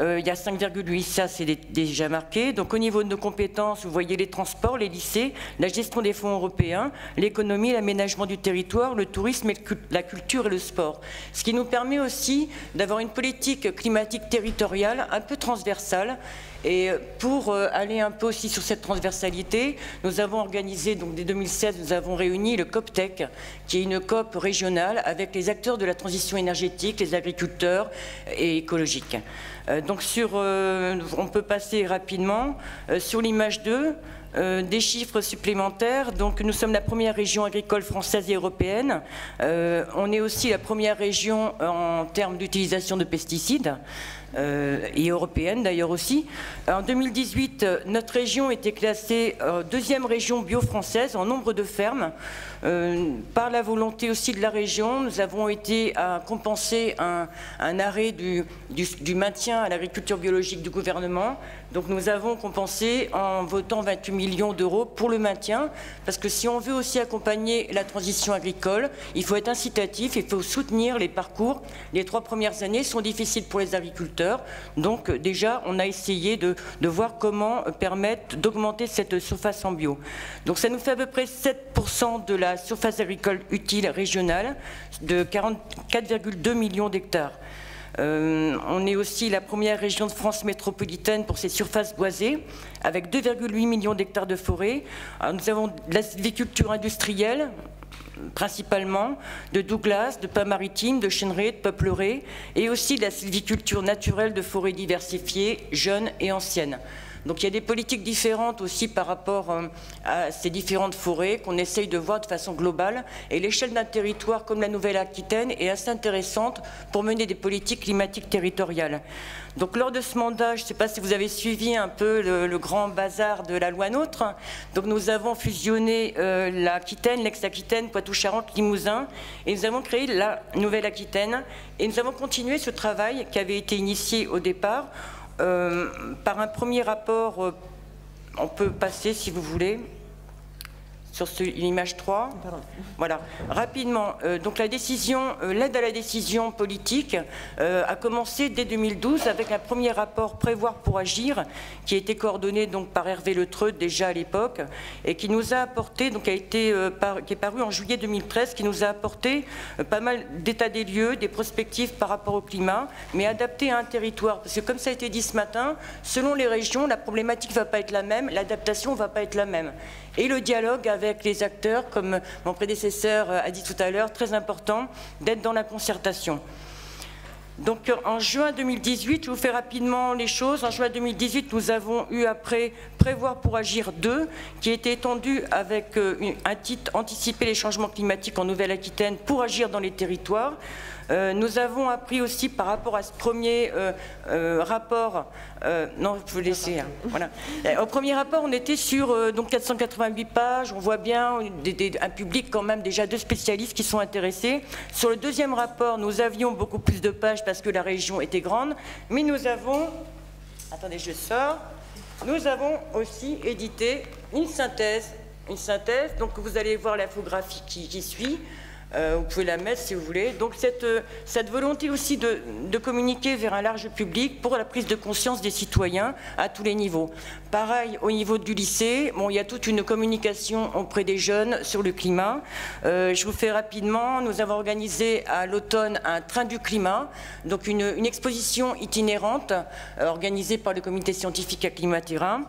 Euh, il y a 5,8, ça c'est déjà marqué. Donc au niveau de nos compétences, vous voyez les transports, les lycées, la gestion des fonds européens, l'économie, l'aménagement du territoire, le tourisme, la culture et le sport. Ce qui nous permet aussi d'avoir une politique climatique territoriale un peu transversale et pour euh, aller un peu aussi sur cette transversalité, nous avons organisé, donc dès 2016, nous avons réuni le COPTEC, qui est une COP régionale avec les acteurs de la transition énergétique, les agriculteurs et écologiques. Euh, donc sur, euh, on peut passer rapidement sur l'image 2. des chiffres supplémentaires. Donc, nous sommes la première région agricole française et européenne. on est aussi la première région en termes d'utilisation de pesticides. Euh, et européenne d'ailleurs aussi. En 2018, notre région était classée euh, deuxième région bio-française en nombre de fermes. Euh, par la volonté aussi de la région, nous avons été à compenser un, arrêt du, maintien à l'agriculture biologique du gouvernement. Donc nous avons compensé en votant 28 millions d'euros pour le maintien, parce que si on veut aussi accompagner la transition agricole, il faut être incitatif, il faut soutenir les parcours. Les trois premières années sont difficiles pour les agriculteurs, donc déjà on a essayé de, voir comment permettre d'augmenter cette surface en bio. Donc ça nous fait à peu près 7% de la la surface agricole utile régionale de 44,2 millions d'hectares. Euh, on est aussi la première région de France métropolitaine pour ses surfaces boisées, avec 2,8 millions d'hectares de forêt. nous avons de la sylviculture industrielle, principalement, de Douglas, de pas maritime, de chêneraies, de peupleraies, et aussi de la sylviculture naturelle de forêts diversifiées, jeunes et anciennes. Donc il y a des politiques différentes aussi par rapport euh, à ces différentes forêts qu'on essaye de voir de façon globale. Et l'échelle d'un territoire comme la Nouvelle-Aquitaine est assez intéressante pour mener des politiques climatiques territoriales. Donc lors de ce mandat, je ne sais pas si vous avez suivi un peu le, grand bazar de la loi NOTRe. Donc nous avons fusionné euh, l'Aquitaine, l'ex-Aquitaine, Poitou-Charentes, Limousin, et nous avons créé la Nouvelle-Aquitaine. Et nous avons continué ce travail qui avait été initié au départ par un premier rapport, euh, on peut passer si vous voulez sur l'image 3. Voilà, rapidement. Euh, donc la décision, euh, l'aide à la décision politique euh, a commencé dès 2012 avec un premier rapport Prévoir pour agir qui a été coordonné donc par Hervé Letreux déjà à l'époque et qui nous a apporté, donc a été qui est paru en juillet 2013, qui nous a apporté pas mal d'états des lieux, des prospectives par rapport au climat, mais adapté à un territoire. Parce que comme ça a été dit ce matin, selon les régions, la problématique ne va pas être la même, l'adaptation ne va pas être la même. Et le dialogue avec les acteurs, comme mon prédécesseur a dit tout à l'heure, très important d'être dans la concertation. Donc en juin 2018, je vous fais rapidement les choses. En juin 2018, nous avons eu après Prévoir pour agir 2, qui a été étendu avec euh, un titre Anticiper les changements climatiques en Nouvelle-Aquitaine pour agir dans les territoires. Euh, nous avons appris aussi par rapport à ce premier euh, rapport, non, je vous laisser, hein, voilà. Au premier rapport, on était sur donc 488 pages, on voit bien un public quand même déjà de spécialistes qui sont intéressés. Sur le deuxième rapport, nous avions beaucoup plus de pages parce que la région était grande, mais nous avons, attendez, je sors, nous avons aussi édité une synthèse, une synthèse, donc vous allez voir l'infographie qui, suit, euh, vous pouvez la mettre si vous voulez. Donc cette, euh, cette volonté aussi de, communiquer vers un large public pour la prise de conscience des citoyens à tous les niveaux. Pareil au niveau du lycée, bon, il y a toute une communication auprès des jeunes sur le climat. Euh, je vous fais rapidement, nous avons organisé à l'automne un train du climat, donc une, exposition itinérante organisée par le comité scientifique à Climaterrain.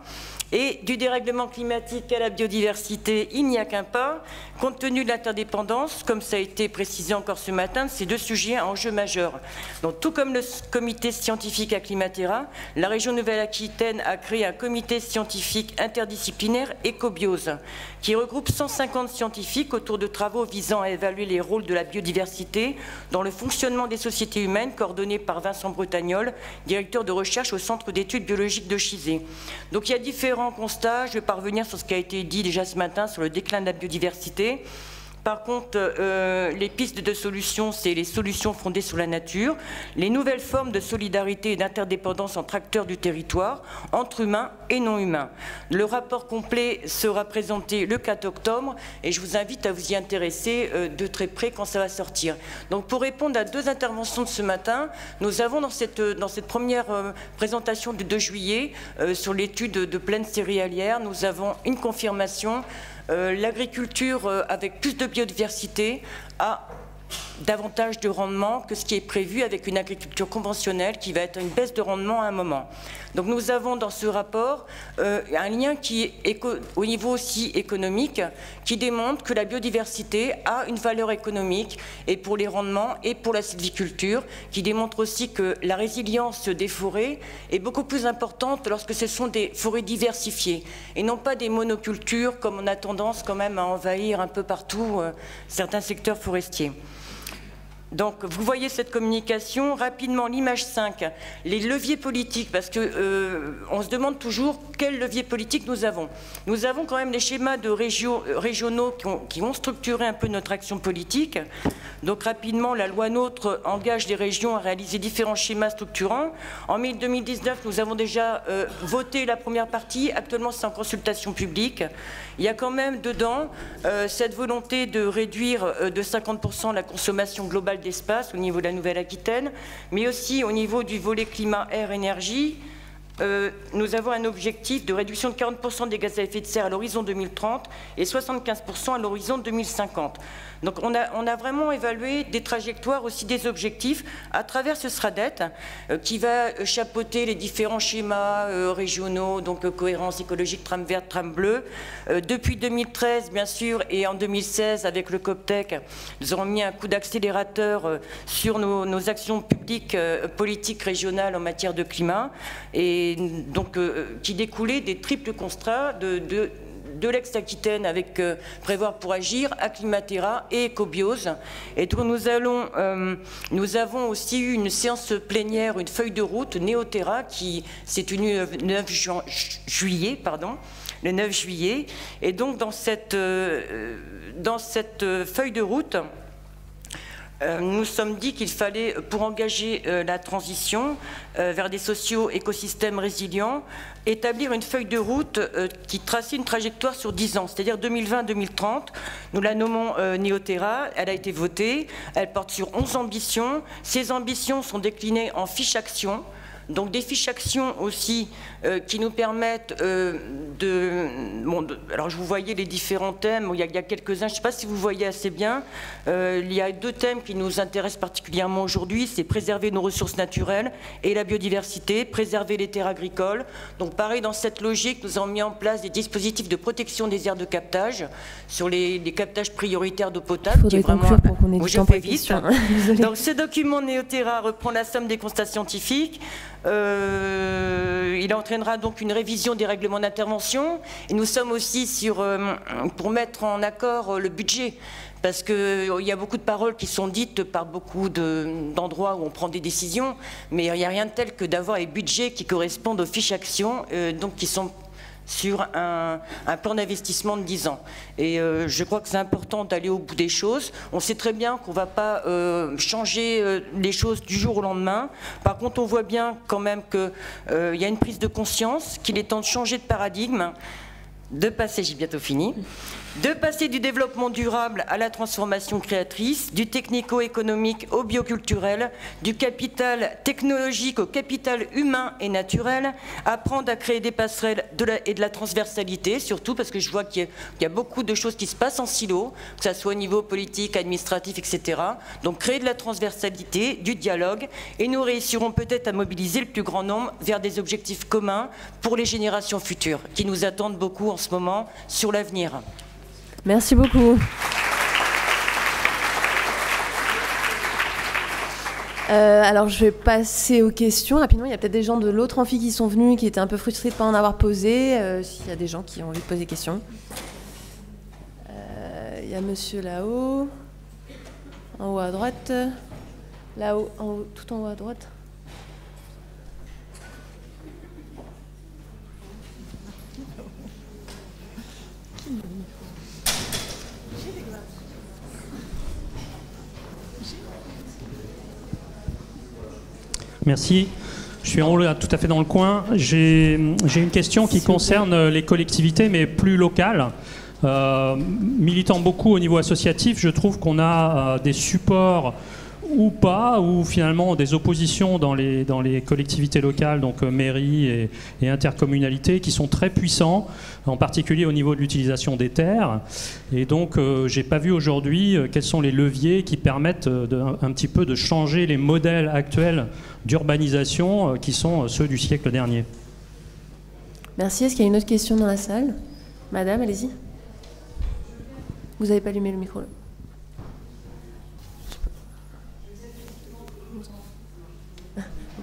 Et du dérèglement climatique à la biodiversité, il n'y a qu'un pas. Compte tenu de l'interdépendance, comme ça a été précisé encore ce matin, ces deux sujets un enjeu majeur. Donc, tout comme le comité scientifique à Climatera, la région Nouvelle-Aquitaine a créé un comité scientifique interdisciplinaire écobiose qui regroupe 150 scientifiques autour de travaux visant à évaluer les rôles de la biodiversité dans le fonctionnement des sociétés humaines, coordonné par Vincent Bretagnol, directeur de recherche au Centre d'études biologiques de Chizé. Donc il y a différents constats, je vais parvenir sur ce qui a été dit déjà ce matin sur le déclin de la biodiversité. Par contre, euh, les pistes de solutions, c'est les solutions fondées sur la nature, les nouvelles formes de solidarité et d'interdépendance entre acteurs du territoire, entre humains et non humains. Le rapport complet sera présenté le 4 octobre et je vous invite à vous y intéresser euh, de très près quand ça va sortir. Donc pour répondre à deux interventions de ce matin, nous avons dans cette, cette première euh, présentation du 2 juillet sur l'étude de plaine céréalière, nous avons une confirmation euh, l'agriculture euh, avec plus de biodiversité a davantage de rendement que ce qui est prévu avec une agriculture conventionnelle qui va être une baisse de rendement à un moment. Donc nous avons dans ce rapport euh, un lien qui au niveau aussi économique qui démontre que la biodiversité a une valeur économique et pour les rendements et pour la sylviculture, qui démontre aussi que la résilience des forêts est beaucoup plus importante lorsque ce sont des forêts diversifiées et non pas des monocultures comme on a tendance quand même à envahir un peu partout euh, certains secteurs forestiers. Donc, vous voyez cette communication. Rapidement, l'image 5, les leviers politiques, parce qu'on euh, se demande toujours quels leviers politiques nous avons. Nous avons quand même les schémas de euh, régionaux qui ont, structuré un peu notre action politique. Donc, rapidement, la loi NOTRe engage les régions à réaliser différents schémas structurants. En 2019, nous avons déjà euh, voté la première partie. Actuellement, c'est en consultation publique. Il y a quand même dedans cette volonté de réduire de 50% la consommation globale d'espace au niveau de la Nouvelle-Aquitaine, mais aussi au niveau du volet climat, air, énergie. Euh, nous avons un objectif de réduction de 40% des gaz à effet de serre à l'horizon 2030 et 75% à l'horizon 2050. Donc on a, vraiment évalué des trajectoires, aussi des objectifs à travers ce SRADET euh, qui va chapeauter les différents schémas euh, régionaux, donc euh, cohérence écologique, trame verte, trame bleue. depuis 2013, bien sûr, et en 2016 avec le COPTEC, nous avons mis un coup d'accélérateur sur nos, actions publiques, politiques régionales en matière de climat, et donc qui découlait des triples constats de de l'ex-Aquitaine avec euh, Prévoir pour agir, Acclimatera et Ecobiose. Et donc euh, nous avons aussi eu une séance plénière, une feuille de route, Néoterra, qui s'est tenue le 9 juillet, pardon, le 9 juillet. Et donc euh, dans cette feuille de route, euh, nous sommes dit qu'il fallait, pour engager euh, la transition euh, vers des socio-écosystèmes résilients, établir une feuille de route qui traçait une trajectoire sur 10 ans, c'est-à-dire 2020-2030. Nous la nommons Néoterra, elle a été votée, elle porte sur 11 ambitions. Ces ambitions sont déclinées en fiches actions Donc des fiches actions aussi euh, qui nous permettent euh, de, Alors je vous voyais les différents thèmes, il y a, quelques-uns, je ne sais pas si vous voyez assez bien. Euh, il y a deux thèmes qui nous intéressent particulièrement aujourd'hui, c'est préserver nos ressources naturelles et la biodiversité, préserver les terres agricoles. Donc pareil, dans cette logique, nous avons mis en place des dispositifs de protection des aires de captage sur les, captages prioritaires d'eau potable. Il faudrait conclure pour qu'on ait du temps pour vite. Donc ce document Néoterra reprend la somme des constats scientifiques. Il entraînera donc une révision des règlements d'intervention. Et nous sommes aussi sur, euh, pour mettre en accord le budget parce qu'il euh, y a beaucoup de paroles qui sont dites par beaucoup d'endroits où on prend des décisions, mais il n'y a rien de tel que d'avoir les budgets qui correspondent aux fiches actions, donc qui sont sur un, plan d'investissement de 10 ans. Et euh, je crois que c'est important d'aller au bout des choses. On sait très bien qu'on ne va pas euh, changer euh, les choses du jour au lendemain. Par contre, on voit bien quand même qu'il y a une prise de conscience, qu'il est temps de changer de paradigme, de passer, j'ai bientôt fini, de passer du développement durable à la transformation créatrice, du technico-économique au bioculturel, du capital technologique au capital humain et naturel, apprendre à créer des passerelles et de la transversalité, surtout parce que je vois qu'il y, a beaucoup de choses qui se passent en silo, que ce soit au niveau politique, administratif, etc. Donc créer de la transversalité, du dialogue, et nous réussirons peut-être à mobiliser le plus grand nombre vers des objectifs communs pour les générations futures, qui nous attendent beaucoup en ce moment sur l'avenir. Merci beaucoup. Euh, alors je vais passer aux questions rapidement. Il y a peut-être des gens de l'autre amphi qui sont venus, qui étaient un peu frustrés de ne pas en avoir posé. Euh, s'il y a des gens qui ont envie de poser des questions. Euh, il y a monsieur là-haut, en haut à droite, là-haut, tout en haut à droite. Merci. Je suis tout à fait dans le coin. J'ai une question qui concerne les collectivités, mais plus locales. Euh, militant beaucoup au niveau associatif, je trouve qu'on a euh, des supports ou pas, ou finalement des oppositions dans les, dans les collectivités locales, donc euh, mairies et, intercommunalités, qui sont très puissants, en particulier au niveau de l'utilisation des terres. Et donc, euh, j'ai pas vu aujourd'hui euh, quels sont les leviers qui permettent de, un, petit peu de changer les modèles actuels d'urbanisation qui sont ceux du siècle dernier. Merci. Est-ce qu'il y a une autre question dans la salle? Madame, allez-y. Vous n'avez pas allumé le micro.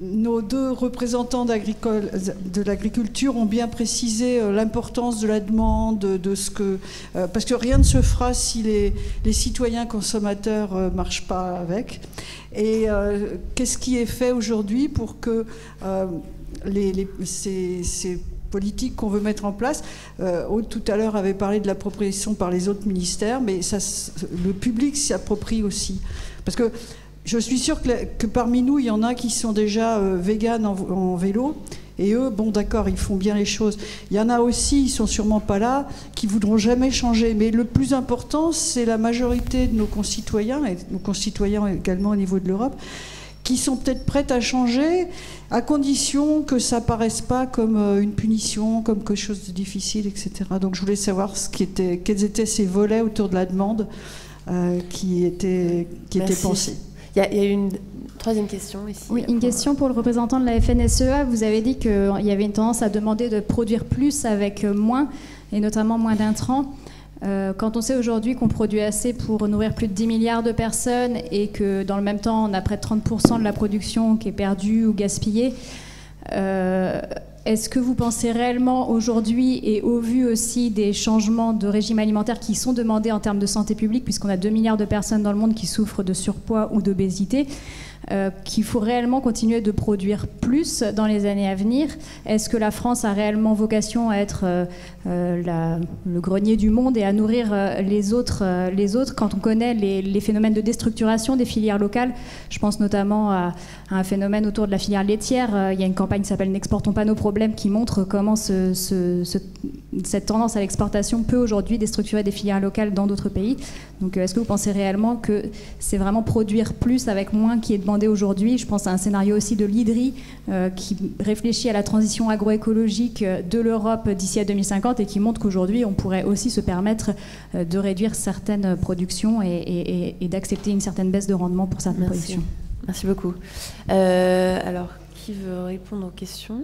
nos deux représentants de l'agriculture ont bien précisé euh, l'importance de la demande, de ce que, euh, parce que rien ne se fera si les, citoyens consommateurs ne euh, marchent pas avec. Et qu'est-ce qui est fait aujourd'hui pour que ces, politiques qu'on veut mettre en place. Aude tout à l'heure avait parlé de l'appropriation par les autres ministères, mais le public s'y approprie aussi. Parce que je suis sûre que, parmi nous, il y en a qui sont déjà euh, véganes en, vélo. Et eux, bon, d'accord, ils font bien les choses. Il y en a aussi, ils sont sûrement pas là, qui voudront jamais changer. Mais le plus important, c'est la majorité de nos concitoyens, et nos concitoyens également au niveau de l'Europe, qui sont peut-être prêtes à changer, à condition que ça paraisse pas comme euh, une punition, comme quelque chose de difficile, etc. Donc je voulais savoir ce qui était, quels étaient ces volets autour de la demande euh, qui étaient, qui étaient pensés. Il y, a une troisième question ici. Oui, une question pour le représentant de la FNSEA. Vous avez dit qu'il y avait une tendance à demander de produire plus avec moins, et notamment moins d'intrants. Euh, quand on sait aujourd'hui qu'on produit assez pour nourrir plus de 10 milliards de personnes et que dans le même temps on a près de 30% de la production qui est perdue ou gaspillée, euh, est-ce que vous pensez réellement aujourd'hui, et au vu aussi des changements de régime alimentaire qui sont demandés en termes de santé publique, puisqu'on a 2 milliards de personnes dans le monde qui souffrent de surpoids ou d'obésité, euh, qu'il faut réellement continuer de produire plus dans les années à venir Est-ce que la France a réellement vocation à être euh, euh, le grenier du monde et à nourrir les, autres, les autres quand on connaît les, phénomènes de déstructuration des filières locales? Je pense notamment à, un phénomène autour de la filière laitière. il y a une campagne qui s'appelle N'exportons pas nos problèmes qui montre comment ce, cette tendance à l'exportation peut aujourd'hui déstructurer des filières locales dans d'autres pays. Donc est-ce que vous pensez réellement que c'est vraiment produire plus avec moins qui est demandé aujourd'hui. Je pense à un scénario aussi de l'IDRI euh, qui réfléchit à la transition agroécologique euh, de l'Europe d'ici à 2050 et qui montre qu'aujourd'hui, on pourrait aussi se permettre euh, de réduire certaines productions et, d'accepter une certaine baisse de rendement pour certaines productions. Merci beaucoup. alors, qui veut répondre aux questions?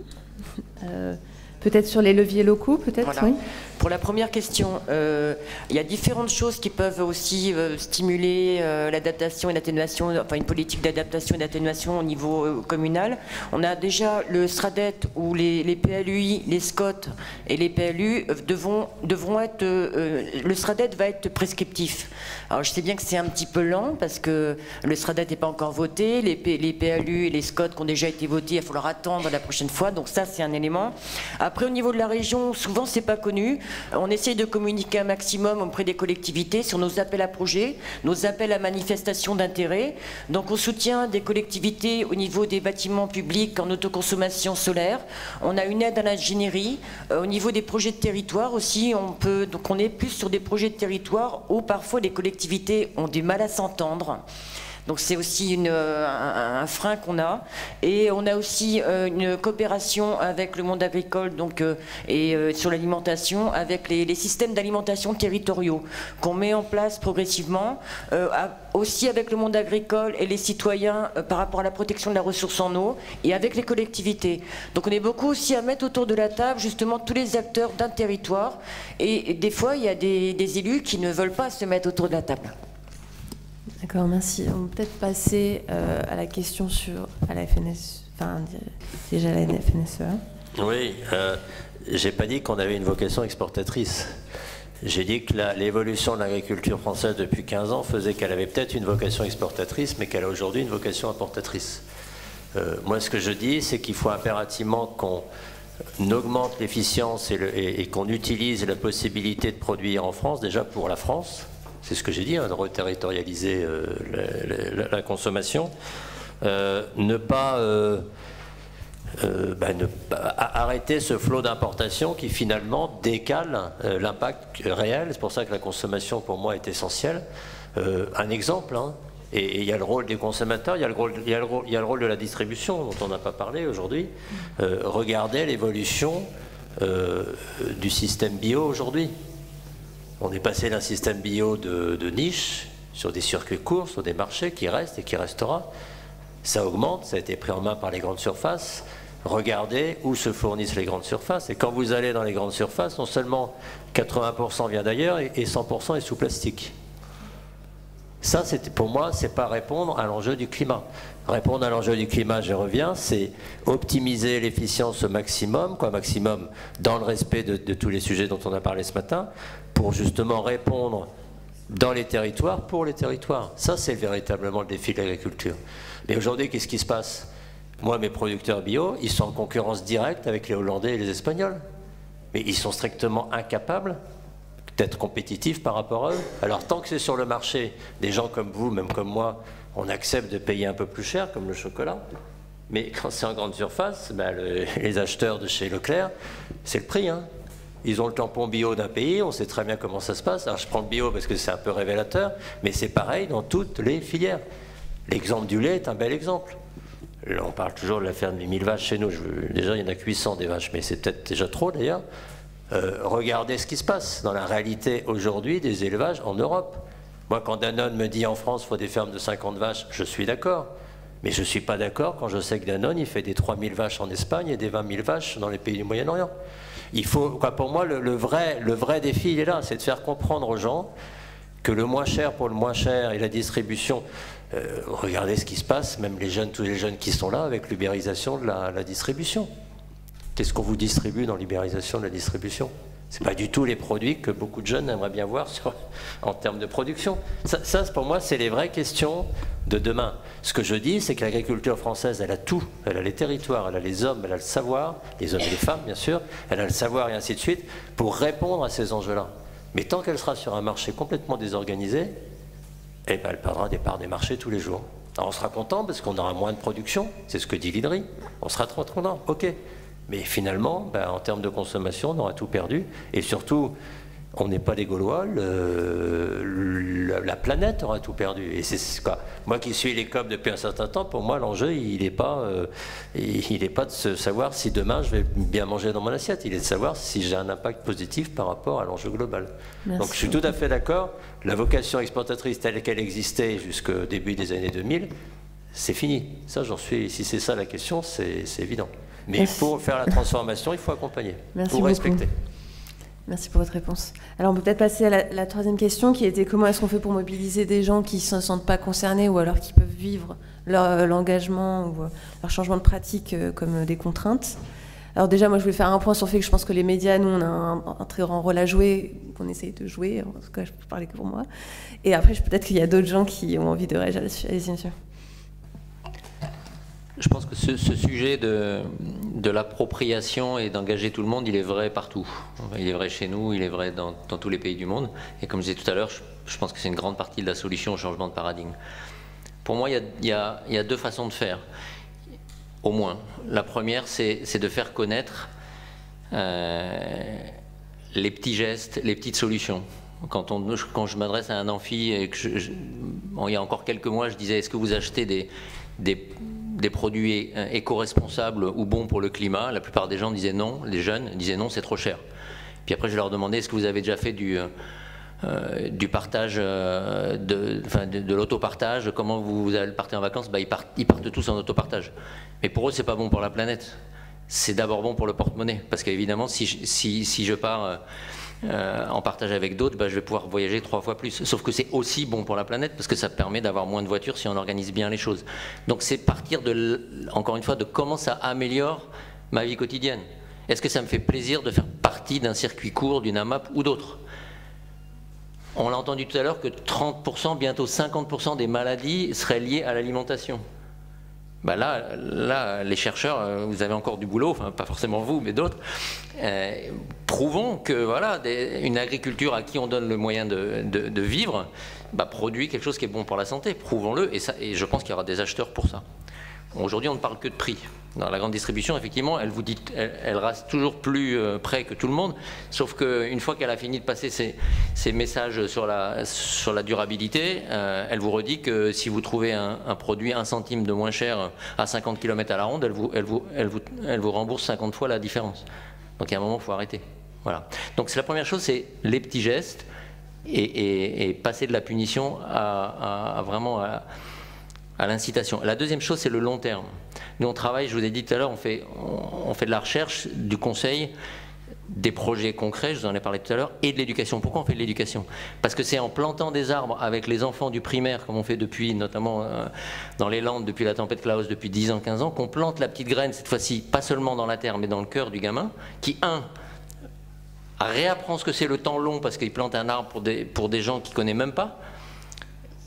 Peut-être sur les leviers locaux, peut-être oui. Pour la première question, euh, il y a différentes choses qui peuvent aussi euh, stimuler euh, l'adaptation et l'atténuation, enfin une politique d'adaptation et d'atténuation au niveau communal. On a déjà le SRADET où les, PLUI, les SCOT et les PLU devront, devront être. le SRADET va être prescriptif. Alors je sais bien que c'est un petit peu lent parce que le SRADET n'est pas encore voté, les, les PLU et les SCOT qui ont déjà été votés, il va falloir attendre la prochaine fois. Donc ça, c'est un élément. Après, au niveau de la région, souvent, c'est pas connu. On essaye de communiquer un maximum auprès des collectivités sur nos appels à projets, nos appels à manifestation d'intérêt. Donc on soutient des collectivités au niveau des bâtiments publics en autoconsommation solaire. On a une aide à l'ingénierie. Euh, au niveau des projets de territoire aussi, on peut donc on est plus sur des projets de territoire où parfois les collectivités ont du mal à s'entendre. Donc c'est aussi euh, un, frein qu'on a. Et on a aussi euh, une coopération avec le monde agricole donc, euh, et sur l'alimentation, avec les, systèmes d'alimentation territoriaux qu'on met en place progressivement, aussi avec le monde agricole et les citoyens par rapport à la protection de la ressource en eau et avec les collectivités. Donc on est beaucoup aussi à mettre autour de la table justement tous les acteurs d'un territoire. Et, des fois, il y a des élus qui ne veulent pas se mettre autour de la table. D'accord, merci. On peut peut-être passer euh, à la question sur à la FNS, enfin déjà la FNSEA. Oui, euh, j'ai pas dit qu'on avait une vocation exportatrice. J'ai dit que l'évolution de l'agriculture française depuis 15 ans faisait qu'elle avait peut-être une vocation exportatrice, mais qu'elle a aujourd'hui une vocation importatrice. Euh, moi, ce que je dis, c'est qu'il faut impérativement qu'on augmente l'efficience et qu'on utilise la possibilité de produire en France, déjà pour la France, c'est ce que j'ai dit, hein, de reterritorialiser euh, la, consommation. Euh, ne pas, euh, bah, arrêter ce flot d'importation qui finalement décale l'impact réel. C'est pour ça que la consommation pour moi est essentielle. un exemple, hein, et il y a le rôle des consommateurs, il y a le rôle de la distribution dont on n'a pas parlé aujourd'hui. regardez l'évolution du système bio aujourd'hui. On est passé d'un système bio de, niche sur des circuits courts, sur des marchés qui restent et qui restera. Ça augmente, ça a été pris en main par les grandes surfaces. Regardez où se fournissent les grandes surfaces. Et quand vous allez dans les grandes surfaces, non seulement 80% vient d'ailleurs et 100% est sous plastique. Ça, pour moi, c'est pas répondre à l'enjeu du climat. Répondre à l'enjeu du climat, je reviens, c'est optimiser l'efficience au maximum, quoi, maximum dans le respect de, tous les sujets dont on a parlé ce matin, pour justement répondre dans les territoires, pour les territoires. Ça, c'est véritablement le défi de l'agriculture. Mais aujourd'hui, qu'est-ce qui se passe? Moi, mes producteurs bio, ils sont en concurrence directe avec les Hollandais et les Espagnols. Mais ils sont strictement incapables d'être compétitifs par rapport à eux. Alors, tant que c'est sur le marché, des gens comme vous, même comme moi, on accepte de payer un peu plus cher, comme le chocolat. Mais quand c'est en grande surface, ben, les acheteurs de chez Leclerc, c'est le prix. Hein. Ils ont le tampon bio d'un pays, on sait très bien comment ça se passe. Alors je prends le bio parce que c'est un peu révélateur, mais c'est pareil dans toutes les filières. L'exemple du lait est un bel exemple. on parle toujours de la ferme des 1000 vaches chez nous. déjà, il y en a 800 des vaches, mais c'est peut-être déjà trop d'ailleurs. Euh, regardez ce qui se passe dans la réalité aujourd'hui des élevages en Europe. Moi, quand Danone me dit en France, il faut des fermes de 50 vaches, je suis d'accord. Mais je ne suis pas d'accord quand je sais que Danone, il fait des 3000 vaches en Espagne et des 20 000 vaches dans les pays du Moyen-Orient. Il faut, quoi, pour moi, le, vrai, le vrai défi, il est là, c'est de faire comprendre aux gens que le moins cher pour le moins cher et la distribution, euh, regardez ce qui se passe, même les jeunes, tous les jeunes qui sont là, avec l'ubérisation de la, distribution. Qu'est-ce qu'on vous distribue dans l'ubérisation de la distribution? Ce pas du tout les produits que beaucoup de jeunes aimeraient bien voir en termes de production. Ça, ça pour moi, c'est les vraies questions de demain. Ce que je dis, c'est que l'agriculture française, elle a tout. Elle a les territoires, elle a les hommes, elle a le savoir, les hommes et les femmes, bien sûr, elle a le savoir et ainsi de suite, pour répondre à ces enjeux-là. Mais tant qu'elle sera sur un marché complètement désorganisé, eh ben, elle perdra des parts des marchés tous les jours. Alors on sera content parce qu'on aura moins de production, c'est ce que dit l'IDRI. On sera trop content, ok. Mais finalement, ben, en termes de consommation, on aura tout perdu. Et surtout, on n'est pas des Gaulois, la, planète aura tout perdu. Et c'est quoi Moi qui suis les COP depuis un certain temps, pour moi l'enjeu il n'est pas, euh, il pas de se savoir si demain je vais bien manger dans mon assiette. Il est de savoir si j'ai un impact positif par rapport à l'enjeu global. Donc je suis tout à fait d'accord. La vocation exportatrice telle qu'elle existait jusqu'au début des années 2000, c'est fini. Ça j'en suis. Si c'est ça la question, c'est évident. Mais pour faire la transformation, il faut accompagner, Merci pour respecter. Merci pour votre réponse. Alors on peut peut-être passer à la, troisième question qui était comment est-ce qu'on fait pour mobiliser des gens qui ne se sentent pas concernés ou alors qui peuvent vivre leur euh, l'engagement ou euh, leur changement de pratique euh, comme des contraintes? Alors déjà moi je voulais faire un point sur le fait que je pense que les médias, nous on a un, très grand rôle à jouer, qu'on essaye de jouer, en tout cas je peux parler que pour moi. Et après peut-être qu'il y a d'autres gens qui ont envie de réagir là-dessus. Allez-y monsieur. Je pense que ce, sujet de, l'appropriation et d'engager tout le monde, il est vrai partout. Il est vrai chez nous, il est vrai dans, tous les pays du monde. Et comme je disais tout à l'heure, je, pense que c'est une grande partie de la solution au changement de paradigme. Pour moi, il y a, deux façons de faire, au moins. La première, c'est de faire connaître euh, les petits gestes, les petites solutions. Quand, je m'adresse à un amphi, il y a encore quelques mois, je disais, est-ce que vous achetez des des produits euh, éco-responsables ou bons pour le climat, la plupart des gens disaient non, les jeunes disaient non, c'est trop cher. Puis après, je leur demandais est-ce que vous avez déjà fait du, euh, euh, partage, de, de, l'autopartage, comment vous, allez partir en vacances? Bah, ils, partent, tous en autopartage. Mais pour eux, c'est pas bon pour la planète. C'est d'abord bon pour le porte-monnaie. Parce qu'évidemment, si, je pars en partage avec d'autres, bah, je vais pouvoir voyager trois fois plus. Sauf que c'est aussi bon pour la planète parce que ça permet d'avoir moins de voitures si on organise bien les choses. Donc c'est partir de, encore une fois, de comment ça améliore ma vie quotidienne. Est-ce que ça me fait plaisir de faire partie d'un circuit court, d'une AMAP ou d'autres? On l'a entendu tout à l'heure que 30%, bientôt 50% des maladies seraient liées à l'alimentation. Bah là, les chercheurs, euh, vous avez encore du boulot, pas forcément vous, mais d'autres. Euh, prouvons que voilà, une agriculture à qui on donne le moyen de, vivre bah, produit quelque chose qui est bon pour la santé. Prouvons-le, et je pense qu'il y aura des acheteurs pour ça. Aujourd'hui, on ne parle que de prix. Dans la grande distribution, effectivement, elle vous dit, elle, reste toujours plus euh, près que tout le monde, sauf qu'une fois qu'elle a fini de passer ses, messages sur la, sur la durabilité, euh, elle vous redit que si vous trouvez un, produit un centime de moins cher à 50 km à la ronde, elle vous, elle vous, elle vous, elle vous rembourse 50 fois la différence. Donc il y a un moment, il faut arrêter. Voilà. Donc c'est la première chose, c'est les petits gestes et, passer de la punition à, vraiment à l'incitation. La deuxième chose, c'est le long terme. Nous, on travaille, je vous ai dit tout à l'heure, on fait, on, fait de la recherche, du conseil, des projets concrets, je vous en ai parlé tout à l'heure, et de l'éducation. Pourquoi on fait de l'éducation? Parce que c'est en plantant des arbres avec les enfants du primaire, comme on fait depuis, notamment euh, dans les Landes, depuis la tempête Klaus, depuis 10 ans, 15 ans, qu'on plante la petite graine, cette fois-ci, pas seulement dans la terre, mais dans le cœur du gamin, qui, un, réapprend ce que c'est le temps long, parce qu'il plante un arbre pour des, pour des gens qui ne connaissent même pas,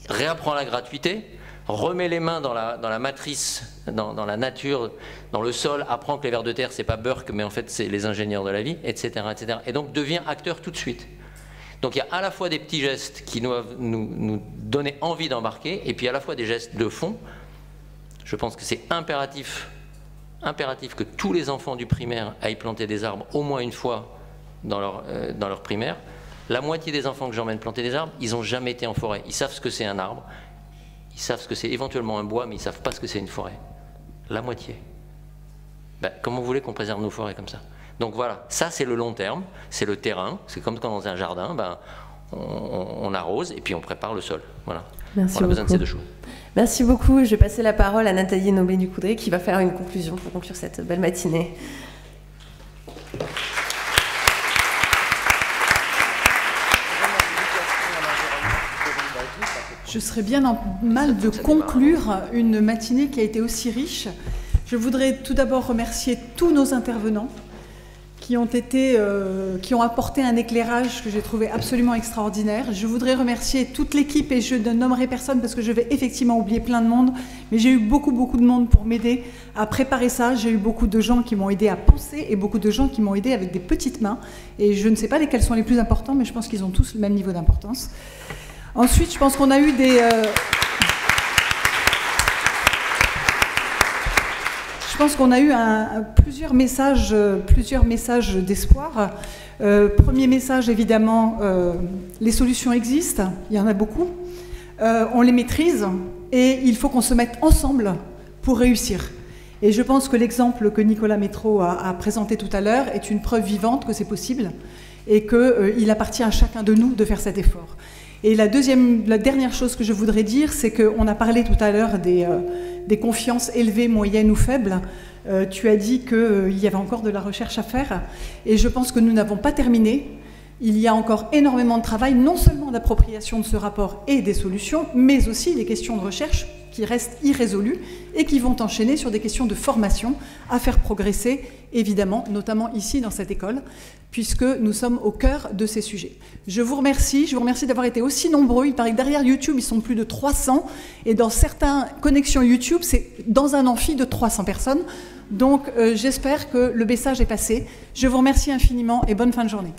réapprend la gratuité, remet les mains dans la, matrice, dans, la nature, dans le sol, apprend que les vers de terre, c'est pas Burke, mais en fait, c'est les ingénieurs de la vie, etc., etc. Et donc devient acteur tout de suite. Donc il y a à la fois des petits gestes qui doivent nous, nous donner envie d'embarquer, et puis à la fois des gestes de fond. Je pense que c'est impératif, impératif que tous les enfants du primaire aillent planter des arbres au moins une fois dans leur, euh, dans leur primaire. La moitié des enfants que j'emmène planter des arbres, ils n'ont jamais été en forêt. Ils savent ce que c'est un arbre. Ils savent ce que c'est éventuellement un bois, mais ils ne savent pas ce que c'est une forêt. La moitié. Ben, comment vous voulez qu'on préserve nos forêts comme ça? Donc voilà, ça c'est le long terme, c'est le terrain, c'est comme quand dans un jardin, ben, on, arrose et puis on prépare le sol. Voilà. Merci on a besoin de ces deux choses. Merci beaucoup. Je vais passer la parole à Nathalie Nobé du Coudray qui va faire une conclusion pour conclure cette belle matinée. Je serais bien en mal de conclure une matinée qui a été aussi riche. Je voudrais tout d'abord remercier tous nos intervenants qui ont, été, euh, qui ont apporté un éclairage que j'ai trouvé absolument extraordinaire. Je voudrais remercier toute l'équipe et je ne nommerai personne parce que je vais effectivement oublier plein de monde, mais j'ai eu beaucoup, beaucoup de monde pour m'aider à préparer ça. J'ai eu beaucoup de gens qui m'ont aidé à penser et beaucoup de gens qui m'ont aidé avec des petites mains. Et je ne sais pas lesquels sont les plus importants, mais je pense qu'ils ont tous le même niveau d'importance. Ensuite, je pense qu'on a eu des... euh, Je pense qu'on a eu plusieurs messages, euh, plusieurs messages d'espoir. Euh, premier message, évidemment, les solutions existent, il y en a beaucoup. On les maîtrise et il faut qu'on se mette ensemble pour réussir. Et je pense que l'exemple que Nicolas Métro a présenté tout à l'heure est une preuve vivante que c'est possible et qu'il appartient à chacun de nous de faire cet effort. Et la, deuxième, la dernière chose que je voudrais dire, c'est qu'on a parlé tout à l'heure des, euh, des confiances élevées, moyennes ou faibles. Euh, tu as dit qu'il y avait encore de la recherche à faire. Et je pense que nous n'avons pas terminé. Il y a encore énormément de travail, non seulement d'appropriation de ce rapport et des solutions, mais aussi les questions de recherche qui restent irrésolues et qui vont enchaîner sur des questions de formation à faire progresser, évidemment, notamment ici dans cette école, puisque nous sommes au cœur de ces sujets. Je vous remercie, je vous remercie d'avoir été aussi nombreux. Il paraît que derrière YouTube, ils sont plus de 300, et dans certaines connexions YouTube, c'est dans un amphi de 300 personnes. Donc euh, j'espère que le message est passé. Je vous remercie infiniment et bonne fin de journée.